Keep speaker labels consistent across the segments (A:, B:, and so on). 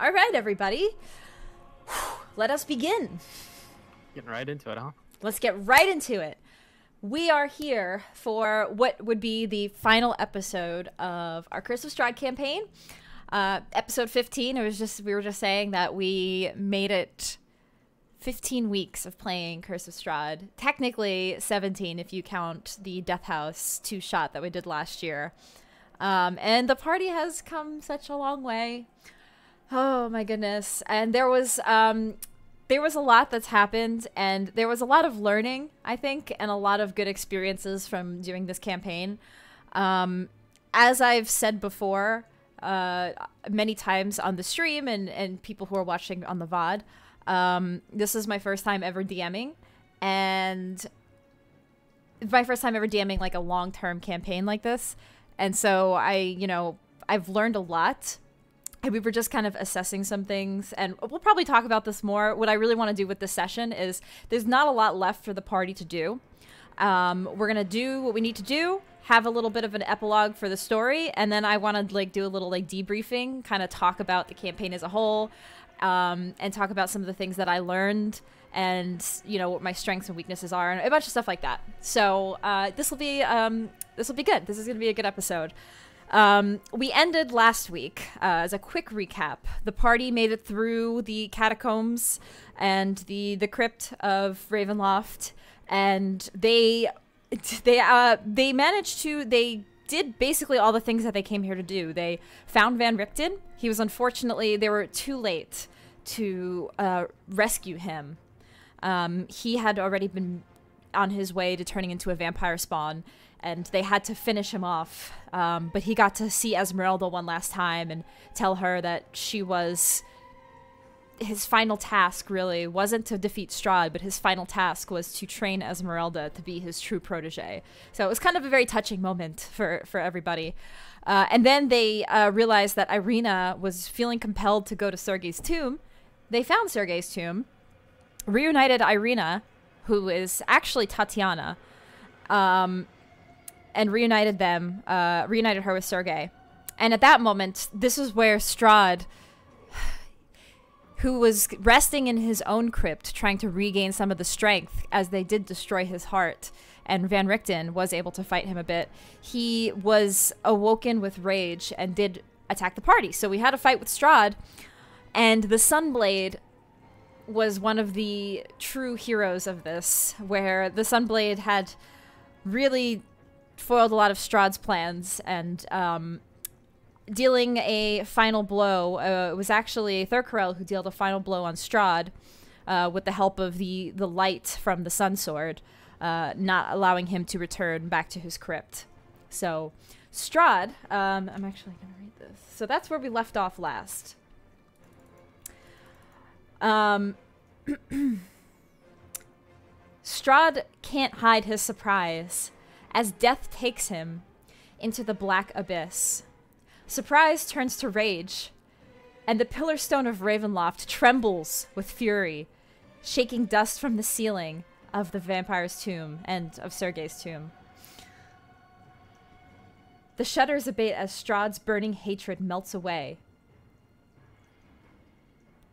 A: All right, everybody. Let us begin.
B: Getting right into it, huh?
A: Let's get right into it. We are here for what would be the final episode of our Curse of Strahd campaign. Uh, episode 15, it was just we were just saying that we made it 15 weeks of playing Curse of Strahd. Technically 17 if you count the Death House two shot that we did last year. Um, and the party has come such a long way. Oh my goodness. And there was um, there was a lot that's happened and there was a lot of learning, I think, and a lot of good experiences from doing this campaign. Um, as I've said before, uh, many times on the stream and, and people who are watching on the VOD, um, this is my first time ever DMing. And my first time ever DMing like a long term campaign like this. And so I, you know, I've learned a lot. And we were just kind of assessing some things, and we'll probably talk about this more. What I really want to do with this session is there's not a lot left for the party to do. Um, we're gonna do what we need to do, have a little bit of an epilogue for the story, and then I want to like do a little like debriefing, kind of talk about the campaign as a whole, um, and talk about some of the things that I learned and you know what my strengths and weaknesses are and a bunch of stuff like that so uh, this will be um, this will be good this is going to be a good episode um, we ended last week uh, as a quick recap. The party made it through the catacombs and the the crypt of ravenloft and they they uh they managed to they did basically all the things that they came here to do. They found van richten. He was unfortunately they were too late to uh, rescue him. Um, he had already been on his way to turning into a vampire spawn, and they had to finish him off. Um, but he got to see Esmeralda one last time and tell her that she was. His final task really wasn't to defeat Strahd, but his final task was to train Esmeralda to be his true protege. So it was kind of a very touching moment for, for everybody. Uh, and then they uh, realized that Ireena was feeling compelled to go to Sergei's tomb. They found Sergei's tomb, reunited Ireena, who is actually Tatiana, um, and reunited them, uh, reunited her with Sergei. And at that moment, this is where Strahd, who was resting in his own crypt, trying to regain some of the strength as they did destroy his heart, and Van Richten was able to fight him a bit, he was awoken with rage and did attack the party. So we had a fight with Strahd, and the Sunblade was one of the true heroes of this, where the Sunblade had really foiled a lot of Strahd's plans and um, dealing a final blow. Uh, it was actually Thurkarel who dealt a final blow on Strahd uh, with the help of the, the light from the Sun Sword, uh, not allowing him to return back to his crypt. So, Strahd, um, I'm actually going to read this. So that's where we left off last. Um, Strahd can't hide his surprise as death takes him into the black abyss. Surprise turns to rage, and the pillar stone of Ravenloft trembles with fury, shaking dust from the ceiling of the vampire's tomb and of Sergei's tomb. The shudders abate as Strahd's burning hatred melts away,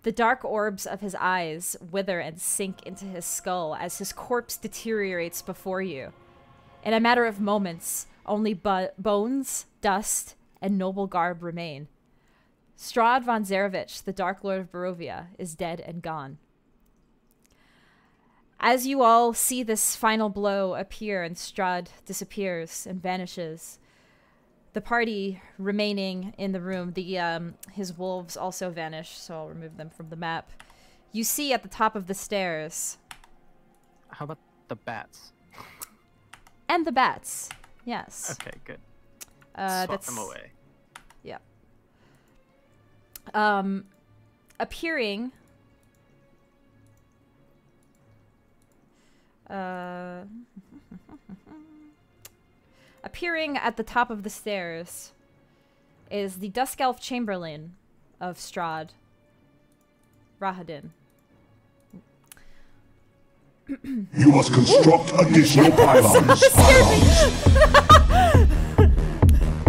A: the dark orbs of his eyes wither and sink into his skull as his corpse deteriorates before you. In a matter of moments, only bones, dust, and noble garb remain. Strahd von Zarovich, the Dark Lord of Barovia, is dead and gone. As you all see this final blow appear and Strahd disappears and vanishes, the party remaining in the room, the um, his wolves also vanish, so I'll remove them from the map. You see at the top of the stairs.
B: How about the bats?
A: And the bats, yes.
B: Okay, good.
A: Uh,
B: Swap
A: that's
B: them away.
A: Yeah. Um, appearing. Uh. Appearing at the top of the stairs is the Dusk Elf Chamberlain of Strahd, Rahadin.
C: You must construct additional pylons.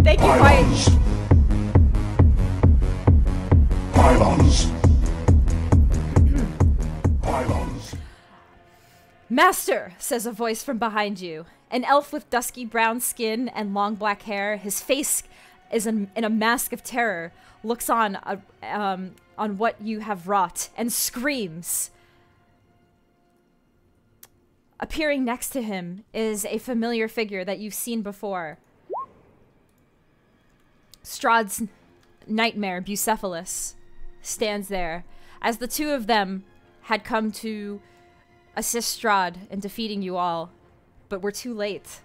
A: Thank you, White.
C: Pylons. Pylons. Pylons.
A: Master, says a voice from behind you. An elf with dusky brown skin and long black hair, his face is in, in a mask of terror, looks on uh, um, on what you have wrought and screams. Appearing next to him is a familiar figure that you've seen before. Strahd's nightmare, Bucephalus, stands there as the two of them had come to assist Strahd in defeating you all, but we're too late.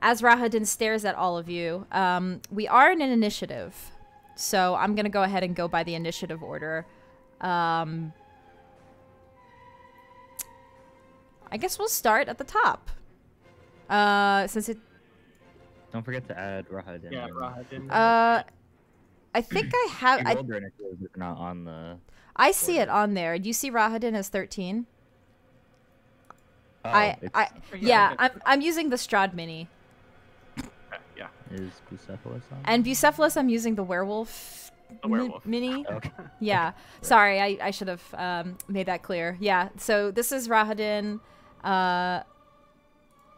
A: As Rahadin stares at all of you, um, we are in an initiative, so I'm gonna go ahead and go by the initiative order. Um, I guess we'll start at the top. Uh, since it,
D: Don't forget to add Rahadin.
B: Yeah,
D: in.
A: Uh, I think I have.
D: The
A: I,
D: older initiatives are not on the.
A: I see it on there. Do you see Rahadin as 13?
D: Oh,
A: I, I,
B: Yeah,
A: yeah. I'm, I'm using the Strahd mini.
B: Yeah.
D: is Bucephalus on?
A: And Bucephalus, I'm using the werewolf,
B: werewolf.
A: mini.
D: okay.
A: Yeah. Sorry, I, I should have um, made that clear. Yeah. So this is Rahadin, uh,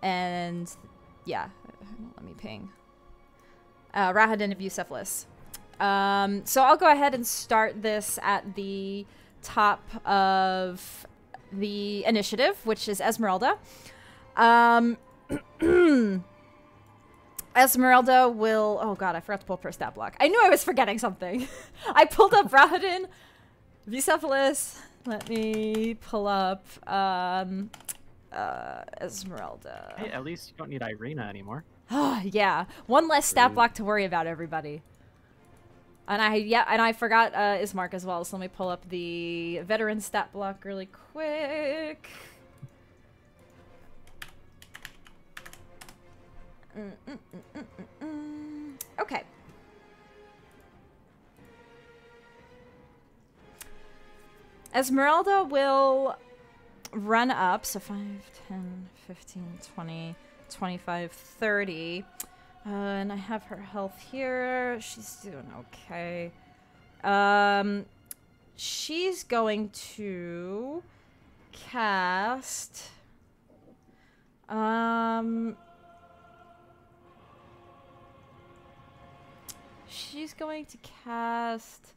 A: and yeah, let me ping. Uh, Rahadin of Bucephalus. Um, so I'll go ahead and start this at the top of the initiative, which is Esmeralda. Um, Esmeralda will. Oh god, I forgot to pull up her stat block. I knew I was forgetting something. I pulled up Rahadin, Bucephalus. Let me pull up um, uh, Esmeralda.
B: Hey, at least you don't need Ireena anymore.
A: Oh, yeah, one less stat
D: Rude.
A: block to worry about, everybody. And I yeah, and I forgot uh, Ismark as well. So let me pull up the veteran stat block really quick. Mm, mm, mm, mm, mm, mm. Okay. Esmeralda will run up. So 5, 10, 15, 20, 25, 30. Uh, and I have her health here. She's doing okay. Um, she's going to cast. Um, she's going to cast.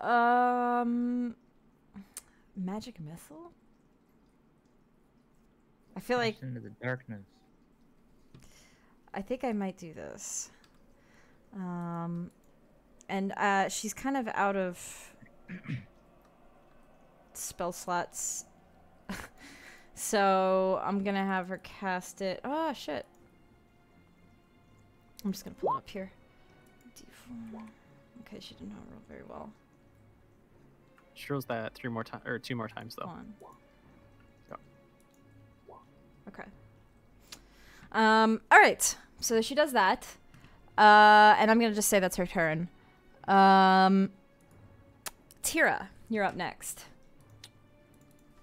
A: Um, magic missile. I feel like
D: into the darkness.
A: I think I might do this. Um, and uh, she's kind of out of spell slots. so I'm going to have her cast it. Oh, shit. I'm just going to pull it up here. D4. Okay, she did not roll very well.
B: She rolls that three more times or two more times though.
A: One.
B: Yep.
A: Okay. Um, all right. So she does that. Uh, and I'm going to just say that's her turn. Um, Tira, you're up next.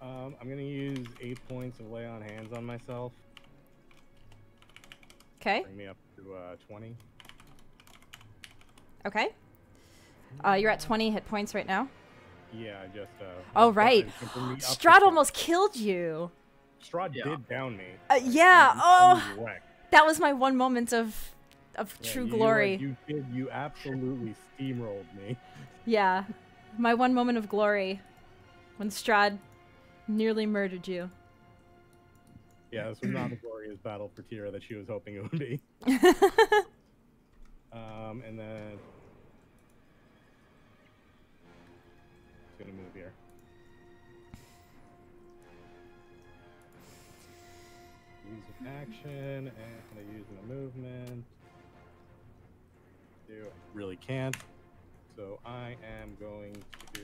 E: Um, I'm gonna use eight points of lay on hands on myself.
A: Okay.
E: Bring me up to uh, 20.
A: Okay. Uh, you're at 20 hit points right now.
E: Yeah, I just. Uh,
A: Oh,
E: I'm
A: right.
E: fine. Can bring me up to
A: Strahd almost killed you.
E: Strahd
B: Yeah.
E: did down me.
A: Uh, yeah.
E: I
A: Oh,
E: was wrecked.
A: that was my one moment of of
E: Yeah,
A: true
E: you, like,
A: glory.
E: You did. You absolutely steamrolled me.
A: Yeah, my one moment of glory when Strahd nearly murdered you.
E: Yeah, this was not the glorious battle for Tira that she was hoping it would be. Um, and then. Gonna move here. Use an action, and I use my movement. Do really can't. So I am going to.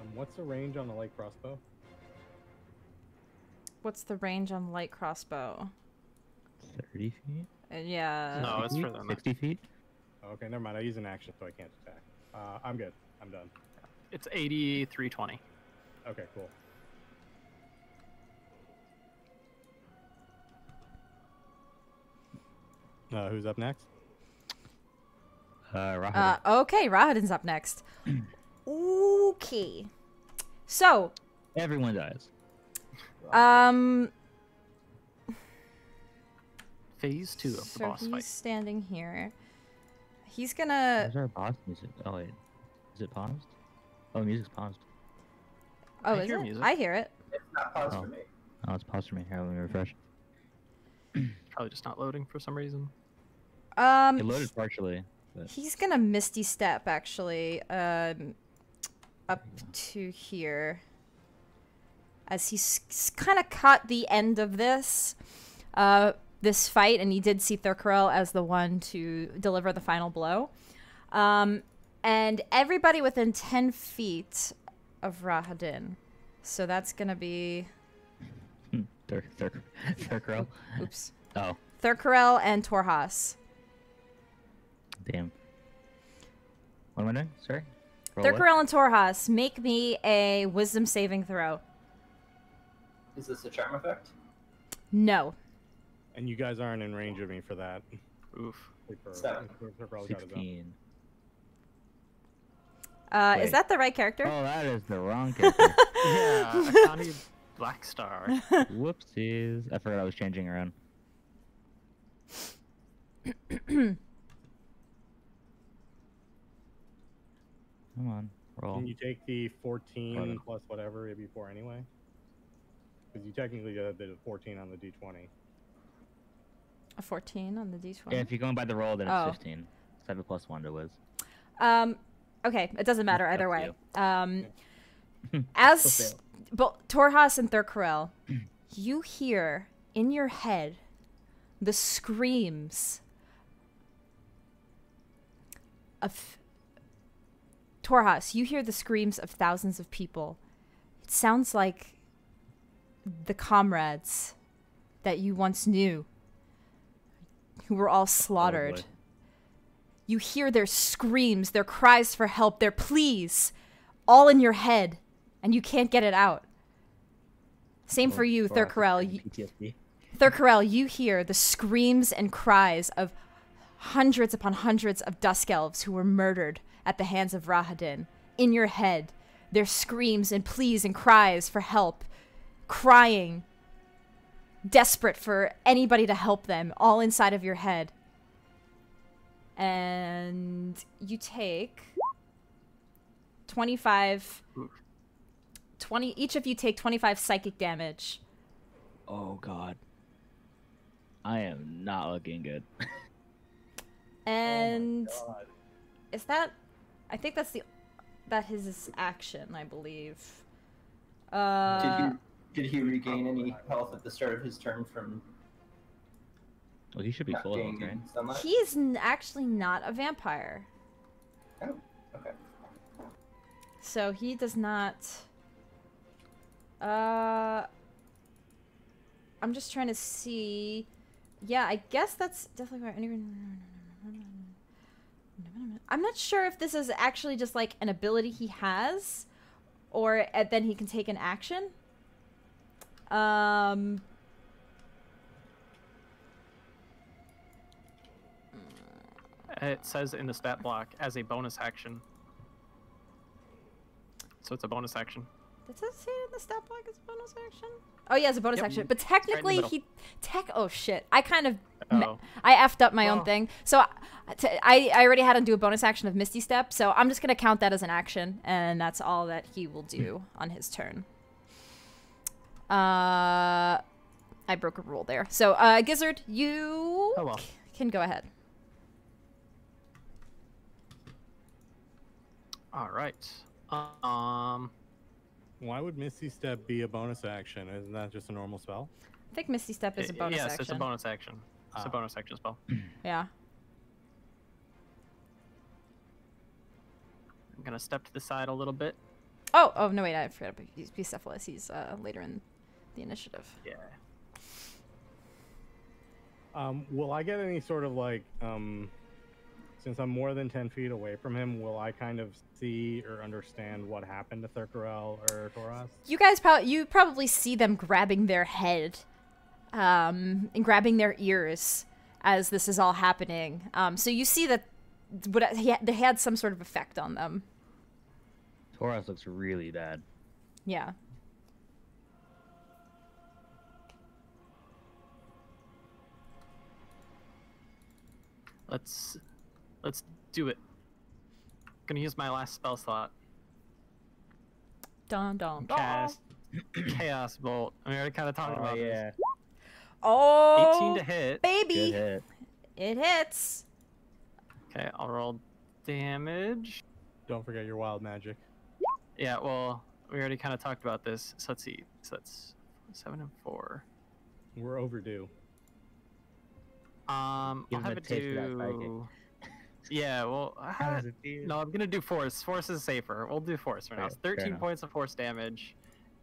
E: Um, what's the range on the light crossbow?
A: What's the range on light crossbow?
D: 30 feet?
A: Uh, yeah.
B: No, it's
D: 60
B: further
D: 60 feet?
E: Oh, okay, never mind. I use an action, so I can't attack. Uh, I'm good. I'm done.
B: It's 8320.
E: Okay, cool. Uh, who's up next?
D: Uh, Rahadin.
A: Uh, okay, Rahadin's up next. okay. So,
D: Everyone dies.
A: Um,
B: Phase two of the
A: so
B: boss
A: he's
B: fight.
A: standing here. He's gonna.
D: Where's our boss music? Oh wait, is it paused? Oh, music's paused.
A: Oh,
B: I
A: is
B: hear
A: it?
B: music.
A: I hear it.
F: It's not paused
D: Oh.
F: for me.
D: Oh, it's paused for me. Here, let me refresh.
B: Probably just not loading for some reason.
A: Um,
D: It loaded partially. But
A: He's gonna misty step actually, um, up to here, as he's kind of caught the end of this, uh, this fight, and he did see Thurkarel as the one to deliver the final blow, um, and everybody within ten feet of Rahadin, so that's gonna be
D: Thur Thur Thurkarel.
A: oops,
D: Oh,
A: Thurkarel and Torhas.
D: damn. What am I doing? Sorry. Roll?
A: Thurkarel and Torhas, make me a Wisdom saving throw.
F: Is this a charm effect?
A: No.
E: And you guys aren't in range of me for that.
B: Oof.
F: Seven.
D: Sixteen.
A: Uh, is that the right character?
D: Oh, that is the wrong character.
B: Yeah, Akani Black Star.
D: Whoopsies. I forgot I was changing around. Come on, roll.
E: Can you take the 14
D: Pardon.
E: plus whatever it'd be for anyway? Because you technically did a 14 on the d20.
A: A 14 on the d20.
D: Yeah, if you're going by the roll, then it's
A: Oh.
D: 15. Seven plus one to Wiz.
A: Um, okay, it doesn't matter either way. Um, as
D: fail.
A: but Torhas and Thurkarel, you hear in your head the screams of Torhas. You hear the screams of thousands of people. It sounds like the comrades that you once knew, who were all slaughtered. You hear their screams, their cries for help, their pleas, all in your head, and you can't get it out. Same for you,
D: Or- or
A: Thurkarel. You- Thurkarel, you hear the screams and cries of hundreds upon hundreds of dusk elves who were murdered at the hands of Rahadin. In your head, their screams and pleas and cries for help, crying, desperate for anybody to help them, all inside of your head. And you take 25 20 each of you take 25 psychic damage.
D: Oh god. I am not looking good.
A: And is that? I think that's the that his action, I believe. Uh,
F: did he did he regain any health at the start of his turn from
D: well, he should be full health,
F: being
D: right?
F: in sunlight?
A: he's n- actually not a vampire,
F: Oh, okay.
A: so he does not. Uh, I'm just trying to see. Yeah, I guess that's definitely where anyone. I'm not sure if this is actually just like an ability he has, or uh, then he can take an action. Um.
B: It says in the stat block as a bonus action. So it's a bonus action.
A: Does it say it in the stat block as a bonus action? Oh yeah, it's a bonus
B: Yep.
A: action. But
B: It's right
A: technically, he tech. Oh shit! I kind of me-
B: Oh.
A: I effed up my own thing. So I- t- I I already had him do a bonus action of Misty Step. So I'm just gonna count that as an action, and that's all that he will do on his turn. Uh, I broke a rule there. So uh, Gizzard, you
B: Oh well.
A: c- can go ahead.
B: All right. Um.
E: Why would Misty Step be a bonus action? Isn't that just a normal spell?
A: I think Misty Step is a bonus
B: yes,
A: action.
B: it's a bonus action. It's
E: Ah.
B: a bonus action spell.
A: Yeah.
B: I'm gonna step to the side a little bit.
A: Oh, oh no, wait, I forgot about he's Bucephalus. He's uh, later in the initiative.
B: Yeah.
E: Um, will I get any sort of like um, since I'm more than 10 feet away from him, will I kind of see or understand what happened to Thurkarel or Torhas?
A: You guys probably you probably see them grabbing their head, um, and grabbing their ears as this is all happening. Um, so you see that what he they had some sort of effect on them.
D: Torhas looks really bad.
A: Yeah.
B: Let's let's do it. Gonna use my last spell slot.
A: Dun dun dun.
B: Cast Chaos Bolt. I mean, we already kind of talked
D: Oh
B: about this.
D: yeah,
A: Oh,
B: 18 to hit.
A: baby,
D: hit.
A: it hits.
B: Okay, I'll roll damage.
E: Don't forget your wild magic.
B: Yeah, well, we already kind of talked about this. So let's see. So that's seven and four.
E: We're overdue.
B: Um,
D: Give
B: I'll have
D: a
B: it
D: taste of that psychic.
B: do. Yeah, well, I have
D: does
B: it-
D: it
B: no, I'm gonna do force. Force is safer. We'll do force for now. It's 13 points of force damage,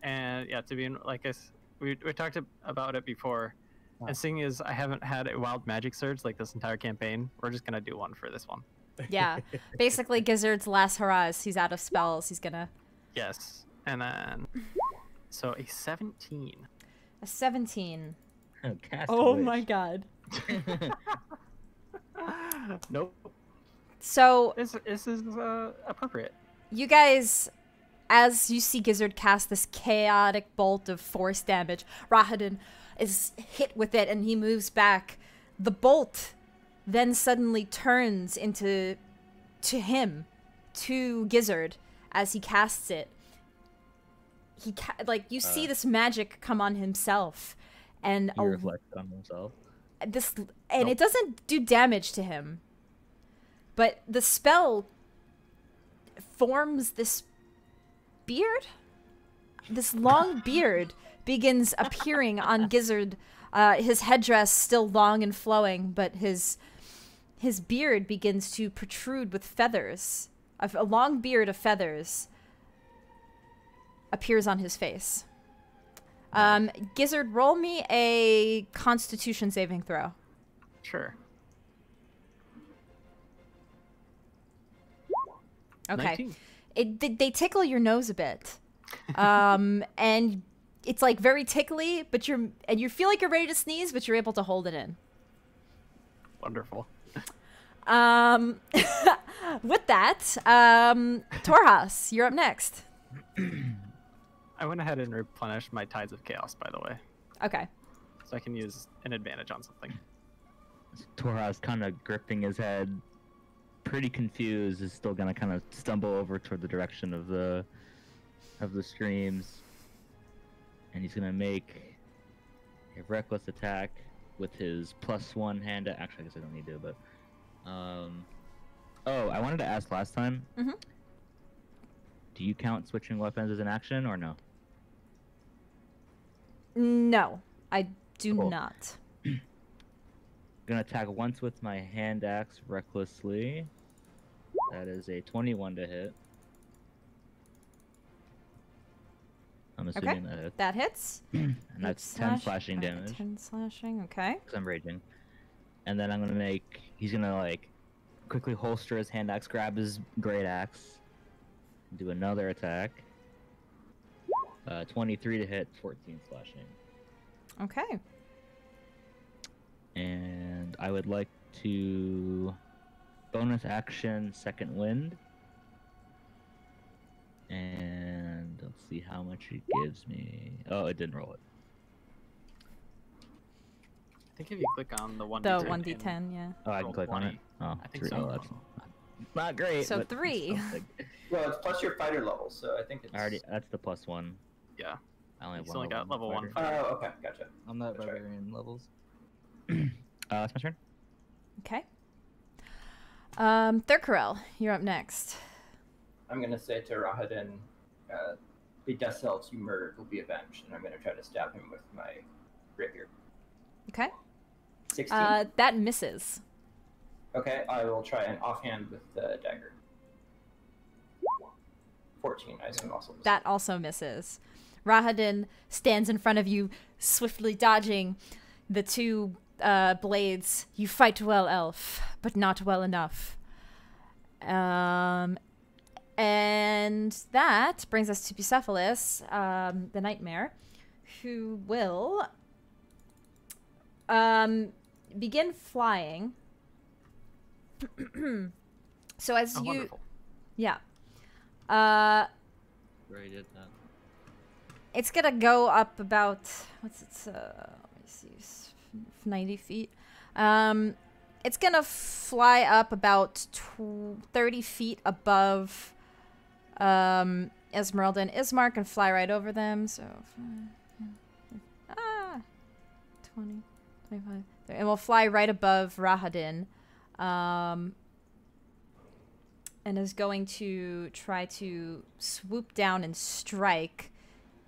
B: and yeah, to be in, like I, s- we we talked about it before.
D: Wow.
B: And seeing as I haven't had a wild magic surge like this entire campaign, we're just gonna do one for this one.
A: Yeah, basically Gizzard's last hurrahs. He's out of spells. He's gonna
B: Yes, and then so a 17.
A: a seventeen.
D: Cast
A: Oh my god.
B: nope.
A: So
B: This this is uh, appropriate.
A: you guys as you see Gizzard cast this chaotic bolt of force damage, Rahadin is hit with it and he moves back. The bolt then suddenly turns into to him, to Gizzard as he casts it. He ca- like you see this magic come on himself and
D: He
A: a
D: reflects on himself.
A: This and
B: Nope.
A: it doesn't do damage to him. But the spell forms this beard? This long beard begins appearing on gizzard. Uh, his headdress still long and flowing but his his beard begins to protrude with feathers. A, a long beard of feathers appears on his face um, Gizzard, roll me a Constitution saving throw.
B: Sure.
A: Okay.
B: 19.
A: It they, they tickle your nose a bit, um, and it's like very tickly, but you're and you feel like you're ready to sneeze, but you're able to hold it in.
B: Wonderful.
A: Um, with that, um, Torhas, you're up next.
B: I went ahead and replenished my tides of chaos, by the way,
A: Okay.
B: so I can use an advantage on something.
D: Torhas kind of gripping his head, pretty confused. Is still gonna kind of stumble over toward the direction of the of the streams, and he's gonna make a reckless attack with his plus one hand. Actually, I guess I don't need to, but um, oh, I wanted to ask last time.
A: Mhm.
D: Do you count switching weapons as an action or no?
A: No, I do
D: Cool.
A: not.
D: gonna attack once with my hand axe recklessly. That is a 21 to hit. I'm assuming that hits.
A: That hits.
D: And
A: Eight
D: that's 10 slashing damage
A: Ten slashing. Okay.
D: because I'm raging. And then I'm gonna make. He's gonna like quickly holster his hand axe, grab his great axe, do another attack. Uh, 23 to hit, 14 slashing.
A: Okay.
D: and I would like to bonus action second wind. And let's see how much it gives me. Oh, it didn't roll it.
B: I think if you click on the one
A: The
B: d10
A: one d10. Yeah.
D: Oh, I can
B: Roll
D: click on it.
B: 20.
D: Oh,
B: I think
D: three.
B: so.
D: Oh, that's not great.
A: So
D: but it's
A: three.
F: Well, it's plus your fighter level, so I think it's.
D: I already. That's the plus one.
B: Yeah.
D: I only have
B: You
D: one.
B: still got level one
D: fighter.
F: Oh, okay, gotcha.
G: I'm not
F: That's right.
G: barbarian levels.
D: Uh, that's my turn.
A: Okay. Um, Thurkarel, you're up next.
F: I'm gonna say to Rahadin, uh, the dusk elves you murdered will be avenged, and I'm gonna try to stab him with my rapier.
A: Okay.
F: 16.
A: Uh, that misses.
F: okay, I will try an offhand with the dagger. 14, I assume also. misses.
A: That also misses. Rahadin stands in front of you, swiftly dodging the two uh, blades. You fight well, elf, but not well enough. Um, and that brings us to Bucephalus, um, the nightmare, who will um, begin flying. so as
B: Oh,
A: you,
B: wonderful.
A: yeah, uh,
G: Already did that.
A: It's gonna go up about what's its uh let me see s- 90 feet. Um it's gonna fly up about tw- 30 feet above um esmeralda and ismark and fly right over them so ah 20 25 30, and we'll fly right above rahadin um and is going to try to swoop down and strike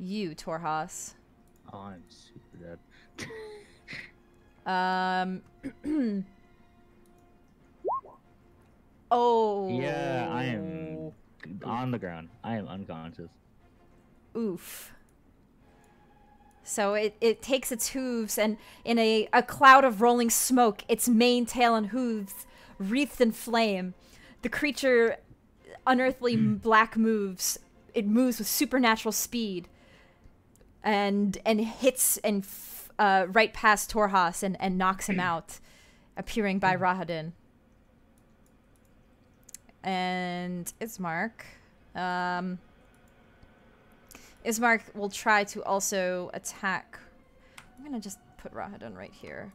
A: you, Torhas.
D: Oh, I'm super dead.
A: Um. oh.
D: Yeah, I am on the ground. I am unconscious.
A: Oof. So it, it takes its hooves and in a, a cloud of rolling smoke, its mane, tail, and hooves wreathed in flame. The creature unearthly m black moves. It moves with supernatural speed and and hits and f- uh, right past Torhas and, and knocks him out, appearing by Rahadin. And Ismark. Um, Ismark will try to also attack. I'm gonna just put Rahadin right here.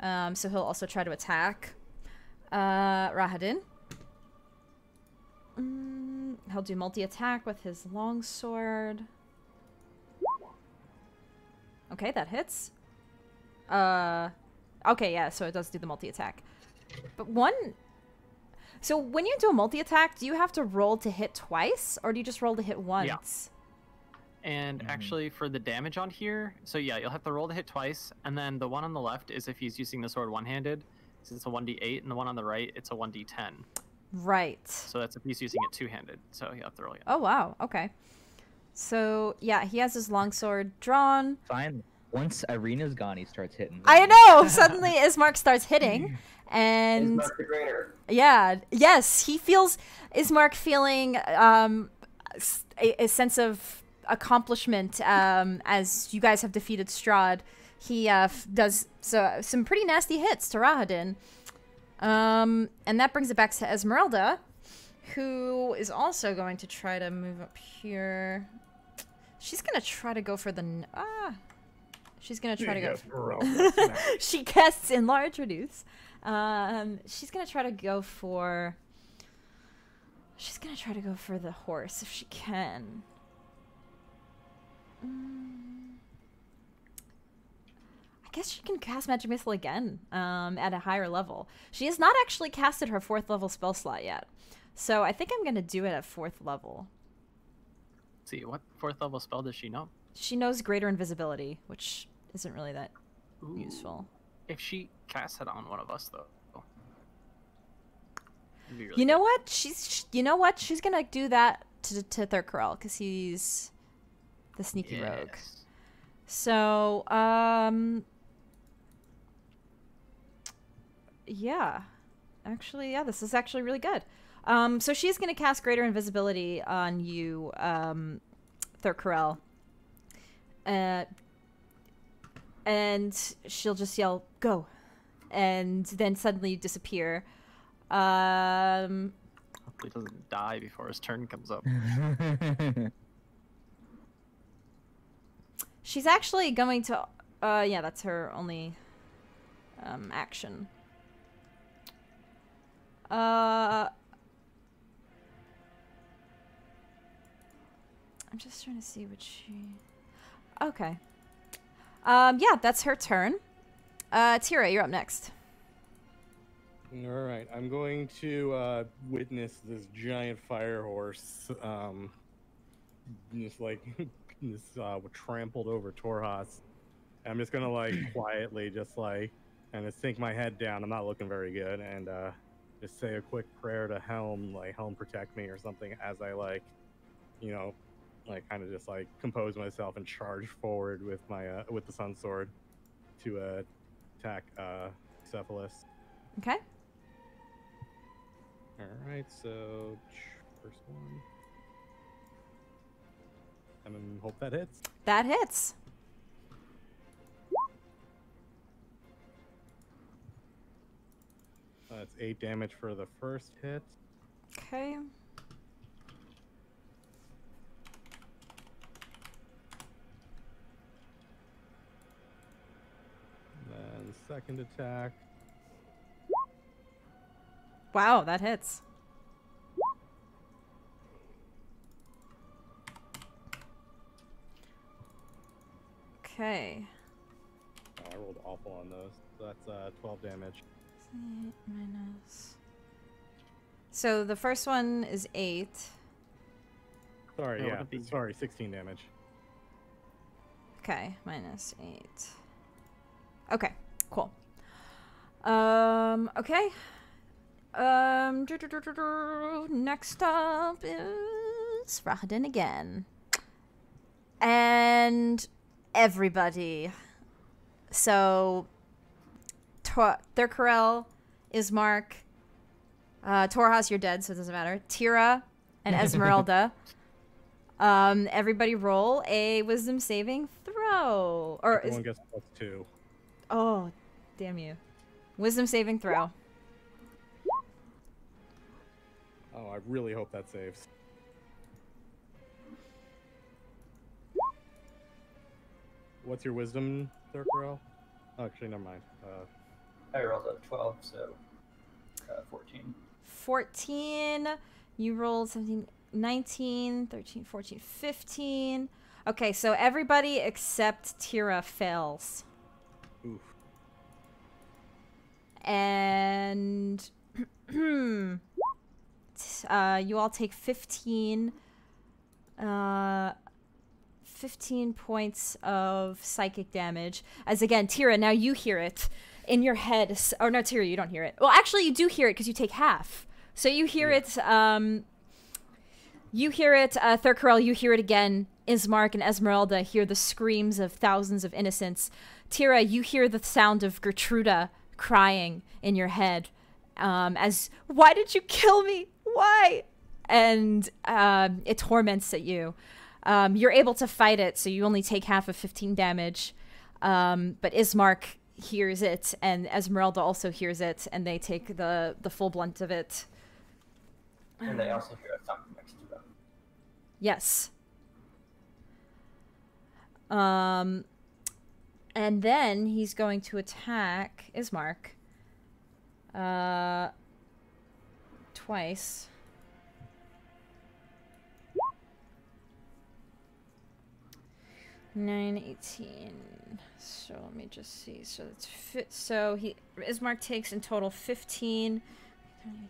A: Um, so he'll also try to attack uh, Rahadin. Mm, he'll do multi attack with his longsword. Okay, that hits. Uh, okay, yeah, so it does do the multi attack. But one. So when you do a multi attack, do you have to roll to hit twice, or do you just roll to hit once? Yeah.
B: And actually, for the damage on here, so yeah, you'll have to roll to hit twice, and then the one on the left is if he's using the sword one-handed, so it's a 1d8, and the one on the right, it's a 1d10.
A: Right.
B: So that's if he's using it two-handed. So you have to roll it.
A: Oh wow. Okay. So yeah, he has his longsword drawn.
D: Fine. Once Ireena's gone, he starts hitting.
A: I know. Suddenly, Ismark starts hitting, and
F: Mark the Greater.
A: yeah, yes, he feels Ismark feeling um, s- a, a sense of accomplishment um, as you guys have defeated Strahd. He uh, f- does so, some pretty nasty hits to Rahadin. Um, and that brings it back to Esmeralda, who is also going to try to move up here. She's gonna try to go for the ah. She's gonna try to go. She casts enlarge reduce. Um, she's gonna try to go for. She's gonna try to go for the horse if she can. Mm. I guess she can cast magic missile again um, at a higher level. She has not actually casted her fourth level spell slot yet, so I think I'm gonna do it at fourth level.
B: Let's see, what fourth level spell does she know?
A: She knows greater invisibility, which isn't really that
B: Ooh.
A: useful.
B: If she casts it on one of us, though. really
A: You know
B: good.
A: what? She's sh- you know what? She's gonna do that to to Thurkarel because he's the sneaky rogue. So um, yeah, actually, yeah, this is actually really good. Um, so she's gonna cast greater invisibility on you, um, Thurkarel. Uh, and she'll just yell, "Go!" and then suddenly disappear. Um,
B: Hopefully he doesn't die before his turn comes up.
A: She's actually going to. Uh, yeah, that's her only um, action. Uh, I'm just trying to see what she. Okay. Um, yeah, that's her turn. Uh, Tira, you're up next.
E: All right, I'm going to uh, witness this giant fire horse, um, just like this uh, trampled over Torhas. I'm just gonna like quietly, just like, and just sink my head down. I'm not looking very good, and uh, just say a quick prayer to Helm, like Helm protect me or something, as I like, you know, like kind of just like compose myself and charge forward with my uh, with the sun sword to uh, attack uh, Cephalus.
A: Okay.
E: All right, so first one. And then hope that hits.
A: That hits.
E: That's eight damage for the first hit.
A: Okay.
E: Then second attack.
A: Wow, that hits. Okay.
E: Oh, I rolled awful on those. So that's uh, 12 damage.
A: Eight minus. So the first one is eight.
E: Sorry,
B: Yeah,
E: yeah.
B: be-
E: Sorry, 16 damage.
A: Okay, minus eight. Okay, cool. Um, okay. Um, doo- doo- doo- next up is Rahadin again. And everybody. So, Tor- Thurkarel, Ismark, uh, Torhas, you're dead, so it doesn't matter. Tira and Esmeralda. um, everybody roll a wisdom saving throw. Or is,
E: Everyone gets plus two.
A: oh, damn you. Wisdom saving throw.
E: Oh, I really hope that saves. What's your wisdom, Thurkarel? Oh, actually, never mind. Uh,
F: I rolled a 12, so uh, 14.
A: 14. You rolled 17, 19, 13, 14, 15. Okay, so everybody except Tira fails.
E: oof.
A: And uh, you all take 15 uh 15 points of psychic damage. As again, Tira, now you hear it in your head. Or no, Tira, you don't hear it. Well, actually, you do hear it because you take half. So you hear
E: Yeah.
A: it. Um, you hear it, uh, Thurkarel, you hear it again. Ismark and Esmeralda hear the screams of thousands of innocents. Tira, you hear the sound of Gertruda crying in your head um, as, Why did you kill me? Why? And um, it torments at you. Um, you're able to fight it, so you only take half of 15 damage. Um, but Ismark hears it, and Esmeralda also hears it, and they take the, the full blunt of it.
F: And they also hear a thump next to them.
A: Yes. Um, and then he's going to attack Ismark. Uh, twice. Nine eighteen. So let me just see. So that's fit. So he Ismark takes in total fifteen.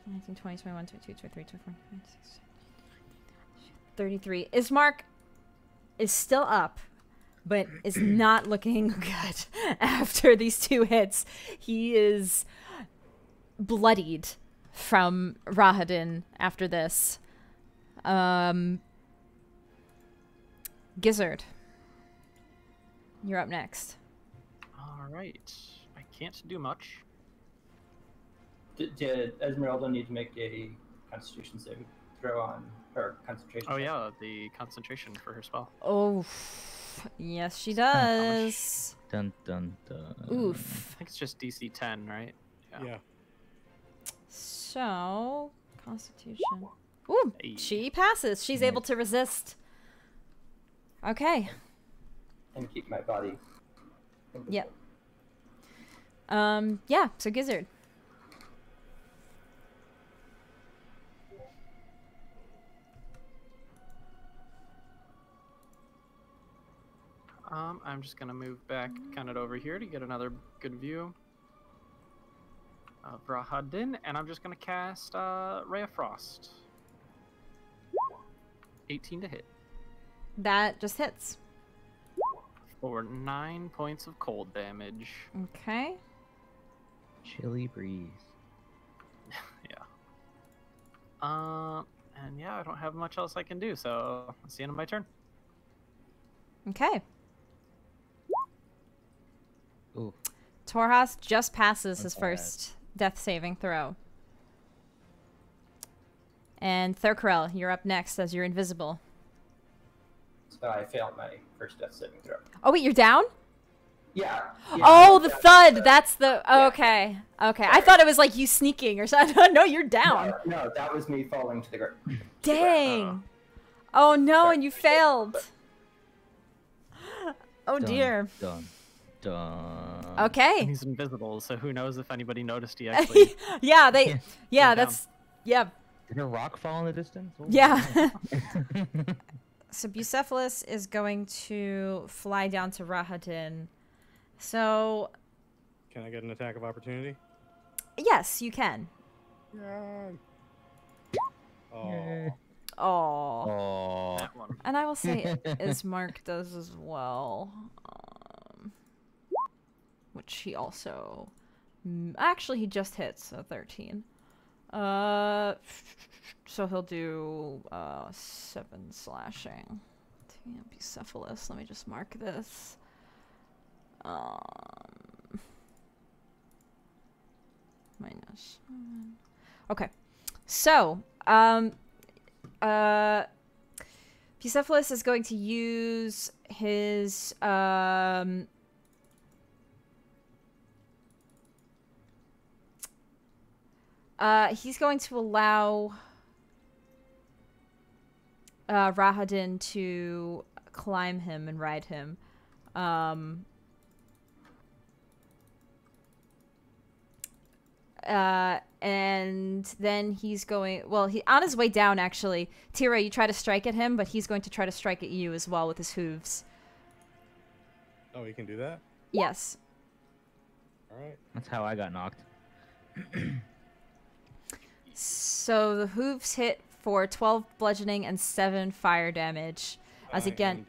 A: 19, 20, 21, 22, 23, 24, 26, 33. Ismark is still up, but is not looking good after these two hits. He is bloodied from Rahadin after this. Um, Gizzard, you're up next.
B: All right. I can't do much.
F: Did, did Esmeralda need to make a Constitution saving throw on her concentration?
B: Oh
F: check?
B: yeah, the concentration for her spell.
A: Oh, yes, she does.
D: Dun dun dun.
A: Oof.
B: I think it's just DC 10, right?
E: Yeah.
A: So, Constitution. Ooh,
B: Hey.
A: she passes. She's able to resist. Okay.
F: And keep my body.
A: Yep. Um. Yeah. So Gizzard.
B: Um, I'm just gonna move back kind of over here to get another good view of Rahadin, and I'm just gonna cast uh, Ray of Frost. 18 to hit
A: That just hits.
B: for nine points of cold damage.
A: Okay.
D: Chilly breeze.
B: yeah. Um, and yeah, I don't have much else I can do, so that's the end of my turn.
A: Okay.
D: Ooh.
A: Torhas just passes his first death saving throw. And Thurkarel, you're up next as you're invisible.
F: So I failed my first death saving throw.
A: Oh wait, you're down?
F: Yeah. yeah,
A: oh, the
F: that's
A: thud. That's the
F: yeah.
A: okay. Okay, I thought it was like you sneaking or something. no, you're down.
F: No, no, that was me falling to the ground.
A: Dang. Uh-huh. Oh no,
F: Sorry.
A: and you failed. Oh
D: Dun,
A: dear.
D: Dun. Dun.
A: Okay.
B: And he's invisible, so who knows if anybody noticed he actually.
A: yeah, they.
D: Yeah.
A: Yeah, that's. Yeah.
D: Did a rock fall in the distance? Oh,
A: Yeah. So Bucephalus is going to fly down to Rahadin. So
E: Can I get an attack of opportunity?
A: yes, you can.
E: Yeah. Oh.
D: Yay.
A: Oh.
B: That one.
A: And I will say Ismark does as well. Which he also. mm, Actually, he just hits, a 13. Uh, so he'll do uh, 7 slashing. Bucephalus. Let me just mark this. Um, minus. Okay. So, um, uh, Bucephalus is going to use his um uh he's going to allow uh Rahadin to climb him and ride him. Um uh and then he's going well he on his way down actually tira you try to strike at him but he's going to try to strike at you as well with his hooves
E: Oh, he can do that?
A: yes
E: All right.
D: That's how I got knocked.
A: so the hooves hit for 12 bludgeoning and 7 fire damage as again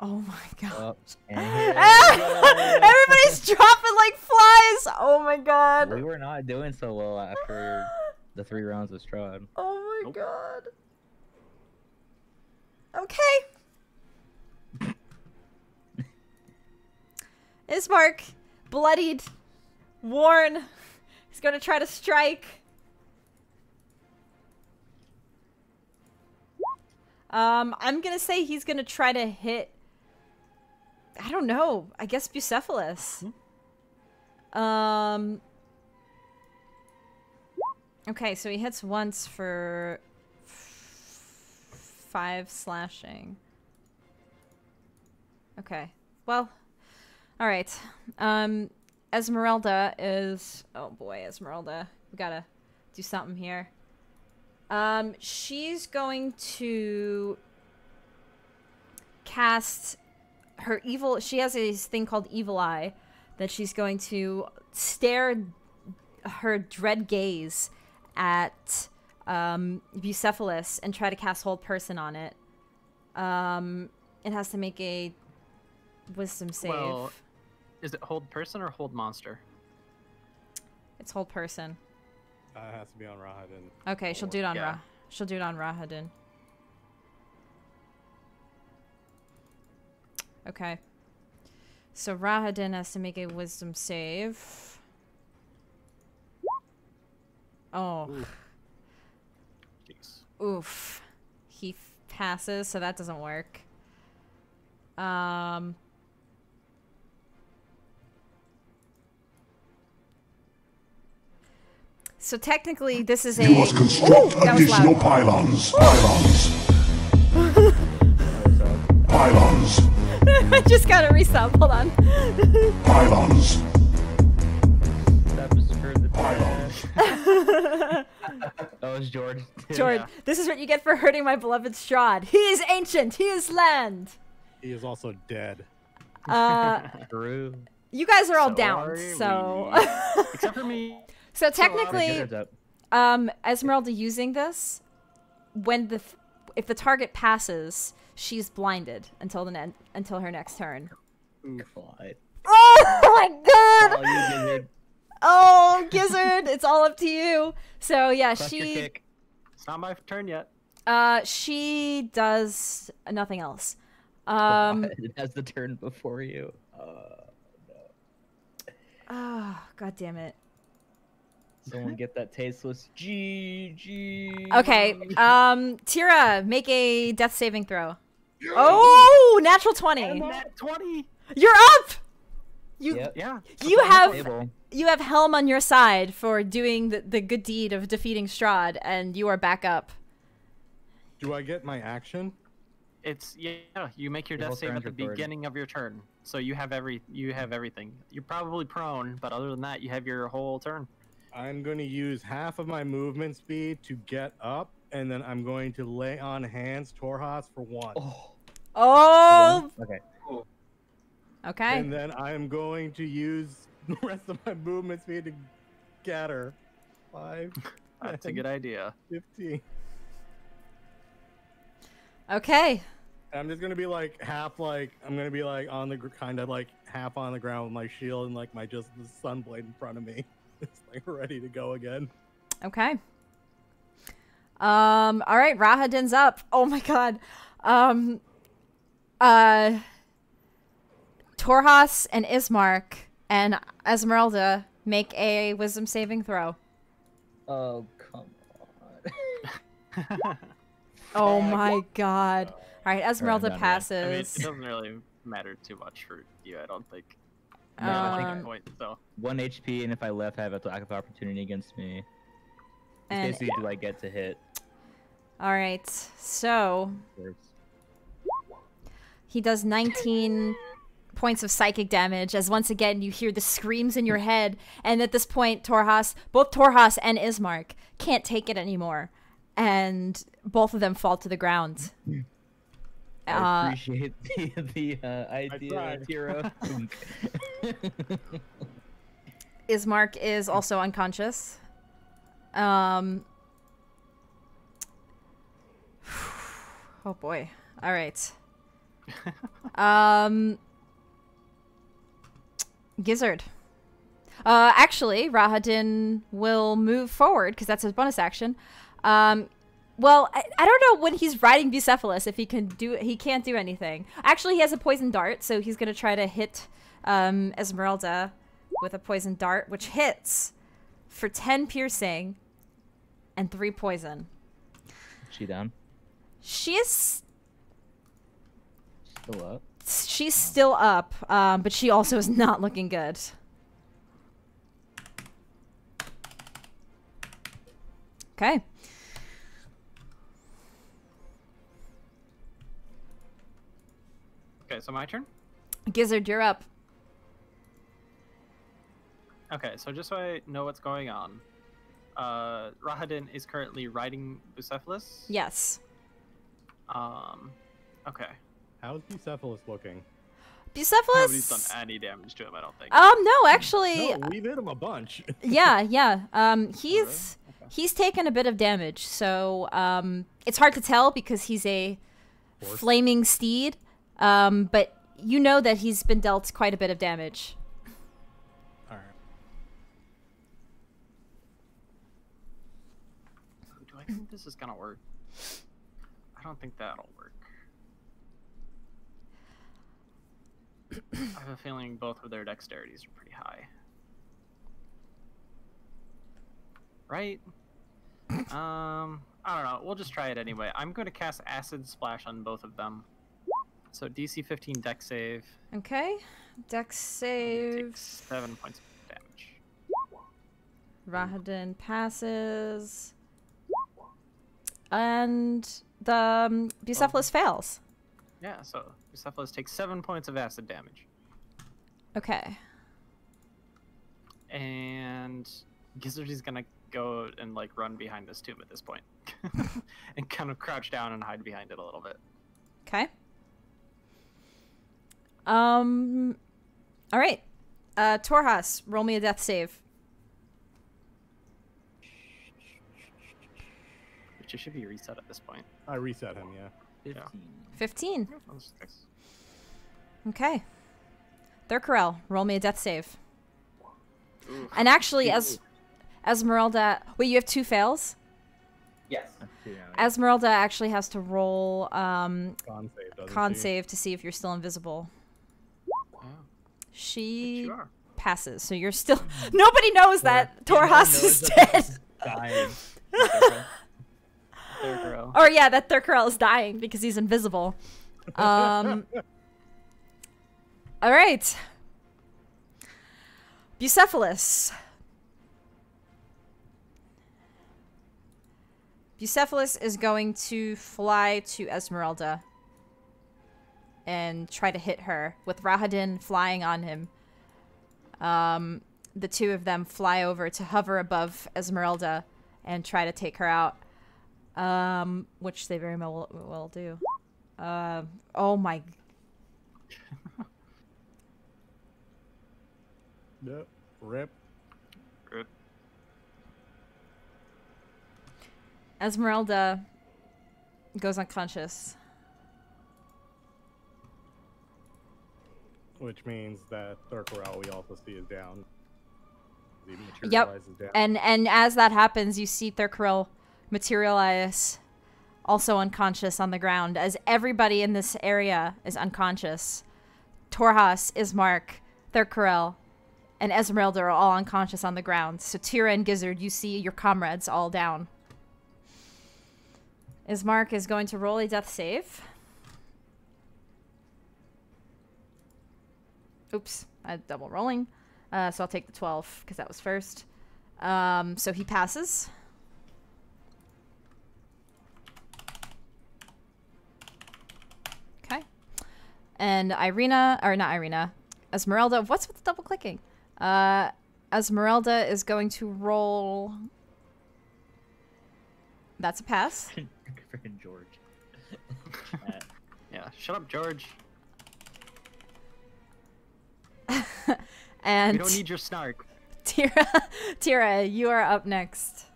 A: oh my god
D: Up and here we go.
A: everybody's dropping like flies oh my god
D: We were not doing so well after the three rounds of Strahd.
A: oh my
B: Nope.
A: god okay Ismark, bloodied, worn. He's gonna try to strike. Um, I'm gonna say he's gonna try to hit. I don't know. I guess Bucephalus. Um. Okay, so he hits once for five slashing. Okay. Well, all right. Um, Esmeralda is. Oh boy, Esmeralda. We gotta do something here. Um, she's going to cast her evil. She has a thing called Evil Eye that she's going to stare her dread gaze at um, Bucephalus and try to cast Hold Person on it. Um, it has to make a Wisdom save.
B: Well- Is it hold person or hold monster?
A: It's Hold Person.
E: Uh, it has to be on Rahadin.
A: Okay, she'll do it on
B: Yeah.
A: Ra. She'll do it on Rahadin. Okay. So Rahadin has to make a wisdom save. Oh,
B: Jeez.
A: oof. He f- passes, so that doesn't work. Um. So technically, this is a.
C: You must construct
A: That was
C: additional pylons. Pylons. Pylons.
A: I just gotta reset. Hold on.
C: Pylons.
D: That was for the
C: Pylons.
D: That was George. too.
A: George,
B: Yeah.
A: this is what you get for hurting my beloved Strahd. He is ancient. He is land.
E: He is also dead.
A: Uh,
D: True.
A: you guys are all
B: So
A: down.
B: are
A: So.
B: Except for me.
A: So technically, um, Esmeralda using this, when the if the target passes, she's blinded until the ne- until her next turn.
D: God.
A: Oh my god!
D: Oh, gizzard.
A: Oh, it's all up to you. So yeah,
D: Clutch
A: she.
B: It's not my turn yet.
A: uh she does nothing else. Um
D: it has the turn before you. Uh,
A: oh, god damn it.
D: Someone get that tasteless GG.
A: Okay. Um, Tira, make a death saving throw. Oh, natural twenty.
B: Net 20!
A: You're up. You
D: Yep.
B: Yeah.
A: you have you have Helm on your side for doing the, the good deed of defeating Strahd, and you are back up.
E: Do I get my action?
B: It's yeah. You make your
D: Your whole
B: death save at the
D: recorded.
B: beginning of your turn, so you have every you have everything. You're probably prone, but other than that, you have your whole turn.
E: I'm going to use half of my movement speed to get up, and then I'm going to lay on hands Torhas for one.
D: Oh.
A: Oh,
D: Okay.
A: okay.
E: And then I'm going to use the rest of my movement speed to scatter. Five,
B: That's a good idea.
E: 15.
A: Okay.
E: I'm just gonna be like half like I'm gonna be like on the kind of like half on the ground with my shield and like my just the sun blade in front of me, it's like ready to go again.
A: Okay. Um, all right, Rahadin's up. Oh my god. Um uh Torhas and Ismark and Esmeralda make a wisdom saving throw.
D: Oh come on.
A: Oh my god. All right, Esmeralda passes.
B: I mean, it doesn't really matter too much for you, I don't think.
D: No, I think
A: Um,
B: point, so
D: One HP, and if I left, I have attack of opportunity against me. It's
A: And-
D: basically, do I get to hit
A: All right. So. He does 19 points of psychic damage as once again you hear the screams in your head. And at this point, Torhas, both Torhas and Ismark can't take it anymore. And both of them fall to the ground.
D: I
A: Uh,
D: appreciate the, the uh, idea,
E: tried.
D: Tiro.
A: Ismark is also unconscious. Um. Oh boy. All right. um. Gizzard. Uh, actually, Rahadin will move forward because that's his bonus action. Um, well, I, I don't know when he's riding Bucephalus if he can do he can't do anything. Actually, he has a poison dart, so he's gonna try to hit um, Esmeralda with a poison dart, which hits for ten piercing and three poison.
D: she down?
A: She is
D: Still up?
A: she's still up, um, but she also is not looking good. Okay.
B: Okay, so my turn.
A: Gizzard, you're up.
B: Okay, so just so I know what's going on, uh, Rahadin is currently riding Bucephalus.
A: Yes.
B: Um, okay.
E: How's Bucephalus looking?
B: Nobody's done
A: Bucephalus.
B: any damage to him, I don't think.
A: Um, no, actually,
E: No, we've hit him a bunch.
A: yeah, yeah. Um, he's he's taken a bit of damage, so um, it's hard to tell because he's a
E: Horse.
A: flaming steed. Um, but you know that he's been dealt quite a bit of damage.
E: All right.
B: Do I think this is gonna work? I don't think that'll work. I have a feeling both of their dexterities are pretty high. Right? um, I don't know. We'll just try it anyway. I'm going to cast Acid Splash on both of them. So DC 15 dex save.
A: Okay. Dex
B: Takes
A: save.
B: seven points of damage.
A: Rahadin passes. And the um, Bucephalus fails.
B: Yeah, so Bucephalus takes seven points of acid damage.
A: Okay.
B: and Gizzard is gonna go and like run behind this tomb at this point, and kind of crouch down and hide behind it a little bit.
A: Okay. Um. All right. Uh, Torhas, roll me a death save.
B: Which it should be reset at this point.
E: I reset him. Yeah.
D: 15.
A: Fifteen.
B: I'll just
A: Okay. Thurkarel, roll me a death save. And actually, as Esmeralda, wait, you have two fails.
F: Yes.
D: That's two now, yeah.
A: Esmeralda actually has to roll um,
E: Con save.
A: Con save to see if you're still invisible. She passes. So you're still. Nobody knows that Torhas is dead.
D: Dying.
A: Or yeah, that Thurkarel is dying because he's invisible. Um. all right. Bucephalus. Bucephalus is going to fly to Esmeralda and try to hit her with Rahadin flying on him. Um, the two of them fly over to hover above Esmeralda and try to take her out, um, which they very well will do. Uh, oh my!
E: Yep. Rip.
A: Esmeralda goes unconscious.
E: Which means that Thurkarel we also see is down.
A: Yep.
E: materializes down.
A: And and as that happens, you see Thurkarel materialize, also unconscious on the ground. As everybody in this area is unconscious, Torhas, Ismark, Thurkarel, and Esmeralda are all unconscious on the ground. So Tira and Gizzard, you see your comrades all down. Ismark is going to roll a death save. Oops, I double rolling. Uh, so I'll take the 12 because that was first. Um, so he passes. Okay. And Ireena, or not Ireena, Esmeralda. What's with the double clicking? Uh, Esmeralda is going to roll. That's a pass.
D: Freaking George. Uh,
B: Yeah, shut up, George.
A: And
B: We don't need your snark.
A: Tira, Tira, you are up next.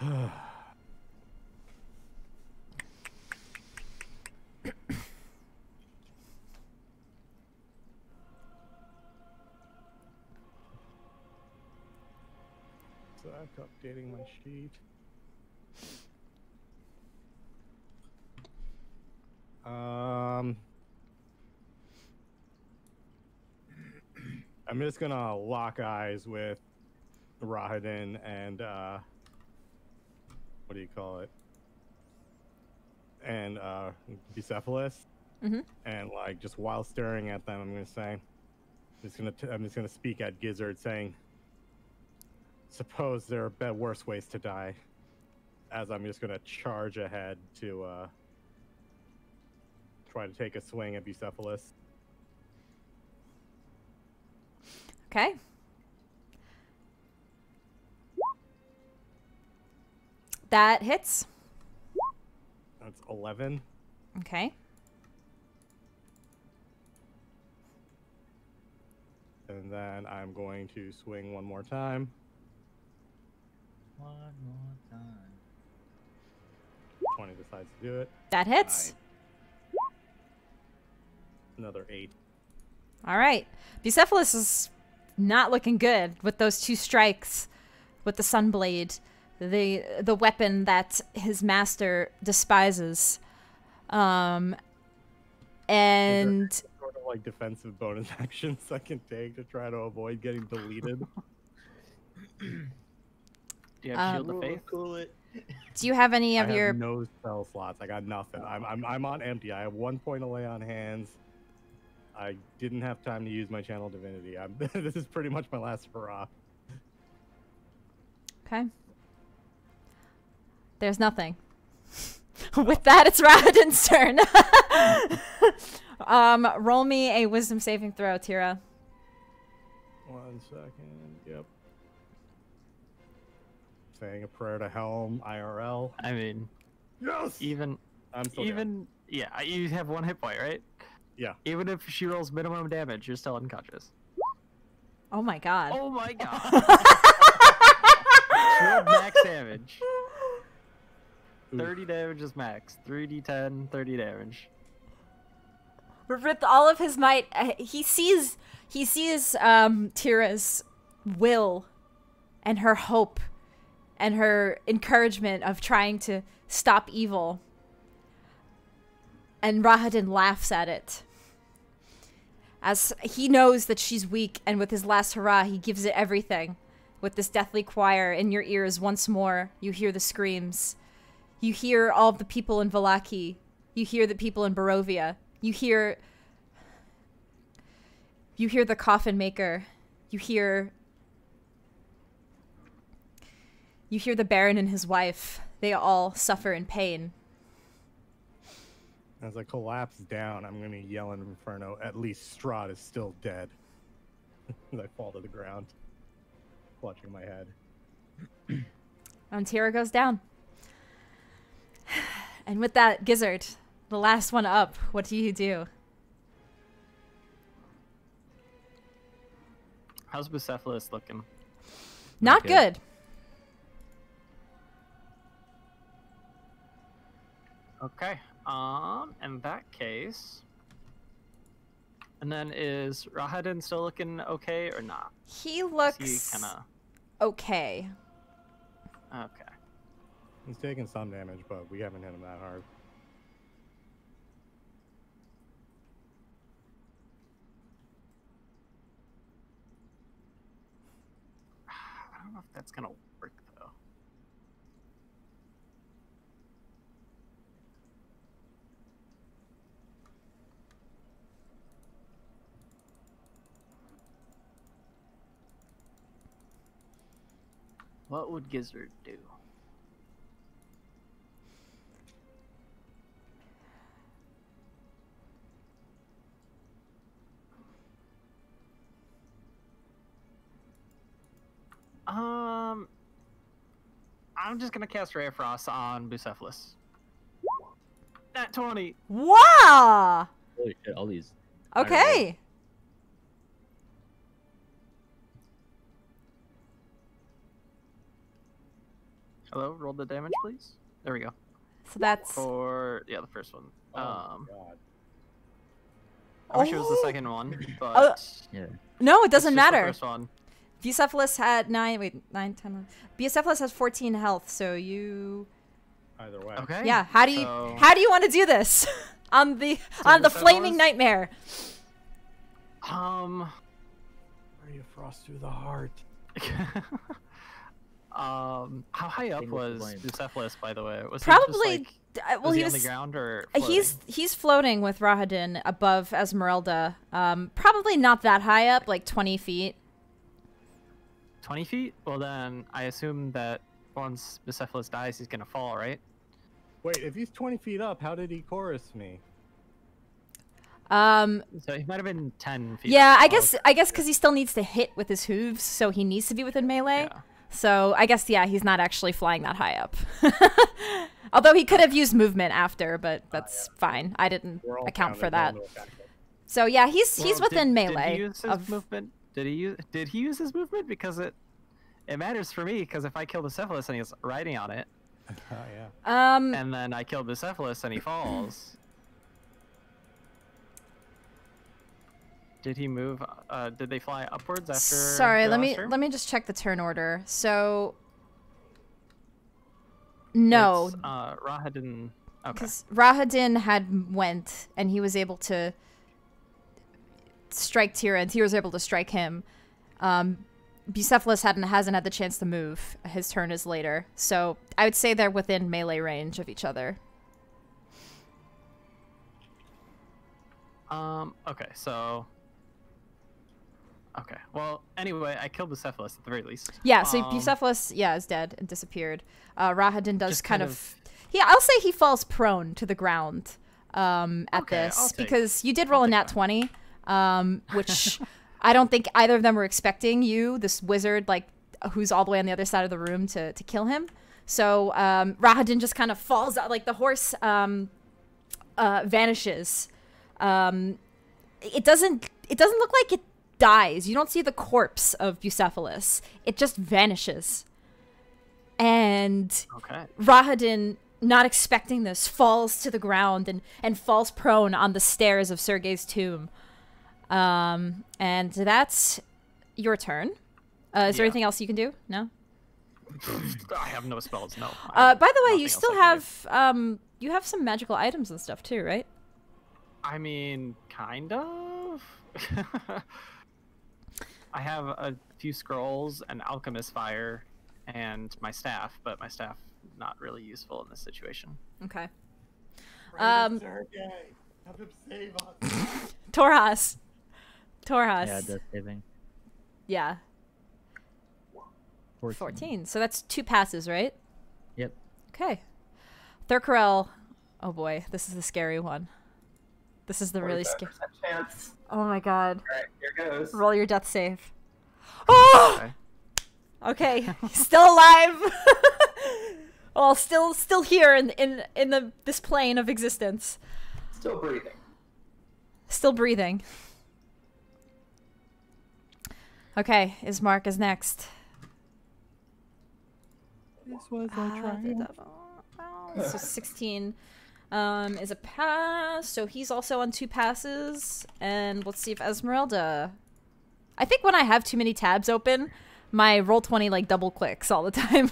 E: So I'm updating my sheet. Um, I'm just gonna lock eyes with Rahadin and uh, what do you call it? And uh, Bucephalus.
A: Mhm.
E: And like just while staring at them, I'm gonna say, I'm just gonna t- I'm just gonna speak at Gizzard, saying, suppose there are be- worse ways to die. As I'm just gonna charge ahead to uh, try to take a swing at Bucephalus.
A: Okay. That hits.
E: That's 11.
A: Okay.
E: And then I'm going to swing one more time.
D: one more time.
E: 20 decides to do it.
A: That hits.
E: Another 8.
A: All right. Bucephalus is not looking good with those two strikes with the sunblade, the the weapon that his master despises. Um and
E: Sort of like defensive bonus actions I can take to try to avoid getting deleted.
B: Do you have
A: Um,
B: Shield of Faith?
D: Cool it.
A: do you have any
E: I
A: of
E: have
A: your
E: no spell slots. I got nothing. I'm, I'm, I'm on empty. I have one point of lay on hands. I didn't have time to use my channel divinity. I'm, this is pretty much my last hurrah.
A: Okay. There's nothing. With that, it's Rahadin's turn. um, roll me a wisdom saving throw, Tira.
E: One second. Yep. Saying a prayer to Helm IRL.
B: I mean,
E: Yes.
B: even
E: I'm still down.
B: even yeah, you have one hit point, right?
E: Yeah.
B: Even if she rolls minimum damage, you're still unconscious.
A: Oh my god.
B: Oh my god. She rolled max damage. 30 damage is max. 3d10, 30 damage.
A: with all of his might uh, he sees he sees um Tira's will and her hope and her encouragement of trying to stop evil and Rahadin laughs at it as he knows that she's weak, and with his last hurrah, he gives it everything. With this deathly choir in your ears once more, you hear the screams. You hear all the people in Vallaki. You hear the people in Barovia. You hear. You hear the coffin maker. You hear. You hear the Baron and his wife. They all suffer in pain.
E: As I collapse down, I'm going to yell in Infernal, at least Strahd is still dead. As I fall to the ground, clutching my head.
A: And Tira goes down. And with that, Gizzard, the last one up, what do you do?
B: How's Bucephalus looking?
A: Not
D: good.
A: good.
B: Okay. Um, in that case. And then is Rahadin still looking okay or not?
A: He
B: Is
A: looks
B: he kinda
A: okay.
B: okay.
E: He's taking some damage, but we haven't hit him that hard.
B: I don't know if that's gonna What would Gizzard do? Um, I'm just gonna cast Ray of Frost on Bucephalus. That 20.
A: Wow.
D: Holy shit, all these. I don't.
A: Okay.
B: Hello, roll the damage, please. There we go.
A: So that's
B: For yeah, the first one.
E: Oh,
B: Um,
E: God.
B: I wish it was the
A: Oh.
B: second one, but
A: Oh,
D: Yeah.
A: no, it doesn't
B: just the
A: matter.
B: first one.
A: Bucephalus had nine. Wait, nine, ten. eleven. Bucephalus has fourteen health. So you,
E: Either way.
B: Okay.
A: yeah. How do you
B: so-
A: how do you want to do this on the on the flaming
B: Bucephalus?
A: nightmare?
B: Um.
E: Ray of Frost through the heart.
B: um. How high up
D: Thing with the
B: was
D: flame.
B: Bucephalus, by the way? It was
A: Probably.
B: He just, like,
A: uh, well,
B: was
A: he
B: he,
A: was.
B: on the ground or
A: uh, He's
B: floating?
A: he's floating with Rahadin above Esmeralda. Um, probably not that high up, like twenty feet.
B: 20 feet? Well, then I assume that once Bucephalus dies, he's gonna fall, right?
E: Wait, if he's 20 feet up, how did he chorus me?
A: Um,
B: So he might have been 10 feet.
A: yeah,
B: up.
A: I guess I guess because he still needs to hit with his hooves, so he needs to be within melee.
B: Yeah.
A: So I guess yeah, he's not actually flying that high up. Although he could have used movement after, but that's fine. I didn't account for that. So yeah, he's he's within
B: did,
A: melee
B: Did he use his
A: of
B: movement? Did he use? Did he use his movement? Because it it matters for me. Because if I kill the cephalus and he's riding on it,
E: Oh, yeah.
A: um
B: and then I kill the cephalus and he falls. Did he move? Uh, did they fly upwards after?
A: sorry, let me
B: turn?
A: let me just check the turn order. So no,
B: It's, uh, Rahadin. Okay.
A: because Rahadin had went and he was able to strike Tira, and Tira was able to strike him. Um, Bucephalus hadn't hasn't had the chance to move. His turn is later, so I would say they're within melee range of each other.
B: Um. Okay. So. Okay. Well. Anyway, I killed Bucephalus at the very least.
A: Yeah, so
B: Um,
A: Bucephalus, yeah, is dead and disappeared. Uh, Rahadin does kind
B: kind
A: of, yeah, I'll say he falls prone to the ground um, at
B: Okay,
A: this
B: take-
A: because you did roll a nat
B: that.
A: twenty, um, which I don't think either of them were expecting you, this wizard, like who's all the way on the other side of the room, to to kill him. So um, Rahadin just kind of falls out, like the horse um, uh, vanishes. Um, it doesn't. It doesn't look like it dies. You don't see the corpse of Bucephalus. It just vanishes. And
B: Okay.
A: Rahadin, not expecting this, falls to the ground and, and falls prone on the stairs of Sergei's tomb. Um, and that's your turn. Uh, is there anything else you can do? No.
B: I have no spells. No.
A: Uh, by the way, you still
B: I can do.
A: have um, you have some magical items and stuff too, right?
B: I mean, kind of. I have a few scrolls, an alchemist fire, and my staff, but my staff not really useful in this situation.
A: Okay.
E: Brandon
A: Um,
E: Sergei, have him save us.
A: Torhas. Torhas.
D: Yeah, death saving.
A: Yeah.
D: 14.
A: 14. So that's two passes, right?
D: Yep.
A: Okay. Thurkarel. Oh boy, this is the scary one. This is the really scary.
F: chance.
A: Oh my god.
F: All right, here goes.
A: Roll your death save. Oh!
B: Okay.
A: Okay, still alive. well, still still here in in in the this plane of existence.
F: Still breathing.
A: Still breathing. Okay, Ismark is next.
E: This was
A: Ah, the devil. Oh, so 16 um, is a pass. So he's also on two passes. And let's see if Esmeralda. I think when I have too many tabs open, my roll 20 like double clicks all the time.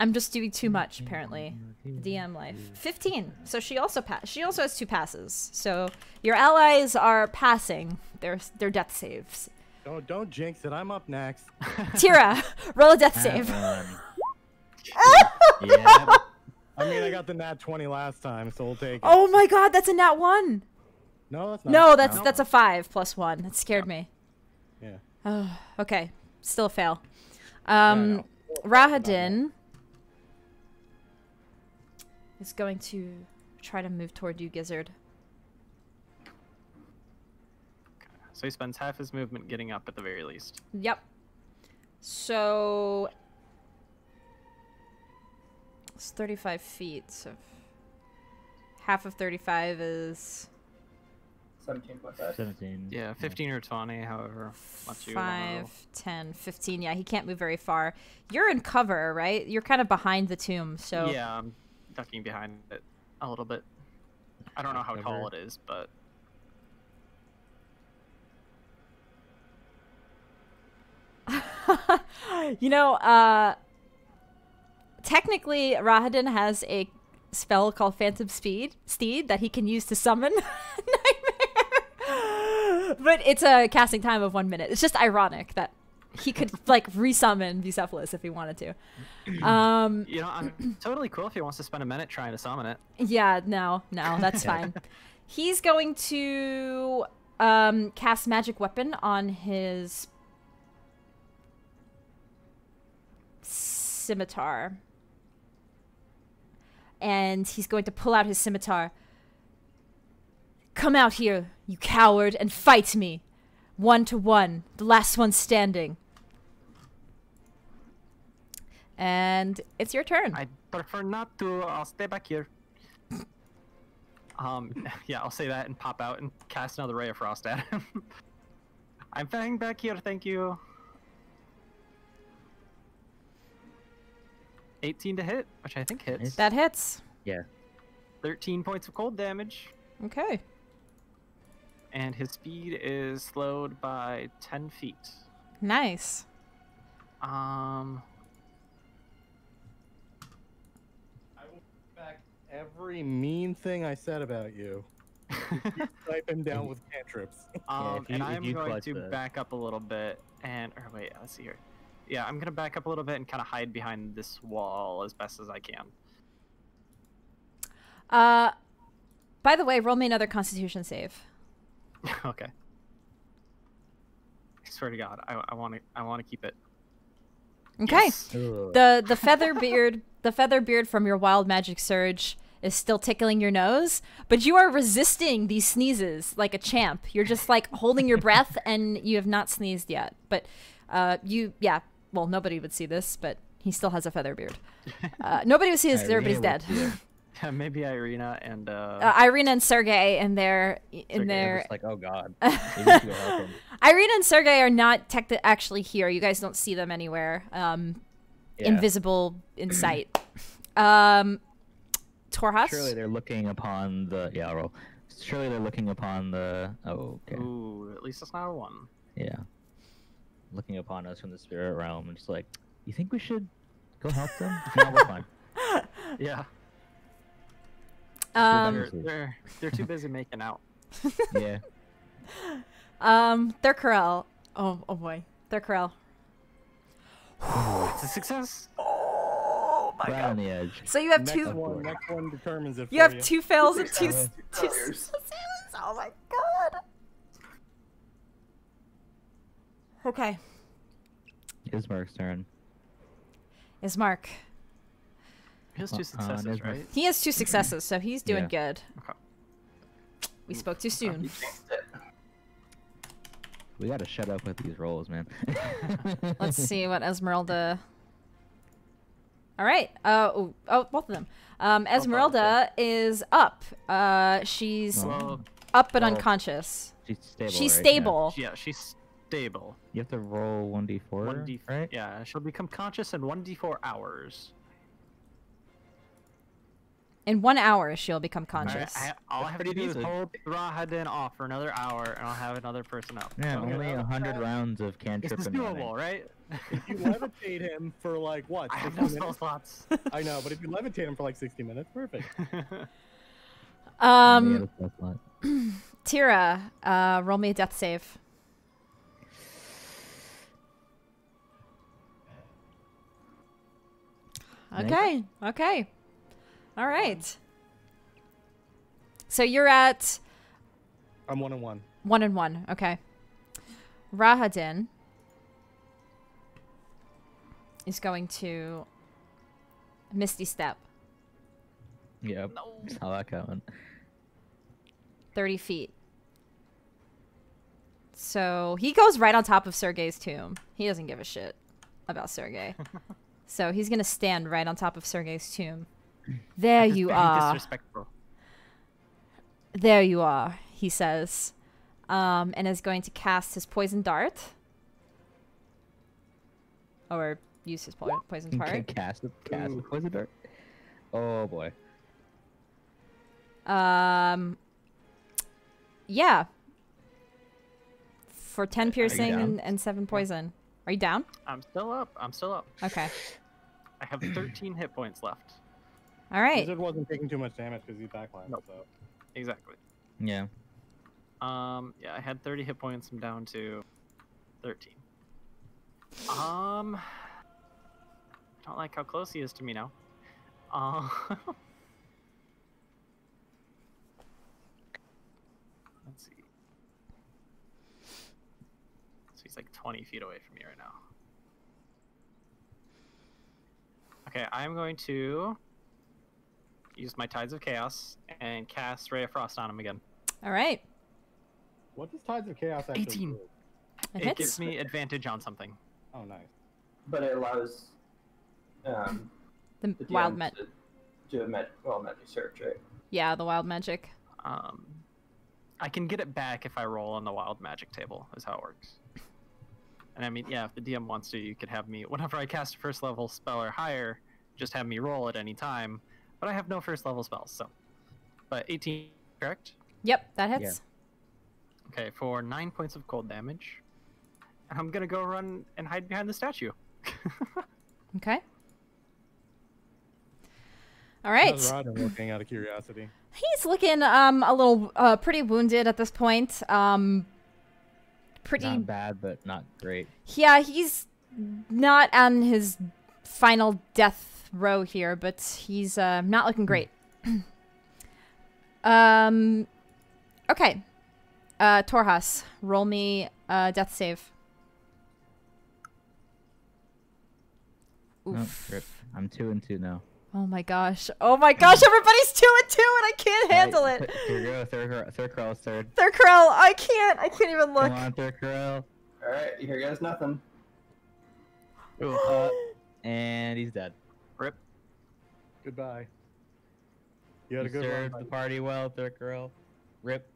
A: I'm just doing too much apparently. DM life 15. So she also pass. She also has two passes. So your allies are passing their their death saves.
E: Don't don't jinx it. I'm up next.
A: Tira, roll a death save.
D: yeah.
E: I mean, I got the nat 20 last time, so we'll take it.
A: Oh my god, that's a nat one.
E: no, that's not.
A: No, that's
B: No.
A: that's a five plus one. That scared me.
E: Yeah.
A: Oh, okay, still a fail. Um,
E: no.
A: Rahadin is going to try to move toward you, Gizzard.
B: So he spends half his movement getting up at the very least.
A: Yep. So it's thirty-five feet. So half of thirty-five is
F: 17.5.
D: 17.
B: Yeah, 15 or 20, however much you want to
A: 5, 10, 15. Yeah, he can't move very far. You're in cover, right? You're kind of behind the tomb, so
B: Yeah, I'm ducking behind it a little bit. I don't know how tall it is, but
A: you know, uh technically Rahadin has a spell called Phantom Speed Steed that he can use to summon Nightmare. but it's a casting time of one minute. It's just ironic that he could like resummon Bucephalus if he wanted to. Um
B: you know, I'm totally cool if he wants to spend a minute trying to summon it.
A: yeah, no, no, that's fine. He's going to um cast magic weapon on his scimitar. And he's going to pull out his scimitar. Come out here, you coward, and fight me. One to one, the last one standing. And it's your turn.
B: I prefer not to. I'll stay back here. Um, yeah, I'll say that and pop out and cast another ray of frost at him. I'm staying back here, thank you. 18 to hit, which I think hits.
A: That hits.
D: Yeah.
B: 13 points of cold damage,
A: Okay.
B: and his speed is slowed by 10 feet.
A: Nice.
B: Um,
E: I will back every mean thing I said about you. Type him down with cantrips.
B: Um,
D: if you-
B: and I'm going to
D: the-
B: back up a little bit and, or wait, let's see here. Yeah, I'm gonna back up a little bit and kind of hide behind this wall as best as I can.
A: Uh, by the way, roll me another Constitution save.
B: okay. I swear to God, I want to, I want to keep it.
A: Okay.
B: Yes.
A: The the feather beard, the feather beard from your wild magic surge is still tickling your nose, but you are resisting these sneezes like a champ. You're just like holding your breath, and you have not sneezed yet. But uh, you, yeah. Well, nobody would see this, but he still has a feather beard. Uh, nobody would see this. 'cause
D: Ireena
A: Everybody's dead.
B: Yeah, maybe Ireena and uh,
A: Uh, Ireena and Sergei in their in
D: Sergei,
A: their
D: like, oh god. Maybe we should go help him.
A: Ireena and Sergei are not tech- actually here. You guys don't see them anywhere. Um,
D: Yeah.
A: invisible in sight. Um, Torhas.
D: Surely they're looking upon the yeah. Roll. Surely they're looking upon the. Oh, okay.
B: ooh, at least it's not a one.
D: Yeah. Looking upon us from the spirit realm, and just like, you think we should go help them? no, we're fine.
B: Yeah,
A: Um,
B: they're, they're they're too busy making out.
D: Yeah.
A: Um, Thurkarel. Oh, oh boy. Thurkarel.
B: It's a success.
A: Oh my
D: right on the edge.
A: So you have
E: next
A: two.
E: one, next one determines it.
A: You
E: for
A: have two fails and two,
F: Success.
A: two
F: Failures.
A: successes. Oh my god. Okay.
D: Ismark's turn.
A: Ismark.
B: He has
D: Uh,
B: two
D: uh,
B: successes,
D: there's my-
B: right?
A: He has two successes, so he's doing
D: Yeah.
A: good.
B: Okay.
A: We spoke too soon.
F: You jinxed it.
D: We gotta shut up with these rolls, man.
A: Let's see what Esmeralda. All right. Uh, oh, oh, both of them. Um, Esmeralda is up. Uh, she's
B: Well,
A: up but
D: Oh.
A: unconscious.
D: She's stable.
A: she's
D: right? Yeah.
A: stable.
B: yeah, she's stable.
D: You have to roll one d four,
B: One d
D: right?
B: Yeah, she'll become conscious in one d four hours.
A: In one hour, she'll become
B: All right,
A: conscious.
B: I, all I have to
D: pretty
B: do is
D: decent.
B: hold Rahadin off for another hour, and I'll have another person up.
D: Yeah,
B: So,
D: only a hundred rounds of
B: this
D: cantrip
B: is
D: and running.
B: doable, right?
E: If you levitate him for like what?
B: I have no spell slots.
E: I know, but if you levitate him for like 60 minutes, perfect.
A: Um,
D: at a spell slot.
A: Tira, uh, roll me a death save.
D: Make it.
A: Okay. Okay. All right. So you're at
E: I'm one and one.
A: one and one. Okay. Rahadin is going to Misty Step
D: Yep.
B: no.
D: Saw that coming.
A: 30 feet. So he goes right on top of Sergei's tomb. He doesn't give a shit about Sergei. so he's going to stand right on top of Sergei's tomb. There you are.
B: Disrespectful.
A: There you are, he says. Um, and is going to cast his poison dart. Or use his po- poison
D: Okay,
A: dart.
D: cast it. Cast Poison dart. Oh boy.
A: Um, yeah. For 10 piercing and, and 7 poison. Are you down?
B: I'm still up. I'm still up.
A: Okay.
B: I have 13 hit points left.
A: All right.
E: Wizard wasn't taking too much damage because he backlined.
B: Nope.
E: So.
B: Exactly.
D: Yeah.
B: Um, yeah, I had 30 hit points. I'm down to 13. Um, I don't like how close he is to me now. Uh, let's see. So he's like 20 feet away from me right now. Okay, I'm going to use my Tides of Chaos and cast Ray of Frost on him again.
A: All right.
E: What does Tides of Chaos actually
B: 18.
E: do?
A: It,
B: It gives me advantage on something.
E: Oh, nice.
F: But it allows um,
A: the
F: the
A: wild magic.
F: to do a mag- well, magic surge, right?
A: Yeah, the wild magic.
B: Um, I can get it back if I roll on the wild magic table. Is how it works. And I mean, yeah, if the DM wants to, you could have me whenever I cast a first level spell or higher, just have me roll at any time. But I have no first level spells, so. But 18, correct?
A: Yep, that hits.
B: Okay, for nine points of cold damage. And I'm gonna go run and hide behind the statue.
A: Okay. All right.
E: How's Rahadin looking out of curiosity?
A: He's looking um a little uh pretty wounded at this point. Um pretty
D: Not bad, but not great.
A: Yeah, he's not on his final death row here, but he's uh, not looking great. um, okay. Uh, Torhas, roll me uh, death save.
D: Oh,
A: Oof.
D: I'm two and two now.
A: Oh my gosh. Oh my gosh, everybody's two and two and I can't handle
D: Right,
A: it.
D: Here we go. Third, Thurkarel's third.
A: Thurkarel. I can't. I can't even look.
D: Come on, Thurkarel.
F: All right, here goes nothing.
D: Uh, and he's dead.
B: Rip.
E: Goodbye. You had a
D: You
E: good
D: served
E: run.
D: the party well, Thurkarel. Rip.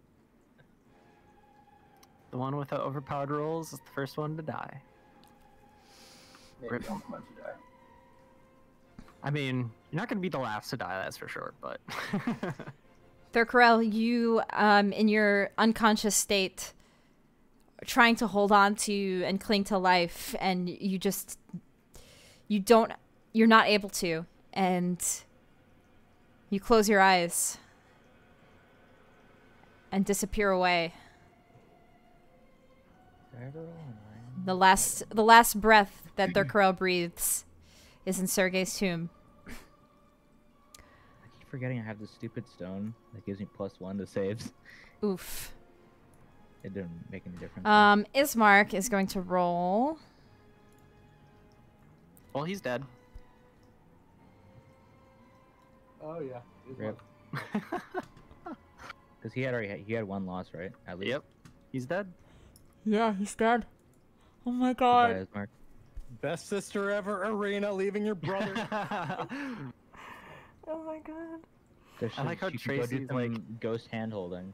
B: The one with the overpowered rolls is the first one to die.
F: Maybe
B: Rip.
F: one to die.
B: I mean, you're not gonna be the last to die, that's for sure, but.
A: Thurkarel, you, um, in your unconscious state, trying to hold on to and cling to life, and you just, you don't, you're not able to, and you close your eyes and disappear away. The last the last breath that Thurkarel breathes is in Sergei's tomb.
D: I keep forgetting I have this stupid stone that gives me plus one to saves.
A: Oof.
D: It didn't make any difference.
A: Um, Ismark is going to roll.
B: Well, he's dead.
E: Oh yeah. he's
D: Rip. Because he had already he had one loss, right? At least.
B: Yep. He's dead.
A: Yeah, he's dead. Oh my god.
D: Goodbye, Ismark.
E: Best sister ever, Ireena, leaving your brother.
A: Oh my god.
D: Does
B: I like how
D: she could go
B: Tracy's, like-
D: ghost hand holding.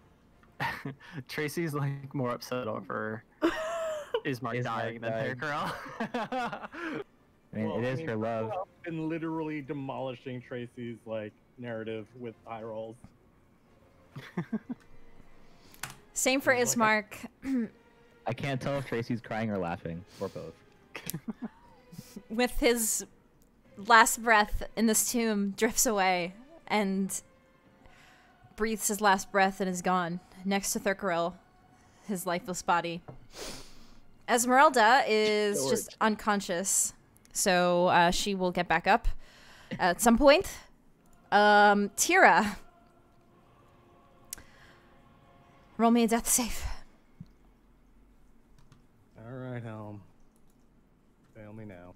B: Tracy's like more upset over Ismark
D: Ismark
B: dying than
D: dying.
B: Parakarel.
D: I mean,
E: Well,
D: it
E: I mean,
D: her love.
E: I've been literally demolishing Tracy's like narrative with eye rolls.
A: Same for
E: Seems
A: Ismark.
D: I can't tell if Tracy's crying or laughing, or both.
A: with his last breath in this tomb drifts away and breathes his last breath and is gone next to Thurkarel, his lifeless body. Esmeralda is just unconscious, so uh, she will get back up at some point. Um, Tira, roll me a death save.
E: All right, Helm. Fail me now.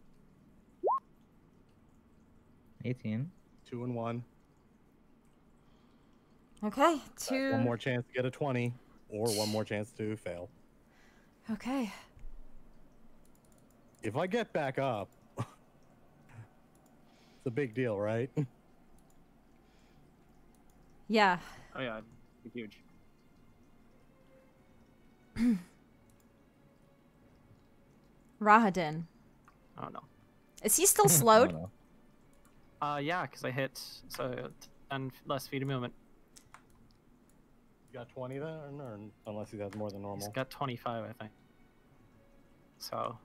D: 18.
E: Two and one.
A: Okay, two.
E: One more chance to get a twenty, or one more chance to fail.
A: Okay.
E: If I get back up, it's a big deal, right?
A: Yeah.
B: oh yeah, huge.
A: Rahadin.
B: I don't know.
A: Is he still
D: I
A: slowed?
D: Don't know.
B: Uh, yeah, because I hit so ten less feet of movement.
E: You got twenty then, or unless he has more than normal.
B: He's got 25, I think. So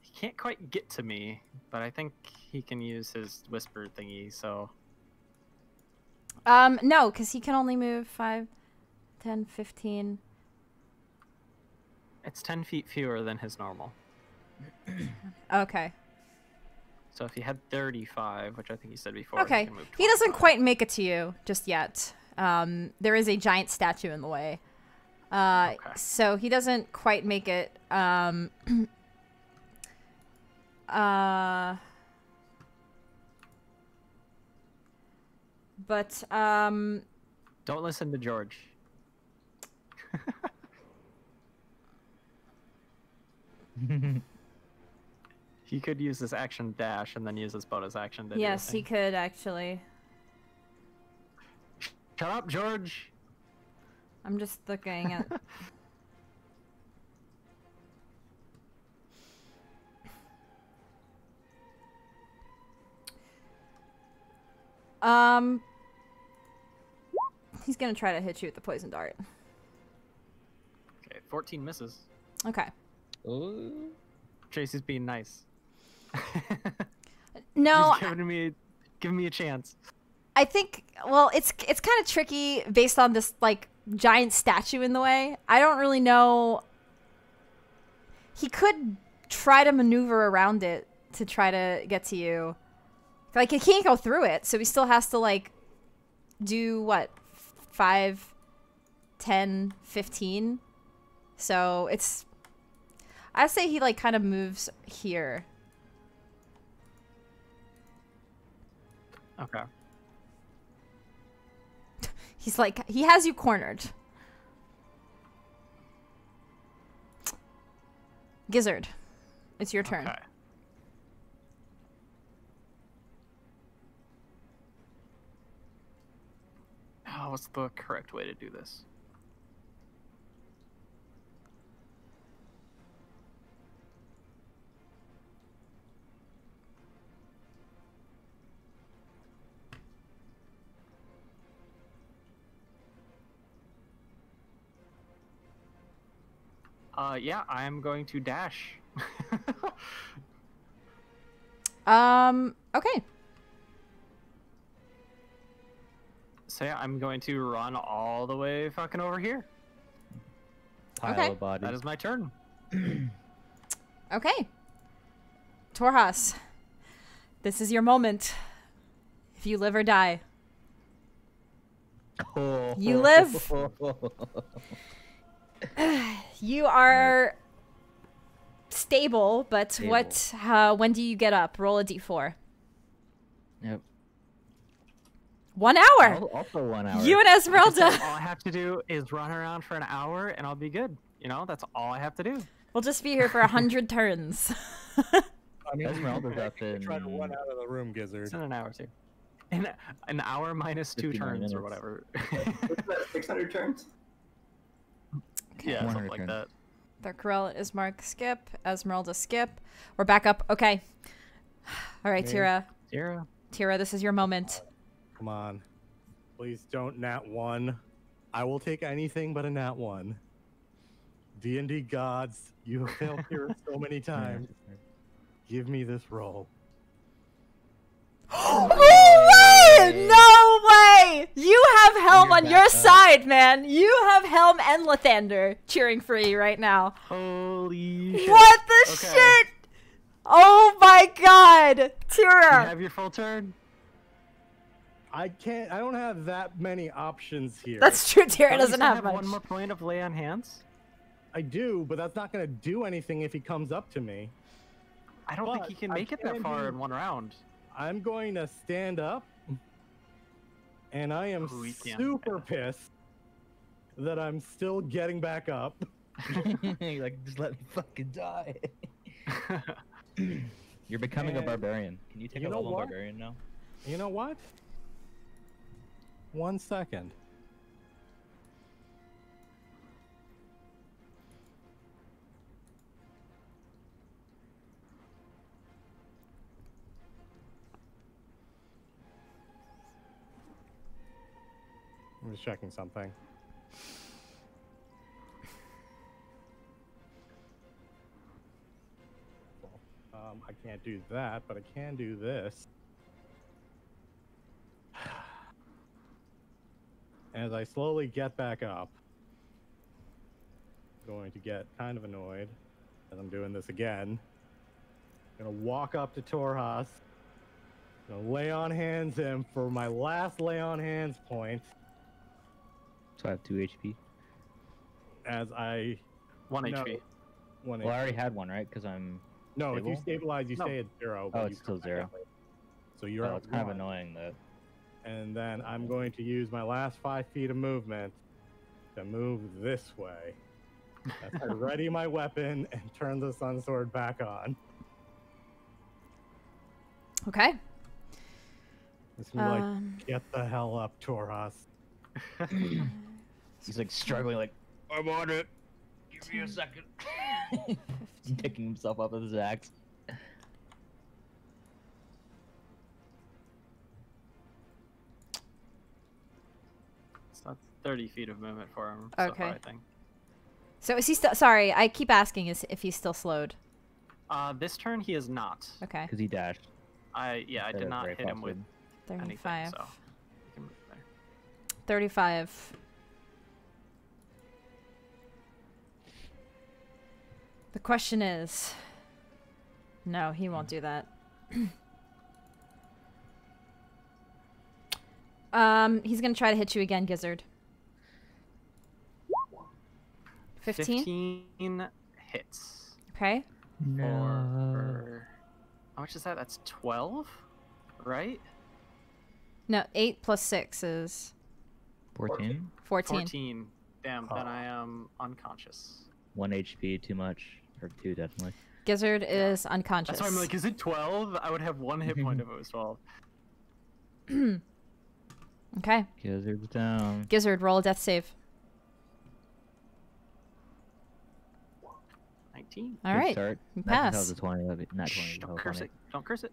B: he can't quite get to me, but I think he can use his whisper thingy. So
A: Um, no, because he can only move 5, 10, 15.
B: it's 10 feet fewer than his normal.
A: Okay.
B: So if he had 35, which I think he said before,
A: Okay.
B: he, can move
A: He doesn't quite make it to you just yet. Um, there is a giant statue in the way. Uh,
B: Okay.
A: So he doesn't quite make it. Um, uh, but um,
B: Don't listen to George. he could use his action dash and then use his bonus action to
A: yes, he could actually.
B: Shut up, George.
A: I'm just looking at. um, he's gonna try to hit you with the poison dart.
B: Okay, 14 misses.
A: Okay.
G: Ooh.
B: Tracy's being nice.
A: No,
B: giving me, giving me a chance.
A: I think well, it's it's kind of tricky based on this like giant statue in the way. I don't really know. He could try to maneuver around it to try to get to you. Like he can't go through it, so he still has to like do what five, ten, fifteen. So it's. I say he like kind of moves here.
B: Okay.
A: He's like he has you cornered. Gizzard, it's your turn.
B: Okay. Oh, what's the correct way to do this? Uh, yeah, I'm going to dash.
A: Um. Okay.
B: So yeah, I'm going to run all the way fucking over here.
D: pile
A: Okay.
D: of bodies.
B: That is my turn.
A: Okay. Torhas, this is your moment. If you live or die. You live. You are stable, but what? Uh, when do you get up? Roll a d4.
D: Yep.
A: One hour.
D: Al- Also one hour.
A: You and
B: Like I said,
A: Esmeralda.
B: all I have to do is run around for an hour and I'll be good. You know, that's all I have to do.
A: We'll just be here for a hundred turns.
E: I mean,
D: Esmeralda's up
E: I try to run out of the room, Gizzard.
B: It's in an hour too. In an hour minus two
D: 59
B: turns or whatever.
F: What's that, 600 turns?
B: yeah,
D: 100
B: something like
D: turns.
B: that.
A: Thurkarel, Ismark, skip. Esmeralda, skip. We're back up. Okay. All right,
E: Me.
A: Tira.
B: Zero.
A: Tira, this is your moment.
E: Come on. Please don't nat one. I will take anything but a nat one. D&D gods, you have failed here so many times. Give me this roll.
A: no way! No way! You have Helm on your
D: up.
A: side, man. You have Helm and Lathander cheering for you right now.
B: Holy shit.
A: What the
B: Okay.
A: shit? Oh my god!
B: You have your full turn?
E: I can't. I don't have that many options here.
A: That's true, Tira doesn't
B: still
A: have much.
B: one more point of lay on hands?
E: I do, but that's not going to do anything if he comes up to me.
B: I don't think he can
E: I
B: make it that far
E: do-
B: in one round.
E: I'm going to stand up, and I am
B: Ooh,
E: super pissed that I'm still getting back up.
D: You're like, just let me fucking die. You're becoming a barbarian. Can you take
E: you
D: a
E: know
D: level
E: what?
D: barbarian now?
E: You know what? One second. I'm just checking something. Um, I can't do that, but I can do this. As I slowly get back up, I'm going to get kind of annoyed as I'm doing this again. I'm gonna walk up to Torhas. Gonna lay on hands him for my last lay on hands point
D: So I have two HP.
E: as I
B: One
E: No.
B: HP.
E: one
D: Well, I already had one, right? Because I'm.
E: No, if you stabilize, you
B: No.
E: stay at zero.
D: Oh,
E: but
D: it's still zero.
E: So you're
D: Oh, it's kind of annoying that.
E: And then I'm going to use my last five feet of movement to move this way. As I ready my weapon and turn the sun sword back on.
A: Okay.
E: It's gonna
A: Um,
E: like, get the hell up, Torhas.
D: He's like struggling, like, I'm on it. Give me a second. Picking himself up with his axe.
B: So that's 30 feet of movement for him. So
A: Okay.
B: far, I think.
A: so is he still? Sorry, I keep asking is if he's still slowed.
B: Uh, this turn he is not.
A: Okay.
D: Because he dashed.
B: I yeah, I did not hit him with
D: fast
B: anything.
A: 35.
B: So he can move there.
A: 35. The question is no, he won't do that. um, he's going to try to hit you again, Gizzard. 15?
B: 15 hits.
A: Okay.
B: For how much is that? That's 12, right?
A: No, 8 plus 6 is
D: 14?
A: 14.
B: 14. Damn, then I am unconscious.
D: 1 HP, too much. Or 2, definitely.
A: Gizzard is unconscious.
B: That's why I'm like, is it 12? I would have one hit point if it was 12.
A: okay.
D: Gizzard's down.
A: Gizzard, roll a death save.
B: 19.
A: All
D: Good
A: right.
D: Start.
A: You
D: That- That
A: pass.
D: was a 20. that'd be- Not 20.
B: Shh,
D: that
B: don't
D: was
B: curse
D: 20.
B: it. Don't curse it.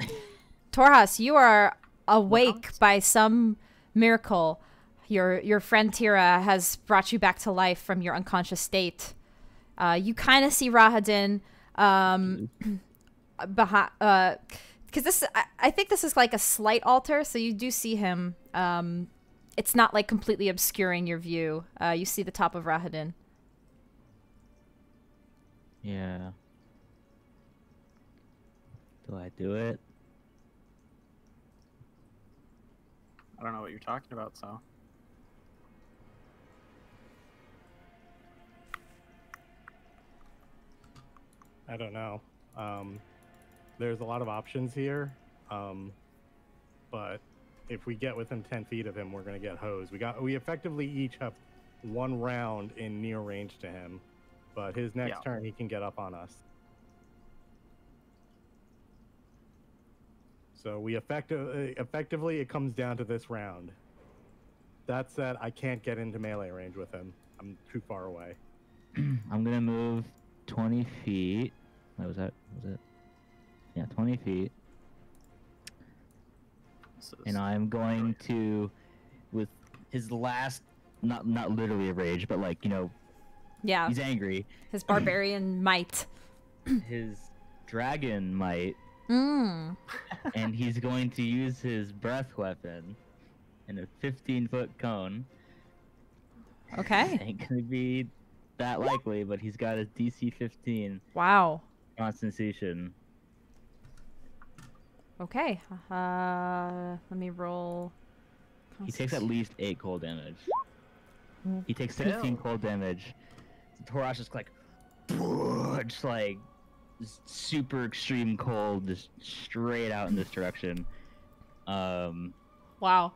A: Torhas, you are awake
B: else?
A: by some miracle. Your your friend Tira has brought you back to life from your unconscious state. Uh, you kind of see Rahadin um, behind, because this I, I think this is like a slight altar, so you do see him. Um, it's not like completely obscuring your view. Uh, you see the top of Rahadin.
D: Yeah. Do I do it?
B: I don't know what you're talking about, so.
E: I don't know. Um, there's a lot of options here, um, but if we get within 10 feet of him, we're gonna get hosed. We got we effectively each have one round in near range to him, but his next
B: Yeah.
E: turn he can get up on us. So we effective, effectively it comes down to this round. That said, I can't get into melee range with him. I'm too far away.
D: I'm gonna move 20 feet. What was that? Was it? Yeah, 20 feet. And I'm going to, with his last, not not literally a rage, but like you know,
A: Yeah,
D: he's angry.
A: his barbarian might.
D: His dragon might,
A: Mm.
D: and he's going to use his breath weapon in a 15 foot cone.
A: Okay.
D: Ain't gonna be that likely, but he's got his DC 15
A: Wow.
D: Constitution.
A: Okay. Uh, let me roll.
D: He takes at least eight cold damage. He takes 15 cold damage. Torhas is like, just like super extreme cold, just straight out in this direction. Um,
A: Wow.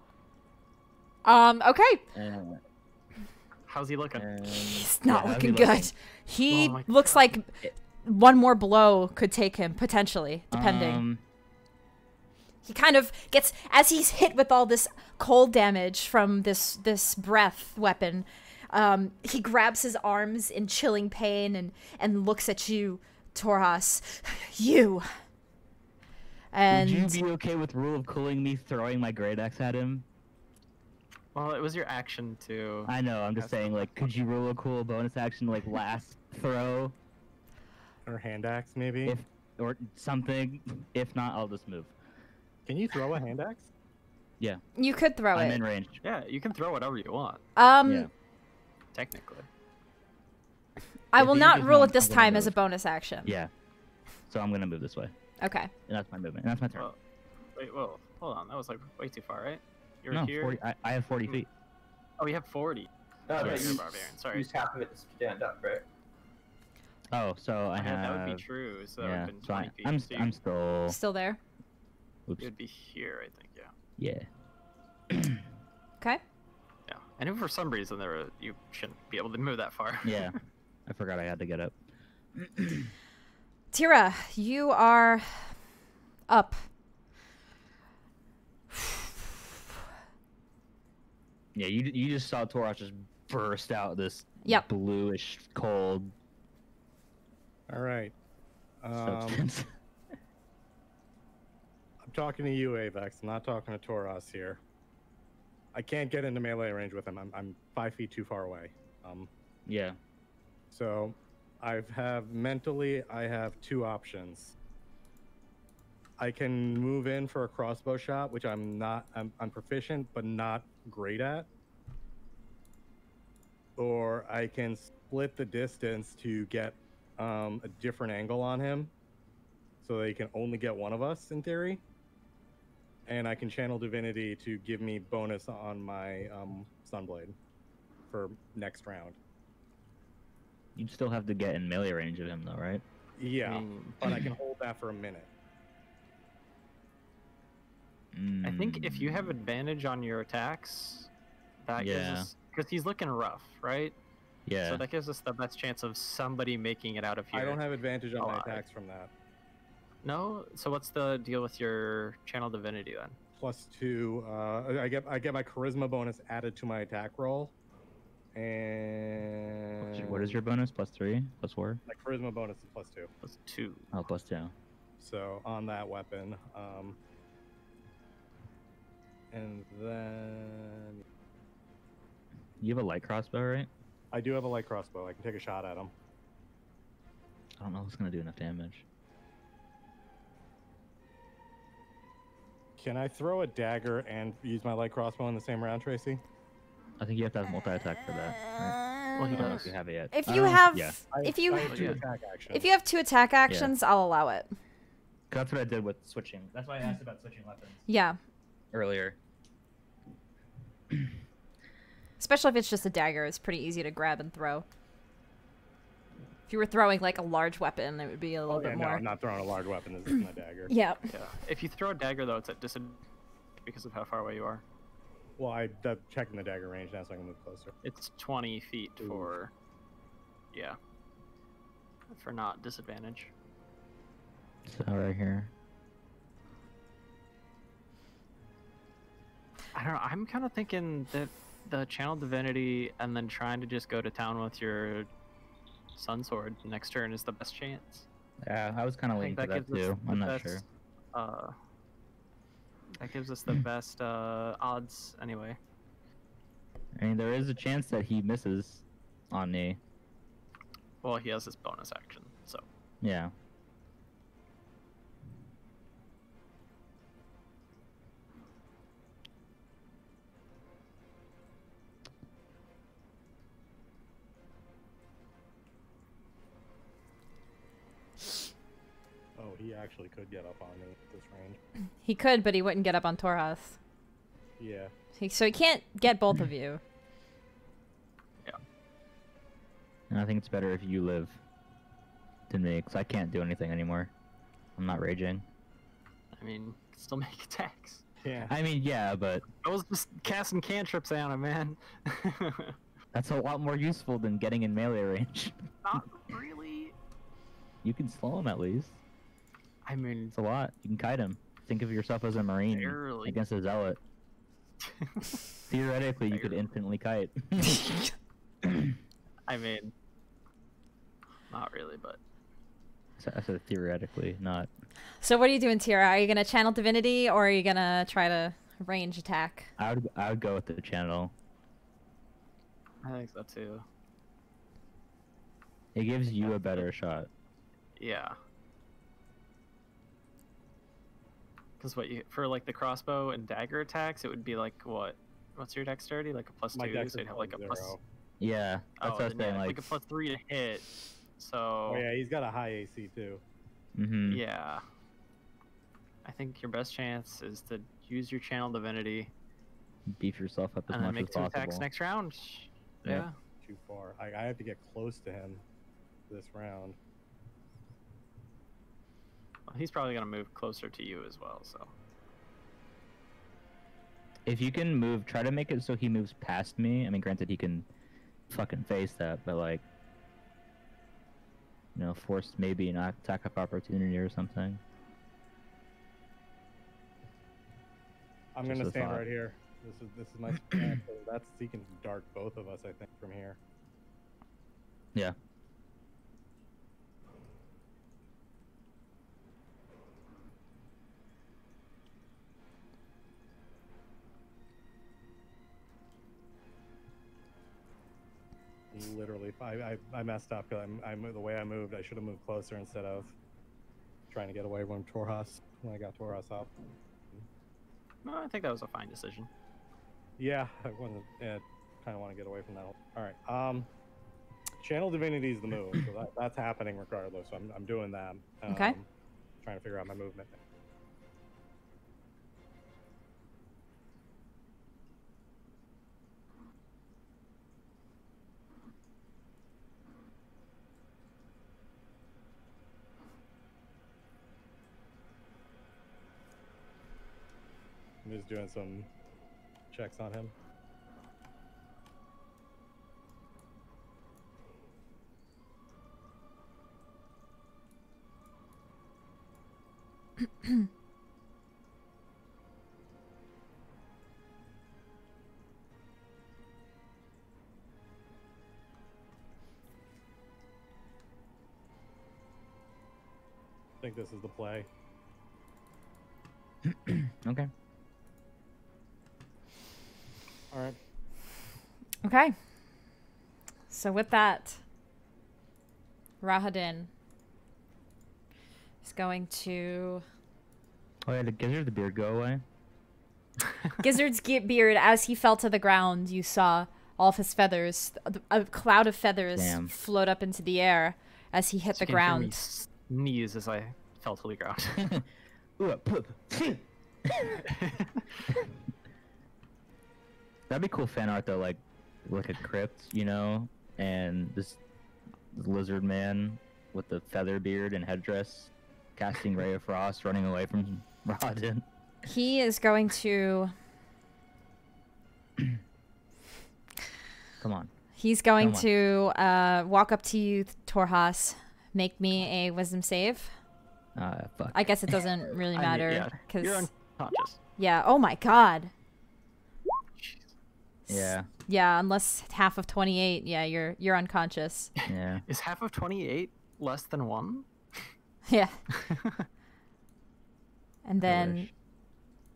A: Um. Okay.
D: and,
B: How's he looking?
D: and
A: He's not
D: yeah,
A: looking
D: he
A: good. He
B: Oh
A: looks
B: God.
A: like one more blow could take him potentially, depending.
D: Um,
A: he kind of gets as he's hit with all this cold damage from this this breath weapon. Um, he grabs his arms in chilling pain and and looks at you, Torhas. You. And
D: would you be okay with rule of cooling me throwing my great axe at him?
B: Well, it was your action too.
D: I know. I'm just saying, like, could you roll a cool bonus action, like last throw,
E: Or hand axe, maybe.
D: if or something? If not, I'll just move.
E: Can you throw a hand axe? Yeah.
A: You could throw
D: I'm
A: it.
D: in range.
B: Yeah, you can throw whatever you want,
A: Um,
D: Yeah.
B: technically.
A: I
D: If
A: will not rule it this
D: I'm
A: time as a bonus action.
D: Yeah. So I'm gonna move this way,
A: Okay.
D: and that's my movement, and that's my turn.
B: Well, wait, whoa, hold on. That was like way too far, right? You're
D: no,
B: here.
D: 40, I, I have 40 hmm. feet.
B: Oh, you have 40.
F: No,
B: Sorry,
F: no,
B: you're a barbarian. Sorry.
F: use half of it to stand up, right?
D: Oh, so I
B: Yeah,
D: have.
B: that would be true. So
D: yeah,
B: would have been
D: so
B: 20
D: I,
B: feet.
D: I'm,
B: so
D: I'm still.
A: Still there.
D: Oops.
B: You'd be here, I think. Yeah.
D: Yeah.
A: Okay.
B: Yeah. I if for some reason there were, you shouldn't be able to move that far.
D: Yeah. I forgot I had to get up.
A: Tira, you are up.
D: Yeah, you you just saw Torhas just burst out this
A: Yep.
D: bluish cold
E: All right. Um. I'm talking to you, Avex. I'm not talking to Toros here. I can't get into melee range with him. I'm, I'm five feet too far away. Um,
D: yeah.
E: so I have mentally, I have two options. I can move in for a crossbow shot, which I'm not, I'm, I'm proficient, but not great at. Or I can split the distance to get um, a different angle on him so they can only get one of us in theory. And I can channel divinity to give me bonus on my um, sunblade for next round.
D: You'd still have to get in melee range of him, though, right?
E: Yeah,
B: I, mean,
E: but I can hold that for a minute.
B: I think if you have
D: Mm,
B: advantage on your attacks, that
D: Yeah.
B: gives us because he's looking rough, right?
D: Yeah.
B: So that gives us the best chance of somebody making it out of here.
E: I don't have advantage on my attacks from that.
B: No. So what's the deal with your channel divinity then?
E: Plus two, uh, I get I get my charisma bonus added to my attack roll, and
D: What's your- what is your bonus? Plus three? Plus four?
E: my charisma bonus is plus two.
B: Plus two.
D: Oh, plus two.
E: So on that weapon, um, and then
D: You have a light crossbow, right?
E: I do have a light crossbow. I can take a shot at him.
D: I don't know if it's gonna do enough damage.
E: Can I throw a dagger and use my light crossbow in the same round, Tracy?
D: I think you have to have multi attack for that. Right? Well, he does. You have it yet.
A: If you
D: don't-
A: have,
D: yeah,
A: if you,
E: I have two
B: Yeah.
E: attack actions.
A: if you have two attack actions, I'll allow it.
D: that's what I did with switching. That's why I asked about switching weapons
A: Yeah,
D: earlier.
A: especially if it's just a dagger, it's pretty easy to grab and throw. If you were throwing like a large weapon, it would be a little
E: Oh, yeah,
A: bit
E: no,
A: more.
E: I'm not throwing a large weapon. This is my dagger.
A: Yeah.
B: Yeah. If you throw a dagger though, it's at disadvantage because of how far away you are.
E: Well, I am checking the dagger range now, so I can move closer.
B: It's 20 feet
E: Ooh.
B: for. Yeah. For not disadvantage.
D: So right here.
B: I don't know. I'm kind of thinking that the channel divinity and then trying to just go to town with your sun sword next turn is the best chance.
D: Yeah, I was kind of leaning to
B: that
D: that too. I'm not
B: best,
D: sure.
B: Uh, that gives us the best uh, odds anyway.
D: I mean, there is a chance that he misses on me.
B: Well, he has his bonus action, so
D: Yeah.
E: He actually could get up on me at this range.
A: He could, but he wouldn't get up on Torhas.
E: Yeah.
A: He, so he can't get both of you. Yeah.
D: And I think it's better if you live than me, because I can't do anything anymore. I'm not raging.
B: I mean, still make attacks.
E: Yeah.
D: I mean, yeah, but
B: I was just casting cantrips on him, man.
D: that's a lot more useful than getting in melee range.
B: Not really.
D: You can slow him at least.
B: I mean,
D: It's a lot. You can kite him. Think of yourself as a marine
B: Barely.
D: against a zealot. Theoretically, you could infinitely kite.
B: I mean, not really, but
D: So- I said theoretically, not.
A: So what are you doing, Tira? Are you gonna channel divinity or are you gonna try to range attack?
D: I would I would go with the channel.
B: I think so too.
D: It gives you a better shot.
B: Yeah. Because what you for like the crossbow and dagger attacks, it would be like what? What's your dexterity? Like a plus
E: My
B: two,
E: dex
B: so you'd have like a
E: zero.
B: plus.
D: Yeah, that's
B: oh,
D: what I was
B: then, yeah, like,
D: Like,
B: a plus three to hit. So
E: Oh yeah, he's got a high AC too.
D: Mm-hmm.
B: yeah. I think your best chance is to use your channel divinity
D: beef yourself up as
B: and then
D: much
B: make
D: as
B: two
D: possible.
B: attacks next round.
D: Yeah.
B: Yeah.
E: Too far. I, I have to get close to him this round.
B: Well, he's probably gonna move closer to you as well. So
D: If you can move, try to make it so he moves past me. I mean, granted, he can fucking face that, but like, you know, force maybe an attack of opportunity or something.
E: I'm
D: Just
E: gonna stand
D: thought.
E: right here. This is this is my that's he can dart both of us. I think from here.
D: Yeah.
E: Literally, I I, I messed up because I'm, I'm the way I moved. I should have moved closer instead of trying to get away from Torhas when I got Torhas up.
B: no, I think that was a fine decision.
E: Yeah, I wasn't. Yeah, kind of want to get away from that. All right. Um, Channel Divinity is the move, so that, that's happening regardless. So I'm I'm doing that. Um,
A: Okay.
E: Trying to figure out my movement. Doing some checks on him. I think this is the play.
D: Okay.
E: All right.
A: Okay. So with that, Rahadin is going to
D: Oh yeah, did Gizzard the beard go away?
A: Gizzard's beard as he fell to the ground. You saw all of his feathers, a cloud of feathers,
D: Damn.
A: float up into the air as he hit
B: So
A: the
B: you can hear
A: ground.
B: Sneeze as I fell to the ground.
D: Ooh, poop. That'd be cool fan art though, like like a crypt, you know, and this lizard man with the feather beard and headdress casting Ray of Frost, running away from Rahadin.
A: He is going to.
D: Come on.
A: He's going
D: on.
A: to uh, walk up to you, Torhas. Make me a wisdom save.
D: Uh, fuck.
A: I guess it doesn't really matter
B: yeah,
A: because
B: You're unconscious.
A: yeah. Oh my god.
D: Yeah,
A: Yeah, unless half of twenty eight. Yeah, you're you're unconscious.
D: yeah.
B: Is half of 28 less than 1?
A: yeah. And then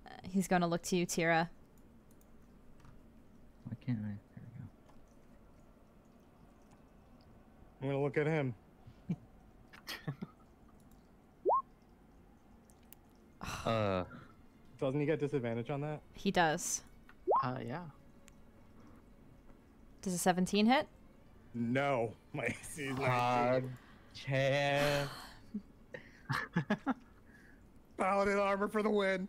A: uh, he's going to look to you, Tira.
D: Why can't I? There we
E: I'm gonna look at him.
D: Uh,
E: Doesn't he get disadvantage on that?
A: He does.
B: Uh, yeah.
A: Does a seventeen hit?
E: No, my AC is 19.
D: uh, Chad.
E: Paladin armor for the win.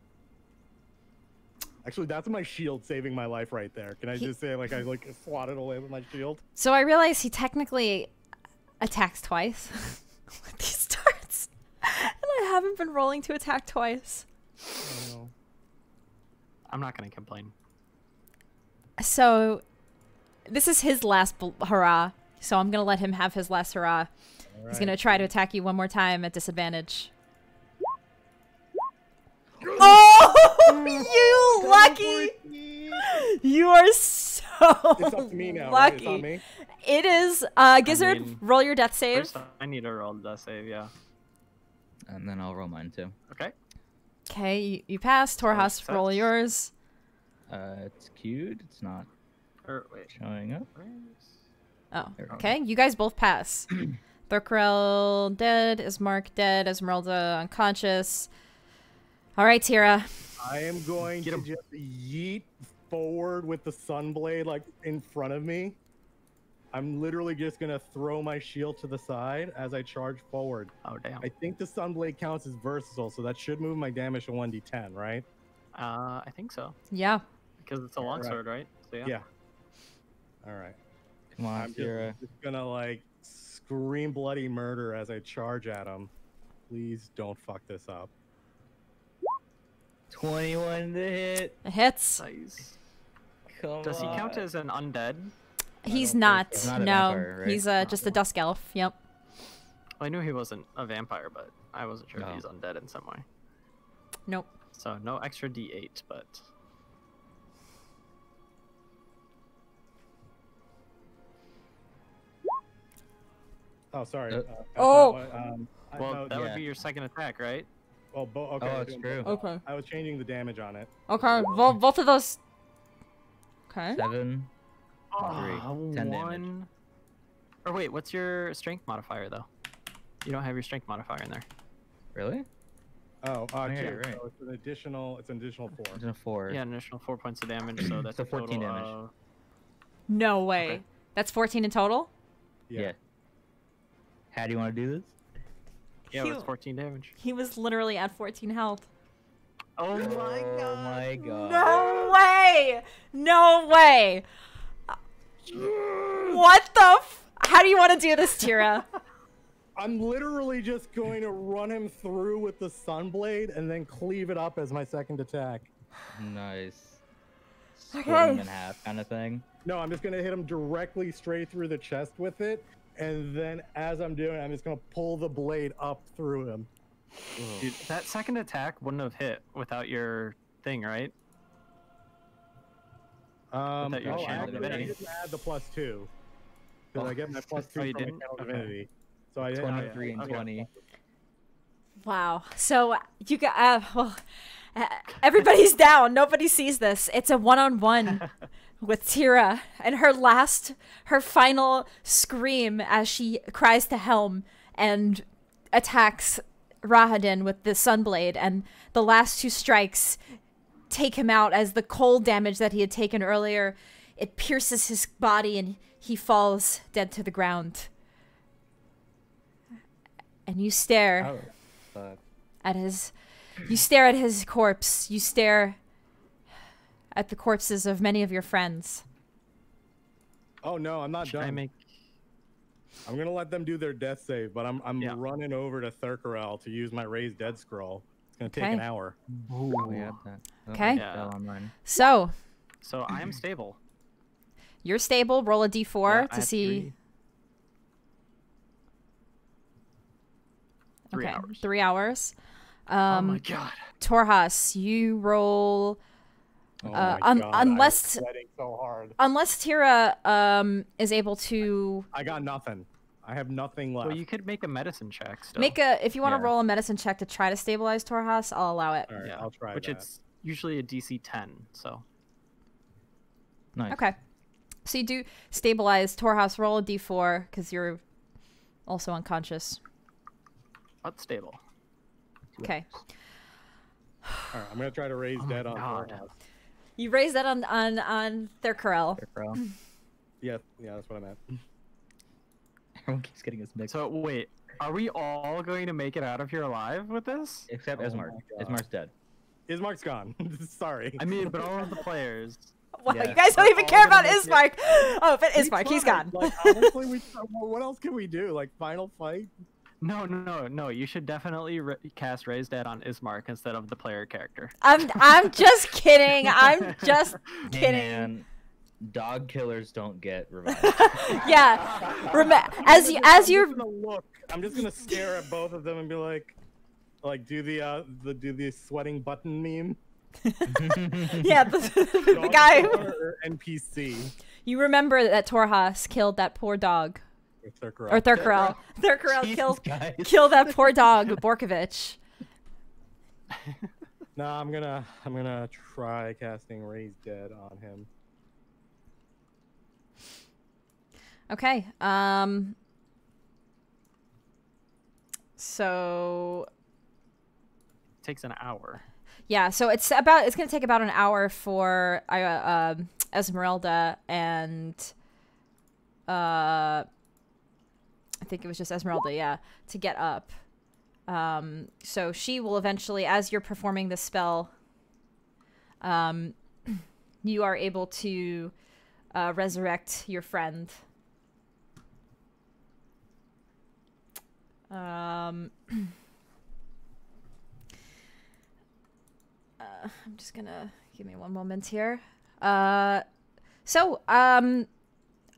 E: Actually, that's my shield saving my life right there. Can I
A: He-
E: just say, like, I like swatted away with my shield?
A: So I realize he technically attacks twice with these darts, and I haven't been rolling to attack twice.
E: Oh, no.
B: I'm not going to complain.
A: So this is his last bl- hurrah. So I'm gonna let him have his last hurrah. He's gonna try to attack you one more time at disadvantage. Oh, you lucky! You are so
E: It's up to me now. Right? It's
A: lucky.
E: on me.
A: It is uh, Gizzard.
B: mean,
A: roll your death save.
B: First, I need to roll the save, yeah.
D: And then I'll roll mine too.
B: Okay.
A: Okay, you, you pass. Torhas, roll yours.
D: Uh, it's queued. It's not
B: Or, wait.
D: showing up.
A: Oh,
D: There we go.
A: okay. You guys both pass. Thurkarel dead. Ismark dead. Esmeralda unconscious. All right, Tira.
E: I am going
B: Get
E: to
B: 'em.
E: just yeet forward with the sunblade like in front of me. I'm literally just gonna throw my shield to the side as I charge forward.
B: Oh, damn.
E: I think the sunblade counts as versatile, so that should move my damage to 1d10, right?
B: Uh, I think so.
A: Yeah.
B: Because it's a
E: Alright.
B: longsword, right? So, yeah.
E: Yeah. All right.
D: Come on,
E: I'm just, just gonna like scream bloody murder as I charge at him. Please don't fuck this up.
D: 21 to hit.
A: It hits.
B: Nice.
D: Come
B: Does he count as an undead?
A: He's
E: don't
A: not.
D: so. Not
A: no,
D: vampire, right?
A: he's uh, just a dusk elf. Yep.
B: Well, I knew he wasn't a vampire, but I wasn't sure
D: No.
B: if he's undead in some way.
A: Nope.
B: So no extra D8, but
E: Oh, sorry.
D: Uh,
E: uh,
A: Oh.
E: what- um, I-
B: well,
E: no,
B: that
D: yeah.
B: would be your second attack, right?
E: well, bo- okay.
D: Oh,
E: I was
D: true.
E: both.
A: Okay.
E: I was changing the damage on it.
A: Okay. Well, both of those. Okay.
D: Seven. Three.
B: Oh,
D: Ten damage.
B: Or wait, what's your strength modifier though? You don't have your strength modifier in there.
D: Really?
E: Oh, uh,
D: yeah,
E: two.
D: right.
E: So it's an additional. It's an additional four.
D: It's a four.
B: Yeah, an additional four points of damage, so that's
D: So
B: a
D: 14
B: total
D: damage.
B: of-
A: No way.
B: Okay.
A: That's 14 in total.
D: Yeah. How do you want to do this?
B: Yeah,
A: He-
B: that's 14 damage.
A: He was literally at 14 health.
B: Oh my
D: Oh
B: god.
D: my god.
A: No way. No way. What the? F- How do you want to do this, Tira?
E: I'm literally just going to run him through with the sunblade and then cleave it up as my second attack.
D: Nice. Split
A: Okay.
D: him in half kind of thing.
E: No, I'm just gonna hit him directly straight through the chest with it, and then as I'm doing, it, I'm just gonna pull the blade up through him.
B: Dude, that second attack wouldn't have hit without your thing, right?
E: Um,
B: Without your
E: oh,
B: channel
E: actually, I
B: divinity.
E: didn't add the plus two. Because I get my plus two
B: Oh, you
E: from my
B: didn't?
E: channel
B: Okay.
E: divinity. So I didn't. I-
D: 23 and
B: okay.
D: 20.
A: Wow. So you got uh, well, uh, everybody's down. Nobody sees this. It's a one-on-one with Tira and her last, her final scream as she cries to Helm and attacks Rahadin with the sunblade, and the last two strikes take him out as the cold damage that he had taken earlier it pierces his body and he falls dead to the ground. And you stare
E: Oh,
A: at his you stare at his corpse. You stare at the corpses of many of your friends.
E: Oh no, I'm not
B: Should I
E: done.
B: make?
E: I'm gonna let them do their death save, but I'm I'm
B: Yeah.
E: running over to Thurkarel to use my raised dead scroll. It's gonna take
A: Okay.
E: an hour.
D: We had. Oh,
A: Okay.
D: it fell on mine.
A: So,
B: So I am stable.
A: you're stable. Roll a d4
B: Yeah,
A: to
B: have
A: see.
B: three- Three
A: okay,
B: hours.
A: three hours.
B: oh my
A: Um,
B: god.
A: Torhas, you roll
E: Oh
A: Uh,
E: my God, I
A: unless-
E: so hard.
A: unless Tira um is able to
E: I got nothing. I have nothing left.
B: Well, you could make a medicine check still.
A: make a if you want to
D: Yeah.
A: roll a medicine check to try to stabilize Torhas, I'll allow it.
E: All right,
B: yeah,
E: I'll try
B: Which
E: that.
B: it's usually a DC 10. So
D: Nice.
A: Okay. So you do stabilize Torhas. Roll a d4 because you're also unconscious.
B: but stable.
A: Okay.
E: All right, I'm gonna try to raise
B: Oh my
E: dead on
B: God.
E: Thorhouse.
A: You raised that on on on Thurkarel.
D: Fair bro.
E: Yeah, yeah, that's what I meant.
D: Everyone keeps getting us mixed.
B: So wait, are we all going to make it out of here alive with this?
D: Except
E: Oh
D: Esmar.
E: my
D: dead.
E: Ismark's gone. Sorry.
B: I mean, but all of the players.
A: Wow,
D: Yeah.
A: you guys don't even care about
E: make it-
A: Ismark. Oh, but
E: We
A: Ismark, he's
E: tried.
A: gone.
E: Like honestly, we. What else can we do? Like final fight?
B: No, no, no, no. You should definitely ra- cast Raise Dead on Ismark instead of the player character.
A: I'm I'm just kidding. I'm just
D: Hey,
A: kidding.
D: man, dog killers don't get revived.
A: Yeah. Rem- as you as
E: I'm
A: you're
E: just gonna look. I'm just gonna stare at both of them and be like, like do the uh the do the sweating button meme.
A: yeah the, the guy.
E: NPC.
A: You remember that Torhas killed that poor dog,
E: Or Thurkarel.
A: or Thurkarel. Thurkarel
D: Jesus,
A: killed
D: guys.
A: killed that poor dog, Borkovich.
E: No, I'm gonna I'm gonna try casting Raise Dead on him.
A: Okay. Um. So
B: takes an hour.
A: yeah, so it's about it's gonna take about an hour for uh, um, Esmeralda and uh, I think it was just Esmeralda, yeah, to get up. Um, so she will eventually, as you're performing the spell, um, you are able to uh, resurrect your friend. Um, uh, I'm just gonna give me one moment here. Uh, so um,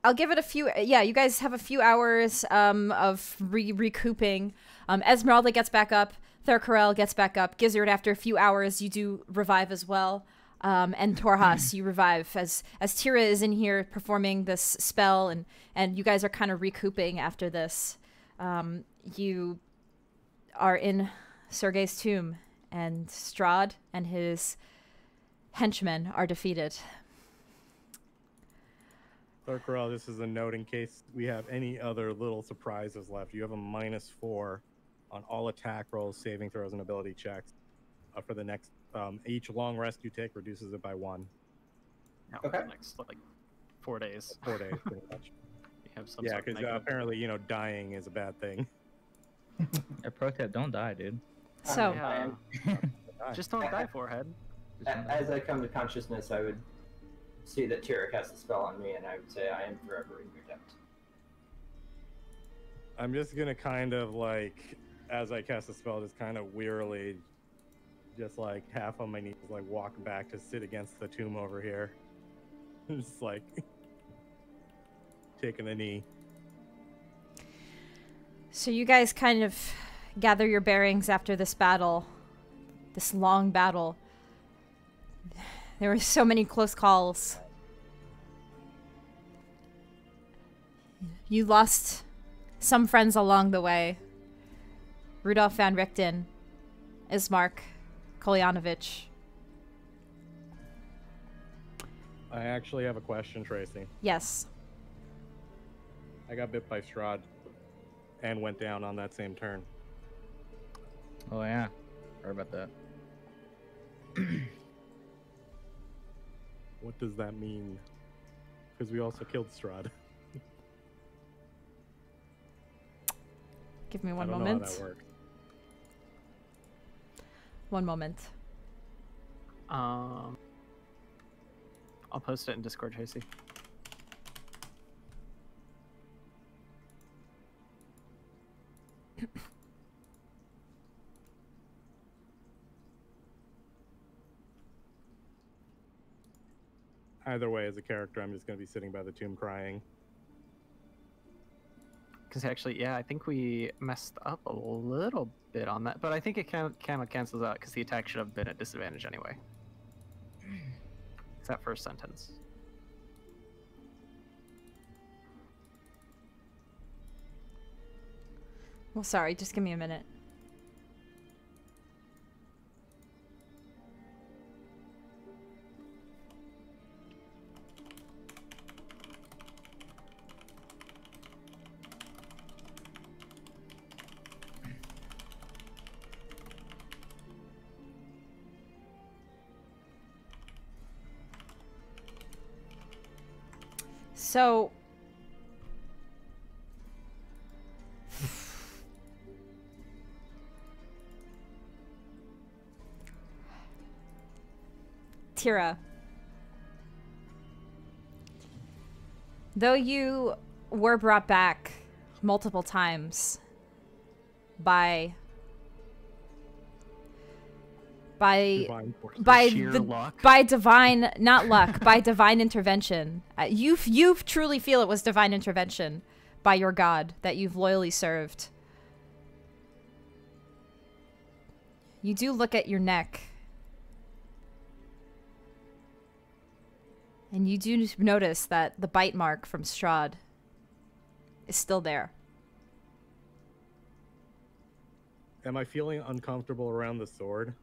A: I'll give it a few. Yeah, you guys have a few hours um of re- recouping. Um, Esmeralda gets back up. Thurkarel gets back up. Gizzard, after a few hours, you do revive as well. Um, and Torhas, you revive as as Tira is in here performing this spell, and and you guys are kind of recouping after this. Um, you are in Sergei's tomb, and Strahd and his henchmen are defeated.
E: Thurkarel, this is a note in case we have any other little surprises left. You have a minus four on all attack rolls, saving throws, and ability checks uh, for the next. Um, each long rest you take reduces it by one.
B: Yeah, for the next like four days.
E: Four days, pretty much.
B: We have some
E: yeah, because uh, apparently, you know, dying is a bad thing.
D: A pro tip: don't die, dude.
A: So
F: I am-
E: Die.
B: Just don't die, forehead.
D: Just don't
F: a-
D: die.
F: as I come to consciousness, I would see that Tira has a spell on me, and I would say, I am forever in your debt.
E: I'm just gonna kind of like, as I cast the spell, just kind of wearily, just like half on my knees, like walk back to sit against the tomb over here. just like taking a knee.
A: So you guys kind of gather your bearings after this battle, this long battle. There were so many close calls. You lost some friends along the way. Rudolph van Richten, Ismark, Kolyanovich.
E: I actually have a question, Tracy.
A: Yes.
E: I got bit by Strahd and went down on that same turn.
D: Oh yeah, heard about that.
E: What does that mean? because we also killed Strahd.
A: Give me
E: I
A: one
E: don't
A: moment.
E: know how that.
A: One moment.
B: Um, I'll post it in Discord, Tracy.
E: Either way, as a character, I'm just going to be sitting by the tomb crying.
B: Because actually, yeah, I think we messed up a little bit on that, but I think it kind of cancels out because the attack should have been at disadvantage anyway. It's that first sentence.
A: Well, sorry, just give me a minute. So Tira. Though you were brought back multiple times by by
E: Divine
A: by the
B: luck.
A: by divine not luck by divine intervention uh, you you truly feel it was divine intervention by your god that you've loyally served you do look at your neck and you do notice that the bite mark from Strahd is still there
E: Am I feeling uncomfortable around the sword?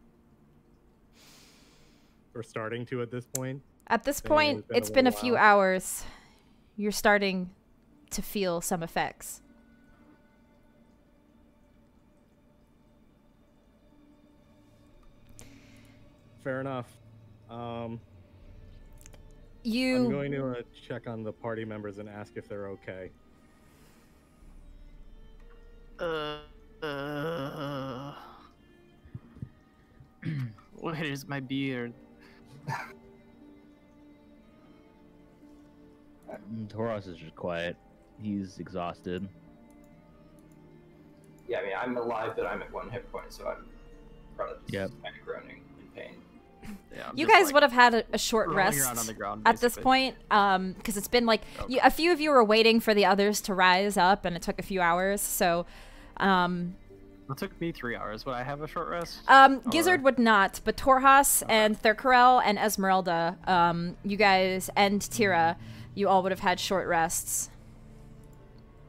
E: Or starting to at this point?
A: At this point,
E: it's been a
A: been a few
E: while.
A: hours. You're starting to feel some effects.
E: Fair enough. Um,
A: You
E: I'm going to uh, check on the party members and ask if they're okay.
B: Uh, uh, where is my beard?
D: Mm, Torhas is just quiet. He's exhausted.
F: Yeah, I mean, I'm alive, but I'm at one hit point, so I'm probably just
D: Yep.
F: kind of groaning in pain.
B: Yeah,
A: you guys
B: like,
A: would have had a, a short rest
B: on the ground,
A: at this
B: basically.
A: point, um, because it's been like
B: Okay.
A: you, a few of you were waiting for the others to rise up, and it took a few hours. So, um,
B: It took me three hours. Would I have a short rest?
A: um,
B: Or-
A: Gizzard would not, but Torhas and Thurkarel and Esmeralda, um, you guys and Tira, you all would have had short rests.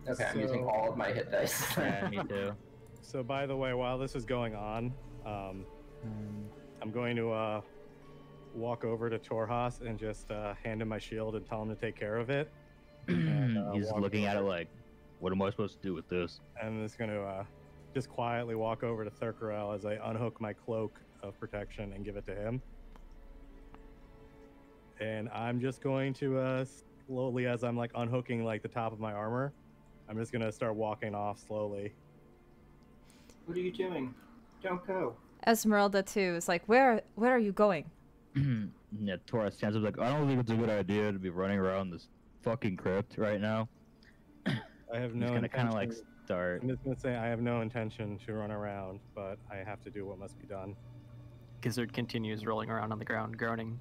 F: Okay, I'm using
E: So-
F: all of my hit dice.
D: Yeah, me too.
E: So, by the way, while this is going on, um, I'm going to uh, walk over to Torhas and just uh, hand him my shield and tell him to take care of it. And, uh,
D: He's
E: walk
D: looking at it like, what am I supposed to do with this?
E: I'm just going to uh, just quietly walk over to Thurkarel as I unhook my cloak of protection and give it to him. And I'm just going to uh, slowly, as I'm like unhooking like the top of my armor, I'm just going to start walking off slowly.
F: what are you doing? Don't go.
A: Esmeralda too is like, where where are you going?
D: yeah, Torhas stands up like, I don't think it's a good idea to be running around this fucking crypt right now.
E: I have
D: I'm
E: no
D: just gonna kind of like
E: intention-
D: start.
E: I'm just gonna say I have no intention to run around, but I have to do what must be done.
B: Gizzard continues rolling around on the ground, groaning.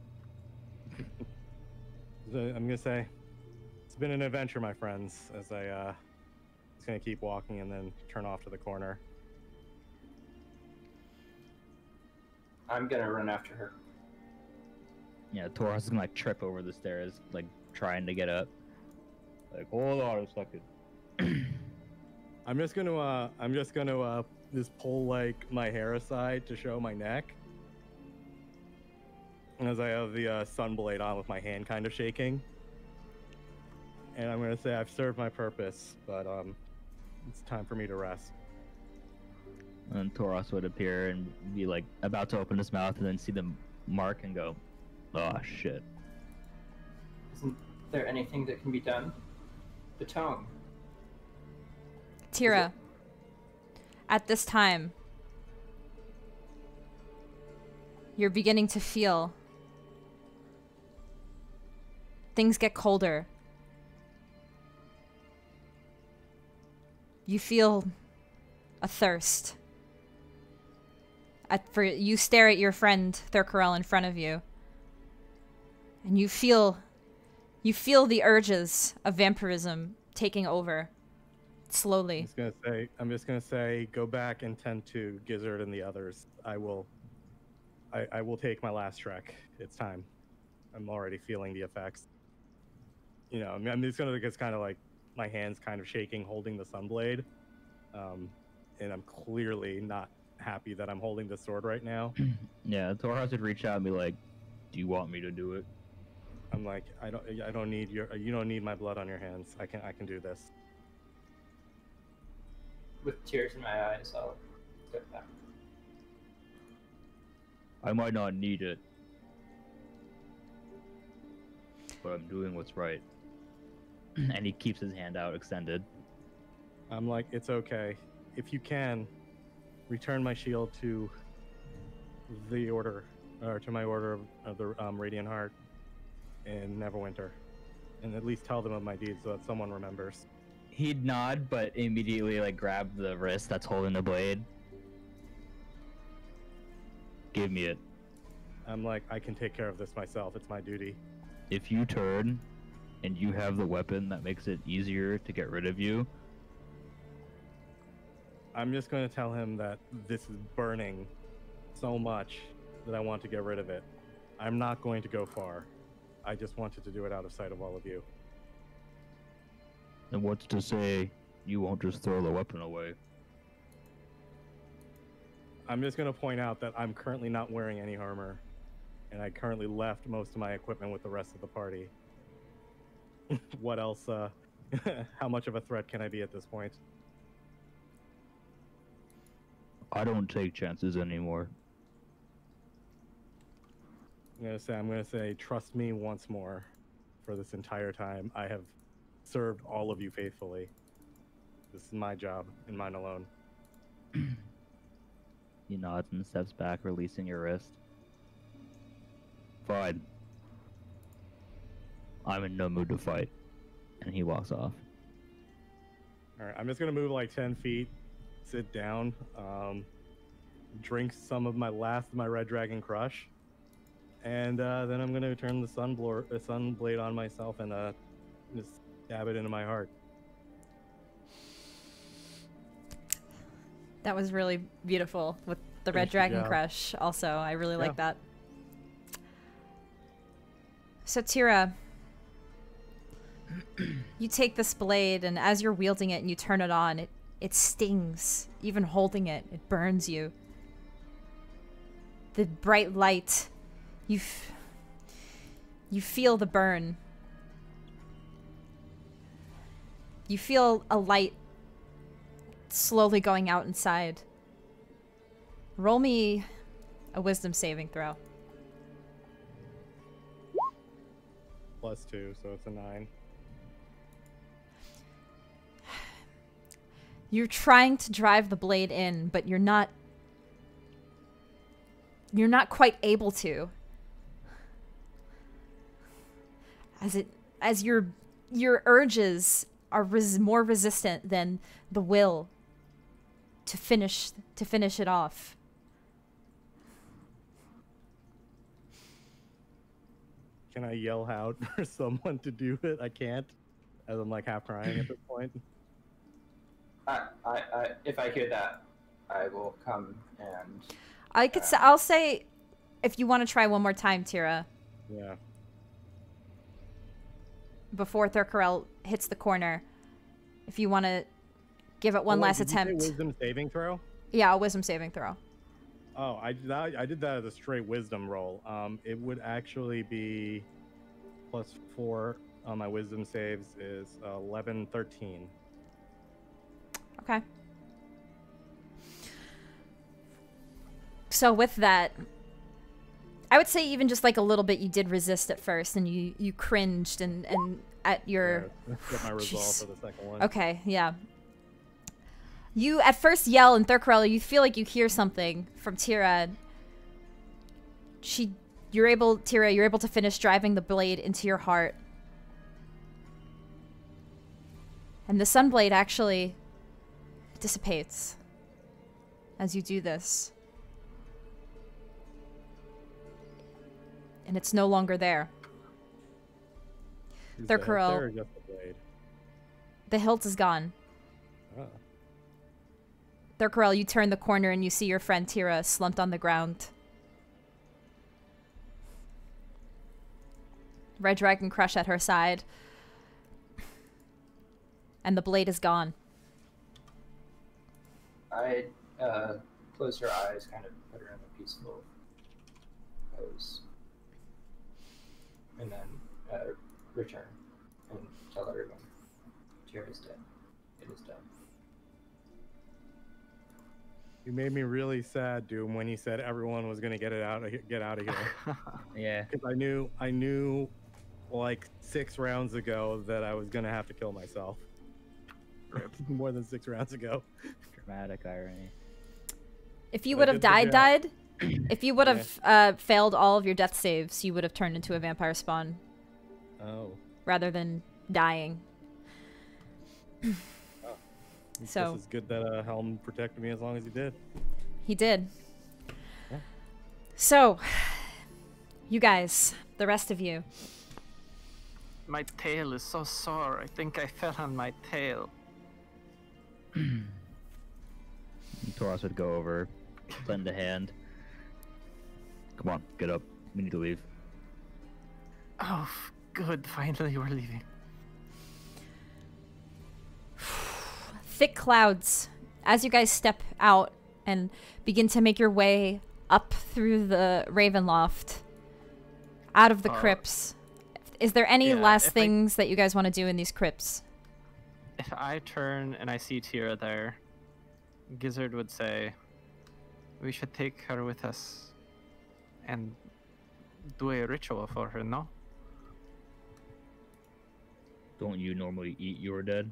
E: So I'm gonna say it's been an adventure, my friends. As I uh, just gonna keep walking and then turn off to the corner.
F: I'm gonna run after her.
D: Yeah, Torhas is gonna like trip over the stairs, like trying to get up. Like, hold on a second.
E: I'm just gonna uh, I'm just gonna uh, just pull like my hair aside to show my neck. As I have the uh, sunblade on with my hand kind of shaking. And I'm gonna say I've served my purpose, but um, it's time for me to rest.
D: And Torhas would appear and be like about to open his mouth and then see the mark and go, oh shit.
F: Isn't there anything that can be done? The tome.
A: Tira, at this time, you're beginning to feel things get colder. You feel a thirst. At, for you stare at your friend Thurkarel in front of you, and you feel you feel the urges of vampirism taking over
E: I'm
A: slowly.
E: just gonna say, I'm just gonna say, go back and tend to Gizzard and the others. I will, I, I will take my last trek. It's time. I'm already feeling the effects. You know, I mean, I'm just gonna get kind of like my hands kind of shaking, holding the sunblade, um, and I'm clearly not happy that I'm holding the sword right now.
D: Yeah, Torhas would reach out and be like, "Do you want me to do it?"
E: I'm like, I don't, I don't need your, you don't need my blood on your hands. I can, I can do this.
F: With tears in my eyes, I'll step back.
D: I might not need it, but I'm doing what's right. and he keeps his hand out extended.
E: I'm like, it's okay. If you can, return my shield to the order, or to my order of, of the um, Radiant Heart in Neverwinter, and at least tell them of my deeds so that someone remembers.
D: He'd nod, but immediately like grab the wrist that's holding the blade. Give me it.
E: I'm like, I can take care of this myself. It's my duty.
D: If you turn and you have the weapon that makes it easier to get rid of you,
E: I'm just going to tell him that this is burning so much that I want to get rid of it. I'm not going to go far. I just wanted to do it out of sight of all of you.
D: Then what's to say you won't just throw the weapon away?
E: I'm just going to point out that I'm currently not wearing any armor, and I currently left most of my equipment with the rest of the party. what else? Uh, how much of a threat can I be at this point?
D: I don't take chances anymore.
E: I'm gonna say, I'm gonna say, trust me once more. For this entire time, I have served all of you faithfully. This is my job and mine alone.
D: He nods and steps back, releasing your wrist. Fine. I'm in no mood to fight. And he walks off.
E: All right, I'm just gonna move like 10 feet, sit down, um, drink some of my last of my Red Dragon Crush, and uh, then I'm gonna turn the sun blor- the sun blade on myself and uh, just stab it into my heart.
A: That was really beautiful with the Red Dragon. Crush. Also, I really like that. So Tira, you take this blade, and as you're wielding it and you turn it on, it it stings. Even holding it, it burns you. The bright light, you f- you feel the burn. You feel a light slowly going out inside. Roll me a wisdom saving throw.
E: Plus two, so it's a nine.
A: You're trying to drive the blade in, but you're not you're not quite able to. As it as your your urges are res- more resistant than the will to finish to finish it off.
E: Can I yell out for someone to do it? I can't, as I'm like half crying at this point.
F: I, I, I, if I hear that, I will come and
A: I could say uh, I'll say if you want to try one more time, Tira,
E: Yeah.
A: Before Thurkarel hits the corner. If you want to give it one
E: Oh, wait,
A: last
E: did you say
A: attempt.
E: Wisdom saving throw.
A: Yeah, a wisdom saving throw.
E: Oh, I did that, I did that as a straight wisdom roll. Um, it would actually be plus four on my wisdom saves is 11, 13.
A: Okay. So with that, I would say even just like a little bit, you did resist at first, and you you cringed and and at your.
E: Yeah, get my resolve
A: Jeez.
E: for the second one.
A: Okay, yeah. You at first yell, and Thurkarel, you feel like you hear something from Tira. She, you're able, Tira, you're able to finish driving the blade into your heart. And the sunblade actually dissipates as you do this. And it's no longer there.
E: Is
A: They're
E: the hilt there or the?
A: The hilt is gone.
E: Oh.
A: Thurkarel, you turn the corner and you see your friend Tira slumped on the ground. Red Dragon Crush at her side. And the blade is gone.
F: I uh, close her eyes, kind of put her in a peaceful pose, and then uh, return and tell everyone Tira is dead. It is done.
E: You made me really sad, Doom, when you said everyone was gonna get it out of he- get out of here.
D: Yeah.
E: Because I knew I knew like six rounds ago that I was gonna have to kill myself. More than six rounds ago.
D: Dramatic irony.
A: If you would have died,
E: out-
A: died, if you would have uh, failed all of your death saves, you would have turned into a vampire spawn
E: Oh.
A: rather than dying.
E: It's
A: So-
E: it's good that uh, Helm protected me as long as he did.
A: He did.
E: Yeah.
A: So, you guys, the rest of you,
B: My tail is so sore. I think I fell on my tail.
D: Torhas would go over, lend a hand. Come on, get up. We need to leave.
B: Oh, good. Finally, we're leaving.
A: thick clouds, as you guys step out and begin to make your way up through the Ravenloft, out of the
B: Uh,
A: crypts. Is there any
B: yeah,
A: last
B: if I-
A: things that you guys want to do in these crypts?
B: If I turn and I see Tira there, Gizzard would say, "We should take her with us and do a ritual for her." No.
D: Don't you normally eat your dead?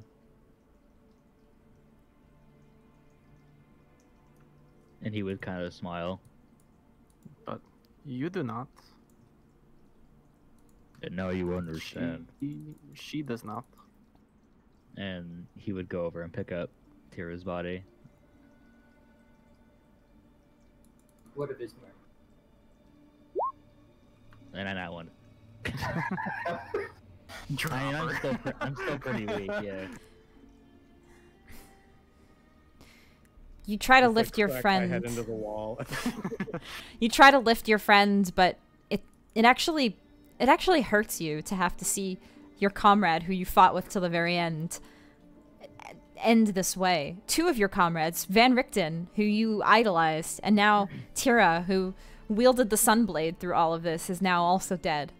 D: And he would kind of smile.
B: But you do not.
D: And now you understand.
B: she does not.
D: And he would go over and pick up Tira's body.
F: What of Ismark?
D: And I that one. I mean, I'm
B: her.
D: still, I'm still pretty weak, yeah.
A: You try to
E: Just, like,
A: lift your
E: crack my
A: friend.
E: head into the wall.
A: You try to lift your friend, but it it actually it actually hurts you to have to see your comrade who you fought with till the very end end this way. Two of your comrades, Van Richten, who you idolized, and now Tira, who wielded the sunblade through all of this, is now also dead.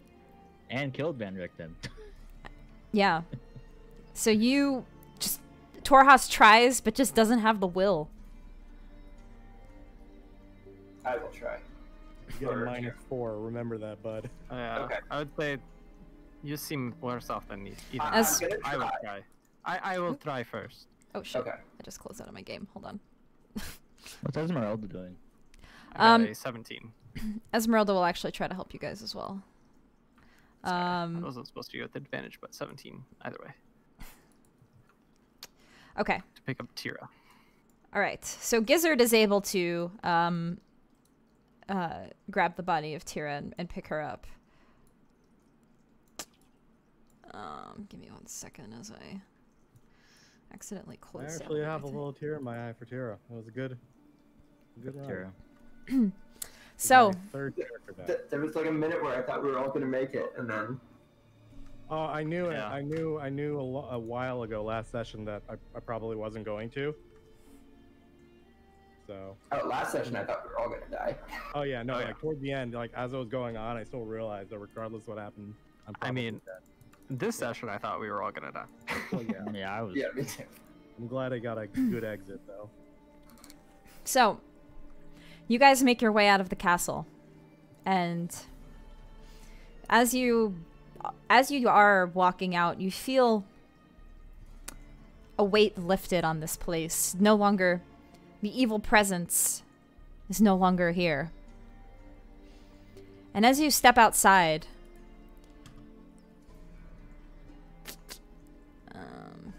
D: And killed Van Richten.
A: Yeah. So you just Torhas tries but just doesn't have the will.
F: I will try.
E: You get a
F: Or-
E: minus four. Remember that, bud.
B: Yeah,
F: Okay.
B: I would say you seem worse off than me.
A: As-
B: I will
F: try.
B: try. I, I will try first.
A: Oh shit.
F: Okay.
A: I just closed out of my game. Hold on.
D: What's Esmeralda doing?
B: I got
A: Um,
B: a 17.
A: Esmeralda will actually try to help you guys as well.
B: I
A: Um,
B: wasn't supposed to go with the advantage, but 17 either way
A: okay.
B: to pick up Tira.
A: All right. So Gizzard is able to um, uh, grab the body of Tira and, and pick her up. Um, give me one second as I accidentally
E: I
A: close. out
E: actually have a little tear in my eye for Tira. It was a good, good run.
D: Tira.
E: This is
A: So
E: third character death.
F: Th- there was like a minute where I thought we were all gonna make it, and then
E: Oh, I knew it. I knew. I knew a, lo- a while ago, last session, that I, I probably wasn't going to. So.
F: oh, last session I thought we were all gonna die.
E: Oh yeah, no.
B: Oh, yeah.
E: like toward the end, like as it was going on, I still realized that regardless what happened, I'm
B: I mean,
E: dead.
B: this session I thought we were all gonna die.
E: Well, yeah.
D: Yeah, I was.
F: Yeah, me too.
E: I'm glad I got a good exit though.
A: So, you guys make your way out of the castle. And as you as you are walking out, you feel a weight lifted on this place. No longer the evil presence is no longer here. And as you step outside, um,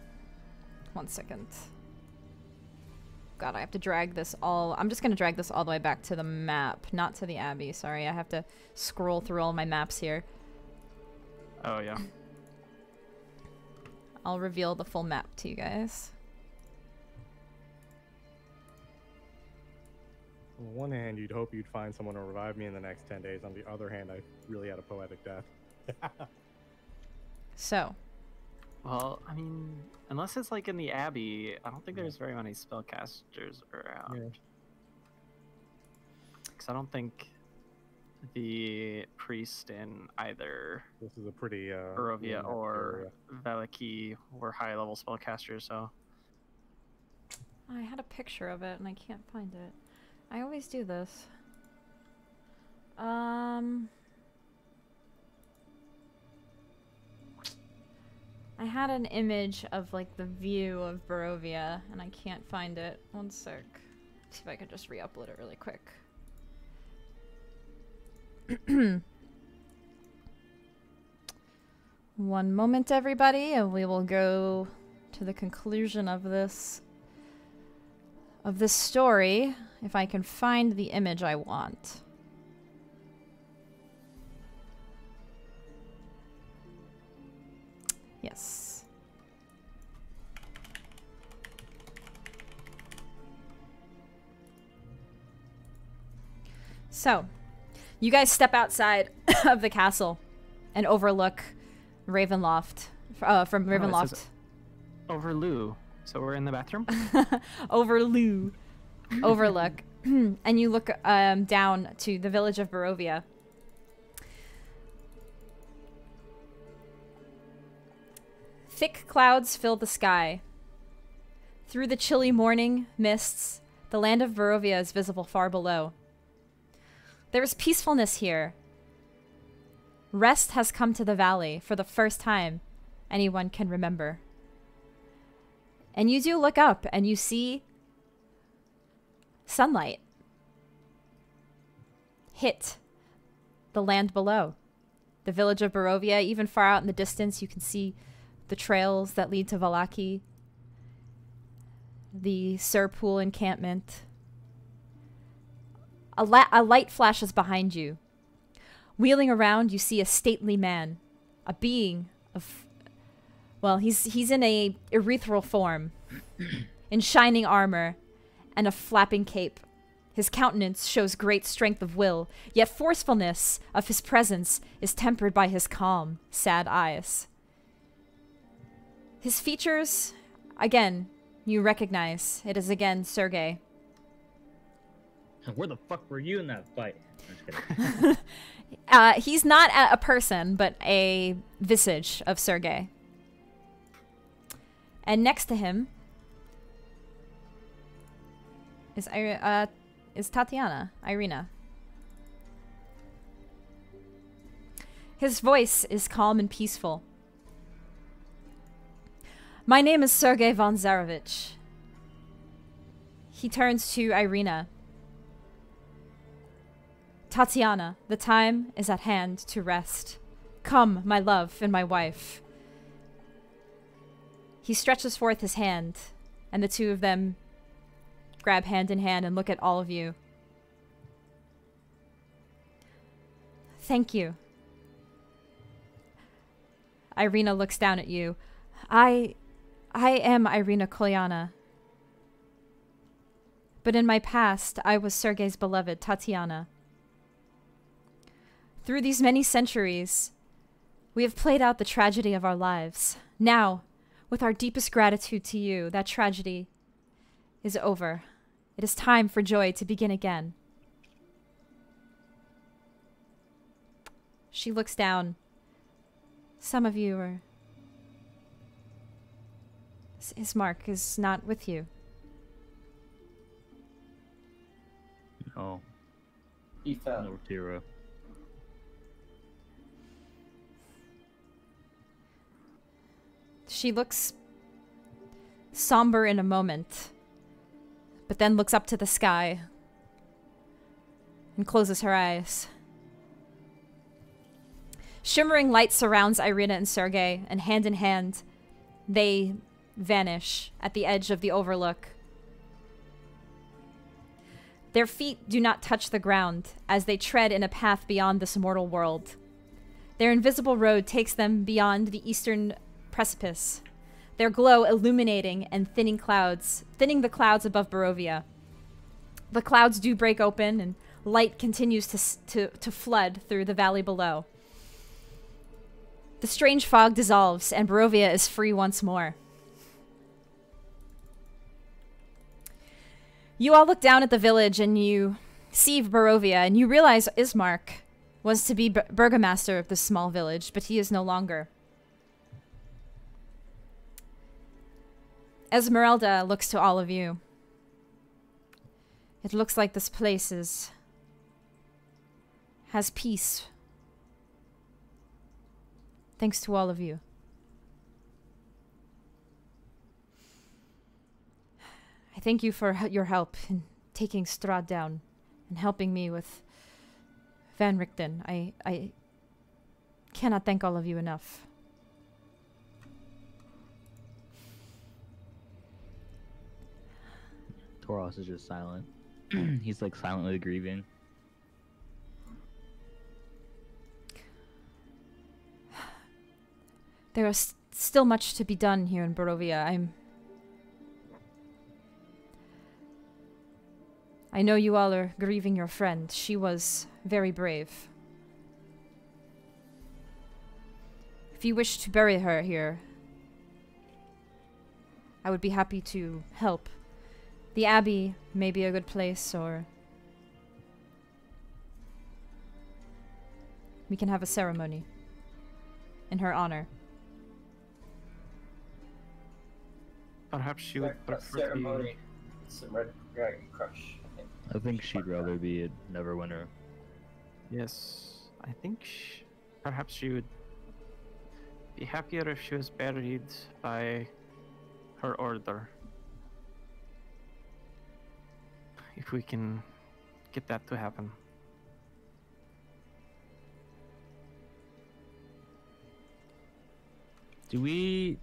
A: one second. God, I have to drag this all. I'm just gonna drag this all the way back to the map, not to the abbey. Sorry, I have to scroll through all my maps here.
B: Oh yeah.
A: I'll reveal the full map to you guys.
E: On the one hand, you'd hope you'd find someone to revive me in the next 10 days. On the other hand, I really had a poetic death.
A: So,
B: Well, I mean, unless it's like in the abbey, I don't think there's very many spellcasters around.
E: Yeah.
B: Because I don't think the priest in either
E: This is a pretty uh,
B: Barovia
E: remote
B: or
E: area.
B: Vallaki were high level spellcasters, so
A: I had a picture of it and I can't find it. I always do this. Um. I had an image of like the view of Barovia and I can't find it. One sec. See if I can just re-upload it really quick. One moment, everybody, and we will go to the conclusion of this of this story if I can find the image I want. Yes. So, you guys step outside of the castle and overlook Ravenloft uh, from
B: Oh,
A: Ravenloft.
B: says- over Lou. So we're in the bathroom.
A: over Lou overlook and you look um, down to the village of Barovia. Thick clouds fill the sky. Through the chilly morning mists, the land of Barovia is visible far below. There is peacefulness here. Rest has come to the valley for the first time anyone can remember. And you do look up and you see sunlight hit the land below. The village of Barovia, even far out in the distance, you can see the trails that lead to Vallaki, the Tser Pool encampment. A, la- a light flashes behind you. Wheeling around, you see a stately man, a being of well, he's he's in a ethereal form, in shining armor, and a flapping cape. His countenance shows great strength of will, yet forcefulness of his presence is tempered by his calm, sad eyes. His features, again, you recognize. It is again Sergei.
D: Where the fuck were you in that fight? I'm just kidding.
A: Uh, he's not a, a person, but a visage of Sergei. And next to him is uh, is Tatiana, Ireena. His voice is calm and peaceful. My name is Sergei von Zarovich. He turns to Ireena. Tatiana, the time is at hand to rest. Come, my love and my wife. He stretches forth his hand, and the two of them grab hand in hand and look at all of you. Thank you. Ireena looks down at you. I. I am Ireena Kolyana. But in my past, I was Sergei's beloved Tatiana. Through these many centuries, we have played out the tragedy of our lives. Now, with our deepest gratitude to you, that tragedy is over. It is time for joy to begin again. She looks down. Some of you are his mark is not with you.
D: No.
F: Aoife.
D: No, Tira.
A: She looks somber in a moment, but then looks up to the sky and closes her eyes. Shimmering light surrounds Ireena and Sergei, and hand in hand, they vanish at the edge of the overlook. Their feet do not touch the ground as they tread in a path beyond this mortal world. Their invisible road takes them beyond the eastern precipice, their glow illuminating and thinning clouds, thinning the clouds above Barovia. The clouds do break open and light continues to, to, to flood through the valley below. The strange fog dissolves and Barovia is free once more. You all look down at the village and you see Barovia and you realize Ismark was to be burgomaster of this small village, but he is no longer. Esmeralda looks to all of you. It looks like this place is has peace. Thanks to all of you. Thank you for your help in taking Strahd down and helping me with Van Richten. I I cannot thank all of you enough.
D: Torhas is just silent. He's like silently grieving.
A: There is still much to be done here in Barovia. I'm. I know you all are grieving your friend. She was very brave. If you wish to bury her here, I would be happy to help. The Abbey may be a good place, or. We can have a ceremony in her honor.
B: Perhaps she
F: A-
B: would
F: a
B: prefer
F: ceremony. with Some red dragon crush. I think.
D: She'd rather be a Neverwinter.
B: Yes, I think sh- perhaps she would be happier if she was buried by her order. If we can get that to happen.
D: Do we?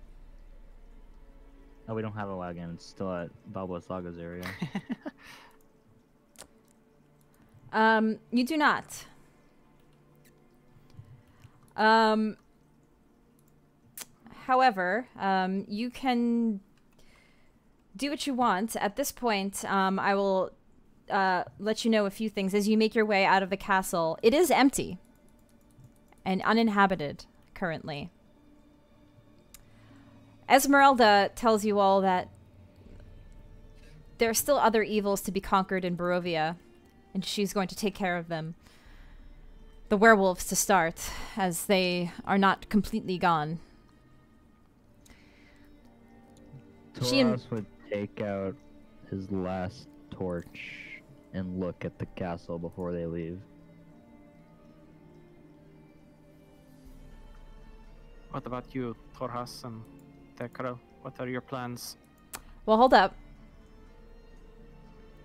D: Oh, we don't have a wagon. It's still at Baba Lysaga's area.
A: Um, you do not. Um, however, um, you can do what you want. At this point, um, I will uh, let you know a few things as you make your way out of the castle. It is empty and uninhabited currently. Esmeralda tells you all that there are still other evils to be conquered in Barovia, and she's going to take care of them. The werewolves to start, as they are not completely gone. She and-
D: Torhas would take out his last torch and look at the castle before they leave.
B: What about you, Torhas and Tekro? What are your plans?
A: Well, hold up.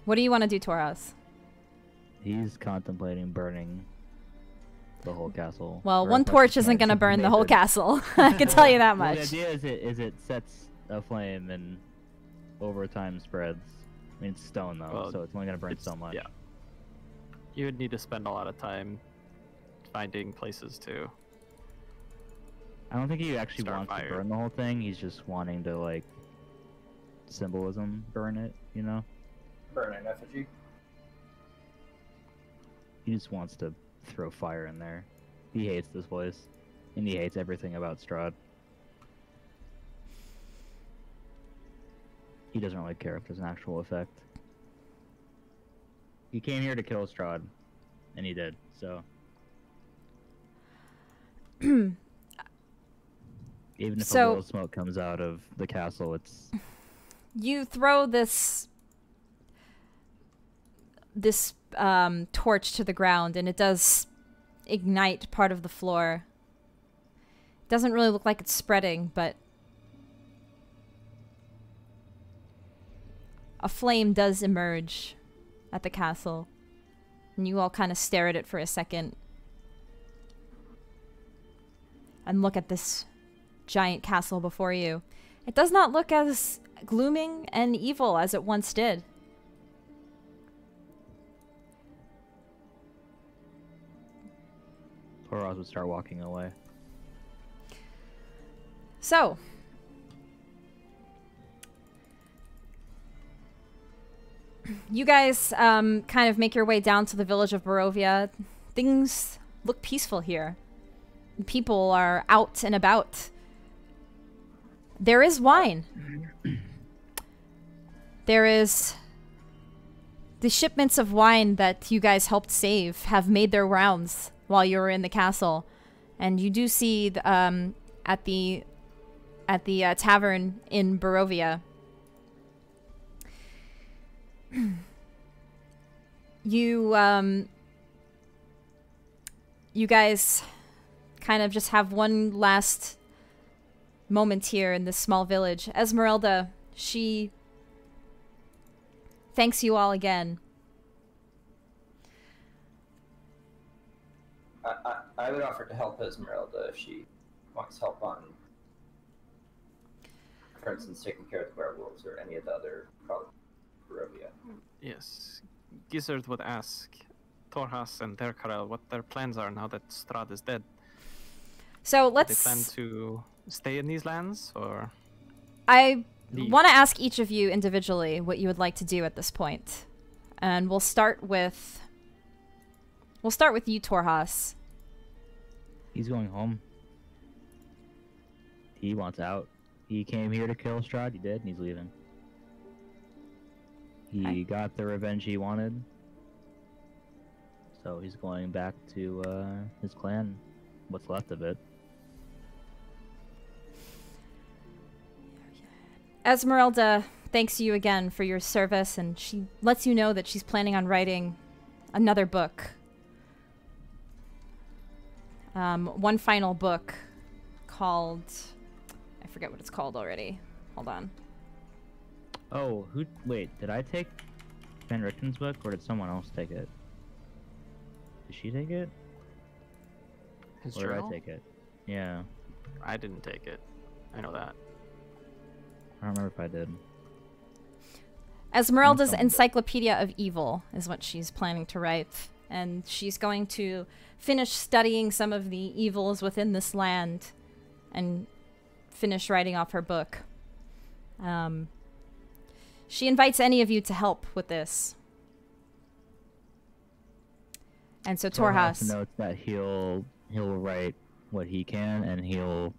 A: What do you want to do, Torhas?
D: He's contemplating burning the whole castle.
A: Well,
D: or
A: one torch isn't going to burn the whole castle. I can tell you that
D: Well,
A: much.
D: the idea is it is it sets a flame and over time spreads. I mean, it's stone though,
B: Well,
D: so it's only gonna burn so much.
B: yeah. You would need to spend a lot of time finding places to.
D: I don't think he actually wants
B: fire.
D: to burn the whole thing. He's just wanting to like symbolism burn it. You know,
F: Burn an effigy.
D: He just wants to throw fire in there. He hates this place, and he hates everything about Strahd. He doesn't really care if there's an actual effect. He came here to kill Strahd, and he did. So. Even if
A: So-
D: a little smoke comes out of the castle, it's
A: you throw this this um, torch to the ground and it does ignite part of the floor. It doesn't really look like it's spreading, but a flame does emerge at the castle. And you all kind of stare at it for a second. And look at this giant castle before you. It does not look as glooming and evil as it once did.
D: Torhas would start walking away.
A: So, you guys um, kind of make your way down to the village of Barovia. Things look peaceful here. People are out and about. There is wine. there is. The shipments of wine that you guys helped save have made their rounds while you were in the castle. And you do see th- um, at the at the uh, tavern in Barovia. you um you guys kind of just have one last moment here in this small village. Esmeralda, she thanks you all again.
F: I, I, I would offer to help Esmeralda if she wants help on, for instance, taking care of the werewolves or any of the other problems. Barovia.
B: Yes. Gizzard would ask Torhas and Thurkarel what their plans are now that Strahd is dead.
A: So
B: Do they plan to stay in these lands or
A: I want to ask each of you individually what you would like to do at this point. And we'll start with We'll start with you, Torhas.
D: He's going home. He wants out. He came here to kill Strahd. He did, and he's leaving. He
A: Okay.
D: got the revenge he wanted. So he's going back to uh, his clan. What's left of it.
A: Esmeralda thanks you again for your service, and she lets you know that she's planning on writing another book. Um, one final book called. I forget what it's called already. Hold on.
D: Oh, who? Wait, did I take Van Richten's book, or did someone else take it? Did she take it,
B: his
D: or did? I take it? Yeah,
B: I didn't take it. I know that.
D: I don't remember if I did.
A: Esmeralda's Encyclopedia of Evil is what she's planning to write. And she's going to finish studying some of the evils within this land and finish writing off her book. Um, she invites any of you to help with this. And so Torhas.
D: notes that he'll he'll write what he can, and he'll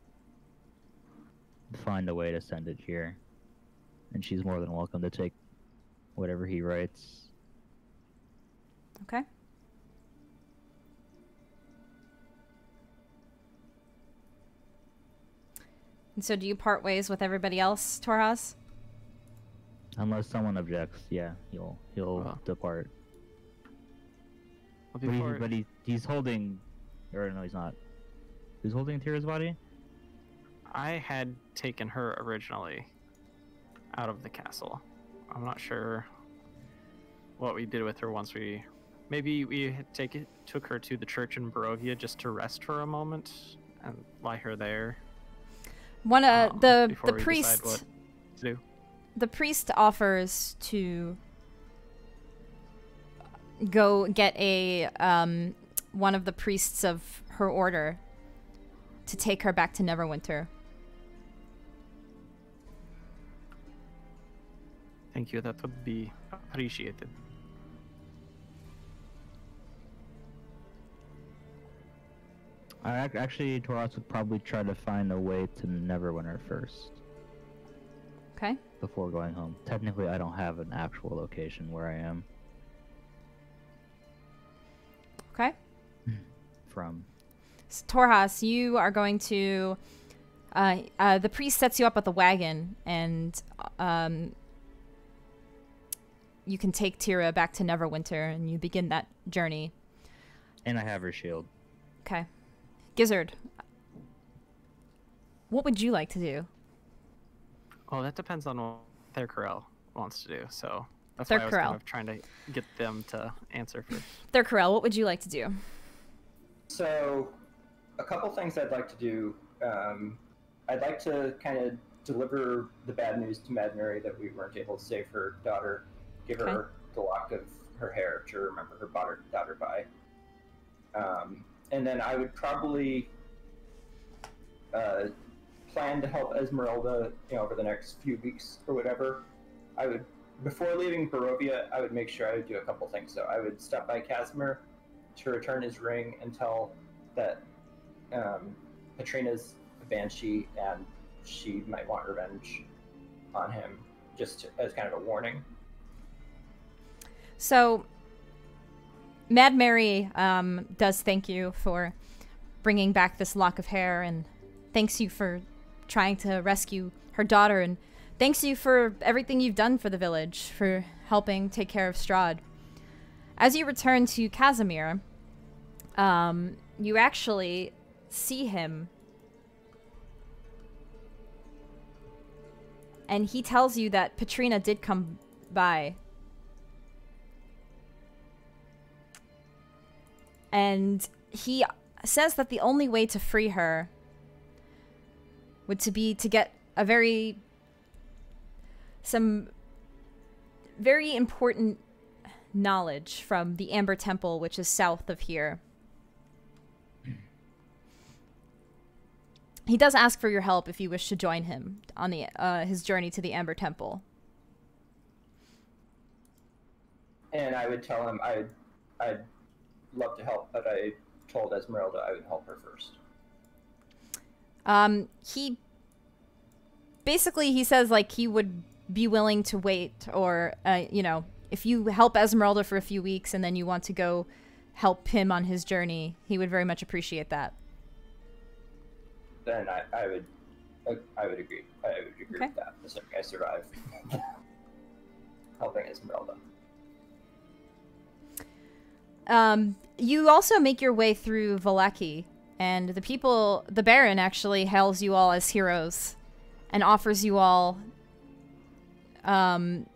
D: find a way to send it here. And she's more than welcome to take whatever he writes.
A: Okay. And so do you part ways with everybody else, Torhas?
D: Unless someone objects, yeah, he'll he'll
B: Well,
D: depart.
B: Well,
D: But, he,
B: before,
D: but he, he's holding, or no, he's not. Who's holding Tira's body?
B: I had taken her originally out of the castle. I'm not sure what we did with her once we. Maybe we had take it, took her to the church in Barovia just to rest for a moment and lie her there.
A: One uh,
B: um,
A: the the priest
B: decide what to do.
A: the priest offers to go get a um, one of the priests of her order to take her back to Neverwinter.
B: Thank you. That would be appreciated.
D: I ac- actually, Torhas would probably try to find a way to Neverwinter first
A: Okay.
D: before going home. Technically, I don't have an actual location where I am
A: Okay.
D: from.
A: S- Torhas, you are going to. Uh, uh, the priest sets you up at the wagon, and um, you can take Tira back to Neverwinter, and you begin that journey.
D: And I have her shield.
A: Okay. Gizzard, what would you like to do?
B: Well, that depends on what Thurkarel wants to do. So that's
A: They're
B: why I was kind of trying to get them to answer first.
A: Thurkarel, what would you like to do?
F: So, a couple things I'd like to do. Um, I'd like to kind of deliver the bad news to Mad Mary that we weren't able to save her daughter, give
A: Okay.
F: her the lock of her hair to remember her daughter, daughter by. Um, and then I would probably uh, plan to help Esmeralda, you know, over the next few weeks or whatever. I would, before leaving Barovia, I would make sure I would do a couple things. So I would stop by Casimir to return his ring and tell that um, Patrina's a banshee and she might want revenge on him, just to, as kind of a warning.
A: So, Mad Mary um, does thank you for bringing back this lock of hair and thanks you for trying to rescue her daughter and thanks you for everything you've done for the village, for helping take care of Strahd. As you return to Casimir, um, you actually see him. And he tells you that Patrina did come by and he says that the only way to free her would to be to get a very some very important knowledge from the Amber Temple, which is south of here. He does ask for your help if you wish to join him on the uh, his journey to the Amber Temple.
F: And I would tell him I'd, I'd love to help, but I told Esmeralda I would help her first.
A: Um, he basically he says like he would be willing to wait, or uh, you know, if you help Esmeralda for a few weeks and then you want to go help him on his journey, he would very much appreciate that.
F: Then I, I would, I would agree. I would agree
A: Okay.
F: with that. Assuming I survive helping Esmeralda.
A: Um, you also make your way through Vallaki, and the people, the Baron actually hails you all as heroes, and offers you all. Um,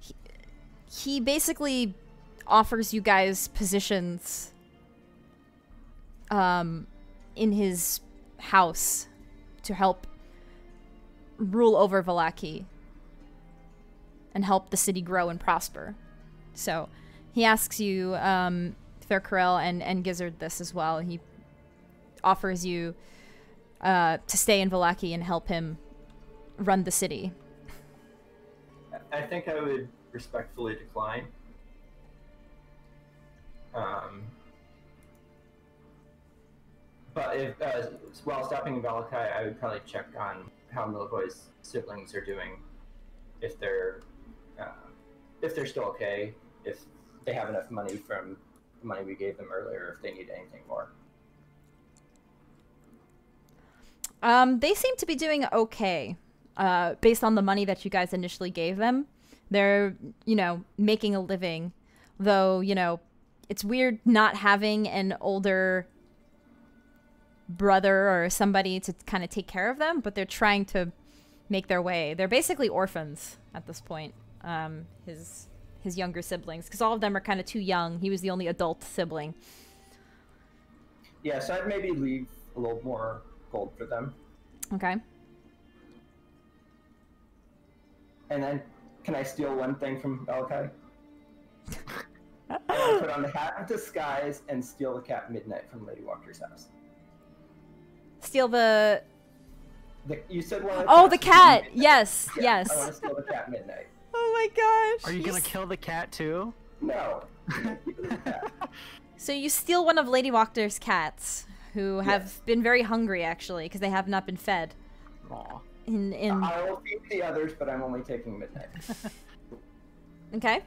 A: he, he basically offers you guys positions. Um, in his house, to help rule over Vallaki. And help the city grow and prosper. So, he asks you, um, Thurkarel and, and Gizzard this as well. He offers you uh, to stay in Vallaki and help him run the city.
F: I think I would respectfully decline. Um, but if, uh, while stopping in Valakai, I would probably check on how Milivoj's siblings are doing, if they're uh, if they're still okay, if they have enough money from the money we gave them earlier, if they need anything more.
A: Um, they seem to be doing okay, uh, based on the money that you guys initially gave them. They're, you know, making a living, though. You know, it's weird not having an older brother or somebody to kind of take care of them, but they're trying to make their way. They're basically orphans at this point. Um, his his younger siblings, because all of them are kind of too young. He was the only adult sibling.
F: Yeah, so I'd maybe leave a little more gold for them,
A: Okay.
F: and then can I steal one thing from Valakai? I put on the hat of disguise and steal the cat Midnight from Lady Wachter's house.
A: Steal the.
F: The, you said one. Of
A: Oh, the cat.
F: Midnight.
A: Yes.
F: Yeah,
A: yes.
F: I want to steal the cat Midnight.
A: Oh my gosh.
B: Are you gonna kill the cat too?
F: No. Keep it the cat.
A: So you steal one of Lady Wachter's cats, who have
F: Yes.
A: been very hungry actually, because they have not been fed.
B: Aw.
A: In in
F: I will feed the others, but I'm only taking Midnight.
A: okay.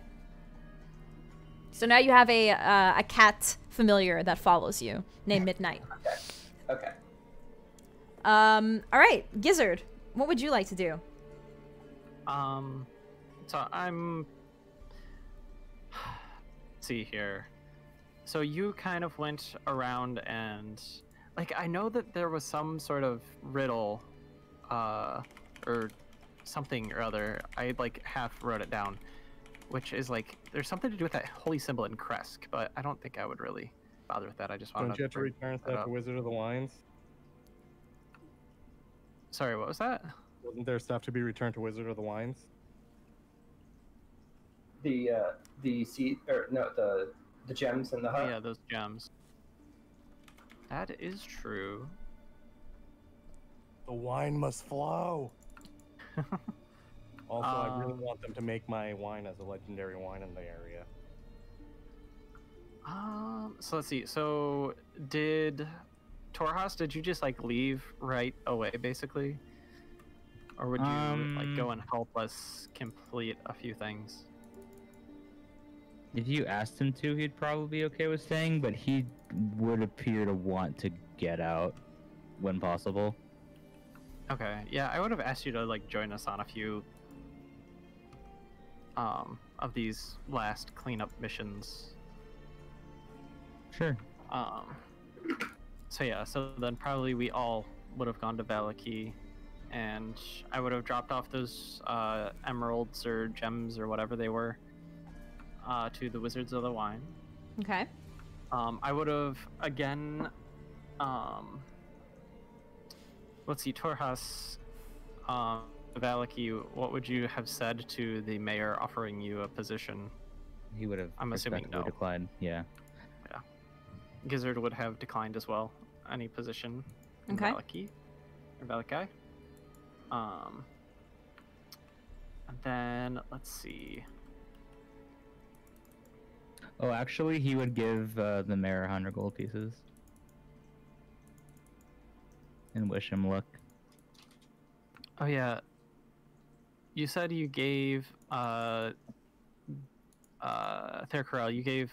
A: So now you have a uh, a cat familiar that follows you named Midnight.
F: Okay. Okay.
A: Um. All right, Gizzard. What would you like to do?
B: Um, so I'm. see here. So you kind of went around and, like, I know that there was some sort of riddle, uh, or something or other. I like half wrote it down, which is like there's something to do with that holy symbol in Krezk, but I don't think I would really bother with that. I just wanted
E: Don't you have to return
B: that
E: to Wizard of the Wines?
B: Sorry, what was that?
E: Wasn't there stuff to be returned to Wizard of the Wines?
F: The uh, the seed or no the the gems in the hut.
B: yeah, those gems. That is true.
E: The wine must flow. Also, I really
B: Um,
E: want them to make my wine as a legendary wine in the area.
B: Um, so let's see. So did Torhas? Did you just like leave right away, basically, or would you like go
D: Um,
B: and help us complete a few things?
D: If you asked him to, he'd probably be okay with staying, but he would appear to want to get out when possible.
B: Okay, yeah, I would have asked you to like join us on a few um of these last cleanup missions.
D: Sure.
B: Um, so yeah, so then probably we all would have gone to Vallaki, and I would have dropped off those uh, emeralds or gems or whatever they were uh, to the Wizards of the Wine.
A: Okay.
B: Um, I would have again. Um, let's see, Torhas, um, Vallaki. What would you have said to the mayor offering you a position?
D: He would have.
B: I'm assuming no.
D: declined. Yeah. Yeah.
B: Gizzard would have declined as well. Any position. in
A: Okay.
B: Vallaki or Valakai. Um. And then let's see.
D: Oh, actually, he would give uh, the mayor a hundred gold pieces. And wish him luck.
B: Oh yeah. You said you gave uh uh Thurkarel, you gave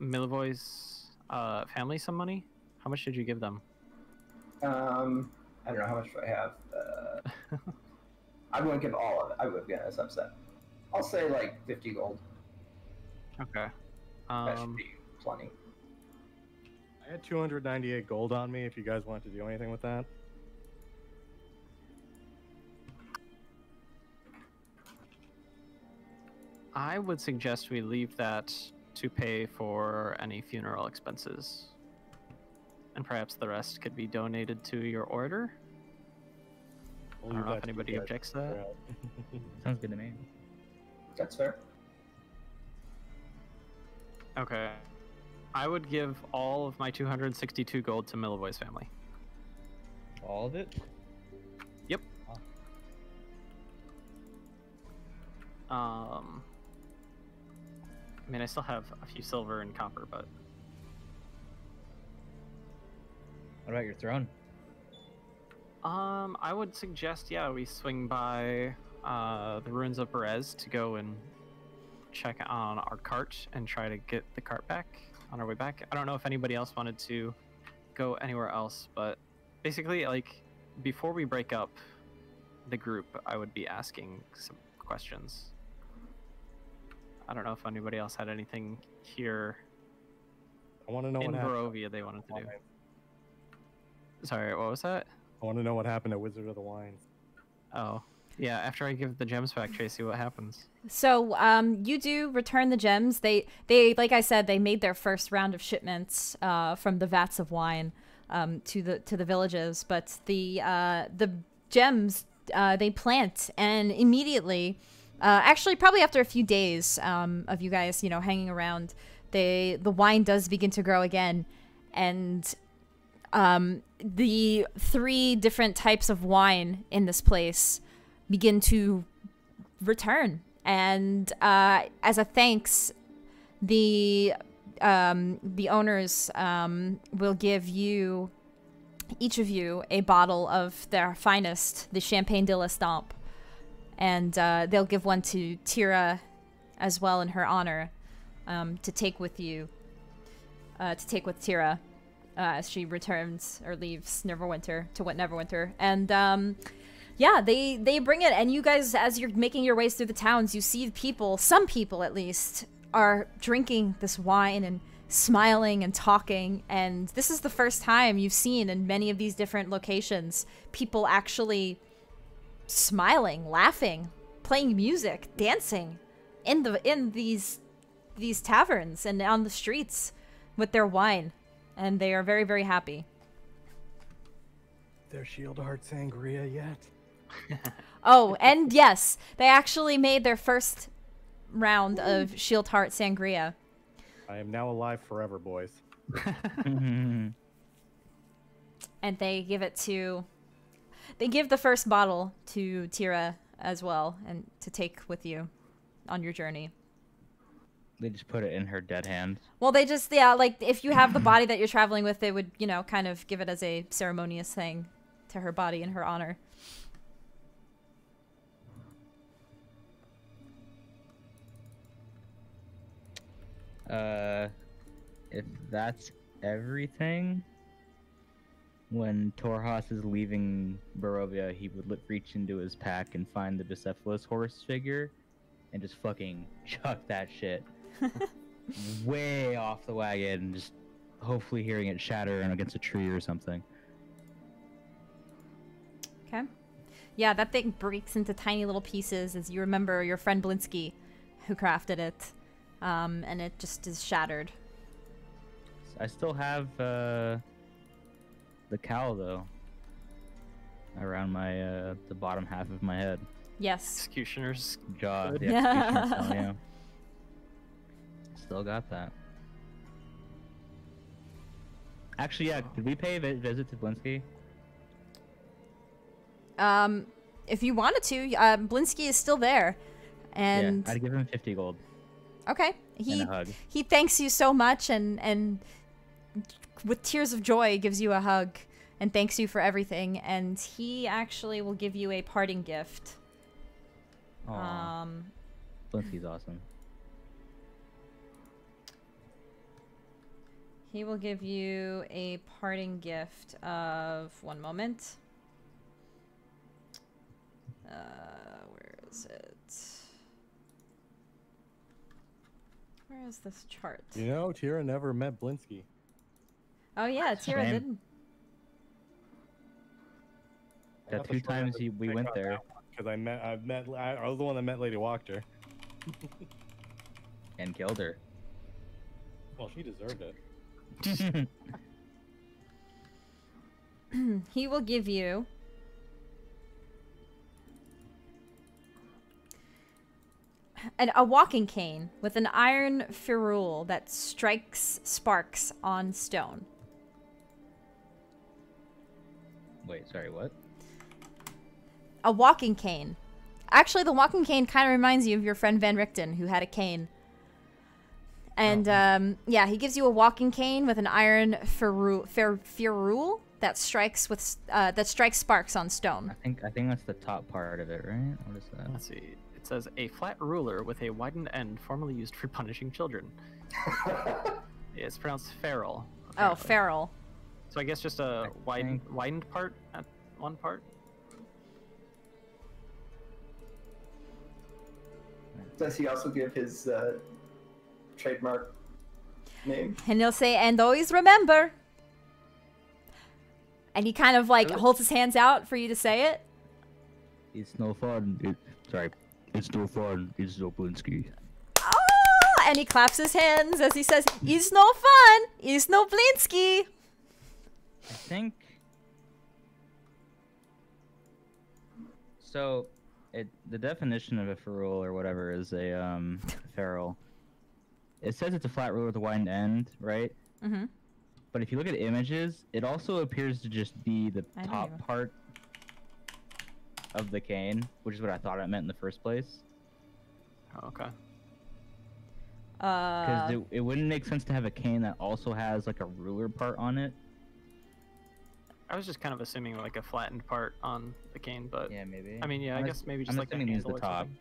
B: Milivoj's uh family some money? How much did you give them?
F: Um, I don't know how much do I have. Uh, I wouldn't give all of it. I would have given a subset. I'll say like 50 gold.
B: Okay.
F: That should
B: Um
F: be plenty.
E: I had 298 gold on me if you guys wanted to do anything with that.
B: I would suggest we leave that to pay for any funeral expenses. And perhaps the rest could be donated to your order.
E: We'll
B: I don't know if
E: that to you
B: anybody objects to that.
D: Sounds good to me.
F: That's fair.
B: Okay. I would give all of my 262 gold to Milivoj's family.
D: All of it?
B: Yep. Um, I mean, I still have a few silver and copper, but
D: What about your throne?
B: um, I would suggest, yeah, we swing by uh, the ruins of Berez to go and check on our cart and try to get the cart back on our way back. I don't know if anybody else wanted to go anywhere else, but basically, like, before we break up the group, I would be asking some questions. I don't know if anybody else had anything here
E: I want to know
B: in
E: what happened.
B: Barovia they wanted to do. Sorry, what was that?
E: I want to know what happened at Wizard of the Wines.
B: Oh, yeah. After I give the gems back, Tracy, what happens?
A: So um, you do return the gems. They they like I said they made their first round of shipments uh, from the vats of wine um, to the to the villages, but the uh, the gems uh, they plant and immediately, uh, actually probably after a few days um, of you guys you know hanging around, they the wine does begin to grow again, and um, the three different types of wine in this place begin to return. And uh, as a thanks, the um, the owners um, will give you each of you a bottle of their finest, the Champagne du le Stomp, and uh, they'll give one to Tira as well in her honor um, to take with you. Uh, to take with Tira uh, as she returns or leaves Neverwinter to what Neverwinter, and um, yeah, they they bring it, and you guys, as you're making your ways through the towns, you see people, some people at least, are drinking this wine and smiling and talking. And this is the first time you've seen in many of these different locations people actually smiling, laughing, playing music, dancing in the in these these taverns and on the streets with their wine, and they are very very happy.
E: Their shield heart sangria yet?
A: Oh, and yes, they actually made their first round of Shield Heart Sangria.
E: I am now alive forever, boys.
A: and they give it to they give the first bottle to Tira as well and to take with you on your journey.
D: they just put it in her dead hand.
A: Well, they just yeah, like if you have the body that you're traveling with, they would, you know, kind of give it as a ceremonious thing to her body in her honor.
D: Uh, if that's everything, when Torhas is leaving Barovia, he would look, reach into his pack and find the Bucephalus horse figure, and just fucking chuck that shit way off the wagon, and just hopefully hearing it shatter against a tree or something.
A: Okay. Yeah, that thing breaks into tiny little pieces as you remember your friend Blinsky who crafted it. Um, and it just is shattered.
D: I still have uh, the cowl though around my uh, the bottom half of my head.
A: Yes.
B: Executioner's
D: jaw.
B: Good.
D: The executioner yeah. Still got that. Actually, yeah. Did we pay a visit to Blinsky?
A: Um, if you wanted to, um, Blinsky is still there. And
D: yeah, I'd give him fifty gold
A: okay, he
D: and a hug.
A: he thanks you so much and and with tears of joy gives you a hug and thanks you for everything and he actually will give you a parting gift.
D: Aw,
A: Um,
D: Blinsky's awesome.
A: He will give you a parting gift of one moment. Uh, where is it? Where is this chart?
E: You know, Tira never met Blinsky.
A: Oh yeah, Tira
D: Shame.
A: did.
D: The two times he, we went there
E: Because I met, I met, I, I was the one that met Lady Wachter.
D: and killed her.
E: Well, she deserved it.
A: He will give you an, a walking cane with an iron ferrule that strikes sparks on stone.
D: Wait, sorry, what?
A: A walking cane. Actually, the walking cane kind of reminds you of your friend Van Richten, who had a cane. And um, yeah, he gives you a walking cane with an iron ferrule, fer, ferrule that strikes with uh, that strikes sparks on stone.
D: I think I think that's the top part of it, right? What is that?
B: Let's see. It says a flat ruler with a widened end, formerly used for punishing children. it's pronounced feral.
A: Oh,
B: apparently.
A: feral.
B: So I guess just a widened widened part at one part.
F: Does he also give his uh, trademark name?
A: And he'll say, and always remember. And he kind of like holds his hands out for you to say it.
D: It's no fun. It, sorry, it's no fun. It's no Blinsky.
A: Ah! And he claps his hands as he says, It's no fun. It's no Blinsky.
D: I think. So, it the definition of a ferrule or whatever is a um ferrule. It says it's a flat ruler with a widened end, right?
A: Mm-hmm.
D: But if you look at images, it also appears to just be the
A: I
D: top part of the cane, which is what I thought it meant in the first place.
B: Oh, okay.
D: Because
A: Uh,
D: it, it wouldn't make sense to have a cane that also has like a ruler part on it.
B: I was just kind of assuming like a flattened part on the cane, but
D: Yeah, maybe.
B: I mean, yeah, I
D: I'm
B: guess maybe just
D: I'm
B: like a
D: assuming he's
B: handle
D: the top.
B: something.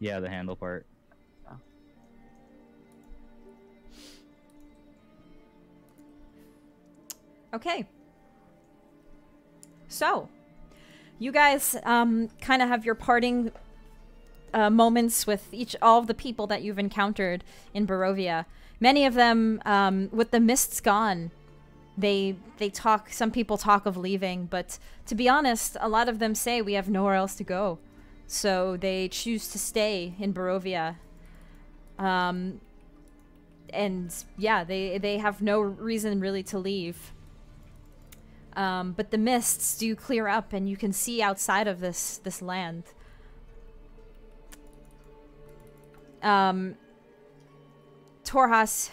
D: Yeah, the handle part.
A: okay. So, you guys um, kind of have your parting uh, moments with each all of the people that you've encountered in Barovia. Many of them, um, with the mists gone, they they talk some people talk of leaving but to be honest a lot of them say we have nowhere else to go. So they choose to stay in barovia. Um and yeah they they have no reason really to leave um, but the mists do clear up and you can see outside of this this land um torhas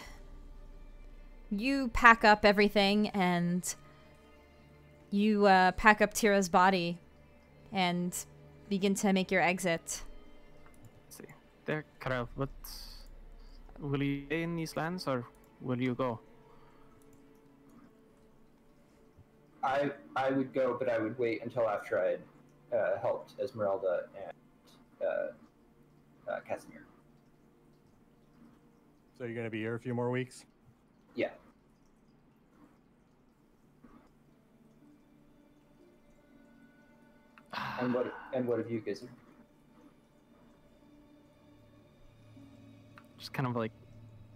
A: you pack up everything and you uh, pack up Tira's body and begin to make your exit.
B: See. There, Karel, what will you stay in these lands or will you go?
F: I I would go, but I would wait until after I had uh, helped Esmeralda and uh, uh, Casimir.
E: So you're gonna be here a few more weeks.
F: Yeah. And what and what have you guys?
B: Just kind of like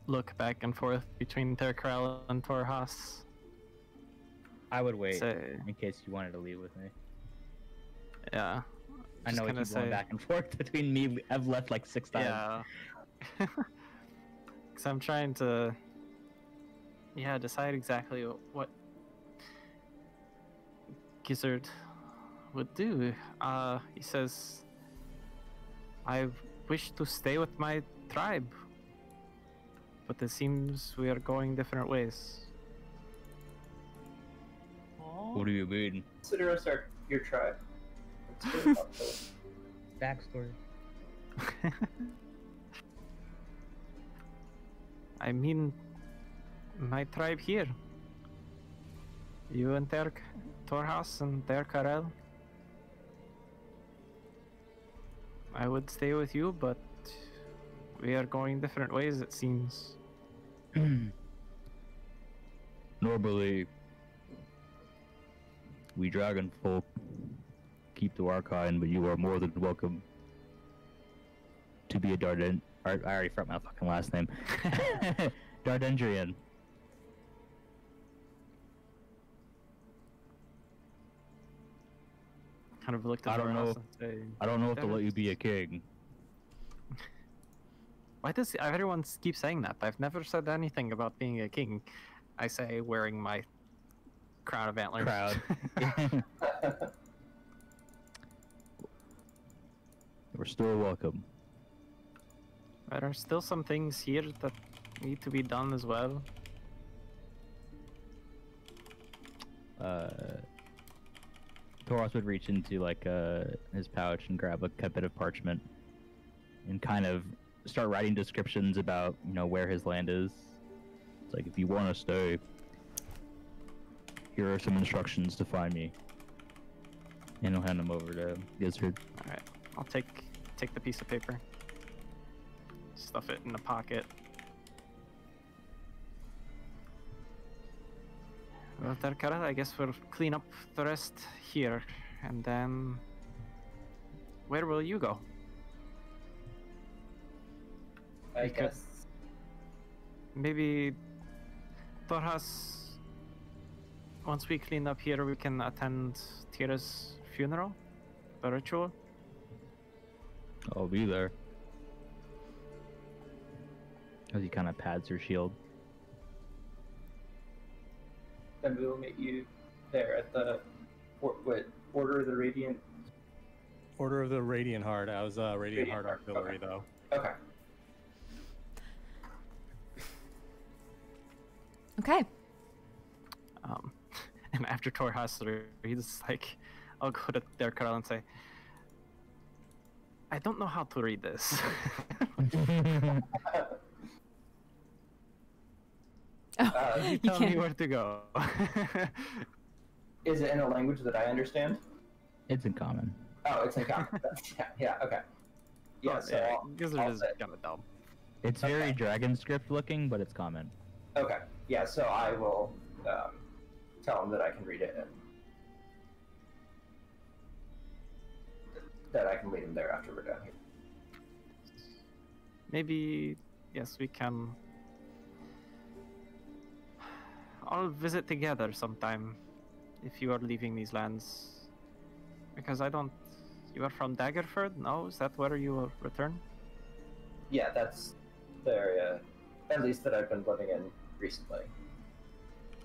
B: look back and forth between Thurkarel and Torhas.
D: I would wait
B: Say,
D: in case you wanted to leave with me.
B: yeah.
D: I know we going
B: say-
D: back and forth between me. I've left like six times.
B: Yeah. Because I'm trying to, yeah, decide exactly what Gizzard would do. Uh, he says, I wish to stay with my tribe, but it seems we are going different ways.
D: What do you mean?
F: Consider us our your tribe. Let's go about.
D: Backstory.
B: I mean, my tribe here. You and Ter Torhas and Thurkarel. I would stay with you, but we are going different ways, it seems.
D: Normally, we dragon folk keep to our kind, but you are more than welcome to be a Darden. I already forgot my fucking last name. Dardendrian.
B: Kind of looked at
D: I don't know.
B: say,
D: I don't know if they'll let you be a king.
B: Why does everyone keep saying that? I've never said anything about being a king. I say wearing my crown of antlers.
D: Proud. We're still welcome.
B: there are still some things here that need to be done as well.
D: uh, Torhas would reach into like uh, his pouch and grab a, a bit of parchment and kind of start writing descriptions about you know where his land is. It's like if you want to stay, here are some instructions to find me. And I'll hand them over to Gizzard.
B: All right, I'll take take the piece of paper, stuff it in a pocket. Well, Thurkarel, I guess we'll clean up the rest here, and then where will you go?
F: I
B: We could-
F: guess.
B: Maybe Torhas. Once we clean up here, we can attend Tira's funeral, the ritual.
D: I'll be there. As he kind of pads her shield.
F: Then we will meet you there at the or, what, Order of the Radiant.
E: Order of the Radiant Heart. I was uh, Radiant
F: Radiant
E: Heart
F: Heart,
E: Artillery
F: okay.
E: though.
F: Okay.
A: Okay.
B: Um, and after Tor Torhas, he's like, I'll go to Thurkarel and say, I don't know how to read this.
F: Uh,
B: you
A: You
B: tell me where to go.
F: is it in a language that I understand?
D: it's in common.
F: Oh, it's in common. That's- yeah, yeah, okay. Yeah, so
B: yeah,
F: I'll- I'll
B: is
F: say-
B: kind of dumb.
D: It's very
F: Okay.
D: dragon script looking, but it's common.
F: Okay. Yeah, so I will um, tell him that I can read it and that I can lead him there after we're done here.
B: Maybe, yes, we can. all visit together sometime if you are leaving these lands. Because I don't. You are from Daggerford? No? Is that where you will return?
F: Yeah, that's the area, at least that I've been living in recently.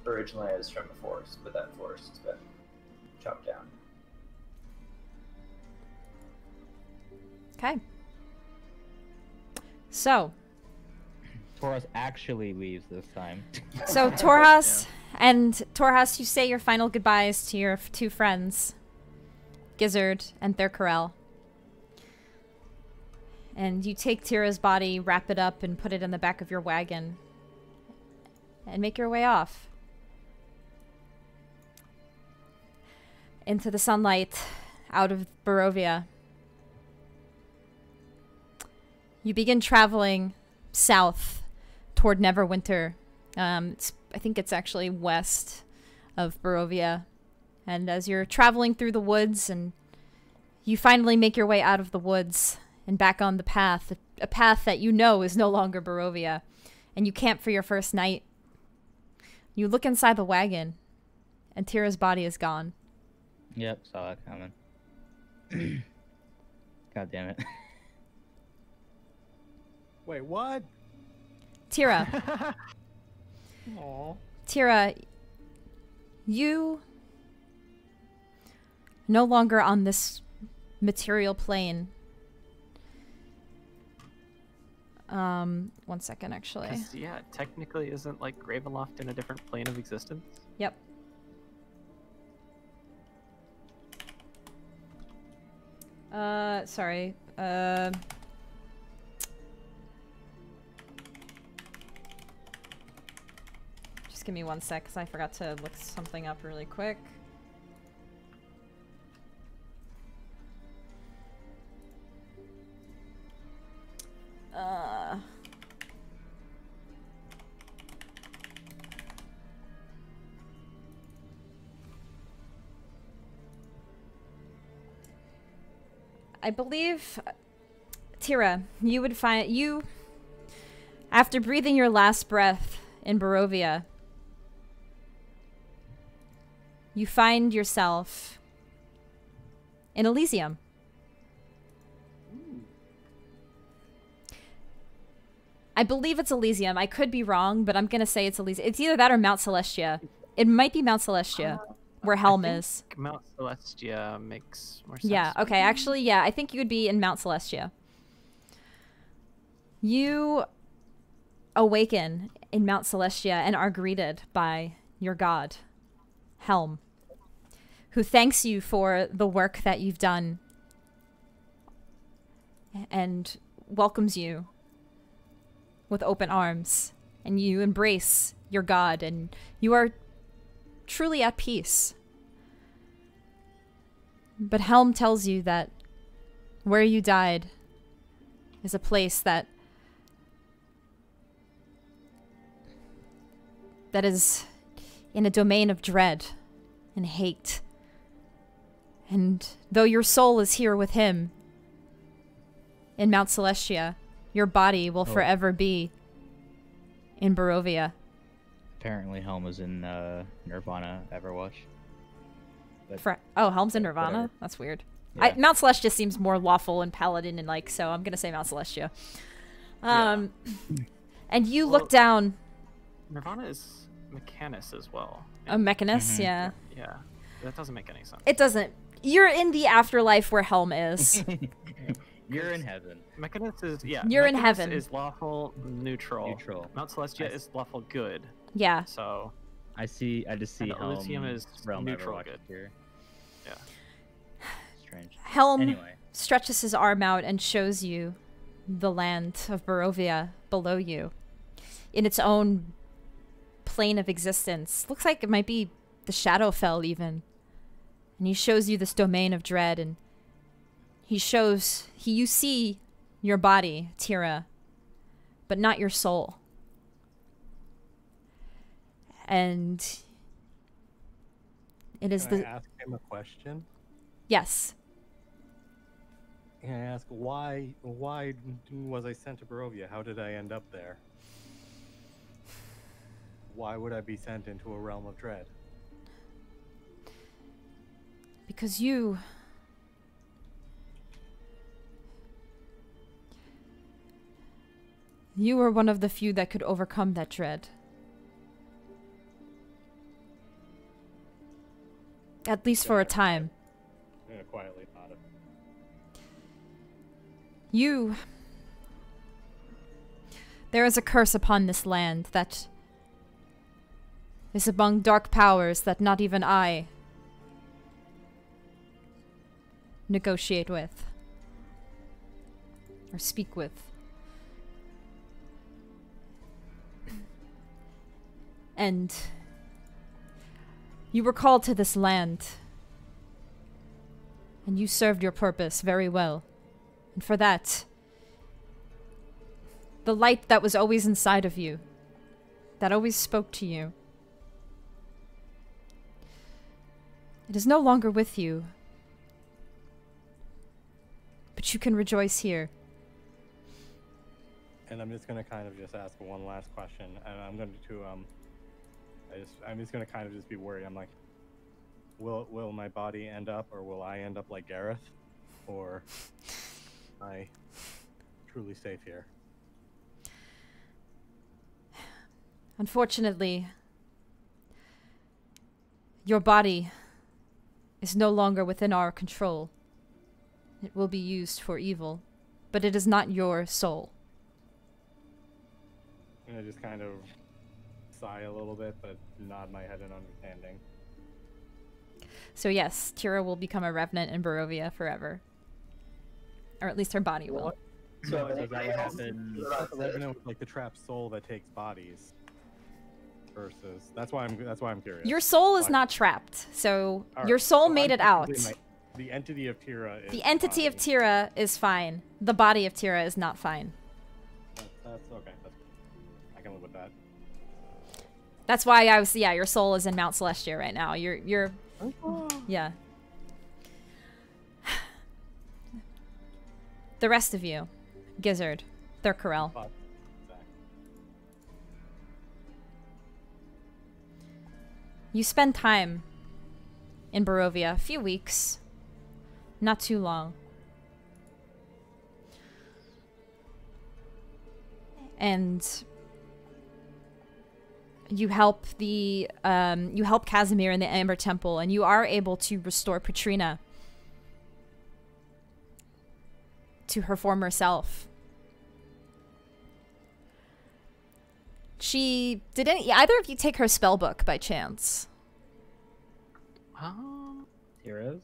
F: Originally, I was from the forest, but that forest has been chopped down.
A: Okay. So,
D: Torhas actually leaves this time.
A: so Torhas and Torhas, you say your final goodbyes to your two friends, Gizzard and Thurkarel. And you take Tira's body, wrap it up, and put it in the back of your wagon, and make your way off. Into the sunlight, out of Barovia. You begin traveling south toward Neverwinter. Um, I think it's actually west of Barovia. And as you're traveling through the woods and you finally make your way out of the woods and back on the path, a path that you know is no longer Barovia, and you camp for your first night, you look inside the wagon and Tira's body is gone.
D: Yep, saw that coming. God damn it.
E: Wait, what?
A: Tira,
E: Aw.
A: Tira, you no longer on this material plane. Um, one second, actually.
B: yeah, technically, isn't like Ravenloft in a different plane of existence?
A: Yep. Uh, sorry. Uh. Just give me one sec, cause I forgot to look something up really quick. Uh. I believe, Tira, you would find you after breathing your last breath in Barovia. You find yourself in Elysium. I believe it's Elysium. I could be wrong, but I'm gonna say it's Elysium. It's either that or Mount Celestia. It might be Mount Celestia, uh, where Helm is.
B: Mount Celestia makes more sense.
A: Yeah, okay. Actually, yeah, I think you would be in Mount Celestia. You awaken in Mount Celestia and are greeted by your god, Helm, who thanks you for the work that you've done and welcomes you with open arms. And you embrace your god, and you are truly at peace. But Helm tells you that where you died is a place that that is in a domain of dread and hate. And though your soul is here with him in Mount Celestia, your body will
D: Oh.
A: forever be in Barovia.
D: Apparently, Helm is in uh, Nirvana Everwatch. But
A: For, oh, Helm's in Nirvana?
D: whatever.
A: That's weird. I, Mount Celestia just seems more lawful and paladin and like, so I'm gonna say Mount Celestia. Um, and you
B: Well-
A: look down
B: Nirvana is Mechanus as well.
A: a Mechanus,
D: Mhm.
A: yeah.
B: Yeah, that doesn't make any sense.
A: It doesn't. You're in the afterlife where Helm is.
D: You're in heaven.
B: Mechanus is yeah.
A: You're in heaven.
B: Is lawful neutral.
D: Neutral.
B: Mount Celestia
D: I s-
B: is lawful good.
A: Yeah.
B: So
D: I see. I just see
B: And
D: Helm.
B: Elysium is
D: realm
B: neutral good.
D: here.
B: Yeah.
D: Strange.
A: Helm
D: Anyway,
A: stretches his arm out and shows you the land of Barovia below you in its own plane of existence. Looks like it might be the Shadowfell even. And he shows you this domain of dread and he shows he you see your body, Tira, but not your soul. And it is
E: Can
A: the
E: I ask him a question?
A: yes.
E: Can I ask why? Why was I sent to Barovia? How did I end up there? Why would I be sent into a realm of dread?
A: Because you. You were one of the few that could overcome that dread. At least for a time.
E: I'm gonna quietly.
A: You. There is a curse upon this land that is among dark powers that not even I negotiate with or speak with. And you were called to this land, and you served your purpose very well. And for that, the light that was always inside of you, that always spoke to you, it is no longer with you. But you can rejoice here.
E: And I'm just gonna kind of just ask one last question, and I'm going to um, I just I'm just gonna kind of just be worried. I'm like, will will my body end up, or will I end up like Gareth, or am I truly safe here?
A: Unfortunately, your body is no longer within our control. It will be used for evil, but it is not your soul.
E: And I just kind of sigh a little bit, but nod my head in understanding.
A: So yes, Tira will become a revenant in Barovia forever. Or at least her body will.
F: So
D: So does that
F: anybody else
D: happen-
F: is
E: The
F: about to-
E: revenant with like the trapped soul that takes bodies. Versus, that's why I'm that's why I'm curious.
A: Your soul is not trapped, so
E: All right,
A: your soul
E: so
A: made
E: I'm
A: it out.
E: my- the entity of Tira is
A: The entity of
E: fine.
A: Tira is fine. The body of Tira is not fine.
E: That's, that's okay. That's
A: why I was yeah, your soul is in Mount Celestia right now. You're you're oh. yeah. The rest of you, Gizzard, Thurkarel,
E: But, Zach,
A: you spend time in Barovia, a few weeks, not too long. And you help the um, you help Casimir in the Amber Temple, and you are able to restore Patrina to her former self. She didn't either of you take her spell book by chance?
B: Um,
D: Heroes?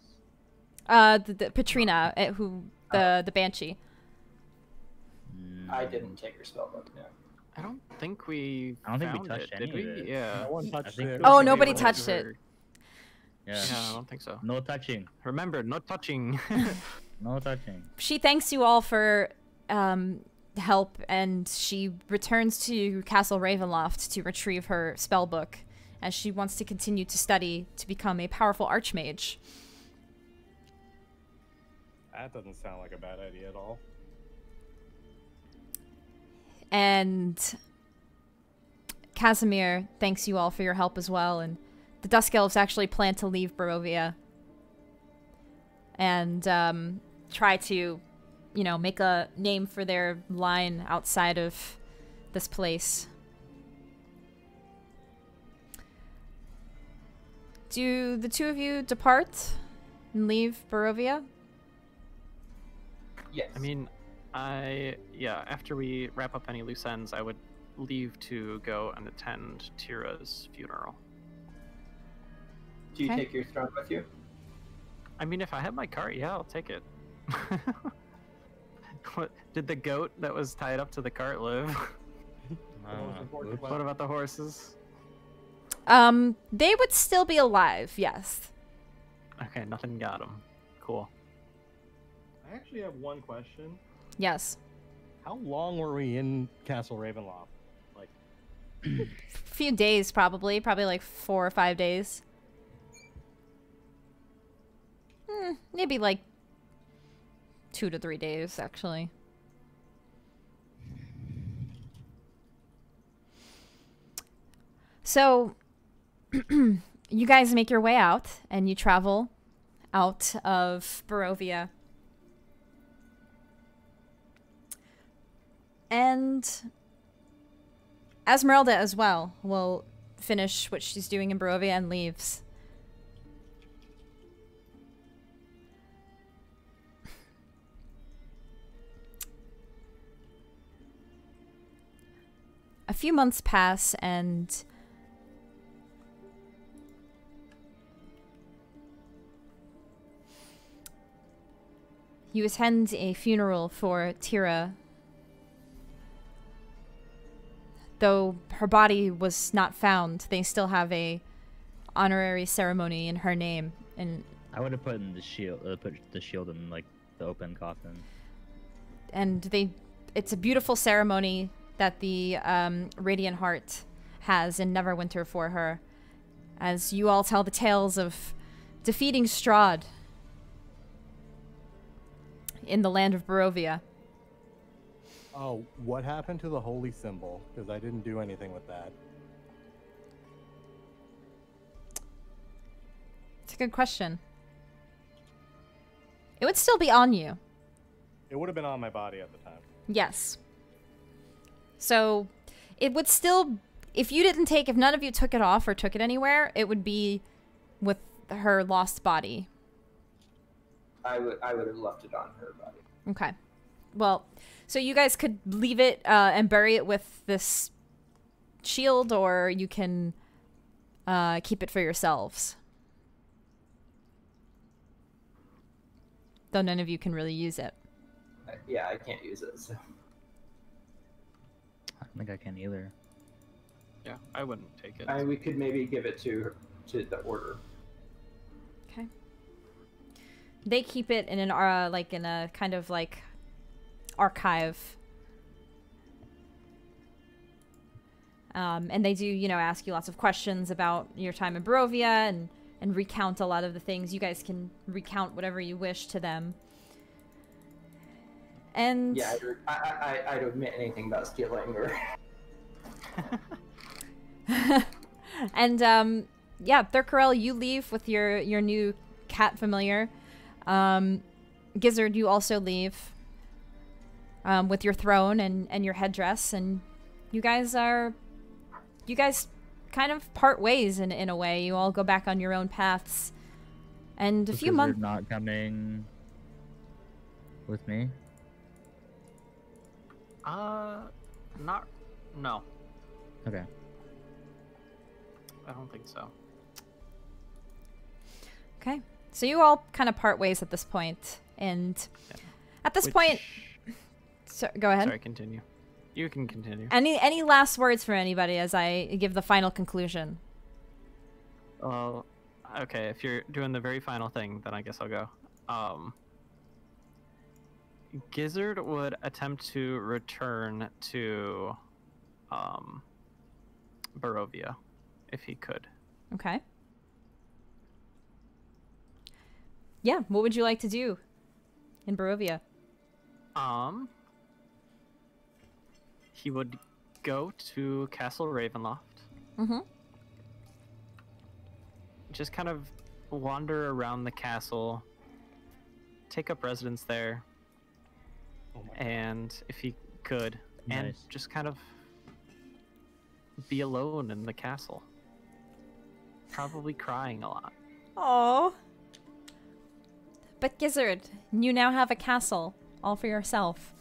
A: Uh, the, the Patrina, uh, who the the banshee.
F: I didn't take her spell book. No.
B: I don't think we.
D: I don't think we
B: found
D: touched
B: it,
D: any
B: did
D: of
B: we?
D: it.
B: Yeah.
E: no one touched it.
A: Oh, nobody touched it.
D: Yeah.
B: Yeah, I don't think so.
D: No touching.
B: Remember, no touching.
D: No touching.
A: She thanks you all for um, help, and she returns to Castle Ravenloft to retrieve her spell book, as she wants to continue to study to become a powerful archmage.
E: That doesn't sound like a bad idea at all.
A: And Casimir thanks you all for your help as well, and the Dusk Elves actually plan to leave Barovia and um, try to, you know, make a name for their line outside of this place. Do the two of you depart and leave Barovia?
F: Yes.
B: I mean, I yeah. After we wrap up any loose ends, I would leave to go and attend Tira's funeral.
F: do you
A: okay.
F: take your throne with you?
B: I mean, if I have my cart, yeah, I'll take it. what did the goat that was tied up to the cart live?
D: Uh,
B: what about the horses?
A: Um, they would still be alive, yes.
B: Okay, nothing got them. Cool.
E: I actually have one question.
A: Yes.
E: How long were we in Castle Ravenloft? Like, a
A: few days probably probably like four or five days Hmm, maybe like two to three days actually So, you guys make your way out and you travel out of Barovia. And Esmeralda as well will finish what she's doing in Barovia and leaves. A few months pass and you attend a funeral for Tira though her body was not found, they still have a honorary ceremony in her name, and
D: I would have put in the shield, uh, put the shield in like the open coffin.
A: and they, it's a beautiful ceremony that the um, Radiant Heart has in Neverwinter for her, as you all tell the tales of defeating Strahd in the land of Barovia.
E: Oh, what happened to the holy symbol? Because I didn't do anything with that.
A: It's a good question. It would still be on you.
E: It would have been on my body at the time.
A: Yes. So it would still, if you didn't take, if none of you took it off or took it anywhere, it would be with her lost body.
F: I would I would have left it on her body.
A: Okay. Well, so you guys could leave it uh, and bury it with this shield, or you can uh, keep it for yourselves. Though none of you can really use it.
F: I, yeah, I can't use it. So.
D: I don't think I can either.
B: Yeah, I wouldn't take it.
F: I mean, we could maybe give it to to the order.
A: Okay. They keep it in an uh, like in a kind of like archive. Um, and they do, you know, ask you lots of questions about your time in Barovia and and recount a lot of the things. You guys can recount whatever you wish to them. And
F: Yeah, I'd, I, I, I'd admit anything about stealing or.
A: and um, yeah, Thurkarel, you leave with your your new cat familiar. Um, Gizzard, you also leave um, with your throne and and your headdress, and you guys are you guys kind of part ways in in a way. You all go back on your own paths. And a
D: Is
A: few months.
D: not coming with me.
B: Uh, not. No,
D: Okay.
B: I don't think so.
A: Okay, so you all kind of part ways at this point, and at this
B: Which-
A: point, so, go ahead.
B: Sorry, continue. You can continue.
A: Any any last words for anybody as I give the final conclusion?
B: Well, okay, if you're doing the very final thing, then I guess I'll go. Um, Gizzard would attempt to return to um, Barovia if he could.
A: Okay. Yeah, what would you like to do in Barovia?
B: Um, he would go to Castle Ravenloft,
A: Mm-hmm.
B: just kind of wander around the castle, take up residence there,
E: Oh
B: and if he could, and just kind of be alone in the castle. Probably crying a lot.
A: Oh. But Gizzard, you now have a castle all for yourself.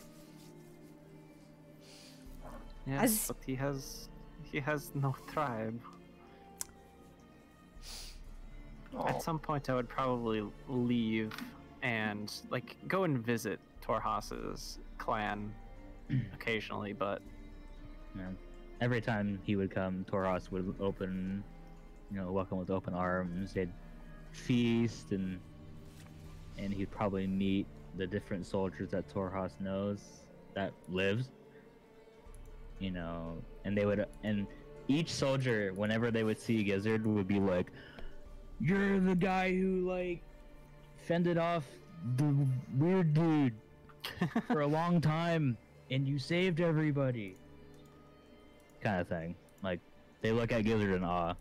B: Yes,
A: As-
B: but he has he has no tribe.
F: Oh,
B: At some point, I would probably leave and like go and visit Torhas's clan occasionally, but
D: Yeah. Every time he would come, Torhas would open, you know, welcome with open arms. They'd feast and and he'd probably meet the different soldiers that Torhas knows that lives. You know, and they would and each soldier, whenever they would see Gizzard, would be like, "You're the guy who like fended off the weird dude for a long time, and you saved everybody." kind of thing. Like they look at Gizzard in awe,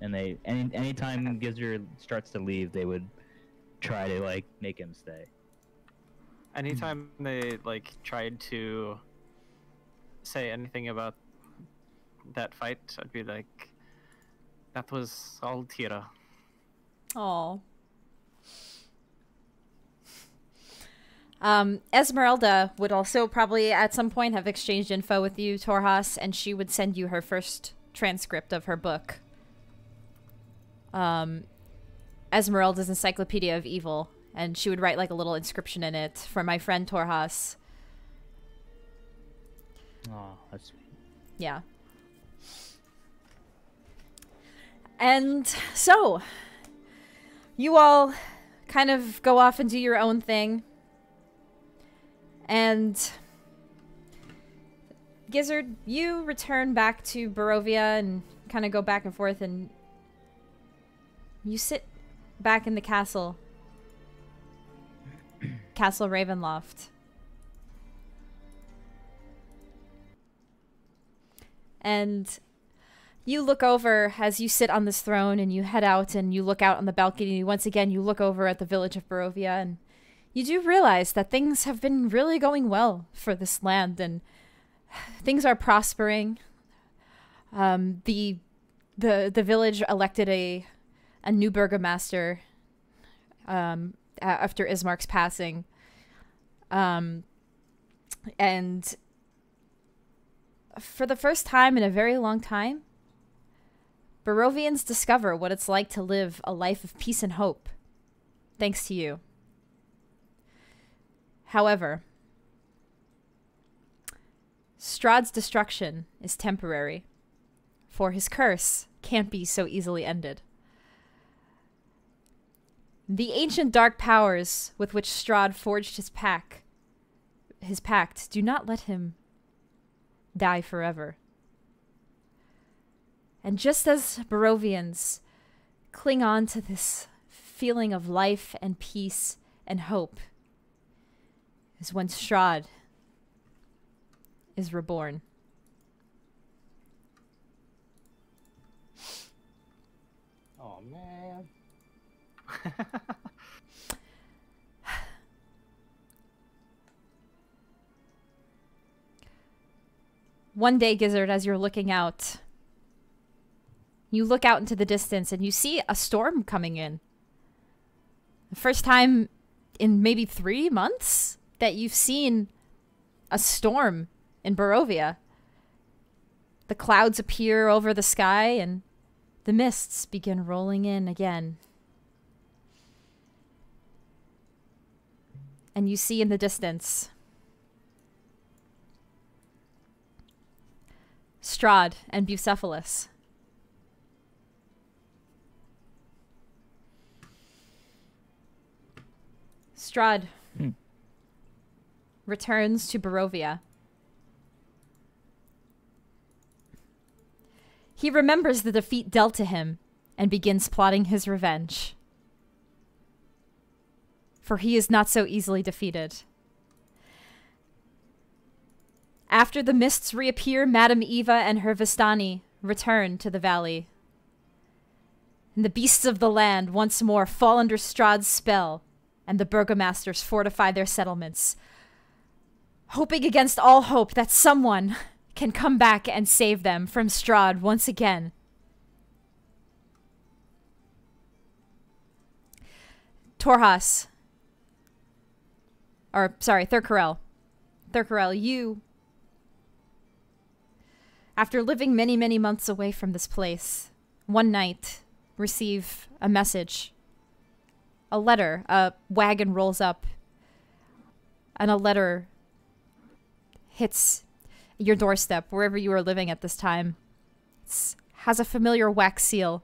D: and they any anytime Gizzard starts to leave, they would try to like make him stay.
B: Anytime hmm. they like tried to say anything about that fight, I'd be like, "That was all Tira."
A: Oh. Um, Esmeralda would also probably at some point have exchanged info with you, Torhas, and she would send you her first transcript of her book. Um, Esmeralda's Encyclopedia of Evil, and she would write like a little inscription in it for my friend Torhas.
D: Oh, that's sweet.
A: Yeah. And so, you all kind of go off and do your own thing. And Gizzard, you return back to Barovia and kind of go back and forth and you sit back in the castle. castle Ravenloft. And you look over as you sit on this throne and you head out and you look out on the balcony. Once again, you look over at the village of Barovia and you do realize that things have been really going well for this land and things are prospering. Um, the the the village elected a a new burgomaster um, after Ismark's passing, um, and for the first time in a very long time, Barovians discover what it's like to live a life of peace and hope, thanks to you. However, Strahd's destruction is temporary, for his curse can't be so easily ended. The ancient dark powers with which Strahd forged his pack, his pact, do not let him die forever. And just as Barovians cling on to this feeling of life and peace and hope, is when Strahd is reborn.
E: Oh man.
A: One day, Gizzard, as you're looking out, you look out into the distance and you see a storm coming in. The first time in maybe three months that you've seen a storm in Barovia. The clouds appear over the sky and the mists begin rolling in again. And you see in the distance Strahd and Bucephalus. Strahd
D: Hmm.
A: returns to Barovia. He remembers the defeat dealt to him and begins plotting his revenge. For he is not so easily defeated. After the mists reappear, Madame Eva and her Vistani return to the valley. And the beasts of the land once more fall under Strahd's spell, and the burgomasters fortify their settlements, hoping against all hope that someone can come back and save them from Strahd once again. Torhas, or sorry, Thurkarel. Thurkarel, you, after living many, many months away from this place, one night receive a message. A letter. A wagon rolls up, and a letter hits your doorstep, wherever you are living at this time. It has a familiar wax seal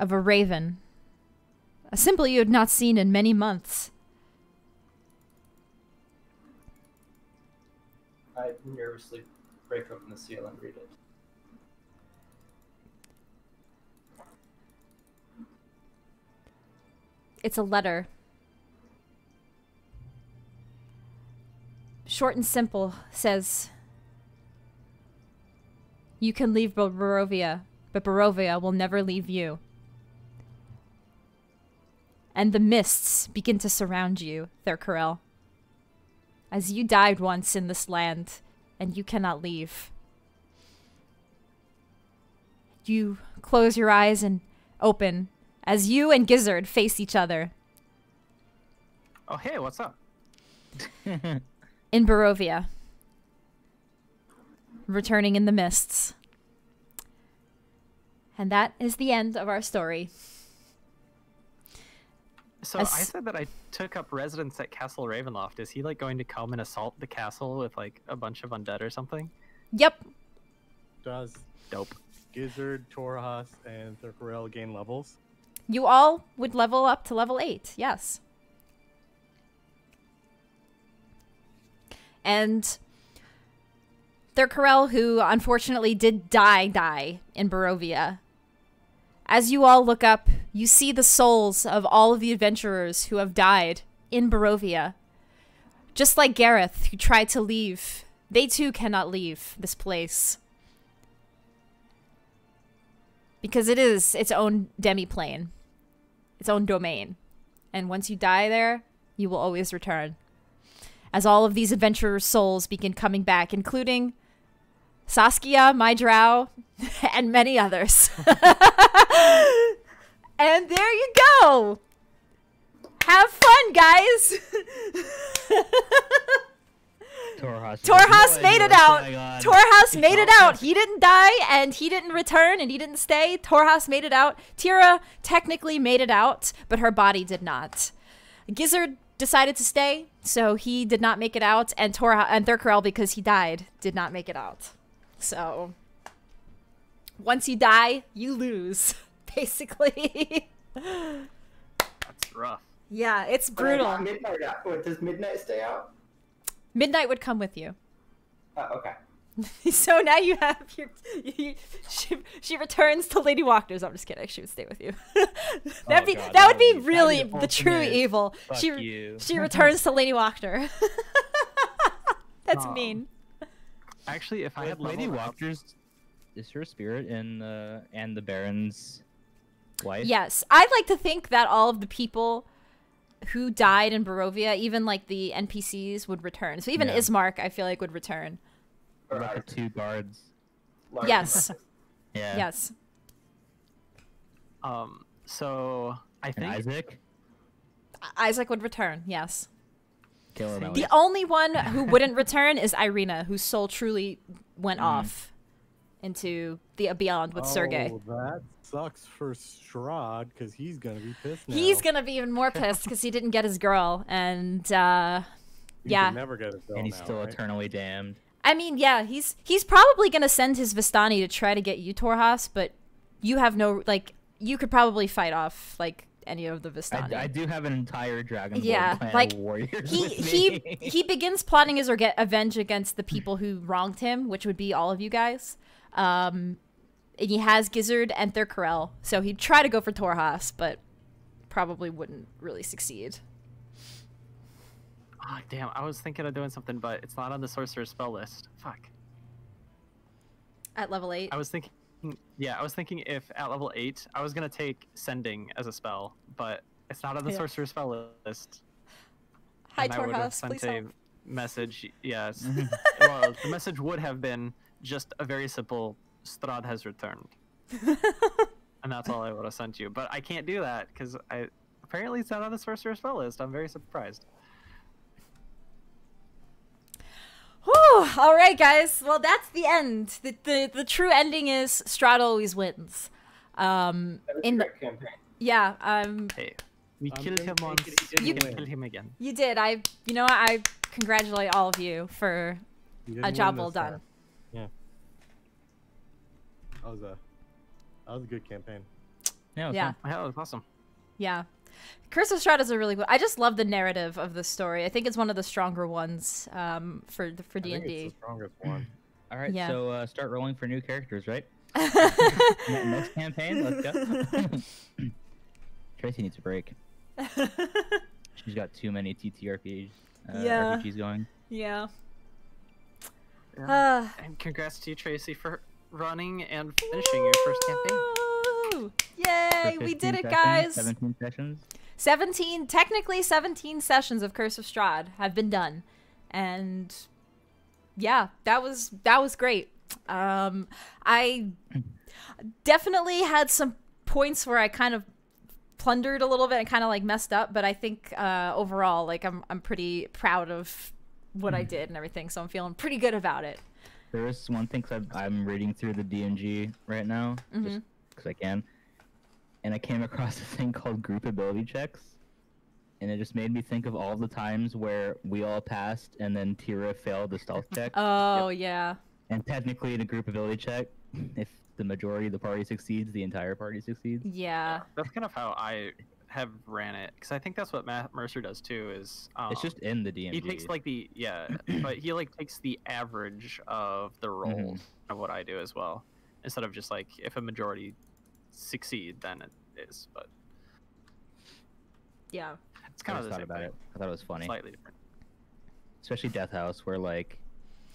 A: of a raven, a symbol you had not seen in many months.
F: I nervously break open the seal and read it.
A: It's a letter. Short and simple says You can leave Bar- Barovia, but Barovia will never leave you. And the mists begin to surround you, Thurkarel. As you died once in this land, and you cannot leave. You close your eyes and open as you and Gizzard face each other
B: Oh, hey, what's up?
A: in Barovia, returning in the mists. And that is the end of our story.
B: So
A: As-
B: I said that I took up residence at Castle Ravenloft. Is he like going to come and assault the castle with like a bunch of undead or something?
A: Yep.
E: Does
B: Dope.
E: Gizzard, Torhas, and Thurkarel gain levels?
A: You all would level up to level 8. Yes. And Thurkarel, who unfortunately did die, die in Barovia. As you all look up, you see the souls of all of the adventurers who have died in Barovia. Just like Gareth, who tried to leave, they too cannot leave this place. Because it is its own demiplane, its own domain. And once you die there, you will always return. As all of these adventurers' souls begin coming back, including Saskia, my drow, and many others. and there you go. Have fun, guys.
D: Torhas.
A: Torhas made it
D: oh
A: out.
D: going on.
A: Torhas made it out. He didn't die and he didn't return and he didn't stay. Torhas made it out. Tira technically made it out, but her body did not. Gizzard decided to stay, so he did not make it out, and Torha and Thurkarel, because he died, did not make it out. So once you die, you lose, basically.
B: That's rough.
A: yeah, it's
F: But I
A: brutal.
F: Midnight out. Wait, does midnight stay out?
A: Midnight would come with you.
F: Oh, okay.
A: so now you have your you, she, she returns to Lady Wachter's. I'm just kidding. She would stay with you. that'd be
D: Oh, God,
A: that would be
D: that'd be-
A: really
D: that'd
A: the true evil.
D: fuck
A: she
D: you.
A: she returns to Lady Wachter. That's
B: Um,
A: mean.
B: Actually, if I
D: With
B: had
D: Lady
B: leveled up-
D: Wachter's, is her spirit in uh, and the Baron's wife?
A: Yes, I'd like to think that all of the people who died in Barovia, even like the NPCs, would return. So even
D: Yeah.
A: Ismark, I feel like would return.
F: Or
D: What about the two guards?
F: Large
A: Yes,
D: Yeah.
A: yes.
B: Um. So I
D: And
B: think
D: Isaac.
A: Isaac would return. Yes.
D: Kill him. at
A: The only one who wouldn't return is Ireena, whose soul truly went
D: Mm.
A: off into the beyond with Sergei.
E: Oh, that sucks for Strahd because he's gonna be pissed now.
A: He's gonna be even more pissed because he didn't get his girl, and uh,
E: He
A: yeah.
E: never get his bill
D: and he's
E: now,
D: still
E: right?
D: eternally damned.
A: I mean, yeah, he's he's probably gonna send his Vistani to try to get you Torhas, but you have no like you could probably fight off like any of the Vistani.
D: I, I do have an entire Dragon Ball
A: Yeah,
D: clan
A: like,
D: of warriors
A: he
D: with
A: he
D: me.
A: he begins plotting his orge- avenge against the people who wronged him, which would be all of you guys. Um, and he has Gizzard and Thurkarel, so he'd try to go for Torhas, but probably wouldn't really succeed.
B: Ah, damn, I was thinking of doing something, but it's not on the sorcerer spell list. Fuck.
A: At level eight,
B: I was thinking, yeah, I was thinking if at level eight, I was gonna take sending as a spell, but it's not on the
A: Yeah.
B: sorcerer spell list.
A: hi
B: and I would have sent
A: please
B: a
A: help.
B: message. Yes. well, the message would have been just a very simple: Strahd has returned, and that's all I would have sent you. But I can't do that because I apparently it's not on the sorcerer spell list. I'm very surprised.
A: Whew, all right, guys. Well, that's the end. The, the the true ending is Strahd always wins. Um,
F: That
A: in the,
F: campaign.
A: yeah, um,
B: Hey, we
E: I'm
B: killed him once.
E: it he didn't
B: You can
E: win.
B: kill him again.
A: you did. I, you know. I congratulate all of you for
E: He
A: a job well
E: this time.
A: done.
E: Yeah. That was a that was a good campaign.
D: Yeah, it was
A: Yeah.
D: fun.
B: Yeah, that was awesome.
A: Yeah. Curse of Strahd is a really good. I just love the narrative of the story. I think it's one of the stronger ones um, for the- for
E: I
A: D
E: think
A: and
E: it's
A: D.
E: strongest one.
D: All right,
A: Yeah.
D: so uh, start rolling for new characters, right? Next campaign, let's go. Tracy needs a break. She's got too many TTRPGs. Uh,
A: Yeah.
D: RPGs going.
A: Yeah.
B: Yeah.
A: Uh,
B: And congrats to you, Tracy, for running and finishing your first campaign.
A: Woo! Yay! We
D: 15
A: did it,
D: sessions,
A: guys.
D: 17 sessions.
A: 17 technically 17 sessions of curse of strahd have been done and yeah that was that was great um i definitely had some points where i kind of plundered a little bit and kind of like messed up but i think uh overall like i'm i'm pretty proud of what i did and everything so i'm feeling pretty good about it
D: There is one thing because I'm reading through the DMG right now, just
A: Mhm.
D: because I can, and I came across a thing called group ability checks, and it just made me think of all the times where we all passed and then Tira failed the stealth check.
A: oh yeah
D: And technically, in a group ability check, if the majority of the party succeeds, the entire party succeeds.
A: yeah
B: That's kind of how I have ran it because I think that's what Matt Mercer does too. Is um,
D: It's just in the DMG.
B: he takes like the yeah, but he like takes the average of the rolls of what I do as well, instead of just like if a majority succeed, then it is. But
A: yeah
B: it's
D: I
B: kind of
D: just
B: the
D: thought
B: same
D: about
B: thing.
D: it. I thought it was funny,
B: Slightly different.
D: especially Death House, where like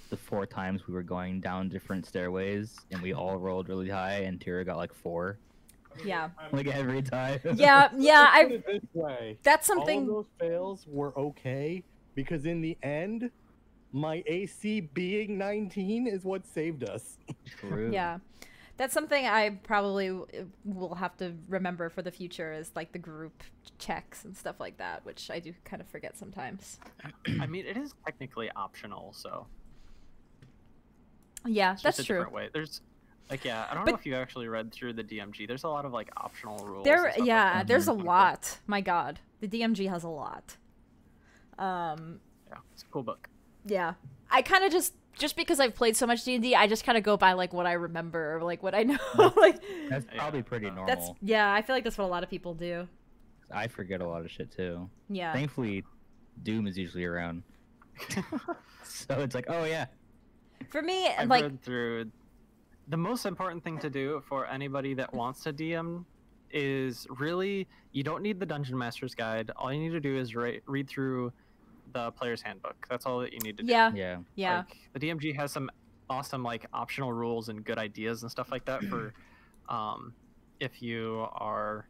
D: the four times we were going down different stairways and we all rolled really high, and Tira got like four,
A: yeah
D: like every time.
A: yeah yeah i
E: it this way.
A: that's
E: All of
A: something
E: those fails were okay because in the end, my AC being 19 is what saved us.
D: True.
A: Yeah. That's something I probably will have to remember for the future is like the group checks and stuff like that, which I do kind of forget sometimes.
B: I mean, it is technically optional, so
A: Yeah,
B: it's
A: that's true.
B: different way. There's like yeah, I don't
A: But-
B: know if you actually read through the DMG. There's a lot of like optional rules.
A: There
B: stuff like
A: yeah, there's a lot. My god. The DMG has a lot. Um
B: Yeah, it's a cool book.
A: yeah. I kind of just just because I've played so much D&D, I just kind of go by like what I remember or like what I know. like
D: That's probably pretty normal.
A: that's yeah, I feel like that's what a lot of people do.
D: I forget a lot of shit too.
A: Yeah.
D: Thankfully, Doom is usually around, so it's like, oh yeah,
A: For me,
B: I've
A: like
B: read through. The most important thing to do for anybody that wants to DM is really you don't need the dungeon master's guide. All you need to do is re- read through the player's handbook. That's all that you need to do.
A: yeah,
D: yeah.
A: yeah.
B: Like, the DMG has some awesome like optional rules and good ideas and stuff like that for um, if you are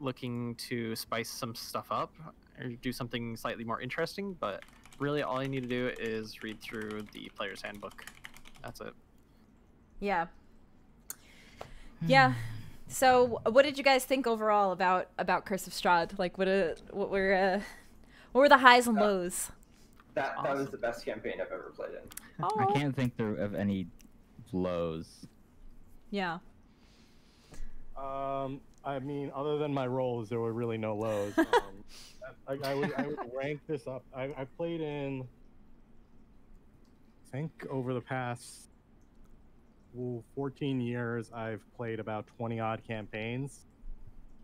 B: looking to spice some stuff up or do something slightly more interesting. But really, all you need to do is read through the player's handbook. That's it.
A: Yeah. Yeah. So, what did you guys think overall about about Curse of Strahd? Like, what uh, what were uh, what were the highs and lows?
F: That that was the best campaign I've ever played in.
A: Oh,
D: I can't think there of any lows.
A: yeah.
E: Um, I mean, other than my rolls, there were really no lows. Um, I, I, would, I would rank this up. I, I played in, I think, over the past ooh, 14 years, I've played about 20 odd campaigns.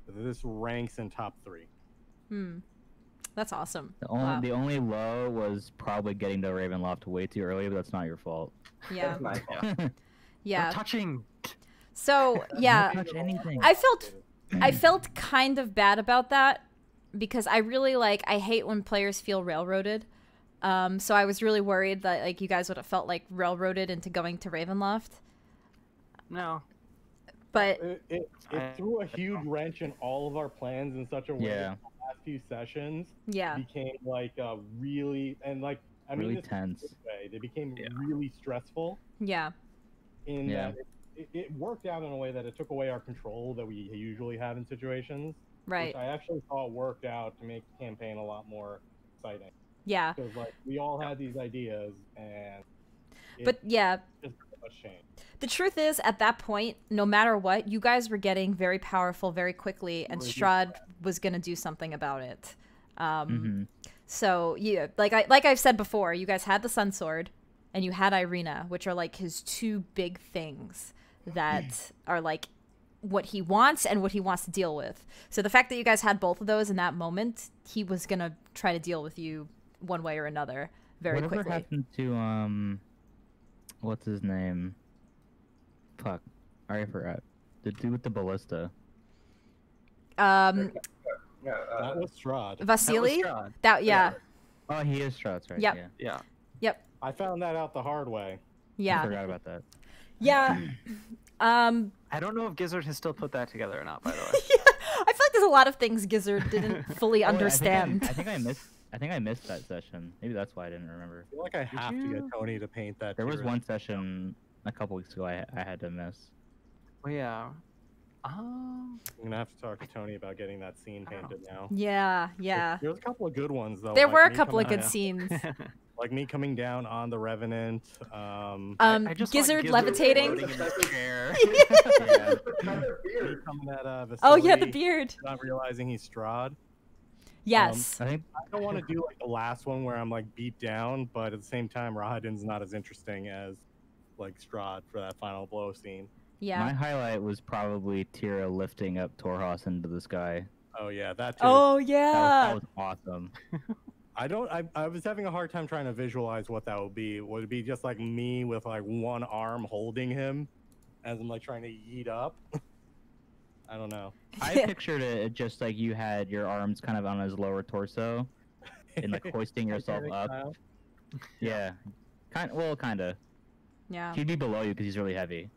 E: This ranks in top three.
A: Hmm. That's awesome.
D: The only
A: Wow.
D: the only low was probably getting to Ravenloft way too early, but that's not your fault.
A: Yeah.
F: That's my fault.
B: Yeah.
A: Yeah.
B: touching.
A: So, yeah.
D: touch anything.
A: I felt I felt kind of bad about that because I really like I hate when players feel railroaded. Um, so I was really worried that like you guys would have felt like railroaded into going to Ravenloft.
B: No.
A: But
E: It, it, it threw a huge wrench in all of our plans in such a way.
D: Yeah.
E: that The last few sessions
A: yeah,
E: became like uh, really and like I mean
D: Really
E: this
D: tense.
E: way. They became
B: Yeah.
E: really stressful.
A: yeah,
E: in
D: Yeah.
E: that it, it, it worked out in a way that it took away our control that we usually have in situations.
A: right.
E: Which I actually thought it worked out to make the campaign a lot more exciting.
A: Yeah.
E: Because like we all had these ideas and it
A: But yeah,
E: just much change.
A: The truth is, at that point, no matter what, you guys were getting very powerful very quickly, and Strahd was gonna do something about it. Um,
D: hmm
A: So yeah, like I like I've said before, you guys had the Sun Sword, and you had Ireena, which are like his two big things that are like what he wants and what he wants to deal with. So the fact that you guys had both of those in that moment, he was gonna try to deal with you one way or another very
D: Whatever
A: quickly.
D: happened to um, what's his name? Fuck, I already forgot. The dude with the ballista.
A: Um,
F: No, uh,
E: that was Strahd.
A: Vasily.
B: That was Strahd.
A: That yeah,
D: Oh, he is Strauss, right?
A: Yep.
D: Yeah.
B: Yeah. Yep.
E: I found that out the hard way. Yeah.
D: I
A: yeah,
D: forgot about that.
A: Yeah. Um,
B: I don't know if Gizzard has still put that together or not. By the way, yeah.
A: I feel like there's a lot of things Gizzard didn't fully
D: Oh, wait,
A: understand.
D: I think I, I think I missed. I think I missed that session. Maybe that's why I didn't remember.
E: I feel like I have to get Tony to paint that.
D: There was one session a couple weeks ago I, I had to miss.
B: well, yeah. Um,
E: I'm gonna have to talk to Tony about getting that scene
B: I don't
E: painted now.
A: yeah,
E: There's-
A: yeah.
E: There's a couple of good ones though.
A: There
E: like
A: were a couple of good
B: yeah.
A: scenes.
E: like me coming down on the Revenant. Um,
A: Um,
B: I just
A: Gizzard
B: Gizzard
A: levitating.
B: floating in the chair.
D: Yeah.
F: Another
E: me
F: beard.
E: coming at uh,
A: Oh yeah, the beard.
E: Not realizing he's Strahd.
A: Yes.
D: I think
E: I don't want to do like the last one where I'm like beat down, but at the same time, Rahadin's not as interesting as like Strahd for that final blow scene.
A: yeah.
D: my highlight was probably Tira lifting up Torhas into the sky.
E: Oh yeah, that too.
A: Oh
D: That was,
A: yeah.
D: that was awesome.
E: I don't. I, I was having a hard time trying to visualize what that would be. Would it be just like me with like one arm holding him, as I'm like trying to yeet up? I don't know.
D: I pictured it just like you had your arms kind of on his lower torso and like hoisting yourself up.
E: style.
D: Yeah, kind. Well, kind of.
A: Yeah.
D: He'd be below you because he's really heavy.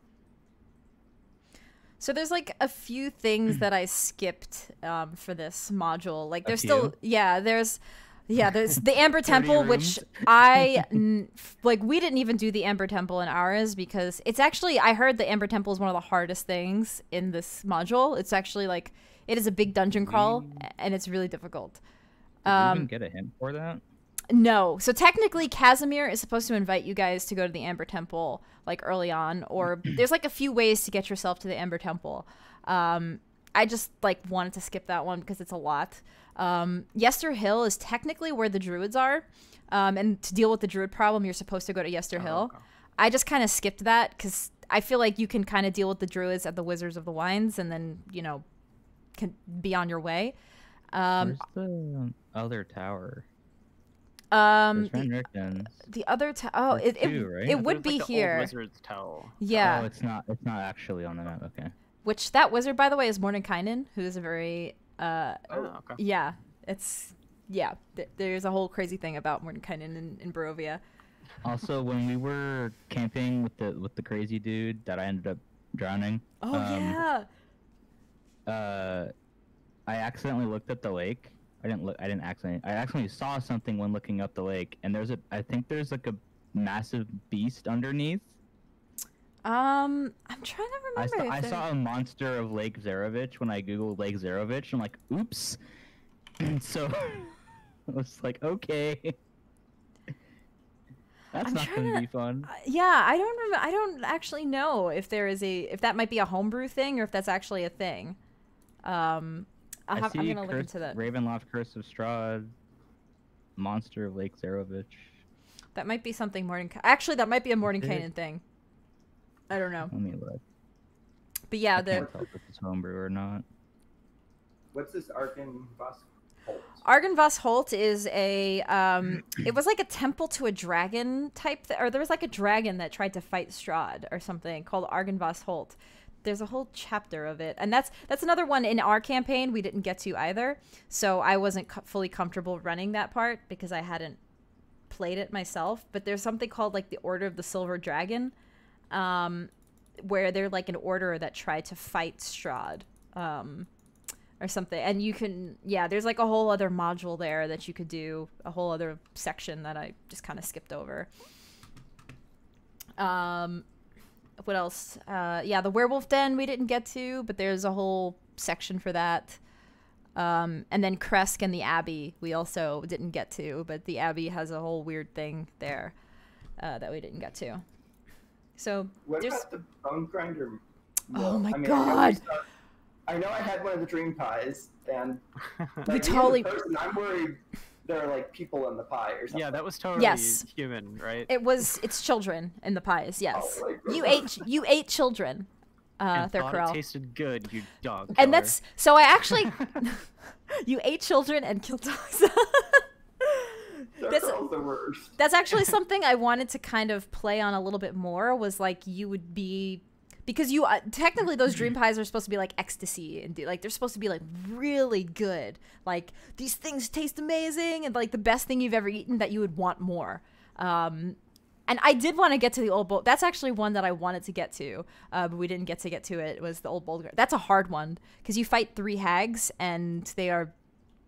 A: So there's like a few things that I skipped um, for this module. Like there's still yeah, there's yeah, there's the Amber Temple, which. I like. We didn't even do the Amber Temple in ours because it's actually I heard the Amber Temple is one of the hardest things in this module. It's actually like it is a big dungeon crawl and it's really difficult.
D: Did you
A: Um,
D: even get a hint for that?
A: No. So technically, Kasimir is supposed to invite you guys to go to the Amber Temple like early on, or there's like a few ways to get yourself to the Amber Temple. Um, I just like wanted to skip that one because it's a lot. Um, Yester Hill is technically where the druids are, um, and to deal with the druid problem, you're supposed to go to Yester Hill.
B: okay.
A: I just kind of skipped that because I feel like you can kind of deal with the druids at the Wizards of the Wines, and then you know, can be on your way. Um,
D: Where's the other tower?
A: Um, the, the other t- oh,
D: There's
A: it it,
D: two, right?
A: it would be
B: like, the old
A: here.
B: Wizard's Tell.
A: Yeah,
D: Oh, it's not. It's not actually on the map. Okay.
A: which that wizard, by the way, is Mordenkainen, who is a very, uh,
B: Oh, okay.
A: yeah, it's, yeah, th- there's a whole crazy thing about Mordenkainen in, in Barovia.
D: Also, when we were camping with the with the crazy dude that I ended up drowning,
A: Oh,
D: um,
A: yeah.
D: uh, I accidentally looked at the lake. I didn't look. I didn't accidentally. I accidentally saw something when looking up the lake, and there's a. I think there's like a massive beast underneath.
A: Um, I'm trying to
D: I
A: remember.
D: saw,
A: if
D: I
A: there-
D: saw a monster of Lake Zarovich when I googled Lake Zarovich. I'm like, oops. so I was like, okay. That's
A: I'm
D: not gonna
A: to-
D: be fun.
A: Uh, yeah, I don't remember. I don't actually know if there is a if that might be a homebrew thing or if that's actually a thing. Um,
D: I
A: have,
D: see
A: I'm gonna look into that.
D: Ravenloft Curse of Strahd, Monster of Lake Zarovich.
A: That might be something Morning. Actually, that might be a
D: Did-
A: Mordenkainen thing. I don't know,
D: Let me look.
A: but yeah,
D: I
A: the
D: can't tell if it's homebrew or not.
F: What's this Arkin Voss Holt?
A: Argynvostholt is a um it was like a temple to a dragon type th- or there was like a dragon that tried to fight Strahd or something called Argynvostholt. There's a whole chapter of it. And that's that's another one in our campaign we didn't get to either. So I wasn't co- fully comfortable running that part because I hadn't played it myself, but there's something called like the Order of the Silver Dragon um where they're like an order that tried to fight Strahd. Um or something and you can yeah there's like a whole other module there that you could do a whole other section that i just kind of skipped over um what else uh yeah the werewolf den we didn't get to but there's a whole section for that um and then Krezk and the abbey we also didn't get to but the abbey has a whole weird thing there uh, that we didn't get to so
F: What
A: there's
F: about the bone grinder?
A: Oh my
F: I mean, I know we
A: God.
F: I know I had one of the dream pies, and like,
A: We
F: me as a
A: totally-
F: person, I'm worried there are like people in the pie or something.
B: Yeah, that was totally
A: Yes.
B: human, right?
A: it was it's children in the pies yes
F: Oh,
A: you ate you ate children uh
B: and thought
A: Thurkarel.
B: it tasted good, you dog.
A: and
B: killer.
A: that's so I actually you ate children and killed dogs.
F: They're
A: this-
F: all the worst.
A: That's actually something I wanted to kind of play on a little bit more. Was like you would be because you uh, technically those dream pies are supposed to be like ecstasy and like they're supposed to be like really good. Like these things taste amazing and like the best thing you've ever eaten that you would want more. Um, and I did want to get to the old bolt. That's actually one that I wanted to get to, uh, but we didn't get to get to it. Was the old boulder? That's a hard one because you fight three hags and they are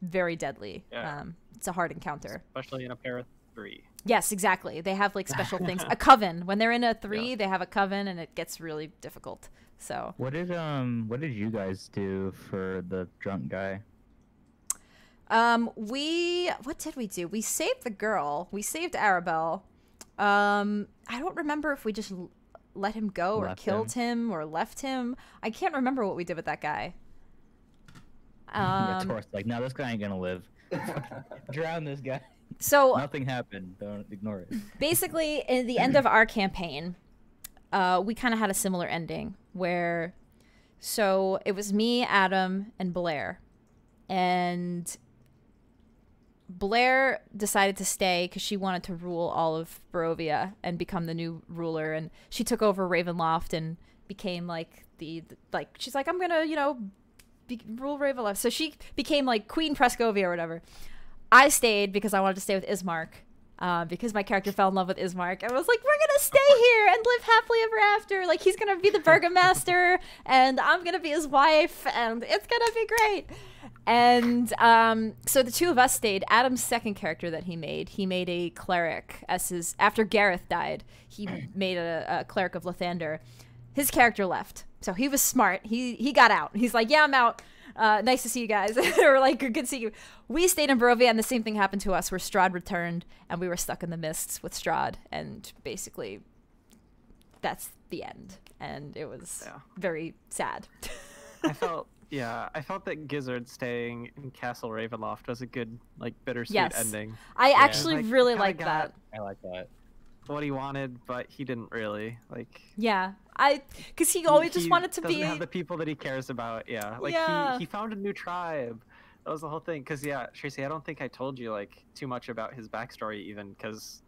A: very deadly.
B: Yeah.
A: Um, it's a hard encounter.
B: especially in a pair of three.
A: Yes, exactly. They have like special things. A coven. When they're in a three, they have a coven, and it gets really difficult. So
D: What did um what did you guys do for the drunk guy?
A: Um, we what did we do? We saved the girl. We saved Arabelle. Um, I don't remember if we just let him go or
D: Left
A: killed him. or left him. I can't remember what we did with that guy.
D: yeah,
A: Um,
D: Torhas like, no, this guy ain't gonna live. Drown this guy.
A: so
D: Nothing happened. Don't ignore it.
A: basically, in the end of our campaign, uh, we kind of had a similar ending where, so it was me, Adam, and Blair, and Blair decided to stay because she wanted to rule all of Barovia and become the new ruler, and she took over Ravenloft and became like the like she's like I'm gonna you know be, rule Ravenloft, so she became like Queen Prescovia or whatever. I stayed because I wanted to stay with Ismark. Uh, because my character fell in love with Ismark, I was like, "We're gonna stay here and live happily ever after. Like he's gonna be the burgomaster, and I'm gonna be his wife, and it's gonna be great." And um, so the two of us stayed. Adam's second character that he made, he made a cleric as his after Gareth died. He made a, a cleric of Lathander. His character left, so he was smart. He he got out. He's like, "Yeah, I'm out." Uh, nice to see you guys. or like, good to see you. We stayed in Barovia, and the same thing happened to us, where Strahd returned, and we were stuck in the mists with Strahd, and basically, that's the end. And it was
B: Yeah.
A: very sad.
B: I felt yeah, I felt that Gizzard staying in Castle Ravenloft was a good like bittersweet
A: Yes.
B: ending.
A: I actually
B: Like,
A: really
B: kinda
A: like
B: got-
A: that.
D: I like that.
B: What he wanted, but he didn't really like.
A: Yeah, I because he always just wanted to be.
B: have the people that he cares about. Yeah, like
A: Yeah.
B: he he found a new tribe. That was the whole thing. Cause yeah, Tracy, I don't think I told you like too much about his backstory even because.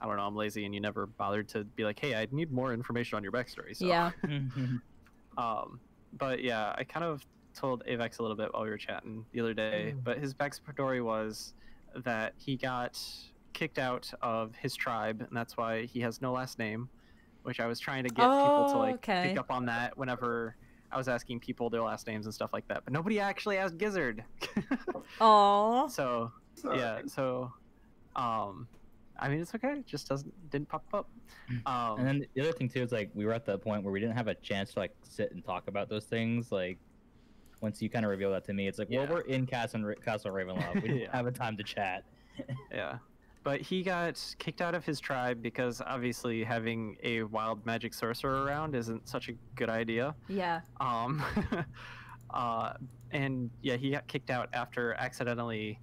B: I don't know. I'm lazy, and you never bothered to be like, "Hey, I need more information on your backstory." So.
A: Yeah,
B: Um, but yeah, I kind of told Avex a little bit while we were chatting the other day.
A: Mm.
B: But his backstory was that he got kicked out of his tribe, and that's why he has no last name. Which I was trying to get people to
A: Oh,
B: like
A: okay.
B: pick up on that whenever I was asking people their last names and stuff like that. But nobody actually asked Gizzard.
A: Oh,
B: so yeah, so um, I mean it's okay. It just doesn't didn't pop up. Um,
D: And then the other thing too is like we were at the point where we didn't have a chance to like sit and talk about those things. Like once you kind of reveal that to me, it's like,
B: Yeah.
D: well, we're in Castle Ra- Castle Ravenloft. We didn't
B: Yeah.
D: have a time to chat.
B: Yeah. But he got kicked out of his tribe because obviously having a wild magic sorcerer around isn't such a good idea.
A: yeah.
B: Um, uh, and yeah, he got kicked out after accidentally.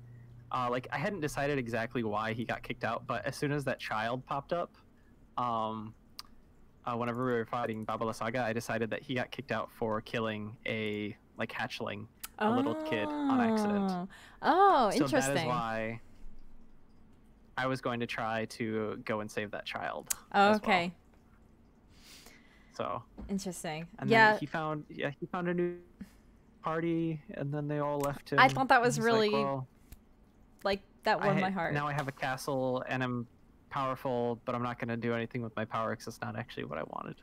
B: Uh, like I hadn't decided exactly why he got kicked out, but as soon as that child popped up, um, uh, whenever we were fighting Baba Saga, I decided that he got kicked out for killing a like hatchling, a little kid on accident.
A: Oh. Oh,
B: So that is
A: interesting.
B: why I was going to try to go and save that child.
A: Oh,
B: as well.
A: okay,
B: So
A: interesting.
B: and
A: yeah,
B: then he found yeah he found a new party and then they all left him.
A: I thought that was
B: He's like,
A: really
B: "Well,
A: like that
B: I
A: warmed
B: ha-
A: my heart.
B: Now I have a castle and I'm powerful, but I'm not going to do anything with my power because it's not actually what I wanted.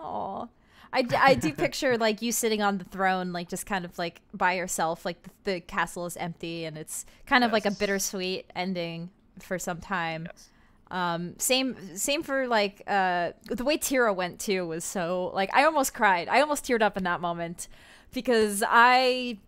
A: Aw. I, d- I do picture like you sitting on the throne, like just kind of like by yourself, like the, the castle is empty, and it's kind of like a bittersweet ending for some time.
B: Yes.
A: Um, same same for like uh the way Tira went too was so like I almost cried. I almost teared up in that moment because I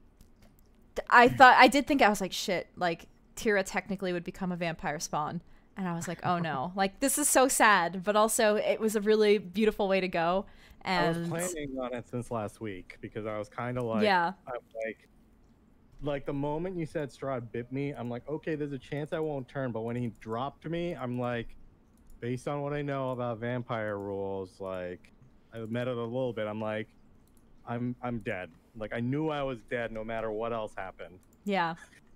A: I thought I did think I was like shit like Tira technically would become a vampire spawn and I was like oh no like this is so sad but also it was a really beautiful way to go and
E: I was planning on it since last week because I was kind of like,
A: yeah
E: I'm like, like the moment you said Strahd bit me, I'm like, okay, there's a chance I won't turn. But when he dropped me, I'm like, based on what I know about vampire rules, like, I met it a little bit. I'm like, I'm I'm dead. Like I knew I was dead no matter what else happened.
A: yeah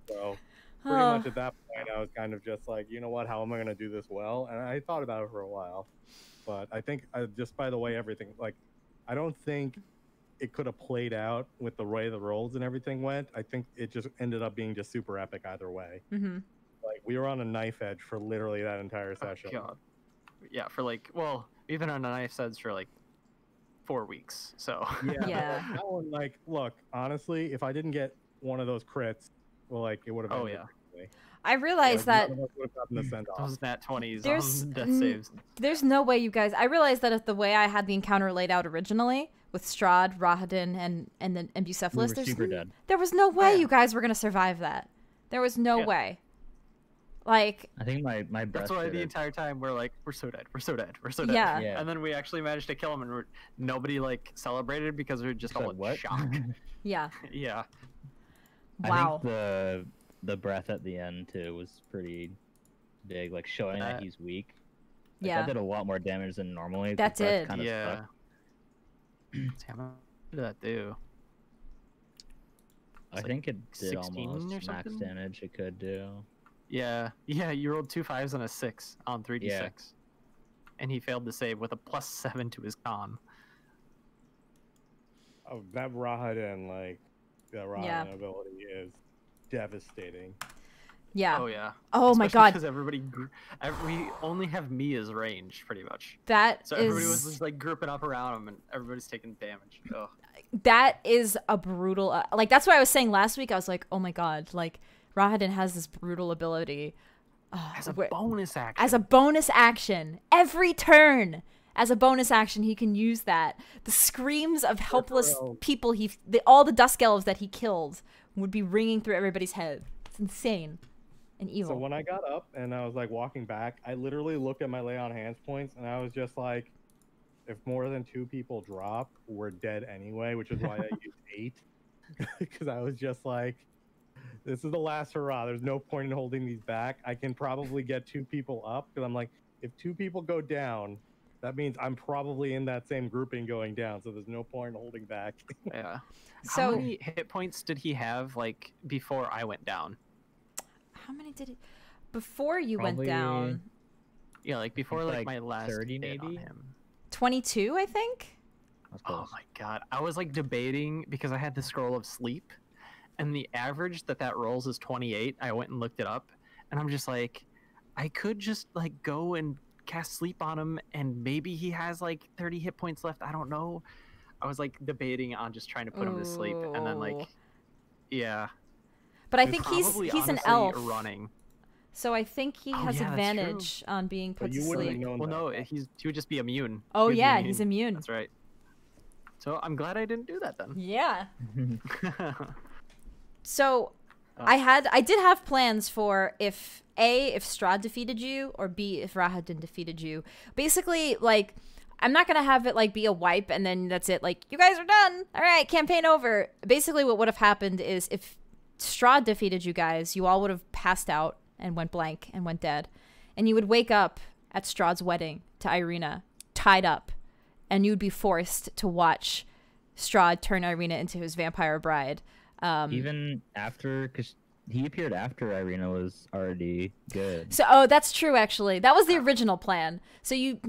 E: So pretty
A: Oh.
E: much at that point, I was kind of just like, you know what? How am I going to do this well? And I thought about it for a while, but I think uh, just by the way everything, like, I don't think it could have played out with the way the rolls and everything went. I think it just ended up being just super epic either way.
A: hmm
E: Like we were on a knife edge for literally that entire
B: Oh,
E: session.
B: God. yeah, for like well, we've been on a knife edge for like four weeks. So
E: Yeah.
A: Yeah.
E: That one, like, look, honestly, if I didn't get one of those crits, well, like, it would have.
B: Oh, yeah.
E: differently.
A: I realize
E: Like,
A: that
E: none of us would have gotten the mm, send off.
B: those nat twenties
A: There's
B: death saves.
A: there's no way you guys. I realized that if the way I had the encounter laid out originally with Strahd, Rahadin, and and then and Bucephalus,
D: were
A: there's
D: super dead.
A: there was no way
B: Yeah.
A: you guys were gonna survive that. There was no
B: Yeah.
A: way. Like
D: I think my my breath.
B: That's why the
D: it.
B: entire time we're like, we're so dead, we're so dead, we're so dead.
A: Yeah.
D: Yeah.
B: And then we actually managed to kill him, and we're, nobody like celebrated because we are just
D: Said
B: all in
D: what?
B: shock.
A: yeah,
B: yeah.
A: wow.
D: I think the the breath at the end too was pretty big, like showing
B: Uh,
D: that he's weak. Like,
A: yeah,
D: That did a lot more damage than normally. the
A: That did.
D: Kinda
B: yeah. Damn, what did that do?
D: I
B: like
D: think it did
B: 16
D: almost max damage. It could do.
B: Yeah, yeah, you rolled two fives and a six on 3d6. And he failed to save with a plus seven to his con.
E: Oh, that Rahadin, like, that Rahadin
A: Yeah.
E: ability is devastating.
A: yeah.
B: Oh, yeah.
A: Oh my god,
B: Because everybody, we only have Mia's range, pretty much.
A: that
B: So everybody
A: is-
B: was just like grouping up around him, and everybody's taking damage. Oh,
A: that is a brutal. Uh, like that's what I was saying last week. I was like, oh my god, like Rahadin has this brutal ability. Uh,
B: as a bonus action.
A: as a bonus action every turn as a bonus action he can use that the screams of helpless people he the, all the dusk elves that he killed would be ringing through everybody's head it's insane and evil
E: So when I got up and I was like walking back, I literally looked at my lay on hands points and I was just like, if more than two people drop, we're dead anyway, which is why I used eight. Because I was just like, this is the last hurrah. There's no point in holding these back. I can probably get two people up because I'm like, if two people go down, that means I'm probably in that same grouping going down. So there's no point holding back.
B: yeah.
A: So-
B: How many hit points did he have, like, before I went down?
A: how many did he before you went down
B: Yeah, like before like,
D: like
B: my last
D: 30
B: hit on
D: maybe?
B: him.
A: 22 i think
B: Oh my god, I was like debating because I had the scroll of sleep, and the average that that rolls is 28. I went and looked it up, and I'm just like, I could just like go and cast sleep on him, and maybe he has like 30 hit points left. I don't know. I was like debating on just trying to put him to sleep, and then like, yeah,
A: but i
B: it's
A: think he's
B: probably
A: he's an elf
B: running.
A: so i think he
B: Oh,
A: has
B: yeah,
A: advantage on being put
E: you
A: to sleep
E: have known
B: Well,
E: that.
B: no, he's he would just be immune.
A: oh
B: He would be
A: yeah he's immune
B: That's right. So I'm glad I didn't do that then.
A: yeah
B: yeah.
A: So
B: Oh.
A: I had I did have plans for if A if Strahd defeated you or B if Rahadin defeated you. Basically like I'm not gonna have it like be a wipe and then that's it. Like you guys are done. All right, campaign over. Basically, what would have happened is if Strahd defeated you guys, you all would have passed out and went blank and went dead, and you would wake up at Strahd's wedding to Ireena, tied up, and you'd be forced to watch Strahd turn Ireena into his vampire bride. Um,
D: Even after, because he appeared after Ireena was already good.
A: So, oh, that's true. Actually, that was the original plan. So you,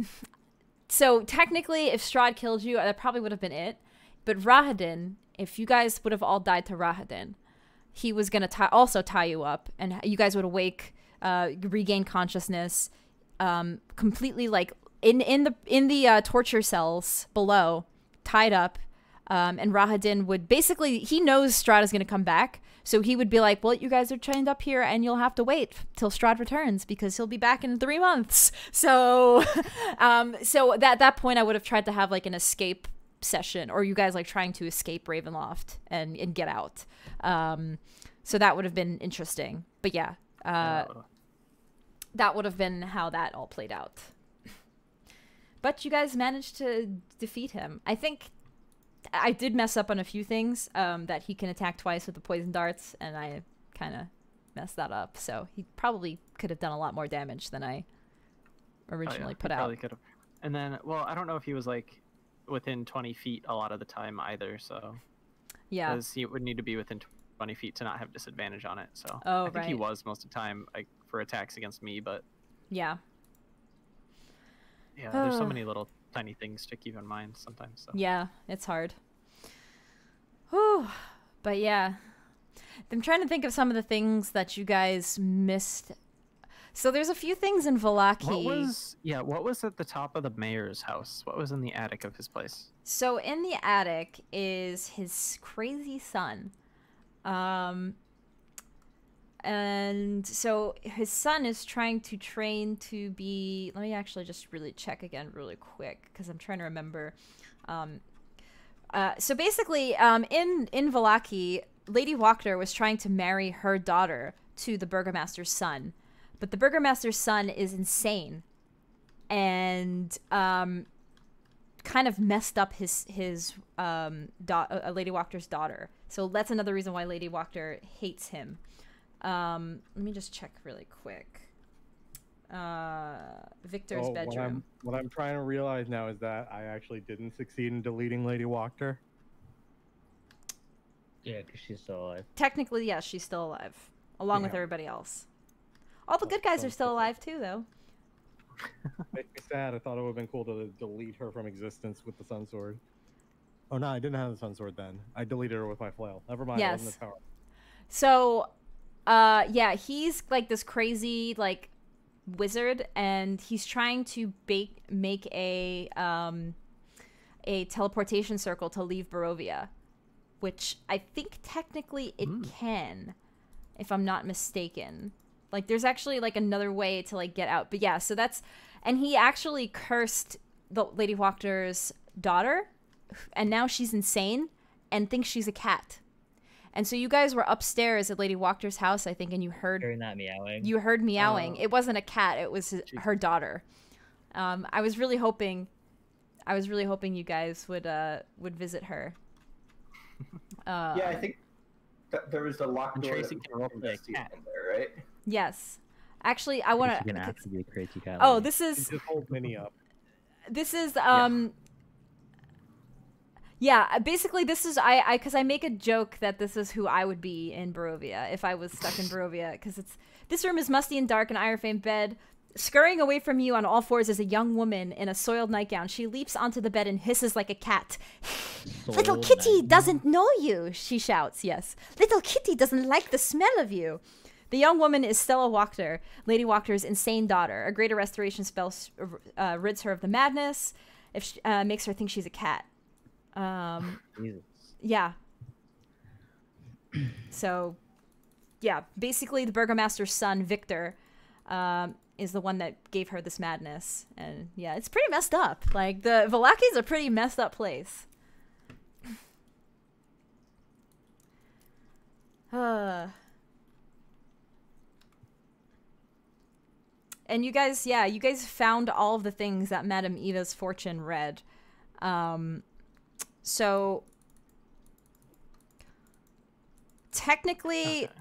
A: so technically, if Strahd killed you, that probably would have been it. But Rahadin, if you guys would have all died to Rahadin, he was gonna tie, also tie you up, and you guys would awake, uh, regain consciousness, um, completely like in in the in the uh, torture cells below, tied up. Um, and Rahadin would basically he knows Strahd is going to come back, so he would be like, "Well, you guys are chained up here, and you'll have to wait till Strahd returns because he'll be back in three months." So, um, so at that that point, I would have tried to have like an escape session, or you guys like trying to escape Ravenloft and and get out. Um, so that would have been interesting. But yeah, uh,
B: Oh.
A: that would have been how that all played out. But you guys managed to defeat him. I think I did mess up on a few things. Um, that he can attack twice with the poison darts, and I kind of messed that up. So he probably could have done a lot more damage than I
B: Oh, yeah,
A: originally put out.
B: probably could've. And then, well, I don't know if he was like within 20 feet a lot of the time either. So
A: Yeah.
B: because he would need to be within 20 feet to not have disadvantage on it. So
A: Oh,
B: I think he was most of the time like for attacks against me, but
A: Yeah.
B: yeah, there's so many little tiny things to keep in mind sometimes. So.
A: Yeah, it's hard. Whew. But yeah. I'm trying to think of some of the things that you guys missed. So there's a few things in Vallaki.
B: What was yeah? What was at the top of the mayor's house? What was in the attic of his place?
A: So in the attic is his crazy son. Um and so his son is trying to train to be let me actually just really check again really quick because I'm trying to remember. Um uh, so basically, um, in in Vallaki, Lady Wachter was trying to marry her daughter to the burgomaster's son, but the burgomaster's son is insane, and um, kind of messed up his his um da- uh, Lady Wachter's daughter. So that's another reason why Lady Wachter hates him. Um, let me just check really quick. Uh, Victor's
E: Oh, What
A: bedroom.
E: I'm, what I'm trying to realize now is that I actually didn't succeed in deleting Lady Wachter.
D: Yeah, because she's still alive.
A: Technically, yes, she's still alive, along with everybody else. All the
E: Oh,
A: good guys are still alive too, though.
E: Makes me sad. I thought it would have been cool to delete her from existence with the Sun Sword. Oh no, I didn't have the Sun Sword then. I deleted her with my flail. Never mind. It wasn't
A: Yes.
E: the power.
A: So, uh, yeah, he's like this crazy like wizard, and he's trying to bake make a um a teleportation circle to leave Barovia, which I think technically it can, if I'm not mistaken. Like, there's actually like another way to like get out, but yeah. So that's and he actually cursed the Lady Wachter's daughter, and now she's insane and thinks she's a cat. And so you guys were upstairs at Lady Wachter's house, I think, and you heard
D: Hearing that meowing.
A: you heard meowing.
B: Oh.
A: It wasn't a cat; it was his- her daughter. Um, I was really hoping, I was really hoping you guys would uh would visit her. Uh,
F: yeah, I think th- there was a locked
B: And
F: door.
B: Tracy can roll
F: we
B: play a
F: see
B: cat.
F: there, right?
A: Yes, actually, I want
D: She's gonna have to be a crazy cat.
A: Oh, this is
E: just holds Minnie up.
A: this is um yeah uh, basically this is i i because i make a joke that this is who i would be in barovia if i was stuck in barovia because it's this room is musty and dark an iron fame bed scurrying away from you on all fours is a young woman in a soiled nightgown she leaps onto the bed and hisses like a cat little kitty
D: nightgown.
A: doesn't know you she shouts yes little kitty doesn't like the smell of you the young woman is Stella Wachter, Lady Wachter's insane daughter. A greater restoration spell uh, rids her of the madness, if she, uh, makes her think she's a cat. Um,
D: Jesus.
A: yeah. so, yeah, basically the burgomaster's son, Victor, um, is the one that gave her this madness, and yeah, it's pretty messed up. Like the Vallaki's a pretty messed up place. Uh. And you guys, yeah, you guys found all of the things that Madame Eva's fortune read. Um, so technically,
B: Okay.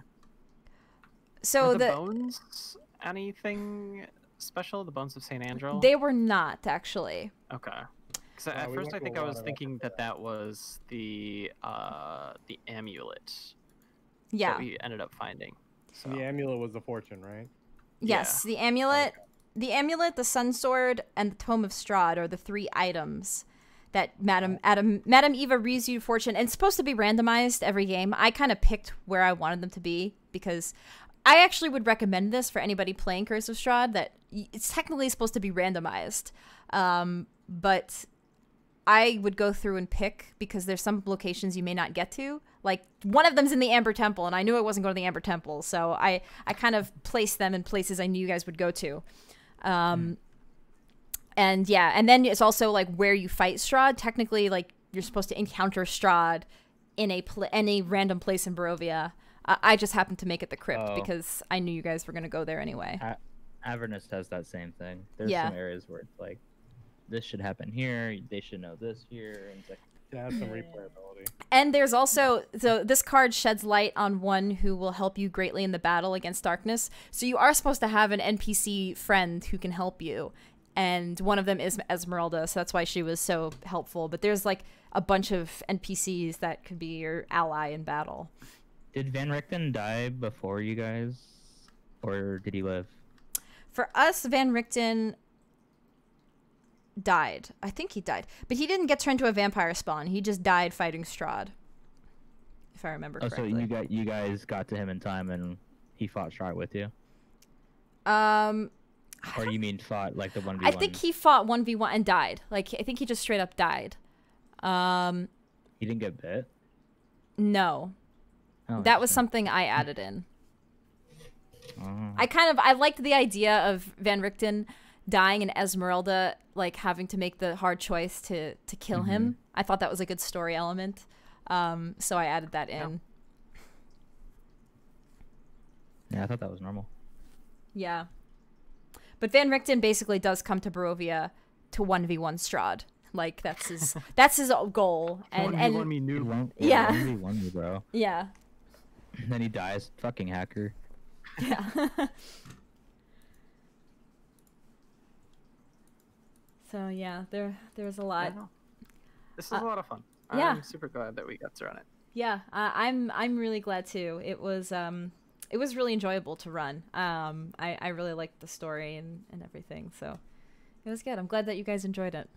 A: so
B: the,
A: the,
B: bones anything special? The bones of Saint Andral.
A: they were not actually.
B: Okay. Because
E: Wow,
B: at
E: we
B: first I think I was thinking that that was the uh the amulet
A: Yeah.
B: that we ended up finding. So
E: The amulet was the fortune, right?
A: Yes, the amulet, the amulet, the sun sword, and the tome of Strahd are the three items that Madam Adam Madam Eva reads you fortune, and supposed to be randomized every game. I kind of picked where I wanted them to be because I actually would recommend this for anybody playing Curse of Strahd. That it's technically supposed to be randomized, um, but I would go through and pick because there's some locations you may not get to. Like one of them's in the Amber Temple, and I knew I wasn't going to the Amber Temple, so I I kind of placed them in places I knew you guys would go to. Um, and yeah, and then it's also like where you fight Strahd. Technically, like you're supposed to encounter Strahd in a pl- any random place in Barovia. I, I just happened to make it the crypt
D: Oh.
A: because I knew you guys were going to go there anyway.
D: Avernus does that same thing. There's
A: Yeah.
D: some areas where it's like, this should happen here. They should know this here. And it's like,
E: To have some replayability.
A: And there's also so this card sheds light on one who will help you greatly in the battle against darkness. So you are supposed to have an NPC friend who can help you. And one of them is Esmeralda, so that's why she was so helpful. But there's like a bunch of NPCs that could be your ally in battle.
D: did Van Richten die before you guys, or did he live?
A: For us, Van Richten died. I think he died. But he didn't get turned to a vampire spawn. He just died fighting Strahd. If I remember
D: Oh, so you got you guys got to him in time, and he fought Strahd with you.
A: Um,
D: Or you mean fought like the one v
A: I
D: one?
A: think he fought one v one and died. Like I think he just straight up died. Um,
D: he didn't get bit.
A: no,
D: Oh,
A: that was something I added in.
D: Oh.
A: I kind of I liked the idea of Van Richten dying and Esmeralda like having to make the hard choice to to kill him. I thought that was a good story element. Um, so I added that in.
D: Yeah, I thought that was normal.
A: Yeah. But Van Richten basically does come to Barovia to 1v1 Strahd. Like that's his that's his goal. And
B: One v
A: and
B: one me
D: He
B: noob.
D: won,
A: Yeah.
D: He won me, bro.
A: yeah.
D: And then he dies. Fucking hacker.
A: Yeah. so yeah, there there's a lot.
B: know. This is
A: Uh,
B: a lot of fun.
A: yeah.
B: I'm super glad that we got to run it.
A: Yeah, uh, I'm I'm really glad too. It was um it was really enjoyable to run. Um I I really liked the story and and everything. So it was good. I'm glad that you guys enjoyed it.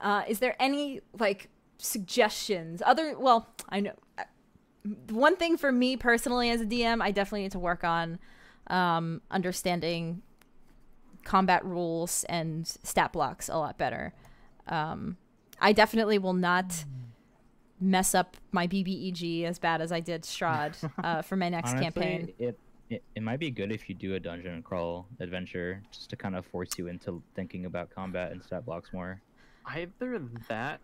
A: Uh, is there any like suggestions? Other well, I know uh, one thing for me personally as a DM, I definitely need to work on um, understanding combat rules and stat blocks a lot better. Um, I definitely will not mess up my BBEG as bad as I did Strahd uh, for my next
D: Honestly,
A: campaign.
D: It, it it might be good if you do a dungeon crawl adventure just to kind of force you into thinking about combat and stat blocks more.
B: Either that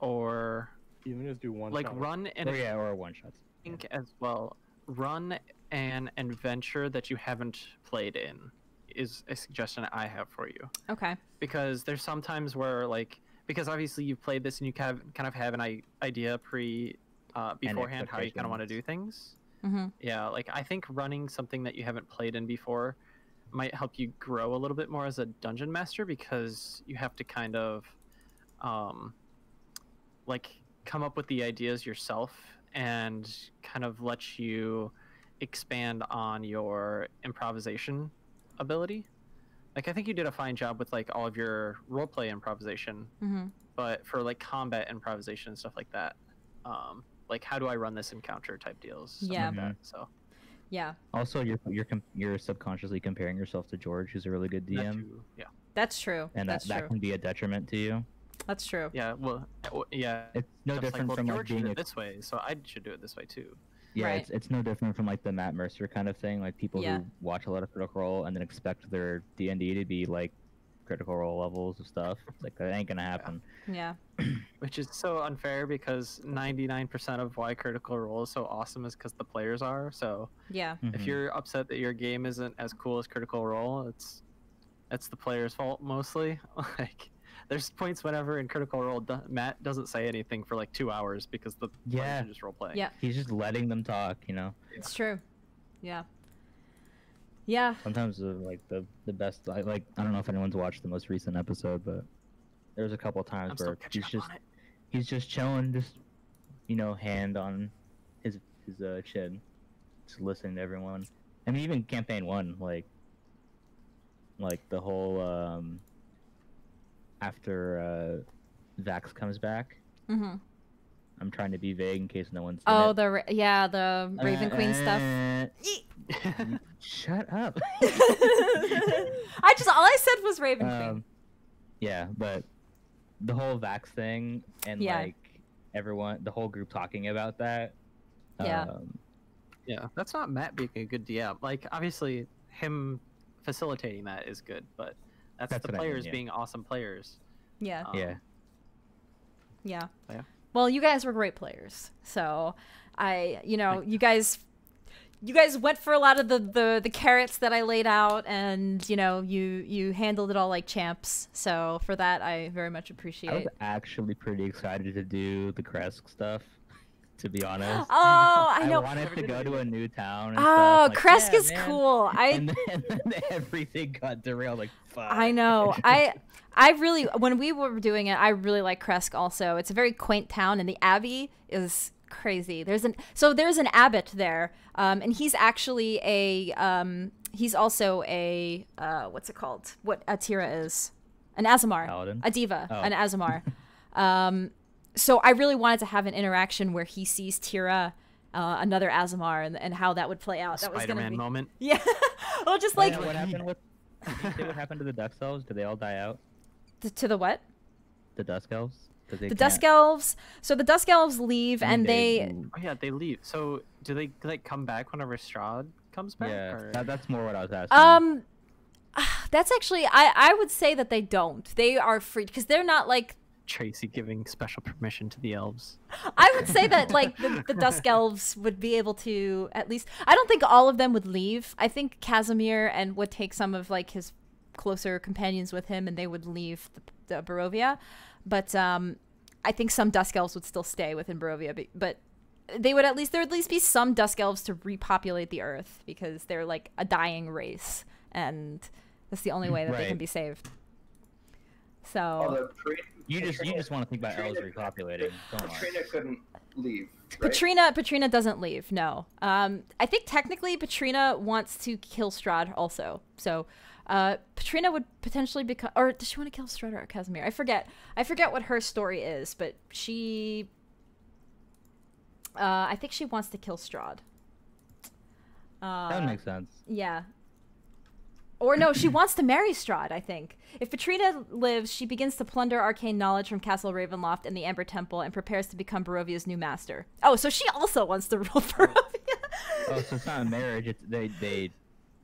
B: or
E: Even just do one.
B: like
E: shot.
B: run an
D: Or yeah, or one shots.
B: think as well. Run an adventure that you haven't played in is a suggestion I have for you
A: Okay.
B: because there's sometimes where like because obviously you've played this and you kind of, kind of have an i- idea pre uh, beforehand how you kind of want to do things.
A: Mm-hmm.
B: Yeah, like I think running something that you haven't played in before might help you grow a little bit more as a dungeon master because you have to kind of um like come up with the ideas yourself and kind of let you expand on your improvisation ability. Like I think you did a fine job with like all of your roleplay improvisation,
A: Mm-hmm.
B: but for like combat improvisation and stuff like that, um, like how do I run this encounter type deals?
A: Yeah.
B: like that. So
A: Yeah,
D: Also, you're you're com- you're subconsciously comparing yourself to George, who's a really good DM,
B: too, yeah,
A: that's true.
D: and that,
A: that's
D: that
A: true.
D: can be a detriment to you.
A: That's true.
B: yeah. Well, uh, yeah.
D: It's no
B: Just like,
D: different
B: well,
D: from like
B: George did it
D: a
B: this way, so I should do it this way too.
D: Yeah,
A: Right.
D: it's, it's no different from like the Matt Mercer kind of thing. Like people
A: Yeah.
D: who watch a lot of Critical Role and then expect their D and D to be like Critical Role levels of stuff. It's like that ain't gonna happen.
A: Yeah.
B: Which is so unfair because 99% of why Critical Role is so awesome is because the players are. So
A: Yeah.
B: if
D: Mhm.
B: you're upset that your game isn't as cool as Critical Role, it's it's the player's fault mostly. like there's points whenever in Critical Role do- Matt doesn't say anything for like two hours because the players
D: Yeah.
B: are just role playing.
A: Yeah.
D: he's just letting them talk. You know,
A: It's true. Yeah. Yeah.
D: sometimes the, like the the best. I, like I don't know if anyone's watched the most recent episode, but there was a couple of times
B: I'm
D: where he's just he's just chilling, just you know, hand on his his uh, chin, just listening to everyone. I mean, even campaign one, like like the whole um after uh Vax comes back.
A: Mm-hmm.
D: I'm trying to be vague in case no one's.
A: Oh,
D: it.
A: the ra- yeah, the Raven Queen stuff.
D: Uh, Shut up.
A: I just all I said was Raven Queen.
D: um, yeah, but the whole Vax thing and
A: Yeah.
D: like everyone, the whole group talking about that.
A: Yeah.
D: Um,
B: Yeah, that's not Matt being a good DM. Like, obviously, him facilitating that is good, but that's,
D: That's
B: the
D: what I mean,
B: players
D: yeah.
B: being awesome players.
A: Yeah.
B: Um,
D: yeah.
A: Yeah.
B: Yeah.
A: Well, you guys were great players. So I, you know, you guys you guys went for a lot of the, the the carrots that I laid out and, you know, you you handled it all like champs. So for that I very much appreciate it.
D: I was actually pretty excited to do the Krezk stuff, to be honest.
A: Oh, I know.
D: wanted to go to a new town. And
A: Oh,
D: stuff. like,
A: Krezk
D: yeah,
A: is
D: man.
A: cool. I
D: and then, and then everything got derailed. Like, fuck.
A: I know. I I really when we were doing it, I really like Krezk also. It's a very quaint town and the abbey is crazy. There's an so there's an abbot there. Um and he's actually a um he's also a uh what's it called? What Atira is. An Aasimar.
D: Paladin?
A: A diva.
D: Oh.
A: An Aasimar. um so I really wanted to have an interaction where he sees Tira uh, another Aasimar and, and how that would play out. That was gonna
B: Spider-Man
A: be
B: moment.
A: yeah. well, just like
D: yeah, what happened with? Did you what happened to the Dusk Elves? Did they all die out?
A: t- to the what?
D: The Dusk Elves? 'Cause they
A: The
D: can't-
A: Dusk Elves. So the Dusk Elves leave
D: I mean,
A: and they.
B: Oh yeah, they leave. So do they like come back whenever Strahd comes back?
D: Yeah,
B: or-
D: that, that's more what I was asking.
A: Um, that's actually I I would say that they don't. They are free because they're not like
B: Tracy giving special permission to the elves.
A: I would say that like the, the Dusk Elves would be able to at least. I don't think all of them would leave. I think Kasimir and would take some of like his closer companions with him, and they would leave the, the Barovia. But um, I think some Dusk Elves would still stay within Barovia. But, but they would at least there would at least be some Dusk Elves to repopulate the Earth because they're like a dying race, and that's the only way that they can be saved. So
F: Although Pri-
D: you just you just want to think about elves
F: Katrina-
D: repopulating. Don't lie.
F: Katrina couldn't leave. Right?
A: Patrina Patrina doesn't leave. No. Um, I think technically Patrina wants to kill Strahd also. So, uh, Patrina would potentially become, or does she want to kill Strahd or Kasimir? I forget. I forget what her story is, but she, uh, I think she wants to kill Strahd. Uh,
D: That makes sense.
A: yeah. Or no, she wants to marry Strahd, I think. If Patrina lives, she begins to plunder arcane knowledge from Castle Ravenloft and the Amber Temple and prepares to become Barovia's new master. Oh, so she also wants to rule Barovia.
D: Oh, so it's not a marriage. It's they they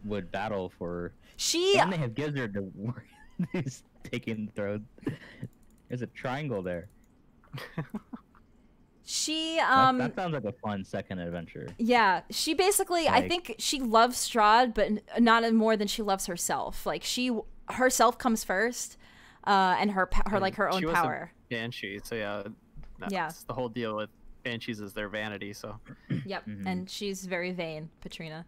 D: would battle for.
A: she
D: And they have Gizzard to worry. He's taking the throne. There's a triangle there.
A: she um
D: that, sounds like a fun second adventure.
A: yeah, she basically I think she loves Strahd but not more than she loves herself. Like she herself comes first uh and her pa- her like her own
B: She was a
A: power.
B: Banshee, so yeah, that's
A: Yeah.
B: the whole deal with banshees is their vanity. So
A: Yep.
D: Mhm.
A: And she's very vain, Patrina.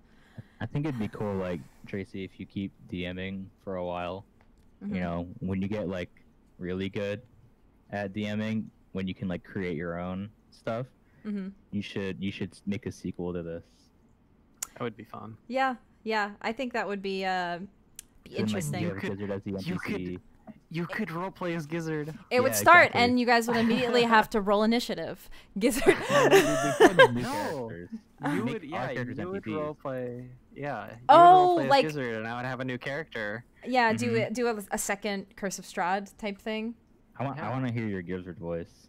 D: I think it'd be cool, like Tracy, if you keep DMing for a while.
A: Mhm.
D: You know, when you get like really good at DMing, when you can like create your own stuff,
A: Mhm.
D: you should you should make a sequel to this.
B: that would be fun.
A: Yeah. Yeah, I think that would be uh be
D: Then, like,
A: interesting.
D: you
B: could-
D: Gizzard as the
B: you could-
D: NPC.
B: You could roleplay as Gizzard.
A: It would start,
D: exactly.
A: and you guys would immediately have to roll initiative. Gizzard.
D: No.
B: You would, yeah,
D: characters
B: you would
D: NPCs.
B: roleplay. Yeah. You
A: Oh,
B: would roleplay as
A: like-
B: Gizzard, and I would have a new character.
A: yeah, do
D: Mhm.
A: it. Do a, a second Curse of Strahd type thing.
D: I want I want to hear your Gizzard voice.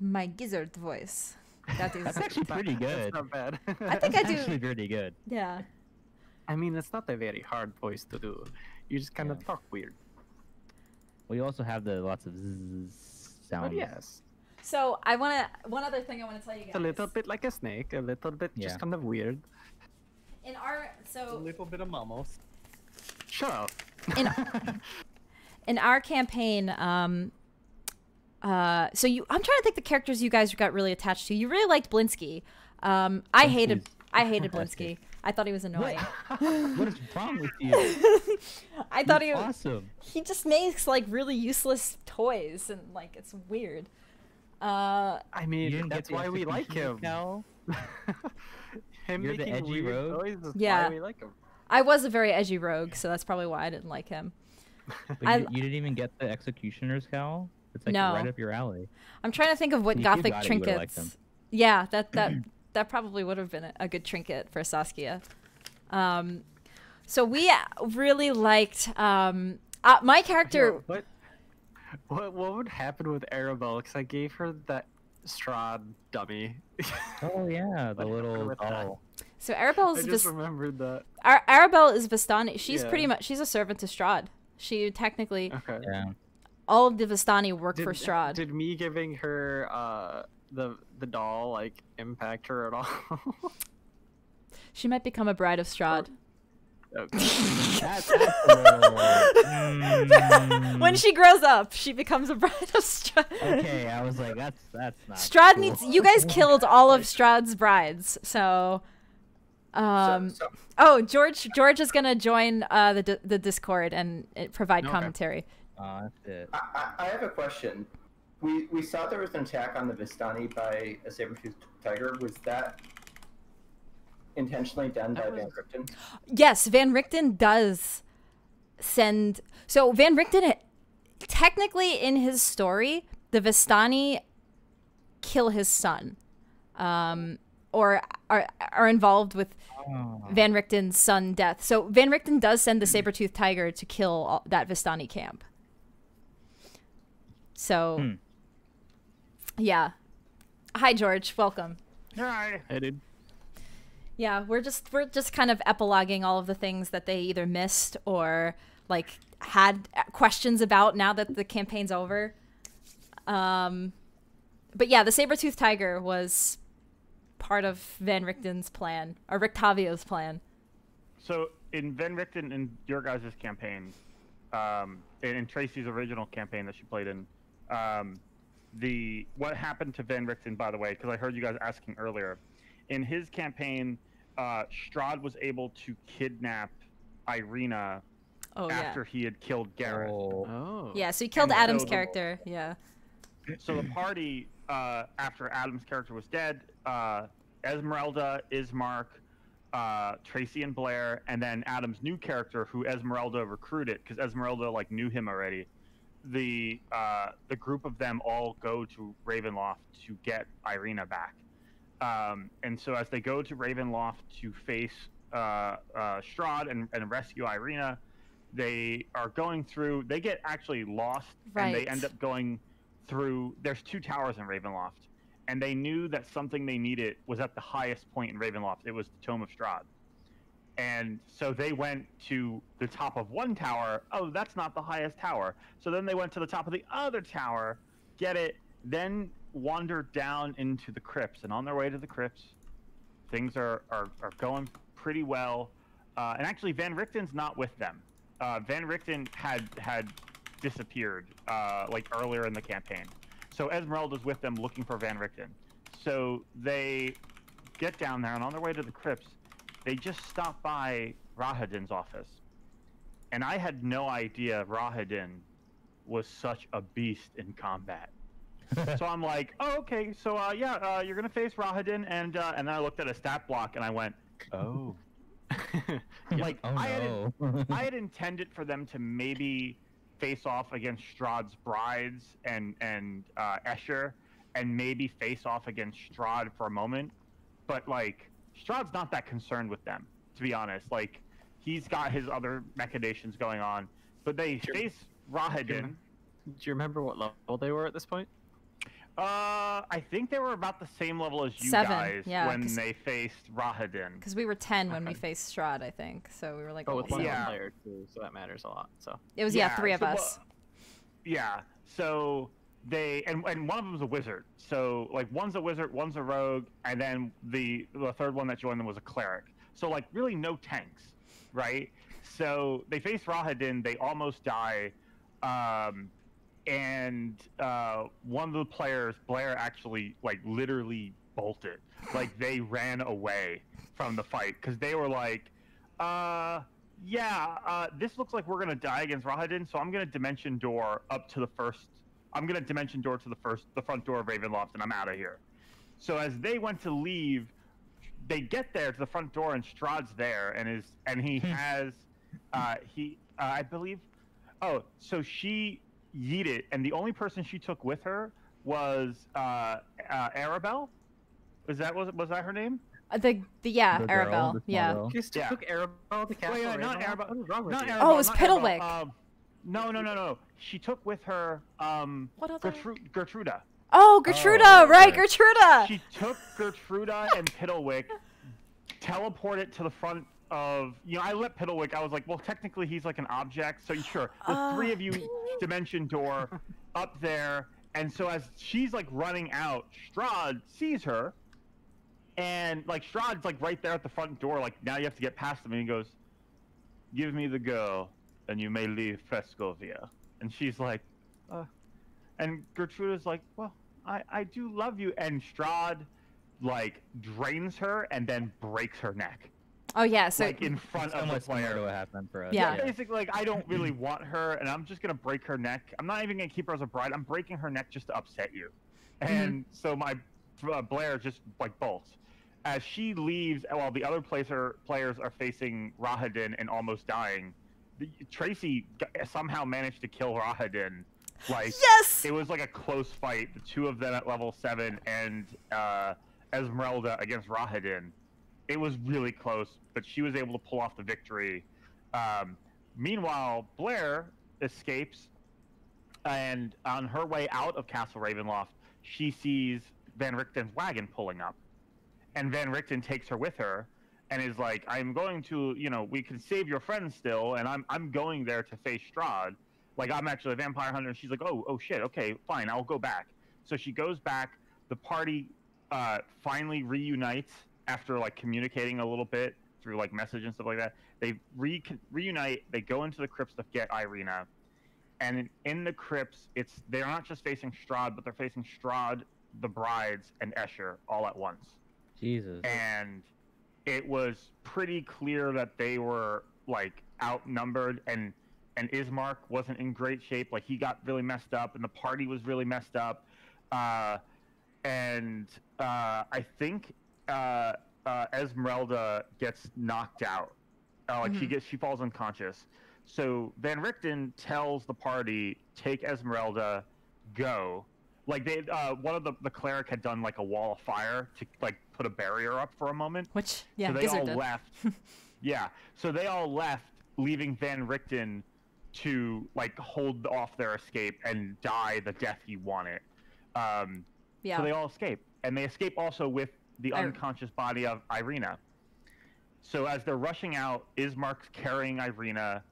A: My Gizzard voice. That is.
D: That's actually pretty good.
B: That's not bad.
A: I think I do-
D: actually pretty good.
A: yeah.
B: I mean, it's not a very hard voice to do. You just kind of
D: Yeah.
B: talk weird.
D: Well, you also have the lots of zzz sounds.
B: But yes,
A: So I want to. One other thing I want to tell you guys.
B: it's a little bit like a snake, a little bit
D: Yeah.
B: just kind of weird.
A: In our so.
E: A little bit of mamos.
B: Shut up.
A: in in our campaign, um, uh, so you, I'm trying to think the characters you guys got really attached to. You really liked Blinsky. Um, I hated, I hated
D: That's
A: Blinsky. I thought he was annoying.
D: what is wrong with you?
A: I thought he was.
D: awesome.
A: He just makes like really useless toys, and like it's weird. Uh,
B: I mean, that's why we like him.
D: cowl?
B: him
D: You're the edgy
B: weird
D: rogue?
B: noises is
A: Yeah.
B: why we like him.
A: I was a very edgy rogue, so that's probably why I didn't like him.
D: But
A: I-
D: you, you didn't even get the executioner's cowl. It's like
A: No.
D: right up your alley.
A: I'm trying to think of what
D: you
A: gothic
D: got it, you would've liked
A: trinkets.
D: him.
A: Yeah, that that that probably would have been a, a good trinket for Saskia. Um, so we really liked um, uh, my character.
B: What, what what would happen with Arabelle? Because I gave her that Strahd dummy.
D: Oh yeah, the little doll.
A: So Arabelle
B: I
A: is
B: just
A: Vis-
B: remembered that.
A: Ar- Arabelle is Vistani. She's
B: Yeah.
A: pretty much she's a servant to Strahd. She technically
B: Okay.
D: Yeah.
A: All of the Vistani work for
B: Did,
A: Strahd.
B: did me giving her uh the the doll like impact her at all?
A: she might become a bride of Strahd.
B: Okay.
D: That's, that's a mm,
A: when she grows up, she becomes a bride of Strahd.
D: Okay, I was like, that's that's not.
A: Strahd
D: cool.
A: needs. You guys killed all of Strahd's brides, so. Um.
F: so, so
A: Oh, George. George is gonna join uh, the the Discord and uh, provide
B: Okay.
A: commentary.
D: Oh, that's it.
F: I, I, I have a question. We we saw there was an attack on the Vistani by a saber-toothed tiger. Was that intentionally done by
B: That
F: Van Richten?
A: Yes, Van Richten does send. So Van Richten, technically in his story, the Vistani kill his son, um, or are are involved with
D: Oh.
A: Van Richten's son death. So Van Richten does send the saber tooth tiger to kill all, that Vistani camp. So,
D: Hmm.
A: yeah. Hi George, welcome.
B: Hey, dude.
A: Yeah, we're just we're just kind of epiloguing all of the things that they either missed or like had questions about now that the campaign's over. Um, but yeah, the saber tooth tiger was part of Van Richten's plan or Rictavio's plan.
H: So in Van Richten and your guys' campaign, um, and in Tracy's original campaign that she played in, um, the what happened to Van Richten, by the way, because I heard you guys asking earlier, in his campaign, uh, Strahd was able to kidnap Ireena
A: Oh
H: after he had killed Gareth.
D: Oh.
B: Oh.
A: yeah. Yeah, so he killed
H: And
A: Adam's
H: so the-
A: character. Yeah.
H: So the party, uh, after Adam's character was dead, uh, Esmeralda, Ismark, uh, Tracy and Blair, and then Adam's new character, who Esmeralda recruited, because Esmeralda like knew him already. The uh, the group of them all go to Ravenloft to get Ireena back, um, and so as they go to Ravenloft to face uh, uh, Strahd and, and rescue Ireena, they are going through. They get actually lost, and they end up going through. There's two towers in Ravenloft, and they knew that something they needed was at the highest point in Ravenloft. It was the Tome of Strahd. And so they went to the top of one tower. Oh, that's not the highest tower. So then they went to the top of the other tower, get it, then wandered down into the crypts. And on their way to the crypts, things are, are, are going pretty well. Uh, and actually, Van Richten's not with them. Uh, Van Richten had had disappeared uh, like earlier in the campaign. So Esmeralda's with them looking for Van Richten. So they get down there, and on their way to the crypts, they just stopped by Rahadin's office. And I had no idea Rahadin was such a beast in combat. so I'm like, oh, okay, so uh, yeah, uh, you're gonna face Rahadin, and uh, and then I looked at a stat block and I went, oh, like
D: Oh
H: I had. I had intended for them to maybe face off against Strahd's brides and and uh, Escher, and maybe face off against Strahd for a moment, but like Strahd's not that concerned with them, to be honest. Like he's got his other machinations going on, but they
B: Sure.
H: face Rahadin.
B: Do you remember what level they were at this point?
H: Uh, I think they were about the same level as you
A: Seven,
H: guys
A: yeah,
H: when
A: 'cause-
H: they faced Rahadin.
A: Because we were 10 when we faced Strahd, I think. So we were like,
B: oh, with one
A: seven.
H: Yeah.
B: player too, so that matters a lot. So
A: it was, yeah, three of
H: so,
A: us.
H: uh, yeah. So they and and one of them was a wizard. So like one's a wizard, one's a rogue, and then the the third one that joined them was a cleric. So like really no tanks, right? So they face Rahadin, they almost die, um, and uh, one of the players, Blair, actually like literally bolted, like they ran away from the fight because they were like, uh, yeah, uh, this looks like we're gonna die against Rahadin, so I'm gonna dimension door up to the first. I'm gonna dimension door to the first, the front door of Ravenloft, and I'm out of here. So as they went to leave, they get there to the front door, and Strahd's there, and is and he has, uh, he uh, I believe, oh, so she yeeted, and the only person she took with her was uh, uh, Arabelle. Was that was was that her name?
A: Uh, the, the yeah,
D: The girl,
A: Arabelle.
D: the
A: yeah.
D: girl.
B: you still
H: Yeah.
B: took Arabelle to castle.
H: yeah, not
B: Ravenloft?
H: Arabelle-
B: What is wrong with
H: Not
B: you?
H: Arabelle,
A: Oh, it was
H: not Arabelle,
A: Piddlewick.
H: Um, no, no, no, no. She took with her um,
A: What other-
H: Gertrude, Gertruda.
A: Oh, Gertruda,
D: Oh,
A: right,
D: okay.
A: Gertruda.
H: She took Gertruda and Piddlewick, teleported to the front of. You know, I let Piddlewick. I was like, well, technically he's like an object, so sure. The three of you dimension door up there, and so as she's like running out, Strahd sees her, and like Strahd's like right there at the front door. Like now you have to get past him, and he goes, "Give me the go, and you may leave Frescovia." And she's like, uh, and Gertruda's like, "Well, I I do love you," and Strahd like drains her and then breaks her neck,
A: oh yeah, so
H: like in front of the
D: Somewhat
H: player.
D: to what happened for us.
A: Yeah.
H: Basically, like I don't really want her, and I'm just gonna break her neck. I'm not even gonna keep her as a bride. I'm breaking her neck just to upset you. And so my uh, Blair just like bolts as she leaves. While the other placer, players are facing Rahadin and almost dying. Tracy somehow managed to kill Rahadin. Like
A: yes.
H: it was like a close fight. The two of them at level seven, and uh, Esmeralda against Rahadin. It was really close, but she was able to pull off the victory. Um, meanwhile, Blair escapes, and on her way out of Castle Ravenloft, she sees Van Richten's wagon pulling up, and Van Richten takes her with her, and is like, "I'm going to, you know, we can save your friends still, and I'm I'm going there to face Strahd. Like I'm actually a vampire hunter." And she's like, "Oh, oh shit, okay, fine, I'll go back." So she goes back. The party uh, finally reunites after like communicating a little bit through like message and stuff like that. They re- reunite. They go into the crypts to get Ireena, and in, in the crypts, it's they're not just facing Strahd, but they're facing Strahd, the brides, and Escher all at once.
D: Jesus.
H: And it was pretty clear that they were like outnumbered, and and Ismark wasn't in great shape. Like he got really messed up, and the party was really messed up. Uh, and uh, I think uh, uh, Esmeralda gets knocked out. Uh, like she
A: Mhm.
H: gets, she falls unconscious. So Van Richten tells the party, "Take Esmeralda, go." Like they, uh, one of the the cleric had done like a wall of fire to like put a barrier up for a moment.
A: Which yeah,
H: so they all
A: did.
H: left. yeah, so they all left, leaving Van Richten to like hold off their escape and die the death he wanted. Um,
A: Yeah.
H: so they all escape, and they escape also with the
A: Ir-
H: unconscious body of Ireena. So as they're rushing out, Ismark's carrying Ireena,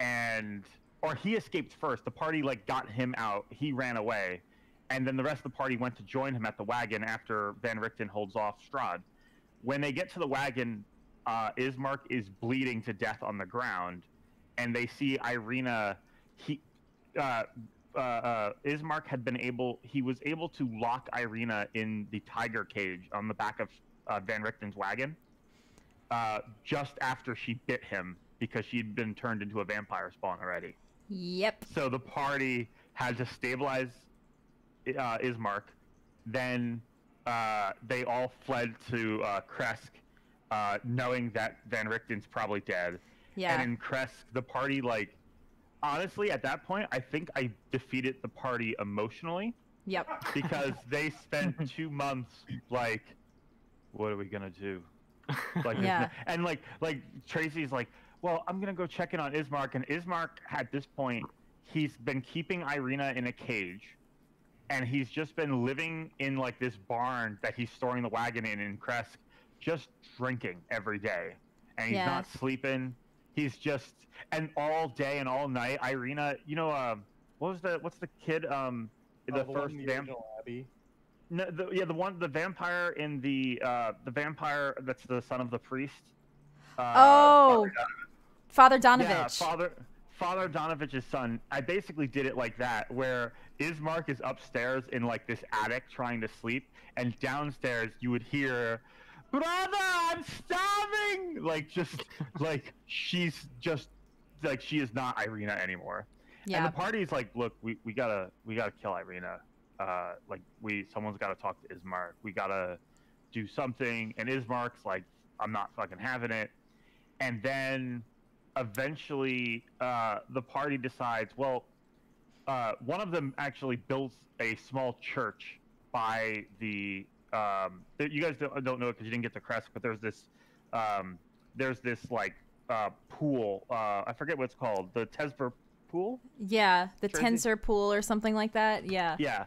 H: and or he escaped first. The party like got him out. He ran away, and then the rest of the party went to join him at the wagon after Van Richten holds off Strahd. When they get to the wagon, uh, Ismark is bleeding to death on the ground, and they see Ireena. He, uh, uh, uh, Ismark had been able. He was able to lock Ireena in the tiger cage on the back of uh, Van Richten's wagon, uh, just after she bit him because she'd been turned into a vampire spawn already.
A: Yep.
H: So the party had to stabilize uh, Ismark. Then uh, they all fled to uh, Krezk, uh, knowing that Van Richten's probably dead.
A: Yeah.
H: And in Krezk, the party, like, honestly, at that point, I think I defeated the party emotionally
A: Yep.
H: because they spent two months, like, what are we going to do? Like,
A: Yeah.
H: and like, like Tracy's like, well, I'm gonna go check in on Ismark, and Ismark at this point, he's been keeping Ireena in a cage, and he's just been living in like this barn that he's storing the wagon in in Krezk, just drinking every day, and he's
A: Yeah.
H: not sleeping. He's just and all day and all night. Ireena, you know, um, what was the what's the kid um,
E: Oh,
H: the
E: the
H: first
E: one in the
H: vamp-
E: original Abbey.
H: no, the, yeah, the one, the vampire in the, uh, the vampire that's the son of the priest. Uh,
A: oh, Father
H: yeah,
A: Donovich.
H: Father, Father Donovich's son. I basically did it like that, where Ismark is upstairs in like this attic trying to sleep, and downstairs you would hear, "Brother, I'm starving!" Like just like she's just like she is not Ireena anymore.
A: yeah.
H: And the party's like, look, we, we gotta we gotta kill Ireena. Uh, like we someone's gotta talk to Ismark. We gotta do something. And Ismark's like, I'm not fucking having it. And then eventually, uh, the party decides, well, uh, one of them actually builds a small church by the. Um, you guys don't, don't know it because you didn't get the crest, but there's this, um, there's this like uh, pool. Uh, I forget what it's called. The Tesver pool.
A: yeah, the
H: Tracy?
A: tensor pool or something like that. Yeah.
H: Yeah,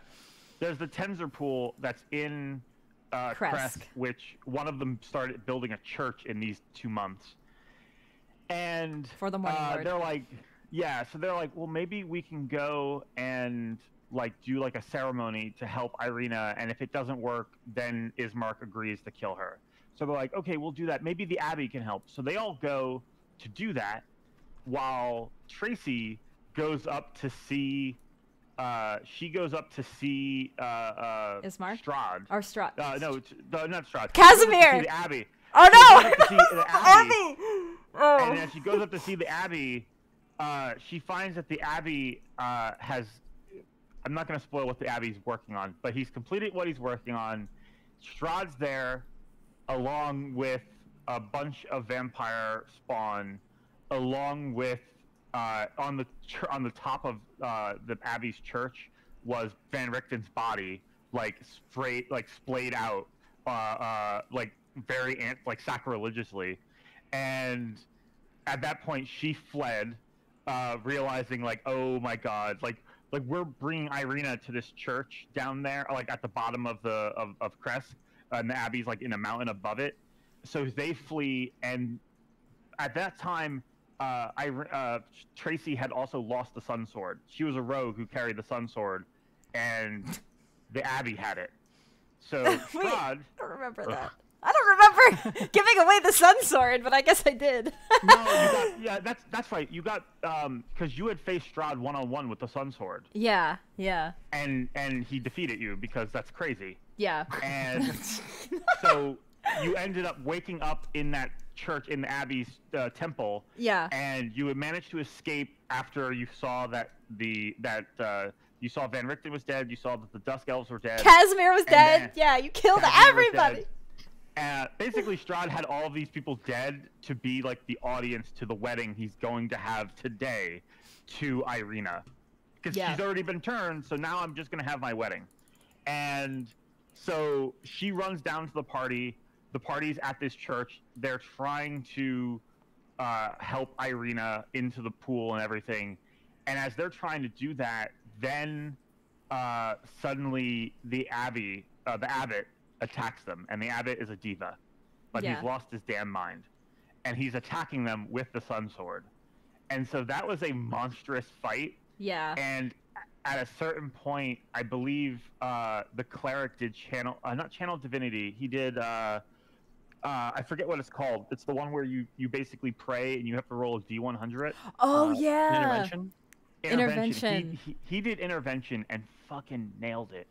H: there's the Tensor pool that's in uh,
A: Krezk.
H: Krezk, which one of them started building a church in these two months. And
A: For the Morning
H: uh, they're like, yeah, so they're like, well, maybe we can go and like do like a ceremony to help Ireena, and if it doesn't work, then Ismark agrees to kill her. So they're like, okay, we'll do that. Maybe the Abbey can help. So they all go to do that, while Tracy goes up to see. Uh, she goes up to see uh, uh,
A: Ismark?
H: Strahd.
A: Or Strahd.
H: Uh, no, no, not Strahd.
A: Kasimir!
H: She goes up to see the Abbey.
A: Oh
H: goes
A: no!
H: up to the Abbey.
A: Abby!
H: And
A: Oh.
H: as she goes up to see the Abbey, uh, she finds that the Abbey uh, has. I'm not going to spoil what the Abbey's working on, but he's completed what he's working on. Strahd's there, along with a bunch of vampire spawn, along with uh, on the on the top of uh, the Abbey's church was Van Richten's body, like sprayed, like splayed out uh, uh, like very like sacrilegiously, and at that point she fled, uh, realizing like, oh my god, like like we're bringing Ireena to this church down there, like at the bottom of the of of Krezk, and the abbey's like in a mountain above it. So they flee, and at that time, uh, I, uh, Tracy had also lost the Sun Sword. She was a rogue who carried the Sun Sword, and the Abbey had it. So
A: Wait.
H: Strahd,
A: I don't remember that. I don't remember giving away the sun sword, but I guess I did.
H: no, you got, yeah, that's that's right. You got um because you had faced Strahd one on one with the Sun Sword,
A: yeah, yeah,
H: and and he defeated you because that's crazy.
A: yeah.
H: And so you ended up waking up in that church in the Abbey's uh, temple.
A: Yeah.
H: And you had managed to escape after you saw that the that uh, you saw Van Richten was dead. You saw that the Dusk Elves were dead.
A: Kasimir was dead.
H: then-
A: yeah, you killed
H: Kasimir
A: everybody.
H: Uh, basically, Strahd had all of these people dead to be like the audience to the wedding he's going to have today to Ireena. Because
A: Yeah.
H: she's already been turned, so now I'm just going to have my wedding. And so she runs down to the party. The party's at this church. They're trying to uh, help Ireena into the pool and everything. And as they're trying to do that, then uh, suddenly the abbey, uh, the abbot, attacks them, and the abbot is a deva, but
A: Yeah.
H: he's lost his damn mind, and he's attacking them with the sun sword, and so that was a monstrous fight.
A: Yeah.
H: And at a certain point, I believe uh, the cleric did channel, uh, not channel divinity. He did. Uh, uh, I forget what it's called. It's the one where you you basically pray and you have to roll a d100.
A: Oh
H: uh,
A: yeah.
B: Intervention.
A: Intervention.
H: He, he, he did intervention and fucking nailed it.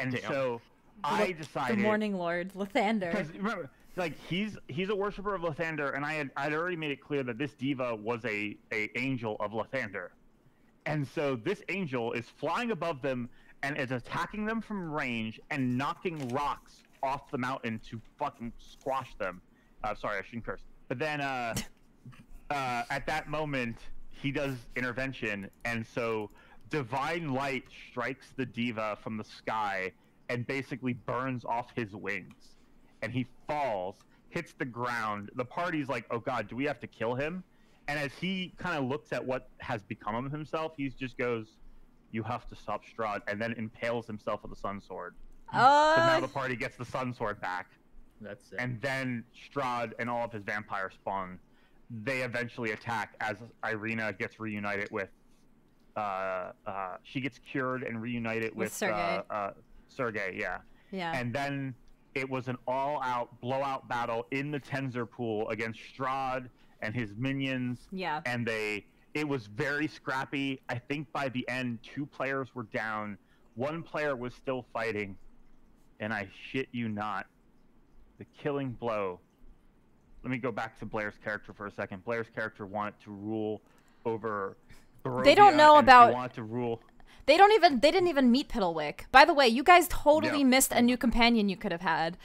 H: And
B: Damn.
H: so I decided
A: The Morning Lord, Lathander.
H: because remember, like he's he's a worshiper of Lathander, and I had I'd already made it clear that this deva was a a angel of Lathander, and so this angel is flying above them and is attacking them from range and knocking rocks off the mountain to fucking squash them. Uh, sorry, I shouldn't curse. But then uh, uh, at that moment, he does intervention, and so divine light strikes the deva from the sky and basically burns off his wings, and he falls, hits the ground. The party's like, "Oh God, do we have to kill him?" And as he kind of looks at what has become of himself, he just goes, "You have to stop Strahd," and then impales himself with a sun sword. So now
A: Uh,
H: the party gets the sun sword back
G: That's it.
H: and then Strahd and all of his vampire spawn, they eventually attack as Ireena gets reunited with. Uh, uh, she gets cured and reunited
A: With
H: with,
A: Sergei.
H: Uh, Sergei, yeah.
A: yeah.
H: And then it was an all-out blowout battle in the Tser Pool against Strahd and his minions,
A: yeah.
H: and they. It was very scrappy. I think by the end, two players were down. One player was still fighting, and I shit you not, the killing blow. Let me go back to Blair's character for a second. Blair's character wanted to rule over.
A: They don't know about-
H: wanted to rule.
A: They don't even they didn't even meet Pidlwick. By the way, you guys totally
H: Yeah.
A: missed a new companion you could have had.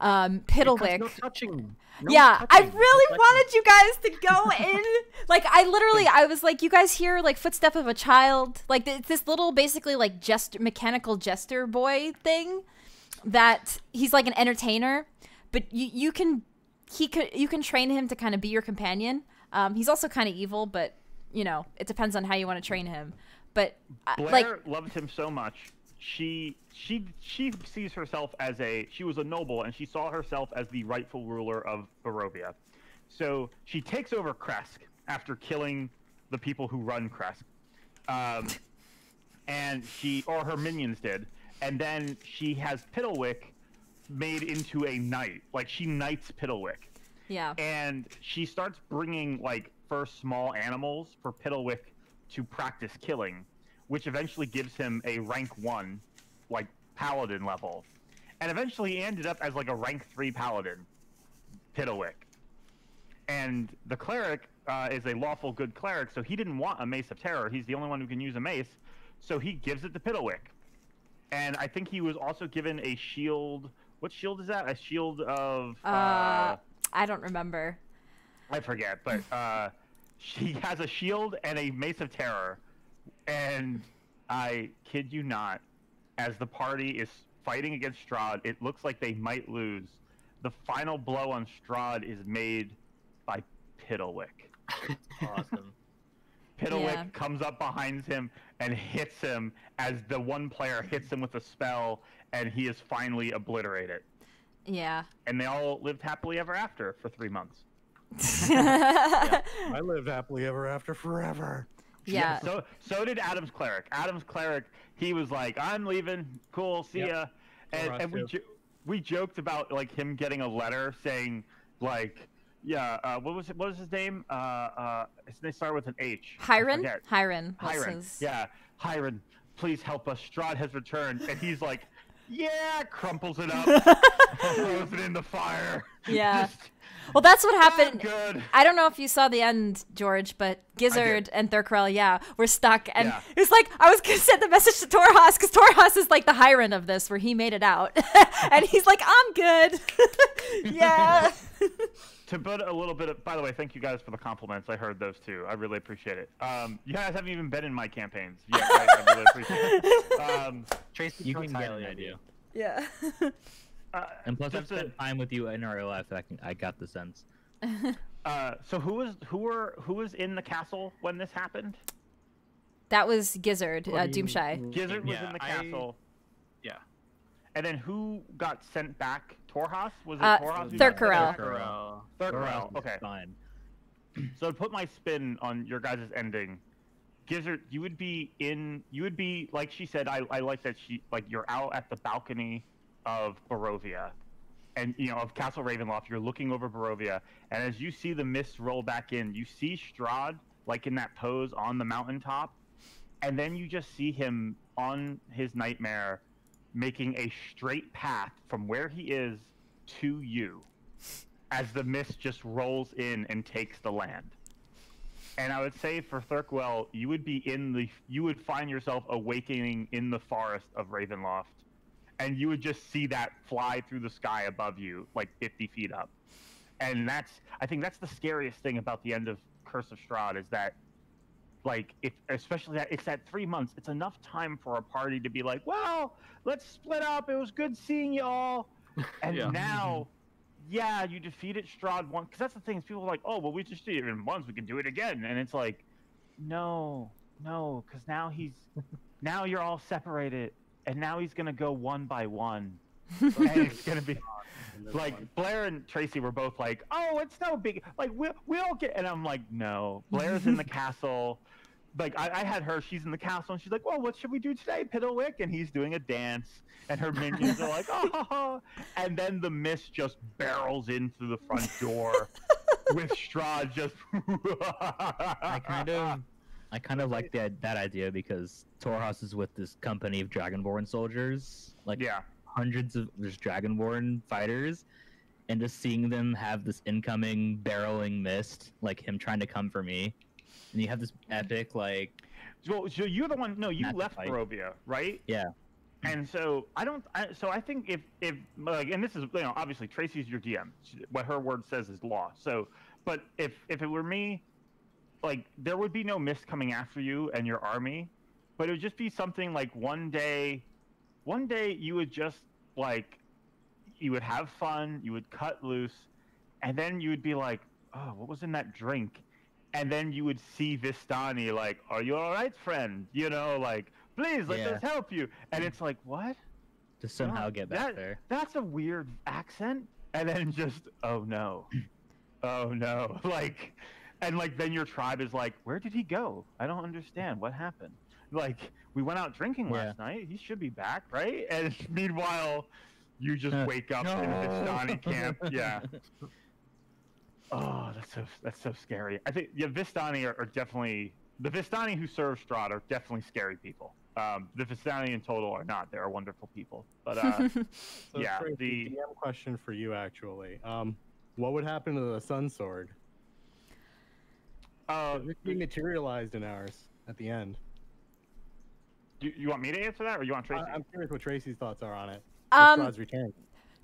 A: Um Pidlwick.
B: No touching. No
A: yeah, I
B: touching, no
A: really wanted you guys to go in. like, I literally, I was like, you guys hear like footstep of a child, like it's this little, basically like jester, mechanical jester boy thing. That he's like an entertainer, but you you can he could you can train him to kind of be your companion. Um, he's also kind of evil, but you know it depends on how you want to train him. But uh,
H: Blair
A: like,
H: loves him so much. She she she sees herself as a she was a noble and she saw herself as the rightful ruler of Barovia. So she takes over Krezk after killing the people who run Krezk. Um, and she or her minions did. And then she has Pidlwick made into a knight. Like she knights Pidlwick
A: yeah,
H: and she starts bringing like first small animals for Pidlwick to practice killing, which eventually gives him a rank one, like paladin level, and eventually he ended up as like a rank three paladin, Pidlwick. And the cleric uh, is a lawful good cleric, so he didn't want a mace of terror. He's the only one who can use a mace, so he gives it to Pidlwick. And I think he was also given a shield. What shield is that? A shield of
A: uh, I don't remember.
H: I forget, but uh, she has a shield and a mace of terror, and I kid you not, as the party is fighting against Strahd. It looks like they might lose. The final blow on Strahd is made by Pidlwick.
G: Awesome.
H: Pidlwick
A: Yeah.
H: comes up behind him and hits him as the one player hits him with a spell, and he is finally obliterated.
A: Yeah.
H: And they all lived happily ever after for three months.
E: I lived happily ever after forever.
A: yeah.
H: So so did Adam's cleric. Adam's cleric, he was like, "I'm leaving. Cool, see
E: Yep.
H: ya." And, and we jo- we joked about like him getting a letter saying like, "Yeah, uh, what was it? What was his name? Uh, uh, they start with an H. I
A: Hiron?
H: forget.
A: Hiron
H: Hiron.
A: his.
H: Yeah, Hiron, please help us. Strahd has returned, and he's like, "Yeah," crumples it up, throws it in the fire.
A: Yeah.
H: Just,
A: Well, that's what
H: "Ah,
A: happened.
H: good.
A: I don't know if you saw the end, George, but Gizzard and Thurkarel, yeah, were stuck. And
H: Yeah.
A: it was like, I was going to send the message to Torhas because Torhas is like the Hiron of this, where he made it out. and he's like, I'm good. yeah.
H: To put a little bit of, by the way, thank you guys for the compliments. I heard those too. I really appreciate it. Um, you guys haven't even been in my campaigns yet. I, I really appreciate it. Um,
B: Tracy
D: You can get
B: highly
D: an idea.
A: yeah.
H: uh,
D: And plus, I've
H: just a-
D: spent time with you in real life. I, can, I got the sense.
H: uh, so who was who were who was in the castle when this happened?
A: That was Gizzard, uh,
B: What
A: Doomshy.
H: Gizzard was
B: Yeah,
H: in the castle.
B: Yeah.
H: And then who got sent back? Torhas? Was it
A: Uh,
H: Torhas? who got sent
A: Thurkarel.
B: Thurkarel.
H: Thurkarel.
D: Thurkarel,
H: Okay.
D: Fine.
H: So to put my spin on your guys' ending, Gizzard, you would be in. You would be like she said. I, I like that she like you're out at the balcony of Barovia, and you know of Castle Ravenloft. You're looking over Barovia, and as you see the mist roll back in, you see Strahd like in that pose on the mountaintop, and then you just see him on his nightmare, making a straight path from where he is to you as the mist just rolls in and takes the land. And I would say for Thurkarel, you would be in the, you would find yourself awakening in the forest of Ravenloft, and you would just see that fly through the sky above you, like 50 feet up. And that's, I think that's the scariest thing about the end of Curse of Strahd is that, like, if especially that it's that three months, it's enough time for a party to be like, well, let's split up. It was good seeing you all. And
B: Yeah.
H: now, mm-hmm. yeah, you defeated Strahd once. Because that's the thing is people are like, oh, well, we just did it in once. We can do it again. And it's like, no, no, because now he's, now you're all separated, and now he's gonna go one by one, and it's gonna be like Blair and Tracy were both like, oh, it's no big, like we we all get, and I'm like, no, Blair's in the castle. Like I, I had her, she's in the castle, and she's like, "Well, what should we do today, Pidlwick?" And he's doing a dance, and her minions are like, "Oh!" And then the mist just barrels in through the front door with Strahd just.
D: I kind of, I kind of like that that idea because Torhas is with this company of Dragonborn soldiers, like
H: yeah,
D: hundreds of just Dragonborn fighters, and just seeing them have this incoming barreling mist, like him trying to come for me, and you have this epic like,
H: Well, so you're the one. No, you left
D: fight.
H: Barovia, right?
D: yeah,
H: And so I don't. I, so I think if if like, and this is you know obviously Tracy's your DM. She- What her word says is law. So, but if if it were me, like there would be no mist coming after you and your army, but it would just be something like one day, one day you would just like, you would have fun, you would cut loose, and then you would be like, oh, what was in that drink? And then you would see Vistani like, are you all right, friend? You know, like, please let
D: Yeah.
H: us help you. And it's like, what?
D: to somehow
H: No,
D: get back
H: that-
D: there.
H: That's a weird accent. And then just, oh no. Oh no. Like, and like then your tribe is like, where did he go? I don't understand. What happened? Like, we went out drinking
D: Yeah.
H: last night. He should be back, right? And meanwhile, you just wake up in a Vistani camp. Yeah. Oh, that's so that's so scary. I think yeah, Vistani are, are definitely the Vistani who serve Strahd are definitely scary people. Um, the Vistani in total are not. They are wonderful people. But uh,
E: So,
H: Yeah,
E: Tracy,
H: the-
E: DM question for you actually. Um, what would happen to the Sun Sword?
H: uh,
E: It dematerialized in ours at the end.
H: you, you want me to answer that, or you want Tracy?
E: I, am curious what Tracy's thoughts are on it.
A: Um,
E: Um, return.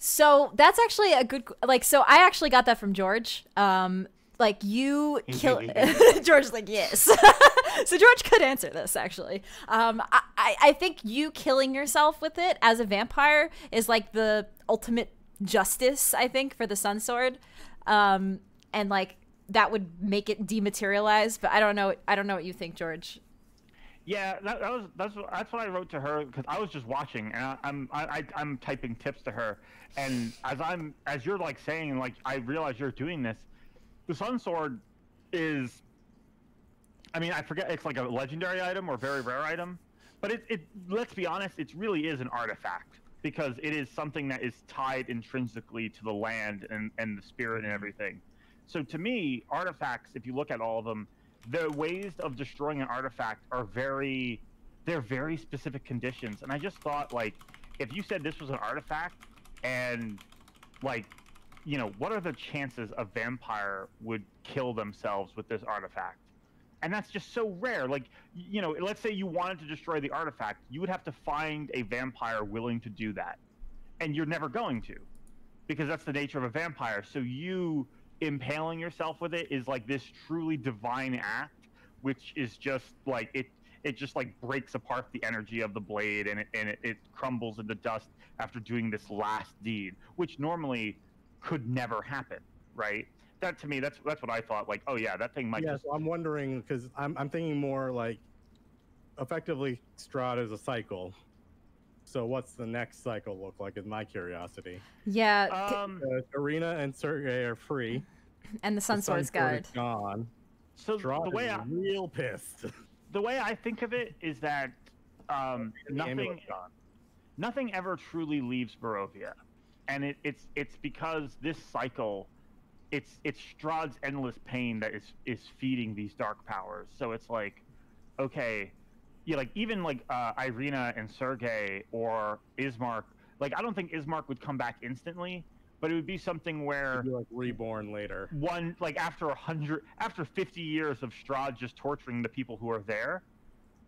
A: So that's actually a good like. So I actually got that from George. Um, like you kill. George's like yes. so George could answer this actually. Um, I, I, I think you killing yourself with it as a vampire is like the ultimate justice, I think, for the Sun Sword. Um, and like that would make it dematerialize, but I don't know I don't know what you think, George.
H: Yeah, that, that was that's what- that's what I wrote to her because I was just watching and I, I'm I, I'm typing tips to her, and as I'm as you're like saying like I realize you're doing this, the Sun Sword is, I mean I forget it's like a legendary item or very rare item, but it, it let's be honest it really is an artifact because it is something that is tied intrinsically to the land and and the spirit and everything. So to me, artifacts, if you look at all of them, the ways of destroying an artifact are very they're very specific conditions. And I just thought like if you said this was an artifact and like you know, what are the chances a vampire would kill themselves with this artifact? And that's just so rare. Like, you know, let's say you wanted to destroy the artifact, you would have to find a vampire willing to do that. And you're never going to because that's the nature of a vampire. So you impaling yourself with it is like this truly divine act, which is just like it. It just like breaks apart the energy of the blade, and it and it, it crumbles into dust after doing this last deed, which normally could never happen, right? That to me, that's that's what I thought. Like, oh yeah, that thing might
E: yeah,
H: just
E: so I'm wondering because I'm I'm thinking more like effectively Strahd is a cycle. So what's the next cycle look like? Is my curiosity.
A: Yeah,
H: um.
E: Uh, Ireena and Sergei are free.
A: and the Sun
E: the
A: Sword's
E: Sun Sword
A: guard.
E: is gone.
H: So
E: Strahd
H: the way
E: is
H: I,
E: real pissed.
H: the way I think of it is that um, nothing
E: gone.
H: nothing ever truly leaves Barovia, and it, it's it's because this cycle, it's it's Strahd's endless pain that is is feeding these dark powers. So it's like, okay, yeah, like even like uh, Ireena and Sergei or Ismark, like I don't think Ismark would come back instantly, but it would be something where
E: be like reborn later.
H: one like after a hundred after 50 years of Strahd just torturing the people who are there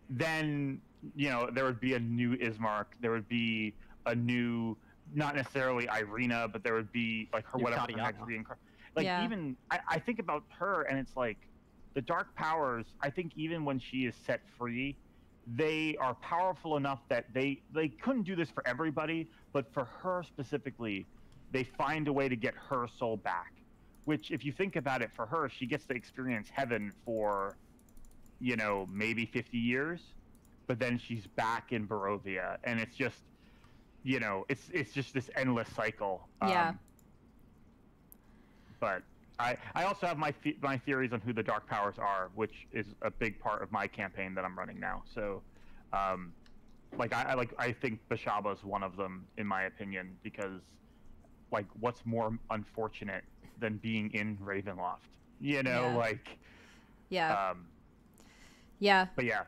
H: then you know there would be a new Ismark there would be a new not necessarily Ireena but there would be like her
B: New
H: whatever her next reincar- like
A: Yeah.
H: even I, I think about her and it's like the dark powers I think even when she is set free they are powerful enough that they they couldn't do this for everybody but for her specifically they find a way to get her soul back which if you think about it for her she gets to experience heaven for you know maybe 50 years but then she's back in Barovia and it's just you know it's it's just this endless cycle
A: Yeah.
H: Um, but I, I also have my my theories on who the dark powers are, which is a big part of my campaign that I'm running now. So, um, like I, I like I think Bashaba is one of them in my opinion because, like, what's more unfortunate than being in Ravenloft? You know,
A: Yeah.
H: like,
A: Yeah,
H: um,
A: yeah.
H: but yeah,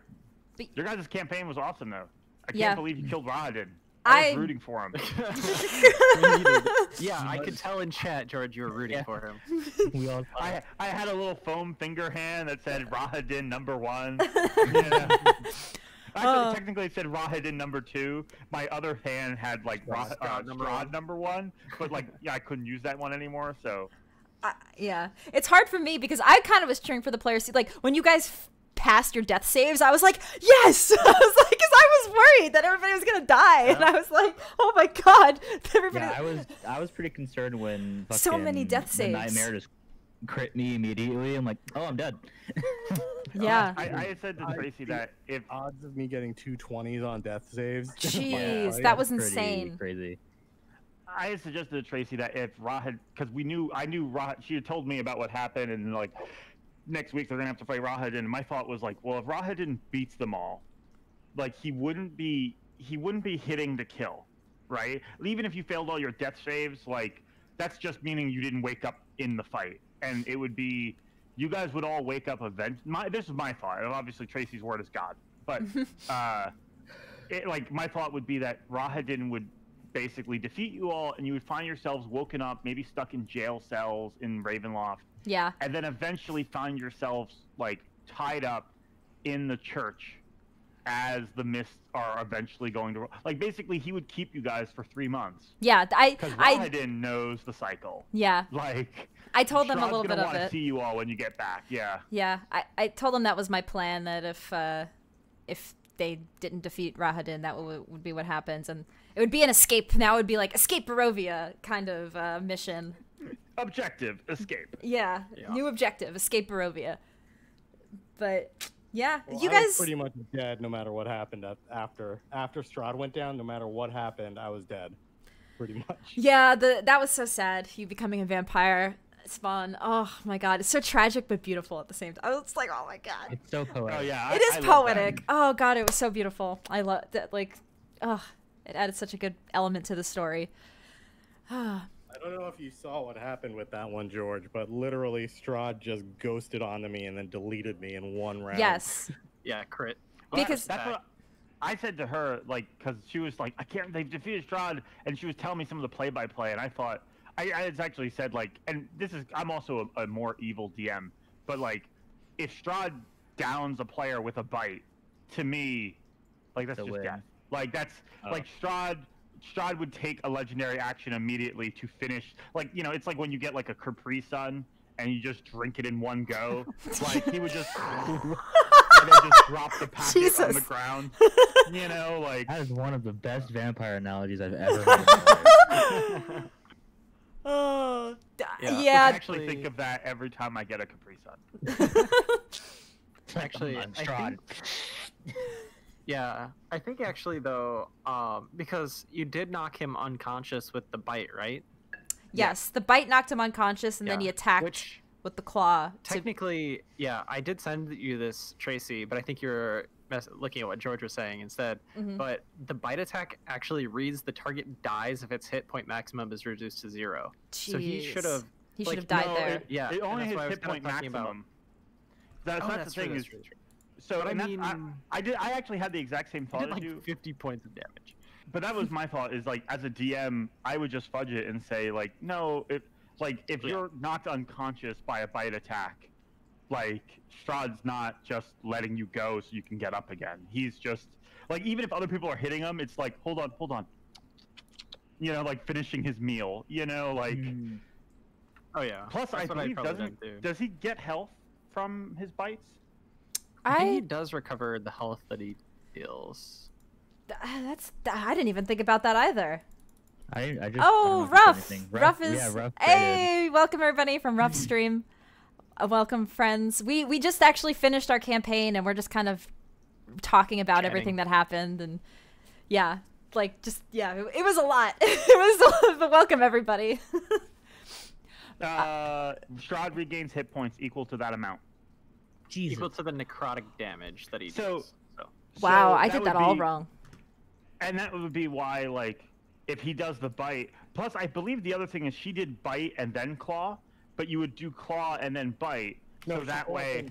A: But-
H: your guys' campaign was awesome though. I can't
A: Yeah.
H: believe you killed Rahadin. I
A: I-
H: was rooting for him.
B: yeah, I could tell in chat, George, you were rooting
D: Yeah.
B: for him.
D: We all
H: I I had a little foam finger hand that said Rahadin number one. Yeah. Actually,
A: Oh.
H: technically it said Rahadin number two. My other hand had like Rah- uh,
B: number
H: Strahd
B: one.
H: number one, but like yeah, I couldn't use that one anymore. So
A: I, yeah, it's hard for me because I kind of was cheering for the players. to- Like when you guys f- passed your death saves, I was like, yes. I was like, because I was worried that everybody was gonna die, and I was like, oh my god, everybody.
D: Yeah, I was I was pretty concerned when
A: So many death saves.
D: nightmare just crit me immediately. I'm like, oh, I'm dead.
A: Oh, yeah.
H: I, I had said to Tracy
E: think-
H: that if
E: Odds of me getting two twenties on death saves.
A: Jeez,
E: Wow.
A: that was insane.
D: Crazy.
H: I had suggested to Tracy that if Rahad, because we knew, I knew Rahad, she had told me about what happened, and like next week they're gonna have to fight Rahad, and my thought was like, well, if Rahadin beats them all, like he wouldn't be, he wouldn't be hitting to kill, right? Even if you failed all your death saves, like that's just meaning you didn't wake up in the fight, and it would be, you guys would all wake up event. My this is my thought, obviously Tracy's word is God, but uh, it, like my thought would be that Rahadin would basically defeat you all, and you would find yourselves woken up, maybe stuck in jail cells in Ravenloft,
A: Yeah.
H: and then eventually find yourselves like tied up in the church as the mists are eventually going to like basically he would keep you guys for three months
A: Yeah. I.
H: because
A: I.
H: Rahadin knows the cycle
A: Yeah.
H: like
A: I told them a little bit of it.
H: see you all when you get back yeah
A: Yeah, I, I told them that was my plan. That if uh, if they didn't defeat Rahadin, that would, would be what happens, and it would be an escape. Now it would be like escape Barovia kind of uh, mission.
H: Objective: escape.
A: Yeah,
B: Yeah.
A: new objective, escape Barovia. But yeah,
E: Well,
A: you
E: I was
A: guys.
E: pretty much dead no matter what happened after after Strahd went down. No matter what happened, I was dead, pretty much.
A: Yeah, the that was so sad. You becoming a vampire, Spawn. Oh my god, it's so tragic but beautiful at the same time. I was like, oh my god.
D: It's so poetic.
H: Oh yeah,
A: It
H: I-
A: is
H: I
A: poetic. Oh god, it was so beautiful. I love that. Like, oh, it added such a good element to the story. Ah.
E: I don't know if you saw what happened with that one, George, but literally Strahd just ghosted onto me and then deleted me in one round.
A: yes,
B: Yeah, crit.
A: Because-
H: that's what I said to her, like, because she was like, I can't. They've defeated Strahd, and she was telling me some of the play-by-play, and I thought, I, I had actually said like, and this is, I'm also a, a more evil DM, but like, if Strahd downs a player with a bite, to me, like that's
D: It's
H: just
D: win.
H: death. Like that's
E: Oh.
H: like Strahd. Strahd would take a legendary action immediately to finish. Like you know, it's like when you get like a Capri Sun and you just drink it in one go. like he would just and then just drop the packet on the ground. You know, like
D: That is one of the best vampire analogies I've ever heard. in my life.
A: oh, d-
B: Yeah.
H: I
A: yeah.
H: actually think of that every time I get a Capri Sun.
B: Actually,
D: I'm
B: I
D: Strahd.
B: Yeah, I think actually though, um, because you did knock him unconscious with the bite, right?
A: yes, the bite knocked him unconscious, and then he attacked
B: Which
A: with the claw. To,
B: technically, yeah, I did send you this, Tracy, but I think you're mess- looking at what George was saying instead.
A: Mhm.
B: But the bite attack actually reads the target dies if its hit point maximum is reduced to zero. So he should have.
A: He
B: like,
A: should have died
H: No,
A: there.
H: It,
B: Yeah,
H: it only
B: that's
H: hits
B: what I was
H: hit point
B: talking about.
H: maximum. That's,
B: Oh,
H: that's
B: that's
H: the thing
B: true,
H: is,
B: that's true, that's true.
H: So
B: I
H: that's, I,
B: mean-
H: I did. I actually had the exact same thought
B: did
H: as
B: like
H: you.
B: 50 points of damage.
H: but that was my fault is like as a dm i would just fudge it and say like no if like if
B: Yeah.
H: you're knocked unconscious by a bite attack like Strahd's not just letting you go so you can get up again he's just like even if other people are hitting him it's like hold on hold on you know like finishing his meal you know like
D: Mm,
B: Oh yeah.
H: plus i
B: That's I'd
H: believe
B: probably
H: doesn't does he get health from his bites
B: I think he does recover the health that he deals.
A: that's I didn't even think about that either.
D: I, I just.
A: Oh,
D: know if there's
A: Ruff. is.
D: Yeah, Ruff. traded.
A: hey, welcome everybody from Rough Stream. Uh, welcome friends. We we just actually finished our campaign and we're just kind of talking about
B: Chatting.
A: everything that happened and yeah, like just yeah, it, it was a lot. it was but welcome everybody.
H: uh Strahd regains hit points equal to that amount
D: Jesus.
B: Equal to the necrotic damage that he
H: So-
B: does. So
A: wow,
H: So
A: I did that all
H: be-
A: wrong.
H: And that would be why, like, if he does the bite. Plus, I believe the other thing is she did bite and then claw, but you would do claw and then bite. so that way.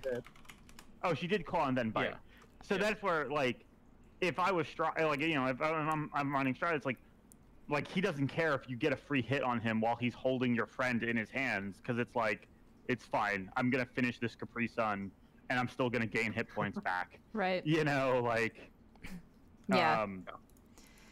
H: Oh, she did claw and then bite.
B: Yeah.
H: So
B: Yeah.
H: that's where, like, if I was Strahd, like, you know, if I'm, I'm running Strahd, it's like, like he doesn't care if you get a free hit on him while he's holding your friend in his hands, because it's like, it's fine. I'm gonna finish this Capri Sun, and I'm still gonna gain hit points back.
A: Right.
H: You know, like.
A: Yeah.
H: Um,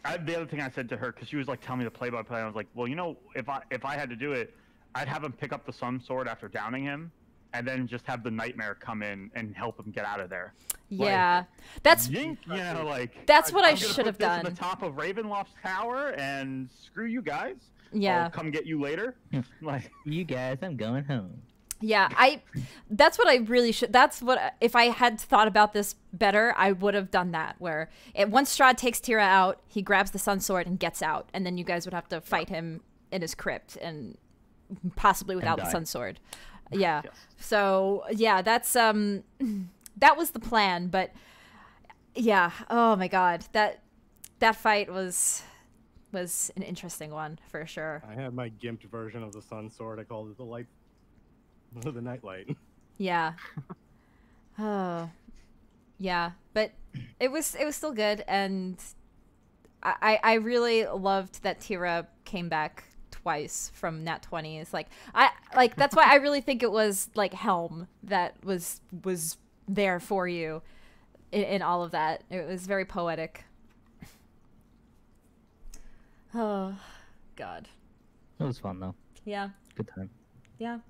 H: I, the other thing I said to her because she was like telling me the play-by-play, I was like, well, you know, if I if I had to do it, I'd have him pick up the Sun Sword after downing him, and then just have the Nightmare come in and help him get out of there.
A: yeah. That's
H: Yink, you know, like
A: That's what I
H: I'm
A: should
H: put
A: have
H: this in
A: done.
H: the top of Ravenloft's tower, and screw you guys.
A: yeah.
H: I'll come get you later. like,
D: You guys, I'm going home.
A: Yeah, I that's what I really should that's what if I had thought about this better, I would have done that where it, once Strahd takes Tira out, he grabs the sun sword and gets out and then you guys would have to fight him in his crypt and possibly without the sun sword. Yeah.
B: Yes.
A: So, yeah, that's um that was the plan, but yeah, oh my god. That that fight was was an interesting one for sure.
E: I had my gimped version of the sun sword. I called it the light, the nightlight.
A: Yeah. oh. Yeah, but it was it was still good, and I I I really loved that Tira came back twice from Nat twenties. Like I like that's why I really think it was like Helm that was was there for you in, in all of that. It was very poetic. Oh, God.
D: It was fun though.
A: Yeah.
D: Good time.
A: Yeah.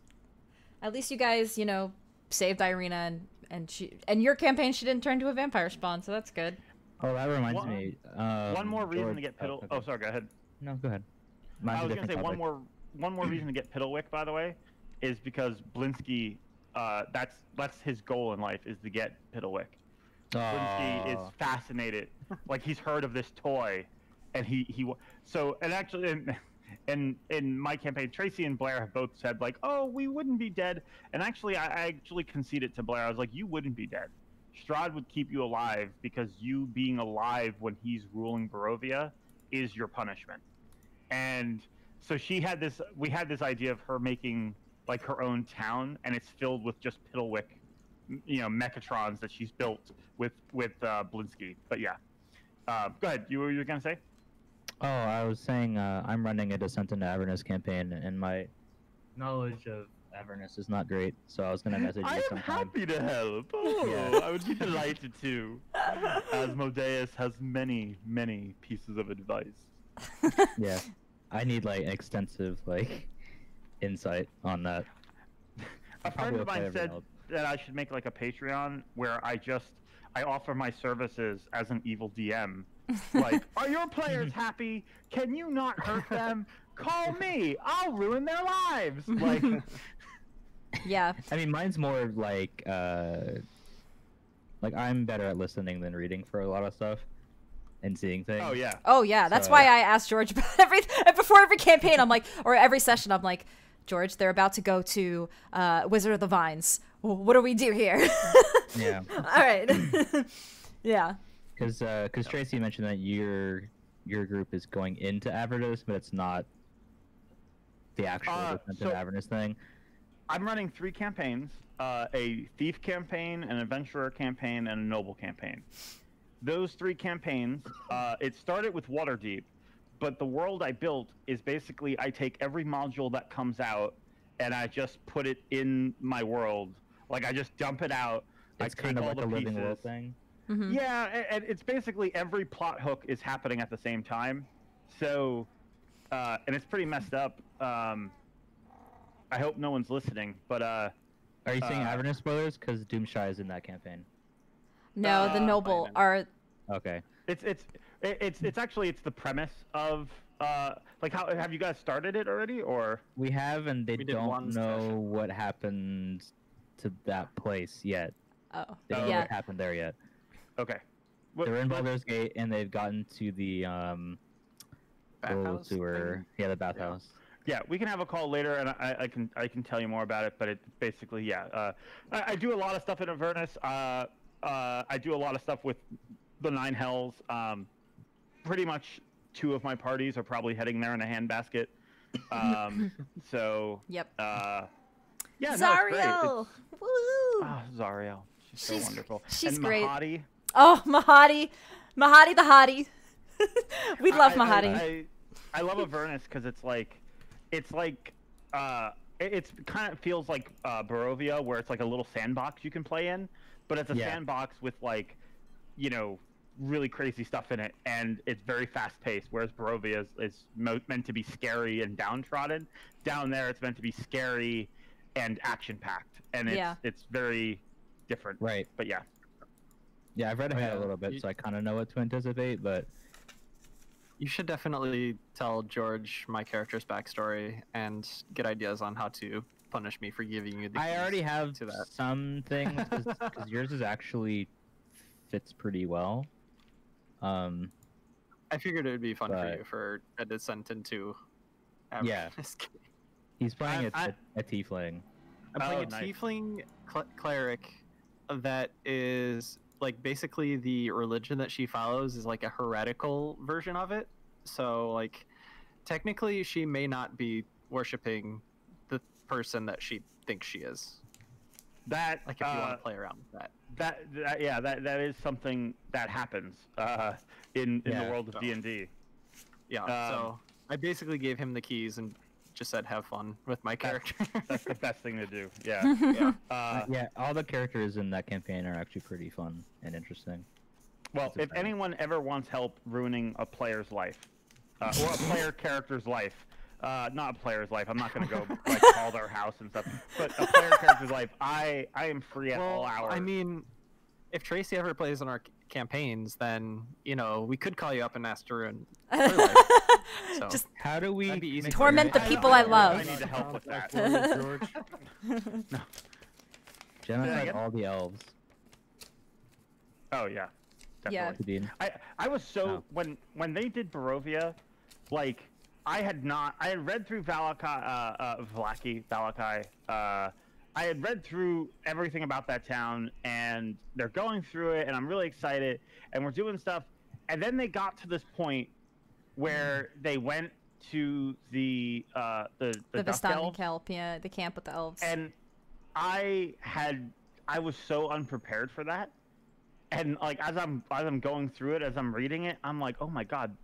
A: At least you guys, you know, saved Ireena and and she and your campaign she didn't turn to a vampire spawn, so that's good.
D: Oh, that reminds
H: One-
D: me. Um,
H: one more reason
D: George-
H: to get
D: oh,
H: Piddle.
D: okay.
H: Oh, sorry. Go ahead.
D: No, go ahead. Mine's
H: I
D: a
H: was gonna
D: different
H: say one more one more reason to get Pidlwick, by the way, is because Blinsky, uh, that's that's his goal in life is to get Pidlwick. Blinsky is fascinated, like he's heard of this toy, and he he wa- so and actually in, in in my campaign, Tracy and Blair have both said like, oh, we wouldn't be dead, and actually I, I actually conceded to Blair. I was like, you wouldn't be dead. Strahd would keep you alive because you being alive when he's ruling Barovia is your punishment. And so she had this we had this idea of her making like her own town and it's filled with just Pidlwick you know mechatrons that she's built with with uh, Blinsky. But yeah. Uh, go ahead. You were you were gonna say?
D: Oh, I was saying uh, I'm running a Descent into Avernus campaign, and my knowledge of Avernus is not great. So I was gonna message you sometime.
H: to help. Oh,
D: Yeah.
H: I would be delighted to. Asmodeus has many, many pieces of advice.
D: Yeah, I need like extensive like insight on that.
H: A friend of mine said
D: node.
H: that I should make like a Patreon where I just I offer my services as an evil DM. Like, are your players happy? Can you not hurt them? Call me. I'll ruin their lives. Like,
A: Yeah.
D: I mean, mine's more like uh, like I'm better at listening than reading for a lot of stuff and seeing things.
H: oh yeah.
A: Oh yeah, that's
D: So-
A: why I asked George about every before every campaign. I'm like, or every session, I'm like, George, they're about to go to uh, Wizard of the Wines. What do we do here?
D: Yeah,
A: All right. yeah.
D: Because because Tracy mentioned that your your group is going into Avernus, but it's not the actual
H: Uh, so-
D: Avernus thing.
H: I'm running three campaigns: uh, a thief campaign, an adventurer campaign, and a noble campaign. Those three campaigns, uh, it started with Waterdeep, but the world I built is basically I take every module that comes out and I just put it in my world. Like I just dump it out.
D: It's
H: I
D: kind of like a
H: the
D: living world thing.
A: Mhm.
H: Yeah, and it's basically every plot hook is happening at the same time. So, uh, and it's pretty messed up. Um, I hope no one's listening, but uh,
D: Are you saying
H: Uh,
D: Avernus spoilers? Because Doomshy is in that campaign.
A: No, the
H: Uh,
A: noble are.
D: Okay.
H: it's it's it's it's actually it's the premise of uh, like how have you guys started it already or
D: We have, and they
B: We
D: don't know
B: session.
D: what happened to that place yet.
A: Oh,
D: They don't know
A: yeah.
D: what happened there yet.
H: Okay? What-
D: They're in
H: what-
D: Baldur's Gate, and they've gotten to the um little
B: Bathhouse
D: sewer.
B: thing?
D: Yeah, the bathhouse.
H: Yeah, we can have a call later, and I, I can I can tell you more about it. But it basically, yeah, uh, I, I do a lot of stuff in Avernus. Uh, uh, I do a lot of stuff with the Nine Hells. Um, pretty much two of my parties are probably heading there in a handbasket. Um, so
A: Yep.
H: uh, yeah, no, it's great. It's-
A: Woo!
H: Ah, Zariel, she's so wonderful.
A: she's
H: and
A: great.
H: Mahadi.
A: Oh, Mahadi, Mahadi the hottie. we love
H: I- I-
A: Mahadi.
H: I, I love Avernus because it's like, it's like, uh, it- it's kind of feels like uh, Barovia, where it's like a little sandbox you can play in, but it's a
D: Yeah.
H: sandbox with like, you know, really crazy stuff in it, and it's very fast paced. Whereas Barovia is, is mo- meant to be scary and downtrodden. Down there, it's meant to be scary and action packed, and it's
A: Yeah.
H: it's very different.
D: Right.
H: But yeah,
D: Yeah, I've read
B: Oh,
D: ahead
B: yeah.
D: a little bit,
B: You-
D: so I kind of know what to anticipate. But
B: You should definitely tell George my character's backstory and get ideas on how to punish me for giving you the.
D: I already have
B: to that.
D: some things because yours is actually fits pretty well. Um,
B: I figured it would be fun for you for a descent into.
D: Yeah. He's playing
B: I-
D: a,
B: I-
D: a, a tiefling.
B: I'm playing
H: Oh,
B: a
H: nice.
B: tiefling cl- cleric that is like basically the religion that she follows is like a heretical version of it. So like technically she may not be worshiping the person that she thinks she is.
H: that
B: Like if you
H: uh,
B: want to play around with that.
H: that, that yeah that that is something that happens uh, in in
D: Yeah.
H: the world of D and D.
B: Yeah.
H: um,
B: so I basically gave him the keys and just said have fun with my character.
H: That's the best thing to do. Yeah.
B: yeah.
H: Uh,
D: yeah, all the characters in that campaign are actually pretty fun and interesting.
H: well, if
D: fact.
H: anyone ever wants help ruining a player's life, uh, or a player character's life, uh, not a player's life. I'm not going to go like call their house and stuff, but a player character's life. I I am free at all
B: Well,
H: hours.
B: I mean, if Tracy ever plays an our c- campaigns, then you know we could call you up and ask to ruin. So
A: Just
D: How do we
B: That'd be easy
D: make
B: for
A: Torment the people I love.
H: I need to help with that.
E: George.
D: genocide
H: again?
D: all the elves?
H: Oh yeah,
A: Yeah.
H: definitely.
D: Sabine?
H: I I was so
D: Oh.
H: when when they did Barovia, like I had not I had read through Valakai uh, uh Vallaki Valakai uh I had read through everything about that town and they're going through it and I'm really excited and we're doing stuff and then they got to this point where they went to the uh the the,
A: the Vistani Kelp, yeah, the camp with the elves.
H: and I had I was so unprepared for that. And like as I'm as I'm going through it, as I'm reading it, I'm like, oh my god,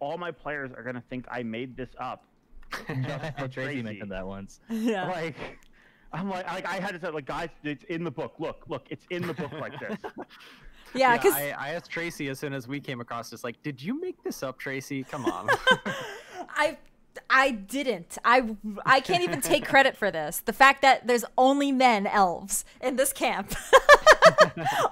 H: all my players are gonna think I made this up.
D: Yeah,
H: for
D: Tracy
H: Tracy.
D: mentioned that once.
A: yeah.
H: Like I'm like, like I had to say like guys, it's in the book. Look, look, it's in the book like this.
A: yeah, because
B: I, I asked Tracy as soon as we came across this, like, did you make this up, Tracy? Come on.
A: I I didn't. I I can't even take credit for this. The fact that there's only men elves in this camp.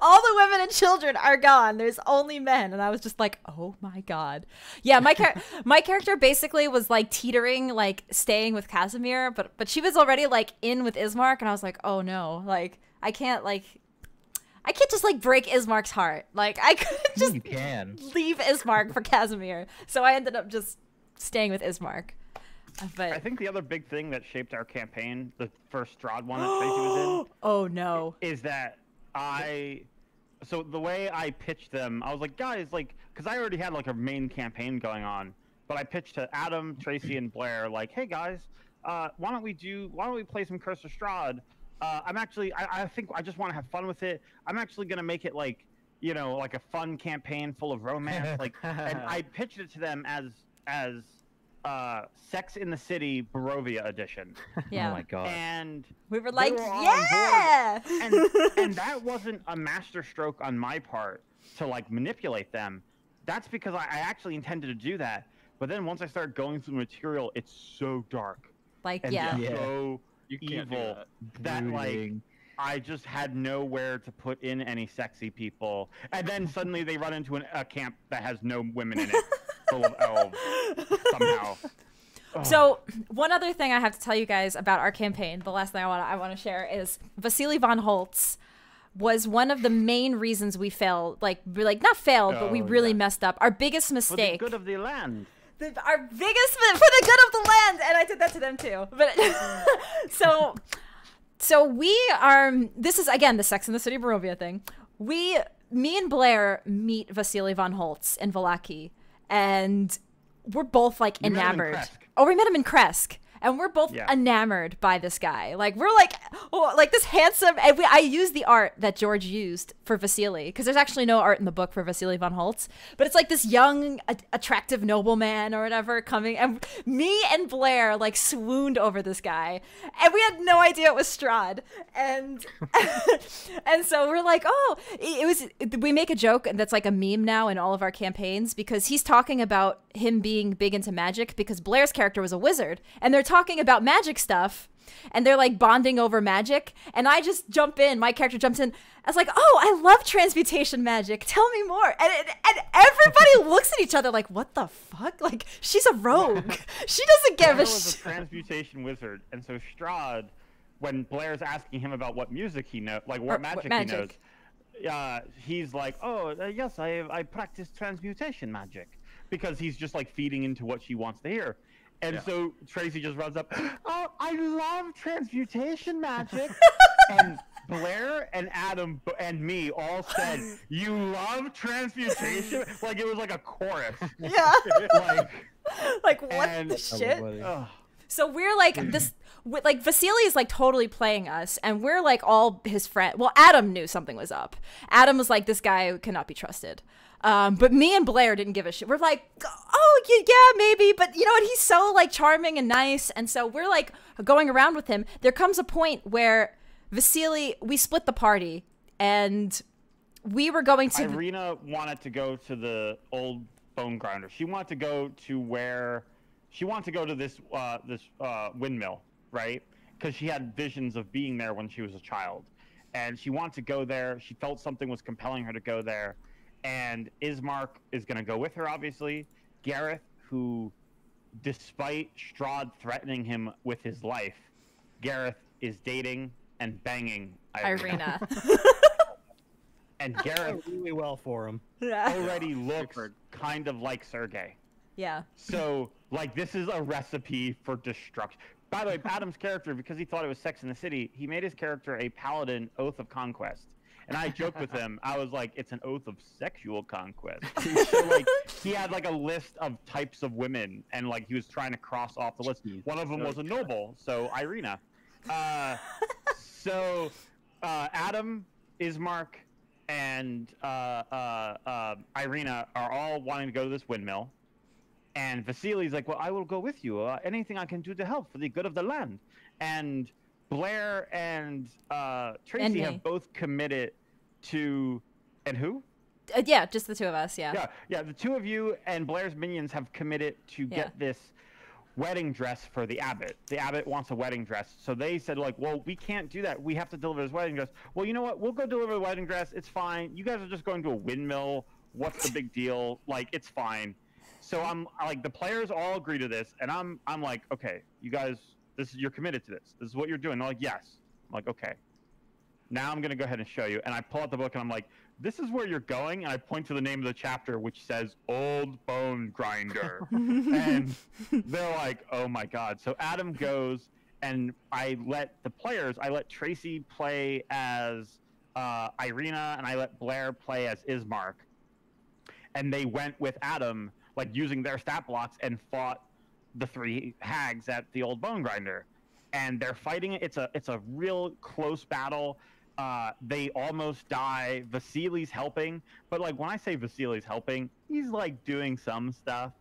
A: All the women and children are gone. There's only men, and I was just like, "Oh my god." Yeah, my char- my character basically was like teetering, like staying with Kasimir, but but she was already like in with Ismark, and I was like, "Oh no!" Like I can't like. I can't just like break Ismark's heart. Like I couldn't just
D: you can.
A: leave Ismark for Kasimir. So I ended up just staying with Ismark. Uh, But
H: I think the other big thing that shaped our campaign, the first Strahd one that Tracy was in,
A: oh no.
H: is that I so the way I pitched them, I was like, guys, like, because I already had like a main campaign going on, but I pitched to Adam, Tracy, and Blair, like, hey guys, uh, why don't we do, why don't we play some Curse of Strahd? Uh, I'm actually, I, I think I just want to have fun with it. I'm actually gonna make it like, you know, like a fun campaign full of romance, like, and I pitched it to them as as uh, Sex in the City Barovia edition,
A: Yeah.
D: Oh my god.
H: and
A: we were like,
H: were
A: yeah.
H: and and that wasn't a master stroke on my part to like manipulate them. That's because I, I actually intended to do that. But then once I started going through the material, it's so dark
A: like
H: and
A: yeah.
D: Yeah.
H: so
B: You can't do
H: evil
B: that.
H: that like
D: Brooding.
H: I just had nowhere to put in any sexy people. And then suddenly they run into an, a camp that has no women in it, full of elves somehow.
A: So one other thing I have to tell you guys about our campaign, the last thing I want to I want to share is Vasily von Holtz was one of the main reasons we failed. Like like not failed, but we
H: Oh,
A: really
H: yeah.
A: messed up. Our biggest mistake.
H: For the good of the land.
A: the, our biggest for the good of the land and i did that to them too but so so we are this is again the sex in the city barovia thing. We me and blair meet vasily von holtz in Vallaki and we're both like
H: met in
A: enamored. Oh we met him in Krezk and we're both
H: Yeah.
A: enamored by this guy. Like we're like, oh, like this handsome. And we, I use the art that George used for Vasily because there's actually no art in the book for Vasily von Holtz, but it's like this young, a- attractive nobleman or whatever coming, and me and Blair like swooned over this guy, and we had no idea it was Strahd, and and so we're like, oh, it it was. We make a joke and that's like a meme now in all of our campaigns because he's talking about him being big into magic because Blair's character was a wizard, and they're talking about magic stuff. And they're like bonding over magic, and I just jump in. My character jumps in. I was like, "Oh, I love transmutation magic. Tell me more." And and, and everybody looks at each other like, "What the fuck? Like she's a rogue. she doesn't give
H: Blair
A: a
H: was a
A: shit."
H: transmutation wizard, and so Strahd, when Blair's asking him about what music he knows, like
A: Or
H: what
A: what
H: magic,
A: magic.
H: he knows, uh, he's like, "Oh, uh, yes, I I practice transmutation magic," because he's just like feeding into what she wants to hear. And
B: Yeah.
H: so Tracy just runs up, "Oh, I love transmutation magic," and Blair and Adam and me all said, "You love transmutation?" like it was like a chorus.
A: Yeah,
H: like,
A: like what
H: And-
A: the shit?
E: buddy.
A: So we're like this, with, like Vasily is like totally playing us, and we're like all his friend. Well, Adam knew something was up. Adam was like, this guy cannot be trusted. Um, but me and Blair didn't give a shit. We're like, oh yeah, maybe, but you know what? He's so like charming and nice, and so we're like going around with him. There comes a point where Vasily, we split the party, and we were going to.
H: Ireena wanted to go to the old bone grinder. She wanted to go to where she wanted to go to this uh, this uh, windmill, right? Because she had visions of being there when she was a child. and she wanted to go there. She felt something was compelling her to go there, and Ismark is going to go with her. Obviously, Gareth, who, despite Strahd threatening him with his life, Gareth is dating and banging Ireena.
A: Ireena.
H: and Gareth
E: really well for him.
A: yeah.
H: already looks kind of like Sergei.
A: Yeah.
H: So, like, this is a recipe for destruction. By the way, Adam's character, because he thought it was Sex in the City, he made his character a paladin oath of conquest. And I joked with him. I was like, "It's an oath of sexual conquest." so, like, he had like a list of types of women, and like he was trying to cross off the list. One of them was a noble, so Ireena. Uh, so, uh, Adam, Ismark, and uh, uh, uh, Ireena are all wanting to go to this windmill. And Vasily's like, "Well, I will go with you. Uh, anything I can do to help for the good of the land." And Blair and uh, Tracy
A: me.
H: have both committed to, and who?
A: Uh, yeah, just the two of us. Yeah.
H: Yeah, yeah. The two of you and Blair's minions have committed to
A: Yeah.
H: get this wedding dress for the abbot. The abbot wants a wedding dress, so they said like, "Well, we can't do that. We have to deliver this wedding dress." Well, you know what? We'll go deliver the wedding dress. It's fine. You guys are just going to a windmill. What's the big deal? Like, it's fine. So I'm like, the players all agree to this, and I'm I'm like, okay, you guys, this is you're committed to this. This is what you're doing. They're like, yes. I'm like, okay. Now I'm gonna go ahead and show you. And I pull out the book and I'm like, this is where you're going. And I point to the name of the chapter, which says Old Bone Grinder. and they're like, oh my god. So Adam goes and I let the players, I let Tracy play as uh, Ireena and I let Blair play as Ismark. And they went with Adam, like using their stat blocks and fought the three hags at the old bone grinder. And they're fighting. It's a it's a real close battle. Uh, they almost die. Vasily's helping, but like when I say Vasily's helping, he's like doing some stuff,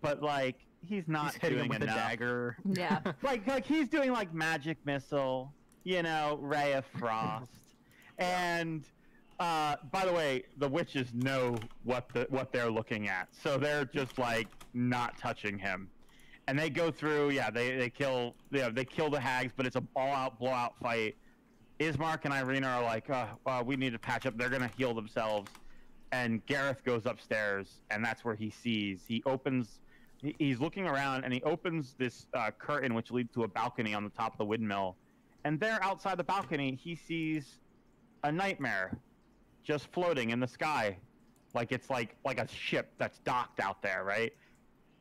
H: but like he's not
B: He's hitting
H: doing
B: him with
H: enough
B: a dagger.
A: Yeah.
H: like like he's doing like magic missile, you know, ray of frost, and uh, by the way, the witches know what the what they're looking at, so they're just like not touching him, and they go through. Yeah, they they kill yeah they kill the hags, but it's a all out blowout fight. Ismark and Ireena are like, uh, we need to patch up. They're gonna heal themselves, and Gareth goes upstairs, and that's where he sees. He opens he's looking around and he opens this uh, curtain which leads to a balcony on the top of the windmill and there outside the balcony he sees a nightmare just floating in the sky like it's like like a ship that's docked out there right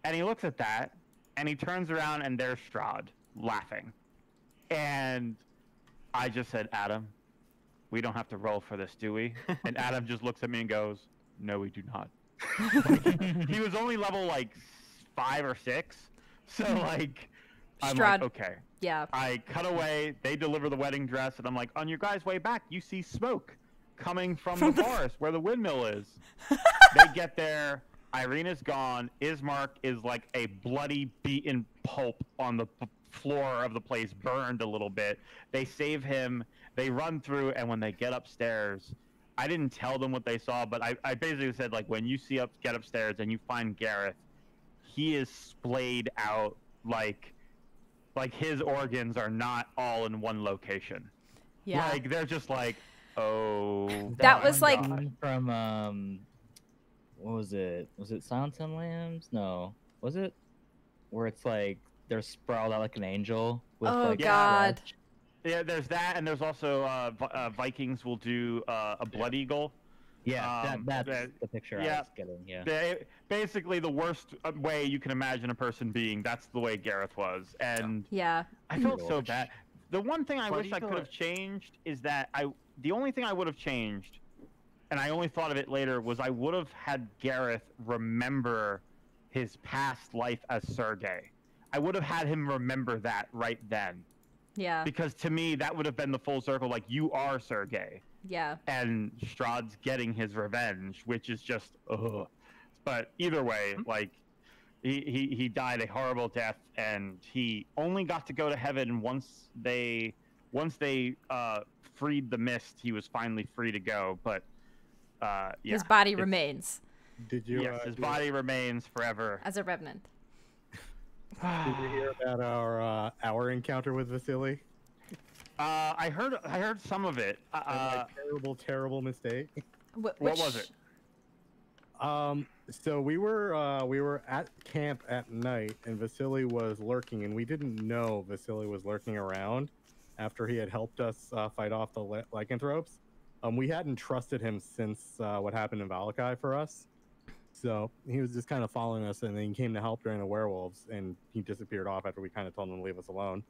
H: and he looks at that and he turns around and there's Strahd laughing and i just said adam we don't have to roll for this do we and adam just looks at me and goes no we do not he was only level like five or six. So hmm. like, I'm like, okay.
A: Yeah.
H: I cut away. They deliver the wedding dress, and I'm like, on your guys' way back, you see smoke coming from the forest where the windmill is. they get there. Ireena's gone. Ismark is like a bloody, beaten pulp on the p- floor of the place, burned a little bit. They save him. They run through, and when they get upstairs, I didn't tell them what they saw, but I, I basically said like when you see up get upstairs and you find Gareth, he is splayed out like like his organs are not all in one location.
A: Yeah.
H: Like they're just like, oh
A: That was like-
H: God.
D: One from um, what was it? Was it Silence and Lambs? No, was it? Where it's like they're sprawled out like an angel. With,
A: Oh,
D: like,
A: God.
D: flesh.
H: Yeah, there's that, and there's also uh, uh, Vikings will do uh, a blood eagle.
D: Yeah,
H: Um,
D: that, that's
H: that-
D: the picture I
H: yeah.
D: was getting. Yeah.
H: They, basically, the worst uh, way you can imagine a person being. That's the way Gareth was, and
A: Yeah.
H: I felt so bad. The one thing I
B: Blood
H: wish I could have changed is that I. The only thing I would have changed, and I only thought of it later, was I would have had Gareth remember his past life as Sergei. I would have had him remember that right then,
A: Yeah.
H: because to me that would have been the full circle. Like you are Sergei,
A: Yeah.
H: and Strahd's getting his revenge, which is just ugh. But either way, like he, he he died a horrible death, and he only got to go to heaven once they once they uh, freed the mist. He was finally free to go, but uh, yeah,
A: His body
H: it's-
A: remains
E: Did you?
H: yes,
E: uh,
H: his
E: did-
H: body remains forever.
A: as a revenant.
E: Did you hear about our uh, our encounter with Vasily?
H: Uh, I heard I heard some of it.
E: And
H: Uh,
E: my terrible, terrible mistake.
A: Wh-
H: what was it?
E: Um, so we were uh, we were at camp at night, and Vasily was lurking, and we didn't know Vasily was lurking around after he had helped us uh, fight off the ly- lycanthropes. Um, we hadn't trusted him since uh, what happened in Vallaki for us, so he was just kind of following us, and then he came to help during the werewolves, and he disappeared off after we kind of told him to leave us alone.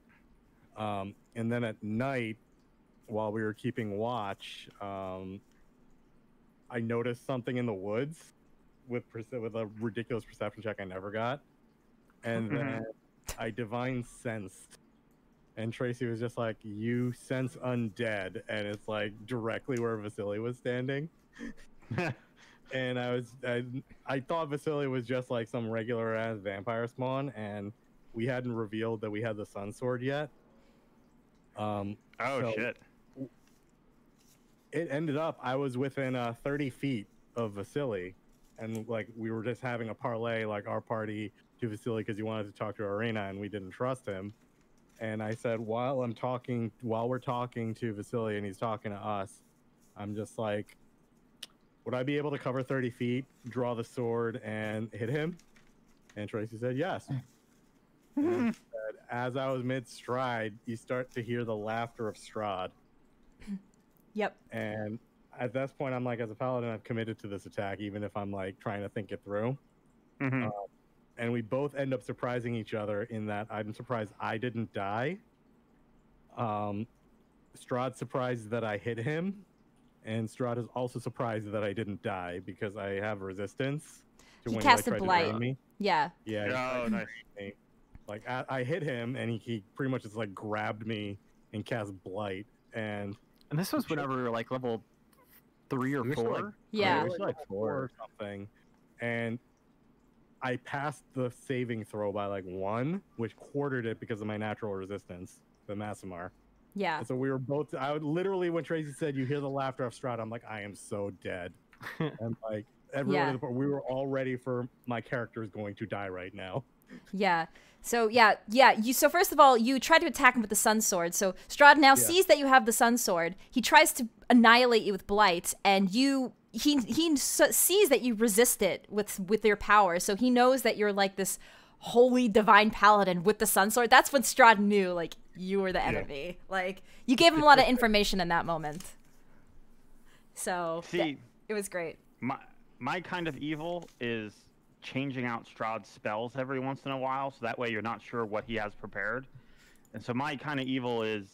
E: Um, and then at night, while we were keeping watch, um, I noticed something in the woods with perce- with a ridiculous perception check I never got, and
H: Mhm.
E: then I divine sensed, and Tracy was just like, "You sense undead," and it's like directly where Vasily was standing, and I was I, I thought Vasily was just like some regular ass vampire spawn, and we hadn't revealed that we had the sun sword yet. Um,
H: oh
E: So-
H: shit.
E: it ended up I was within uh, 30 feet of Vasily, and like we were just having a parlay, like our party to Vasily because he wanted to talk to Ireena, and we didn't trust him. And I said, while I'm talking, while we're talking to Vasily and he's talking to us, I'm just like, would I be able to cover 30 feet, draw the sword, and hit him? And Tracy said yes. I said, as I was mid stride, you start to hear the laughter of Strahd.
A: Yep.
E: And at this point, I'm like, as a paladin, I've committed to this attack, even if I'm like trying to think it through.
H: Mhm.
E: And we both end up surprising each other in that I'm surprised I didn't die. Um, Strahd's surprised that I hit him, and Strahd is also surprised that I didn't die because I have resistance. To
A: He
E: when
A: cast a
E: tried to
A: blight.
E: drain me.
A: Yeah.
E: Yeah. he
H: Oh, nice.
E: Like I, I hit him, and he, he pretty much just like grabbed me and cast blight, and
B: And this was whenever we were like level three or
D: We were like,
B: four.
A: Yeah.
D: it was like
E: four
D: four.
E: or something, and I passed the saving throw by like one, which quartered it because of my natural resistance, the Masamar.
A: Yeah.
E: And so we were both. I would literally when Tracy said, "You hear the laughter of Strahd," I'm like, I am so dead, and like everyone,
A: Yeah.
E: part, we were all ready for my character is going to die right now.
A: Yeah. So yeah, yeah. You so first of all, you try to attack him with the sun sword. So Strahd now sees that you have the sun sword. He tries to annihilate you with blight, and you he he sees that you resist it with with your power. So he knows that you're like this holy divine paladin with the sun sword. That's when Strahd knew like you were the enemy. Like you gave him a lot of information in that moment. So yeah, it was great.
H: my my kind of evil is changing out Strahd's spells every once in a while, so that way you're not sure what he has prepared. And so my kind of evil is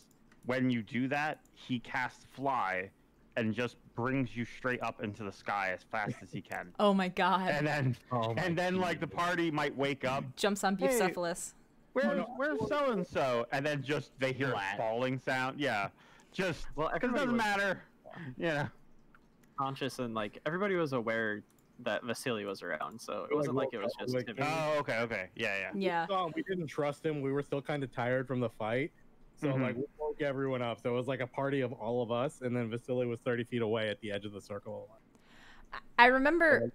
H: when you do that, he casts fly and just brings you straight up into the sky as fast as he can.
A: Oh my god.
H: And then
E: Oh
H: and then like the party might wake up.
A: Jumps on
H: Hey,
A: Beucephalus.
H: Where's where's so and so? And then just they hear
D: Flat.
H: a falling sound. Yeah. Just
B: Well,
H: well, it doesn't
B: was-
H: matter. Yeah.
B: conscious and like everybody was aware that Vasily was around, so it wasn't like it was just
E: like,
B: him.
H: Oh, okay, okay. Yeah, yeah.
A: Yeah.
E: So, we didn't trust him. We were still kind of tired from the fight. So
H: Mhm.
E: like we woke everyone up. So it was like a party of all of us, and then Vasily was thirty feet away at the edge of the circle.
A: I remember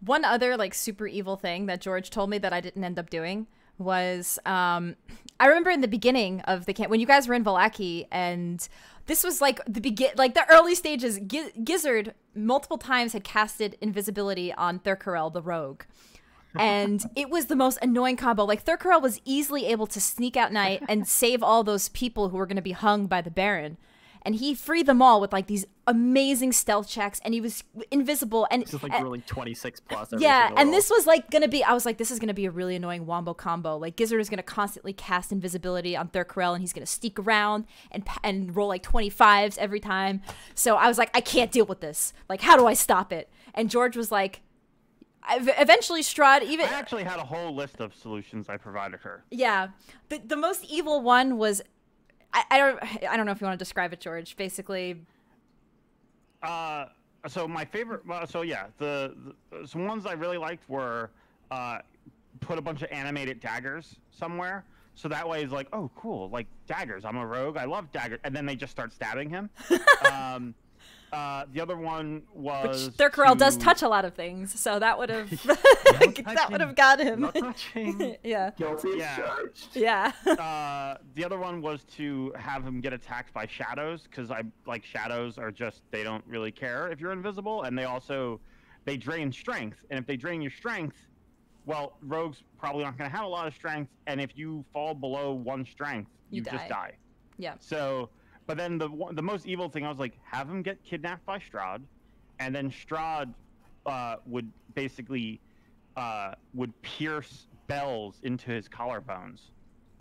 A: one other like super evil thing that George told me that I didn't end up doing was um I remember in the beginning of the camp when you guys were in Vallaki and this was like the begin like the early stages Gi- Gizzard multiple times had casted invisibility on Thurkarel the rogue and it was the most annoying combo. Like Thurkarel was easily able to sneak out night and save all those people who were going to be hung by the Baron, and he freed them all with like these amazing stealth checks, and he was invisible. And
B: This is like
A: and-
B: rolling 26 plus.
A: Yeah, and
B: roll.
A: this was like gonna be. I was like, this is gonna be a really annoying wombo combo. Like Gizzard is gonna constantly cast invisibility on Thurkarel, and he's gonna sneak around and and roll like twenty fives every time. So I was like, I can't deal with this. Like, how do I stop it? And George was like, eventually Strahd even
H: I actually had a whole list of solutions I provided her.
A: yeah, the the most evil one was. I, I don't I don't know if you want to describe it, George. Basically,
H: Uh, so my favorite. Well, so yeah, the, the some ones I really liked were uh, put a bunch of animated daggers somewhere. So that way it's like, oh, cool, like daggers. I'm a rogue. I love daggers. And then they just start stabbing him. um, Uh, the other one was
A: Which
H: was.
A: Thurkarel does touch a lot of things, so that would have that would have got him. Yeah,
F: Guilty
H: Yeah.
F: charged.
A: yeah.
H: uh, the other one was to have him get attacked by shadows because I like shadows are just they don't really care if you're invisible and they also they drain strength and if they drain your strength, well rogues probably aren't going to have a lot of strength and if you fall below one strength
A: You
H: you,
A: die.
H: just die.
A: Yeah.
H: So, but then the the most evil thing I was like have him get kidnapped by Strahd, and then Strahd uh, would basically uh, would pierce bells into his collarbones.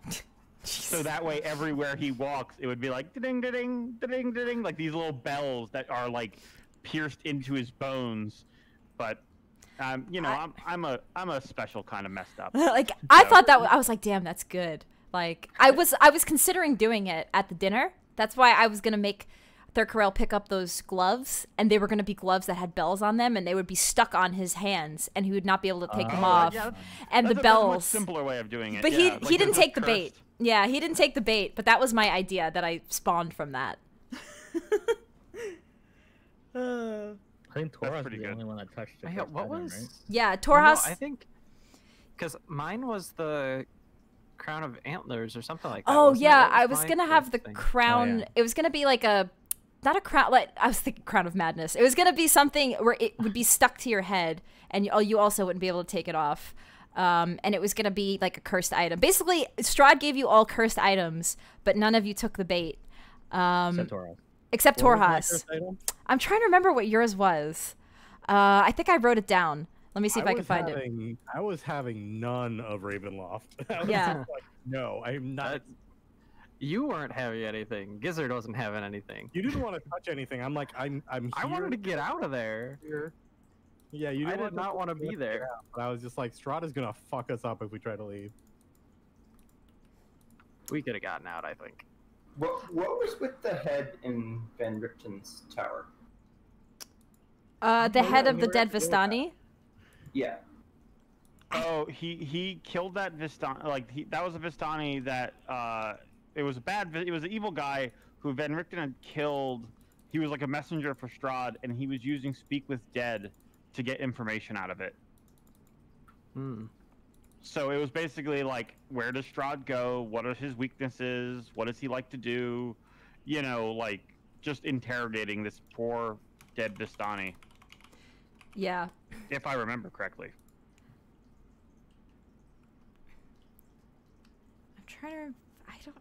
H: So that way, everywhere he walks, it would be like ding, ding, ding, ding, like these little bells that are like pierced into his bones. But, um, you know,
A: I-
H: am I'm a I'm a special kind of messed up.
A: like I thought that I was like, damn, that's good. Like I was I was considering doing it at the dinner. That's why I was gonna make Thurkarel pick up those gloves, and they were gonna be gloves that had bells on them, and they would be stuck on his hands, and he would not be able to take them
H: Oh,
A: off.
H: yeah,
A: and the
H: That's a- that's a much
A: bells.
H: simpler way of doing it.
A: But
H: yeah,
A: he
H: like
A: he didn't
H: they're
A: take the bait. Yeah, he didn't take the bait, but that was my idea that I spawned from that.
D: I think
H: That's
D: Torah's
H: pretty
D: the
H: good.
D: only one that touched it.
B: Yeah, what was?
A: Yeah,
B: Well, no, I think because mine was the crown of antlers or something like that.
A: Oh
B: wasn't it?
A: yeah,
B: What
A: I was gonna have the
B: thing?
A: crown.
D: yeah.
A: It was gonna be like a, not a crown. Like I was thinking crown of madness. It was gonna be something where it would be stuck to your head, and you, you also wouldn't be able to take it off. Um, and it was gonna be like a cursed item. Basically, Strahd gave you all cursed items, but none of you took the bait, um,
D: Except Torah.
A: except
E: What
A: Torhas. I'm trying to remember what yours was. Uh, I think I wrote it down. Let me see if I, can
E: was
A: find it.
E: I was having none of Ravenloft. I
A: Yeah.
E: like, no, I'm not.
B: That- You weren't having anything. Gizzard wasn't having anything.
E: You didn't want to touch anything. I'm like, I'm, I'm here.
B: I wanted to get out of there.
E: here. Yeah, you didn't
B: did not want to be there.
E: But I was just like, Strahda's gonna fuck us up if we try to leave.
B: We could have gotten out, I think.
F: What what was with the head in Van Richten's tower?
A: Uh, the head of the dead
F: we were-
A: Vistani.
F: Yeah.
H: Oh, he he killed that Vistani. Like he, that was a Vistani that uh, it was a bad. It was an evil guy who Van Richten had killed. He was like a messenger for Strahd, and he was using Speak with Dead to get information out of it.
B: Hmm.
H: So it was basically like, where does Strahd go? What are his weaknesses? What does he like to do? You know, like just interrogating this poor dead Vistani,
A: Yeah.
H: if I remember correctly.
A: I'm trying to. I don't.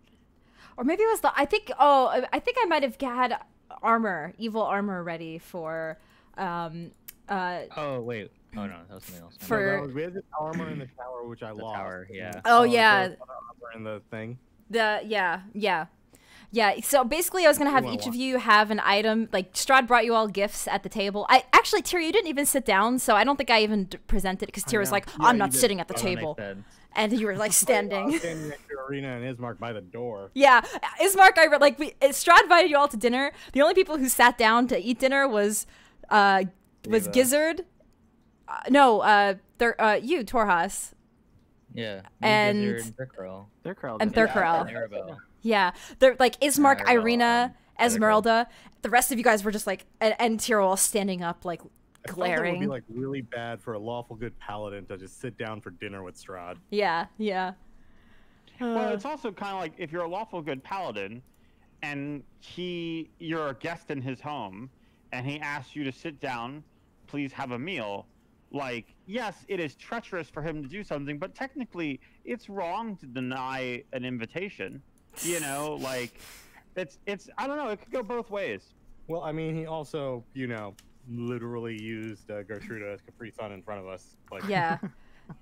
A: Or maybe it was the. I think. Oh, I think I might have had armor, evil armor, ready for. Um. Uh.
D: Oh wait. Oh no, that was something else.
E: No,
A: For-
E: that was- we had the armor in the tower, which I
D: the
E: lost.
D: tower, yeah.
A: Oh,
E: the
A: yeah.
E: armor in the thing.
A: The yeah yeah. Yeah, so basically, I was gonna have
E: want
A: each of you have an item. Like Strahd brought you all gifts at the table. I actually, Tyr, you didn't even sit down, so I don't think I even d- presented because Tyr was like,
E: Yeah,
A: "I'm not sitting at the
D: Oh, that makes
A: table," and you were like standing.
E: standing next to Ireena and Ismark by the door.
A: Yeah, Ismark, I re- like we Strahd invited you all to dinner. The only people who sat down to eat dinner was uh was
E: Ava.
A: Gizzard. Uh, no, uh, thir- uh, you Torhas.
D: Yeah. me,
A: And-
D: Gizzard, and Thurkarel,
A: And
F: Yeah,
A: Thurkarel.
F: I-
D: Arabelle.
A: Yeah, they're like Ismark,
D: Arabelle, Ireena, Thurkarel.
A: Ezmerelda. The rest of you guys were just like, and, and Tyr all standing up, like
E: I felt that would be like really bad for a lawful good paladin to just sit down for dinner with Strahd.
A: yeah, yeah.
H: Well,
A: Uh,
H: it's also kind of like if you're a lawful good paladin, and he, you're a guest in his home, and he asks you to sit down, please have a meal. Like, yes, it is treacherous for him to do something, but technically, it's wrong to deny an invitation. You know, like, it's it's I don't know. It could go both ways.
E: Well, I mean, he also, you know, literally used uh, Gertruda as Capri Sun in front of us. Like,
A: yeah.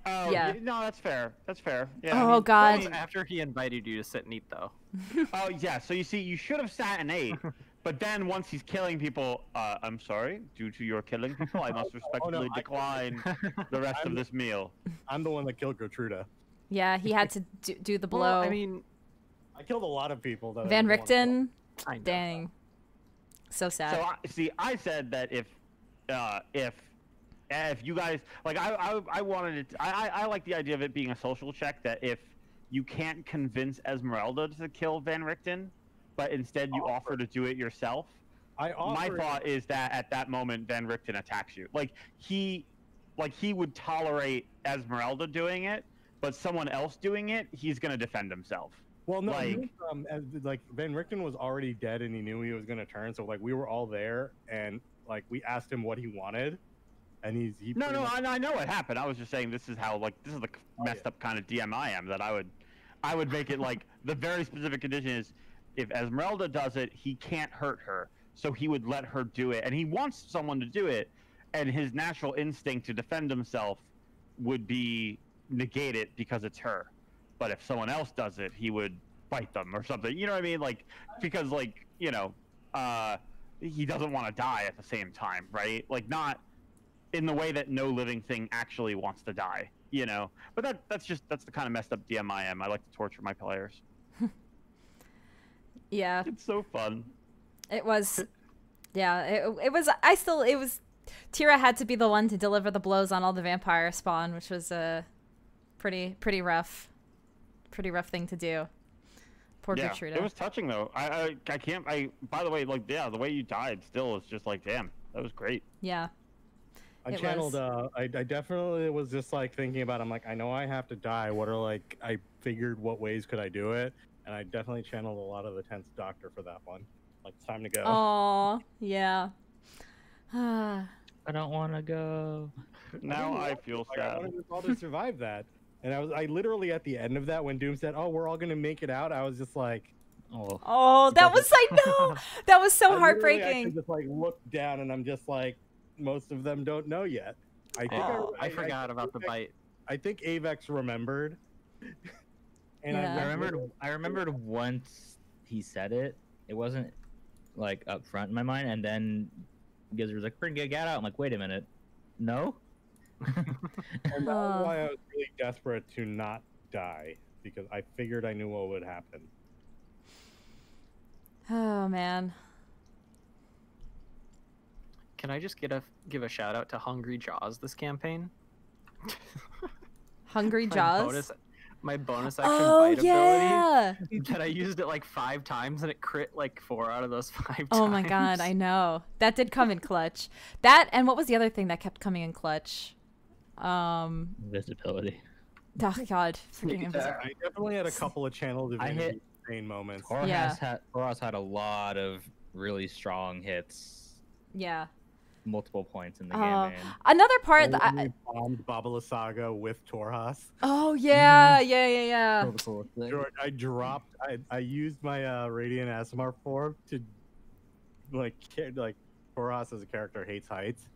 H: Oh,
A: Yeah.
H: no, that's fair. That's fair. Yeah. I
A: Oh,
H: mean,
A: God.
B: After he invited you to sit and eat, though.
H: Oh yeah, so you see, you should have sat and ate, but then once he's killing people, uh, I'm sorry, due to your killing people, I must respectfully
E: I-
H: decline the rest of
E: I'm-
H: this meal.
E: I'm the one that killed Gertruda.
A: Yeah, he had to do, do the blow.
B: Well, I mean,
E: I killed a lot of people. though.
A: Van
E: didn't wanna kill.
A: Richten,
B: I know.
A: dang, so sad.
H: So I, see, I said that if, uh, if, if you guys like, I, I, I wanted it. I, I, I like the idea of it being a social check. That if you can't convince Ezmerelda to kill Van Richten, but instead you offer to do it yourself,
E: I
H: my thought is that at that moment Van Richten attacks you. Like he like he would tolerate Ezmerelda doing it, but someone else doing it, he's gonna defend himself.
E: Well, no,
H: like-
E: was, um, as, like Van Richten was already dead, and he knew he was going to turn. So like we were all there, and like we asked him what he wanted, and he's he.
H: No, no,
E: much-
H: I, I know what happened. I was just saying this is how like this is the
E: Oh,
H: messed
E: yeah.
H: up kind of DM I am that I would I would make it like the very specific condition is if Ezmerelda does it, he can't hurt her. So he would let her do it. And he wants someone to do it, and his natural instinct to defend himself would be negated because it's her. But if someone else does it, he would fight them or something. You know what I mean? Like because like, you know, uh he doesn't want to die at the same time, right? Like not in the way that no living thing actually wants to die, you know. But that that's just that's the kind of messed up DM I am. I like to torture my players.
A: Yeah,
H: It's so fun.
A: it was. Yeah, it, it was. I still. It was. Tira had to be the one to deliver the blows on all the vampire spawn, which was a pretty pretty rough, pretty rough thing to do. Poor
H: yeah,
A: Gertruda.
H: it was touching though. I, I I can't. I by the way, like yeah, the way you died still is just like damn. That was great.
A: Yeah.
E: I
A: It
E: channeled.
A: was.
E: Uh, I, I definitely was just like thinking about. I'm like, I know I have to die. What are like? I figured what ways could I do it, and I definitely channeled a lot of the tenth doctor for that one. Like it's time to go.
A: Oh yeah. Ah.
D: I don't want to go.
H: Now
E: didn't
H: I feel
E: Like, I
H: sad.
E: wanted us all to survive that, and I was. I literally at the end of that when Doom said, "Oh, we're all gonna make it out," I was just like,
D: Oh,
A: Oh, that was like no. That was so
E: I literally actually
A: heartbreaking.
E: Just like look down, and I'm just like, most of them don't know yet. I think
B: Oh,
E: I,
B: I forgot about the bite.
E: I think Avex remembered. and
A: Yeah.
D: I remembered. I remembered once he said it. It wasn't like up front in my mind, and then Gizzard was like, "Bring get out." I'm like, "Wait a minute, no."
E: And that
A: Oh.
E: was why I was really desperate to not die because I figured I knew what would happen.
A: Oh man.
B: Can I just get a give a shout out to Hungry Jaws this campaign?
A: Hungry
B: My
A: Jaws.
B: bonus, my bonus action
A: Oh
B: bite
A: yeah.
B: ability that I used it like five times and it crit like four out of those five
A: Oh
B: times.
A: Oh my god, I know. That did come in clutch. That and what was the other thing that kept coming in clutch? Um
D: Invisibility.
A: oh god, freaking
F: attack.
E: I definitely had a couple of channel
D: I
E: divinity
D: hit-
E: insane moments.
D: Torhas
A: Yeah.
D: had Torhas had a lot of really strong hits,
A: Yeah.
D: multiple points in the
A: Oh,
D: campaign.
A: Another part that I,
E: bombed Baba Lysaga with Torhas.
A: Oh yeah, yeah, yeah, yeah.
D: Still the coolest.
E: George, I dropped. I, I used my uh, Radiant Aasimar form to like ca- like Torhas as a character hates heights.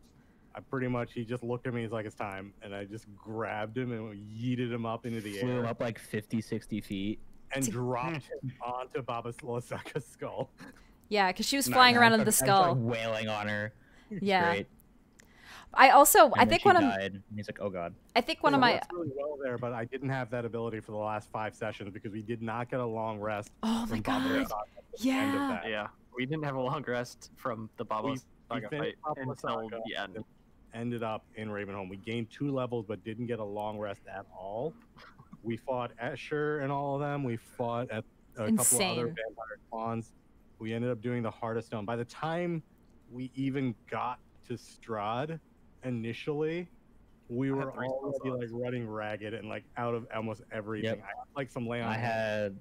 E: I pretty much he just looked at me. He's like, "It's time," and I just grabbed him and yeeted him up into the
D: Flew him
E: air
D: up like 50, 60 feet.
E: and dropped him onto Baba Lysaga's skull.
A: Yeah, because she was
E: Nice.
A: flying
D: I
A: around on
D: started-
A: the
D: I started
A: skull.
D: wailing on her.
A: Yeah.
D: Great.
A: I also
D: And
A: I think one of
D: died. he's like, "Oh God."
A: I think one of my
E: works really well there, but I didn't have that ability for the last five sessions because we did not get a long rest.
A: Oh my
E: from Baba
A: god.
E: Lysaga at the end of
A: Yeah.
B: Yeah, we didn't have a long rest from the Baba
E: We-
B: Saga fight
E: Baba
B: until
E: Saga
B: the end.
E: And ended up in Ravenloft. We gained two levels, but didn't get a long rest at all. We fought Escher and all of them. We fought at a couple of other vampire spawns. We ended up doing the hardest stone. By the time we even got to Strahd, initially, we
B: I
E: were
B: three spell
E: already like running ragged and like out of almost everything. I had like some lay on.
D: I had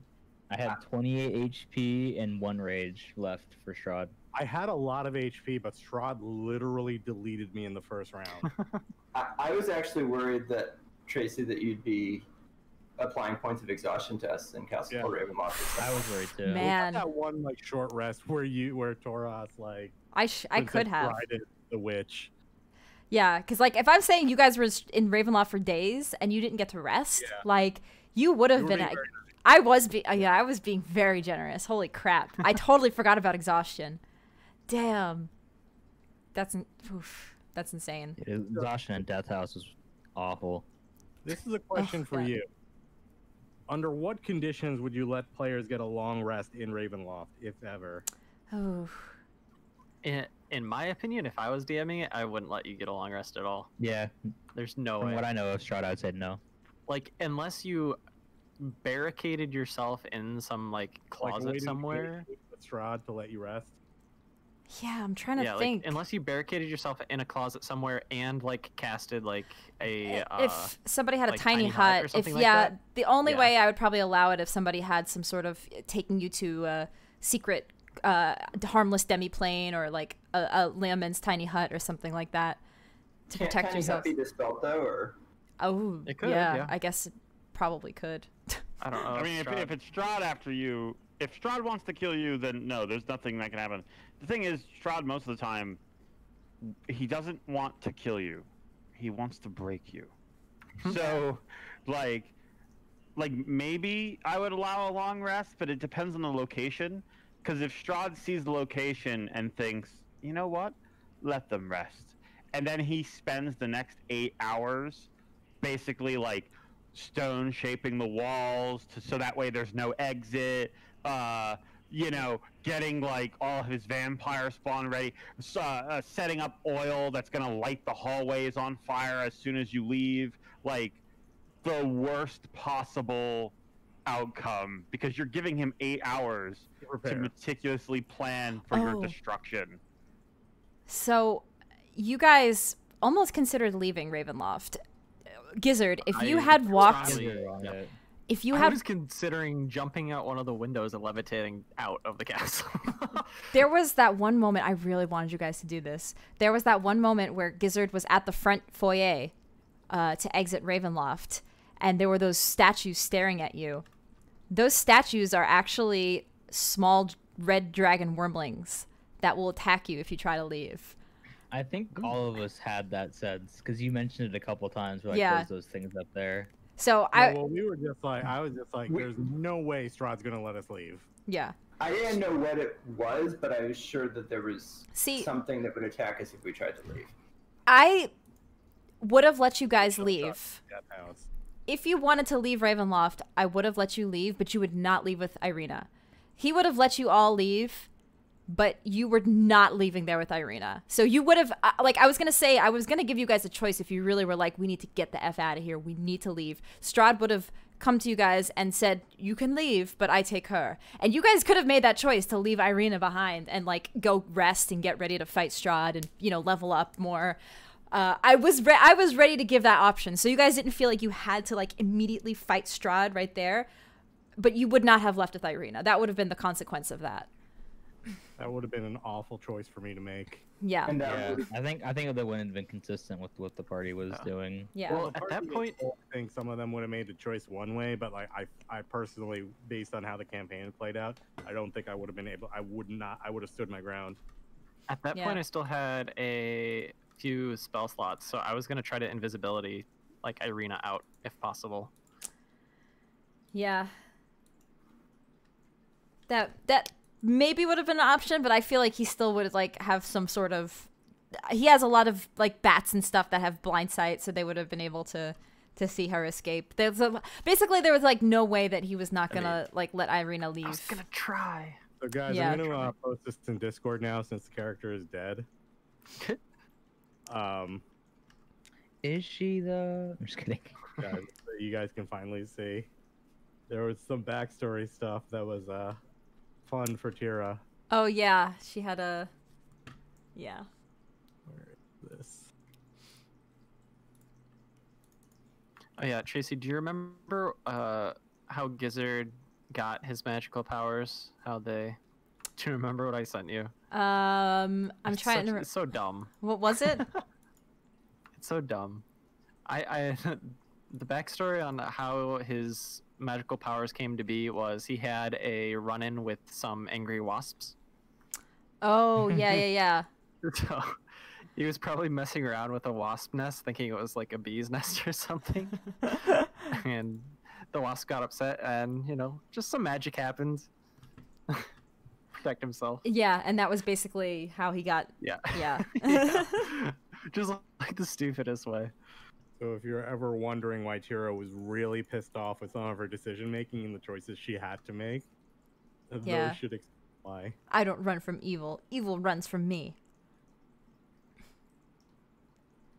D: I had ah. 28 HP and one rage left for Strahd.
E: I had a lot of HP, but Strahd literally deleted me in the first round.
F: I, I was actually worried that Tracy that you'd be applying points of exhaustion tests in Castle
E: Yeah.
F: Ravenloft.
D: I was worried too.
E: We had
A: Man,
E: that one like short rest where you where Torhas like
A: I sh- I could have.
E: The witch.
A: Yeah, because like if I'm saying you guys were in Ravenloft for days and you didn't get to rest,
E: Yeah.
A: like you would have been.
E: being
A: At,
E: very
A: I was be- uh, yeah, I was being very generous. Holy crap! I totally forgot about exhaustion. Damn, that's in- oof, that's insane.
D: Exhaustion and Death House is awful.
E: This is a question for
A: God.
E: you. Under what conditions would you let players get a long rest in Ravenloft, if ever?
A: Oh,
B: In, in my opinion, if I was DMing it, I wouldn't let you get a long rest at all.
D: Yeah,
B: There's no
D: from
B: way.
D: what I know of Strahd, I'd say no.
B: like unless you barricaded yourself in some like
E: Like,
B: closet
E: waiting-
B: somewhere.
E: waiting for to let you rest.
A: Yeah, I'm trying to
B: yeah,
A: think.
B: like unless you barricaded yourself in a closet somewhere and like casted like a
A: I-
B: uh,
A: if somebody had a
B: like,
A: tiny,
B: tiny hut or
A: hut, if
B: like
A: yeah,
B: that?
A: the only
B: Yeah.
A: way I would probably allow it if somebody had some sort of taking you to a secret, uh, harmless demiplane or like a, a layman's tiny hut or something like that to
F: Can't
A: protect
F: tiny hut
A: yourself.
F: be dispelled though, or
A: Oh,
B: It could,
A: yeah,
B: yeah.
A: I guess it probably could.
B: I don't know.
H: I mean, if, if it's Strahd after you, if Strahd wants to kill you, then no, there's nothing that can happen. The thing is, Strahd most of the time, he doesn't want to kill you. He wants to break you. Hmm. so, like, like maybe I would allow a long rest, but it depends on the location. Because if Strahd sees the location and thinks, you know what, let them rest, and then he spends the next eight hours, basically like stone shaping the walls to, so that way there's no exit. Uh, you know, getting like all of his vampire spawn ready, uh, uh, setting up oil that's gonna light the hallways on fire as soon as you leave. Like the worst possible outcome because you're giving him eight hours to
E: Repair.
H: meticulously plan for
A: Oh.
H: your destruction.
A: So, you guys almost considered leaving Ravenloft. Gizzard, if you
B: I
A: had walked,
B: yeah.
A: if you
B: I
A: had
B: was considering jumping out one of the windows and levitating out of the castle.
A: There was that one moment I really wanted you guys to do this. There was that one moment where Gizzard was at the front foyer uh, to exit Ravenloft, and there were those statues staring at you. Those statues are actually small red dragon wyrmlings that will attack you if you try to leave.
D: I think hmm. all of us had that sense because you mentioned it a couple times. Where like,
A: Yeah.
D: there's those things up there.
A: So
E: No,
A: I,
E: well, we were just like, I was just like,
F: We-
E: there's no way Strahd's gonna let us leave.
A: yeah.
F: I didn't know what it was, but I was sure that there was
A: See-
F: something that would attack us if we tried to leave.
A: I would have let you guys leave.
E: That
A: if you wanted to leave Ravenloft, I would have let you leave, but you would not leave with Ireena. He would have let you all leave, but you were not leaving there with Ireena. So you would have, uh, like, I was going to say, I was going to give you guys a choice if you really were like, we need to get the F out of here. We need to leave. Strahd would have come to you guys and said, you can leave, but I take her. And you guys could have made that choice to leave Ireena behind and, like, go rest and get ready to fight Strahd and, you know, level up more. Uh, I was I was ready to give that option, so you guys didn't feel like you had to like immediately fight Strahd right there, but you would not have left with Ireena. That would have been the consequence of that.
E: That would have been an awful choice for me to make.
A: Yeah,
F: And that
D: Yeah, I think I think that wouldn't have been consistent with what the party was
B: Yeah.
D: doing.
A: yeah.
B: Well,
E: Well,
B: at that point-
E: I think some of them would have made the choice one way, but like I, I personally, based on how the campaign played out, I don't think I would have been able. I would not. I would have stood my ground.
B: At that
A: Yeah.
B: point, I still had a few spell slots, so I was gonna try to invisibility like Ireena out if possible.
A: yeah. That that maybe would have been an option, but I feel like he still would like have some sort of. He has a lot of like bats and stuff that have blind sight, so they would have been able to to see her escape. There's a, basically there was like no way that he was not
B: I mean,
A: gonna like let Ireena leave.
B: I was gonna try.
E: So guys,
A: Yeah.
E: I'm gonna uh, post this in Discord now since the character is dead. Um,
D: Is she though? I'm just kidding.
E: guys, so you guys can finally see. There was some backstory stuff that was uh fun for Tira.
A: Oh yeah, she had a. Yeah.
E: Where is this?
B: Oh yeah, Tracy, do you remember uh, how Gizzard got his magical powers? How they? Do you remember what I sent you?
A: Um, I'm
B: It's
A: trying
B: such-
A: to. Re-
B: It's so dumb.
A: what was it?
B: It's so dumb. I, I, the backstory on how his magical powers came to be was he had a run-in with some angry wasps.
A: oh yeah, yeah, yeah.
B: So he was probably messing around with a wasp nest, thinking it was like a bee's nest or something. and the wasp got upset, and you know, just some magic happened. Protect himself.
A: Yeah, and that was basically how he got.
B: Yeah.
A: Yeah.
B: Yeah. just like the stupidest way.
E: So if you're ever wondering why Tira was really pissed off with some of her decision making and the choices she had to make, those should explain why.
A: I don't run from evil. Evil runs from me.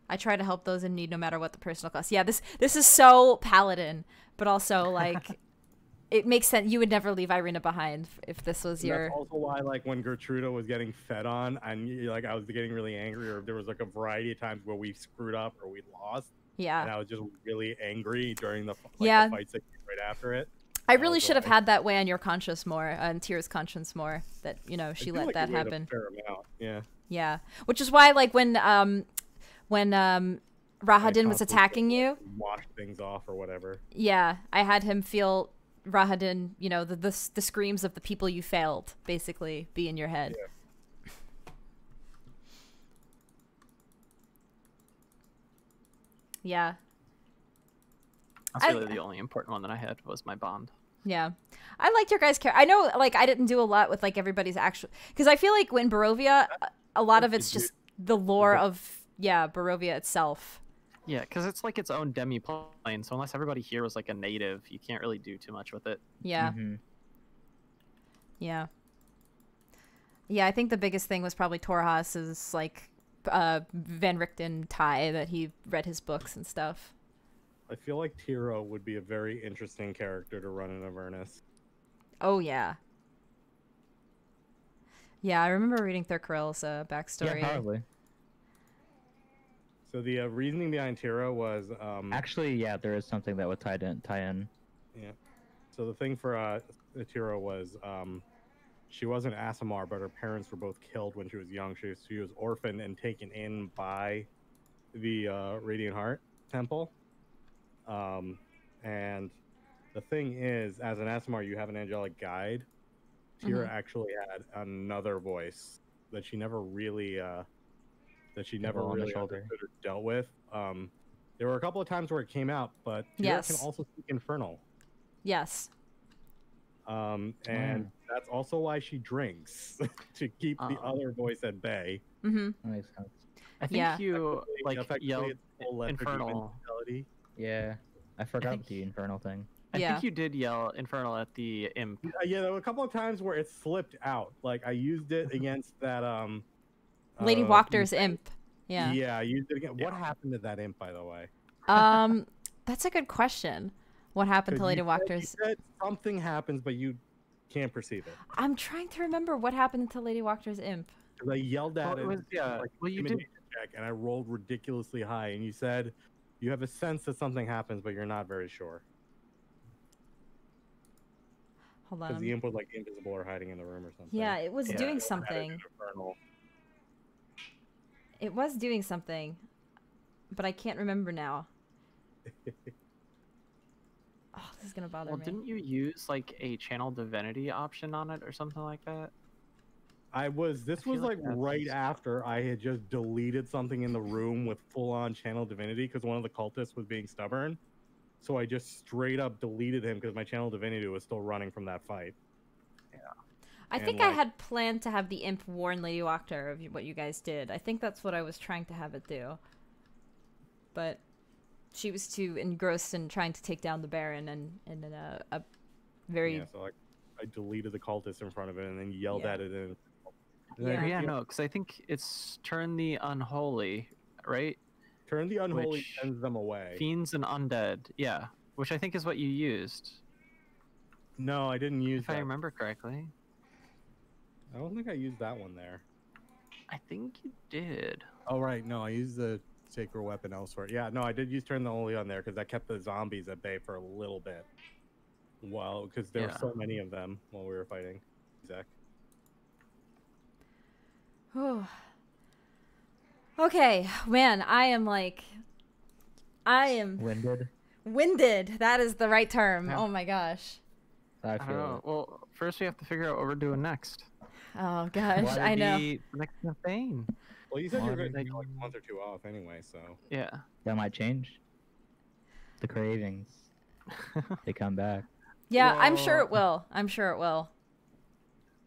A: I try to help those in need no matter what the personal cost. Yeah, this this is so paladin, but also like it makes sense. You would never leave Ireena behind if this was
E: And
A: your.
E: That's also why, like, when Gertruda was getting fed on, and like I was getting really angry, or there was like a variety of times where we screwed up or we lost, and
A: Yeah,
E: I was just really angry during the, like,
A: Yeah.
E: the fights that came right after it.
A: I really should have had that way on your conscience more, on Tira's conscience more. That you know she let
E: like
A: that happen.
E: Yeah.
A: Yeah, which is why like when um when um Rahadin was attacking you,
E: Wash things off or whatever.
A: yeah, I had him feel Rahadin, you know, the the, the screams of the people you failed basically be in your head. Yeah,
B: That's
A: I-
B: really the only important one that I had was my bond.
A: yeah. I liked your guys' care. I know, like, I didn't do a lot with like everybody's actual because I feel like when Barovia, a- a lot of it's just the lore of yeah Barovia itself.
B: Yeah, because it's like its own demi plane. So unless everybody here was like a native, you can't really do too much with it.
A: Yeah.
D: Mhm.
A: Yeah. Yeah, I think the biggest thing was probably Torhas's like uh Van Richten tie that he read his books and stuff.
E: I feel like Tiro would be a very interesting character to run in Avernus.
A: Oh yeah. Yeah, I remember reading Thurkarel's uh, backstory.
D: Yeah, probably.
E: So the uh, reasoning behind Tiro was um,
D: Actually, yeah, there is something that would tie in. Tie in. Yeah.
E: So the thing for uh, Tiro was um, she wasn't Aasimar, but her parents were both killed when she was young. She was, she was orphaned and taken in by the uh, Radiant Heart Temple. Um, and the thing is, as an Aasimar, you have an angelic guide. Tira
A: Mhm.
E: actually had another voice that she never really uh, that she never
D: Devil on the
E: really dealt with. Um, there were a couple of times where it came out, but Tira
A: Yes.
E: can also speak Infernal.
A: Yes.
E: Um, and that's also why she drinks to keep the
B: Oh.
E: other voice at bay.
A: Mm-hmm.
D: That makes sense.
B: I think
A: Yeah.
B: you like
E: effectively
B: yelled
E: it's a whole lethargy
B: infernal.
D: Yeah, I forgot
B: think-
D: the infernal thing.
B: I
A: Yeah.
B: think you did yell infernal at the imp.
E: Uh, yeah, there were a couple of times where it slipped out. Like I used it against that um
A: Lady
E: uh,
A: Wachter's imp. Yeah.
E: Yeah, I used it again. What happened to that imp, by the way?
A: Um that's a good question. What happened to Lady
E: you said- Wachter's? said something happens, but you can't perceive it.
A: I'm trying to remember what happened to Lady Wachter's imp.
E: I yelled at
B: Well, it
E: it.
B: was- yeah,
E: like,
B: well, you did-
E: check, and I rolled ridiculously high, and you said you have a sense that something happens, but you're not very sure.
A: Hold on.
E: Because the imp was like invisible or hiding in the room or something.
A: Yeah, it was
B: Yeah,
A: doing
E: it
A: something.
E: in
A: It was doing something, but I can't remember now. Oh, this is gonna bother
B: Well,
A: me.
B: didn't you use like a channel divinity option on it or something like that?
E: I was. This
B: I
E: was
B: like
E: like, right
B: that's-
E: after I had just deleted something in the room with full-on channel divinity because one of the cultists was being stubborn. So I just straight up deleted him because my channel divinity was still running from that fight. Yeah.
A: I
E: and,
A: think I had planned to have the imp warn Lady Wachter of what you guys did. I think that's what I was trying to have it do. But she was too engrossed in trying to take down the Baron and and in a, a very
E: Yeah, so like I deleted the cultist in front of it and then yelled
A: Yeah.
E: at it and.
A: Yeah.
B: Yeah, no, because I think it's turn the unholy, right?
E: Turn the unholy
B: Which-
E: sends them away.
B: Fiends and undead, yeah, which I think is what you used,
E: No, I didn't use
B: if I remember correctly.
E: I don't think I used that one there.
B: I think you did.
E: Oh right, no, I used the sacred weapon elsewhere. Yeah, no, I did use turn the unholy on there because that kept the zombies at bay for a little bit. Well, because there
B: Yeah.
E: were so many of them while we were fighting. Zach.
A: Oh. Okay, man, I am like I am
D: Winded.
A: winded. That is the right term.
B: Yeah.
A: Oh my gosh.
D: I
B: I
D: feel
B: don't know. Well, first we have to figure out what we're doing next.
A: Oh gosh,
B: What
A: I know.
B: next campaign.
E: Well, you said you were going to take like a month or two off anyway, so
B: Yeah.
D: That might change. The cravings. they come back.
A: Yeah, I'm sure it will. I'm sure it will.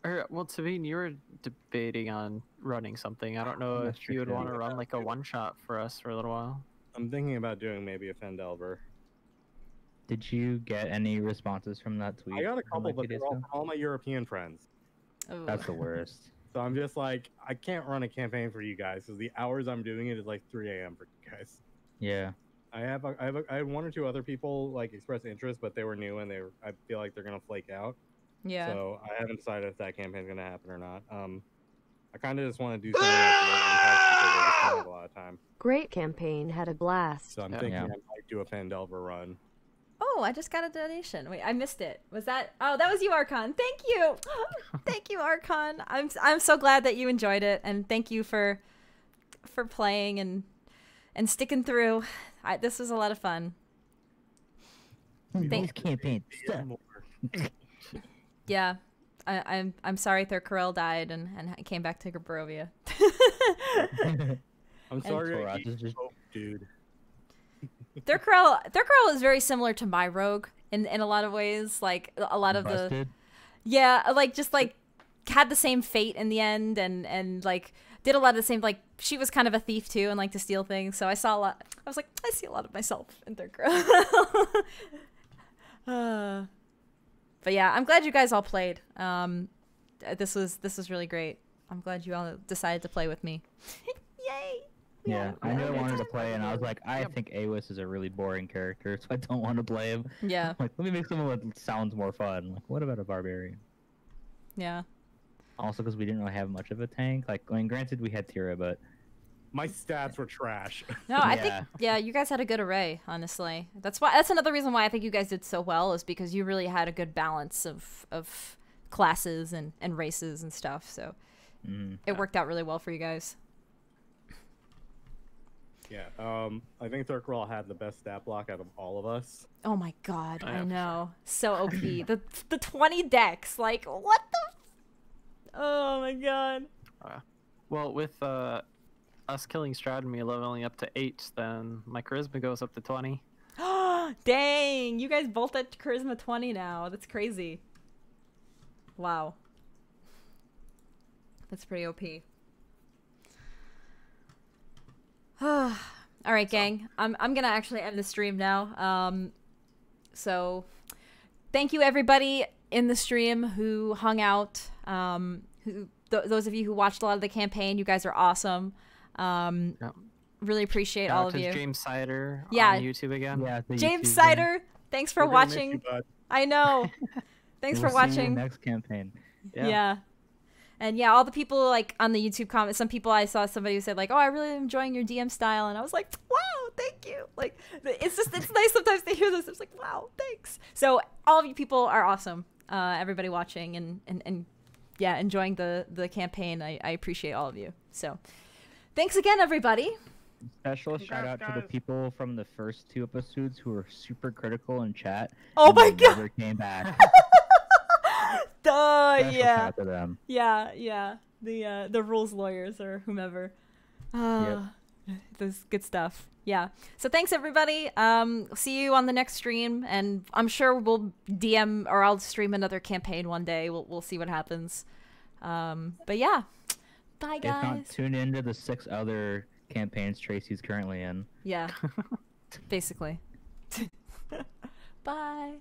B: Or well, Sabine, you were debating on running something. I don't know
D: That's
B: if you would want to run like a one shot for us for a little while.
E: I'm thinking about doing maybe a Phandelver.
D: Did you get any responses from that tweet?
E: I got a couple,
D: like,
E: but they're all all my European friends.
A: Ooh.
D: That's the worst.
E: So I'm just like, I can't run a campaign for you guys because the hours I'm doing it is like 3 a.m. for you guys.
D: Yeah.
E: I have a, I have a, I had one or two other people like express interest, but they were new and they were, I feel like they're gonna flake out.
A: Yeah.
E: So I haven't decided if that campaign's gonna happen or not. Um, I kind of just want to do something else to make impact because I just have a lot of time.
I: Great campaign, had a blast.
E: So I'm
B: Yeah.
E: thinking
D: Yeah.
E: I might do a Phandelver run.
A: Oh, I just got a donation. Wait, I missed it. Was that? Oh, that was you, Archon. Thank you. thank you, Archon. I'm I'm so glad that you enjoyed it, and thank you for for playing and and sticking through. I, this was a lot of fun.
D: These campaigns suck.
A: Yeah, I, I'm I'm sorry Thurkarel died and and came back to Barovia.
E: I'm sorry, to
D: Torah,
E: eat
D: this is just-
E: hope, their
A: Thurkarel is very similar to my rogue in in a lot of ways. Like a lot of the Yeah, like just like had the same fate in the end and and like did a lot of the same like she was kind of a thief too and like to steal things. So I saw a lot I was like I see a lot of myself in their Girl. uh, but yeah, I'm glad you guys all played. Um this was this was really great. I'm glad you all decided to play with me. Yay.
D: Yeah, I knew I wanted to play, and I was like, I think Awis is a really boring character, so I don't want to play him.
A: Yeah.
D: Like, let me make someone that sounds more fun. Like, what about a barbarian?
A: Yeah.
D: Also, because we didn't really have much of a tank. Like, I mean, granted, we had Tira, but
E: My stats were trash.
A: No, I think
D: Yeah.
A: yeah, you guys had a good array, honestly. That's why that's another reason why I think you guys did so well is because you really had a good balance of of classes and and races and stuff. So
D: mm,
A: it worked out really well for you guys.
E: Yeah. Um, I think Thurkarel had the best stat block out of all of us.
A: Oh my god,
B: I
A: I
B: have for
A: know. So OP. the the 20 decks, like what the f- Oh my god.
B: Well, with uh, us killing Strahd and me leveling up to eight, then my charisma goes up to twenty.
A: Dang, you guys both at charisma 20 now. That's crazy. Wow. That's pretty OP. All right, gang. I'm I'm going to actually end the stream now. Um so thank you everybody in the stream who hung out. Um who th- those of you who watched a lot of the campaign, you guys are awesome. Um
B: Yep.
A: really appreciate
B: Shout
A: all of
B: to
A: you.
B: James Cider
A: Yeah.
B: on YouTube again.
D: yeah.
A: James
D: YouTube thing.
A: Sider, thanks for
E: We're
A: watching.
E: you.
A: I know. Thanks
D: We'll
A: for
D: see you in
A: watching.
D: Next campaign.
A: Yeah. And yeah, all the people like on the YouTube comments, some people I saw somebody who said like, "Oh, I really am enjoying your DM style," and I was like, "Wow, thank you!" Like, it's just it's nice sometimes to hear this. It's like, "Wow, thanks." So all of you people are awesome. Uh, everybody watching and and and yeah, enjoying the the campaign. I, I appreciate all of you. So thanks again, everybody.
D: Special shout out
H: Congrats,
D: to the people from the first two episodes who were super critical in chat.
A: Oh
D: and
A: my God.
D: Never came back.
A: Duh, yeah.
D: shout out to them.
A: Yeah, yeah. The uh, the rules lawyers or whomever. Uh, This good stuff. Yeah. So thanks everybody. Um, see you on the next stream, and I'm sure we'll DM or I'll stream another campaign one day. We'll we'll see what happens. Um, but yeah. Bye
D: If not,
A: guys.
D: tune into the six other campaigns Tracy's currently in.
A: Yeah. Basically. Bye.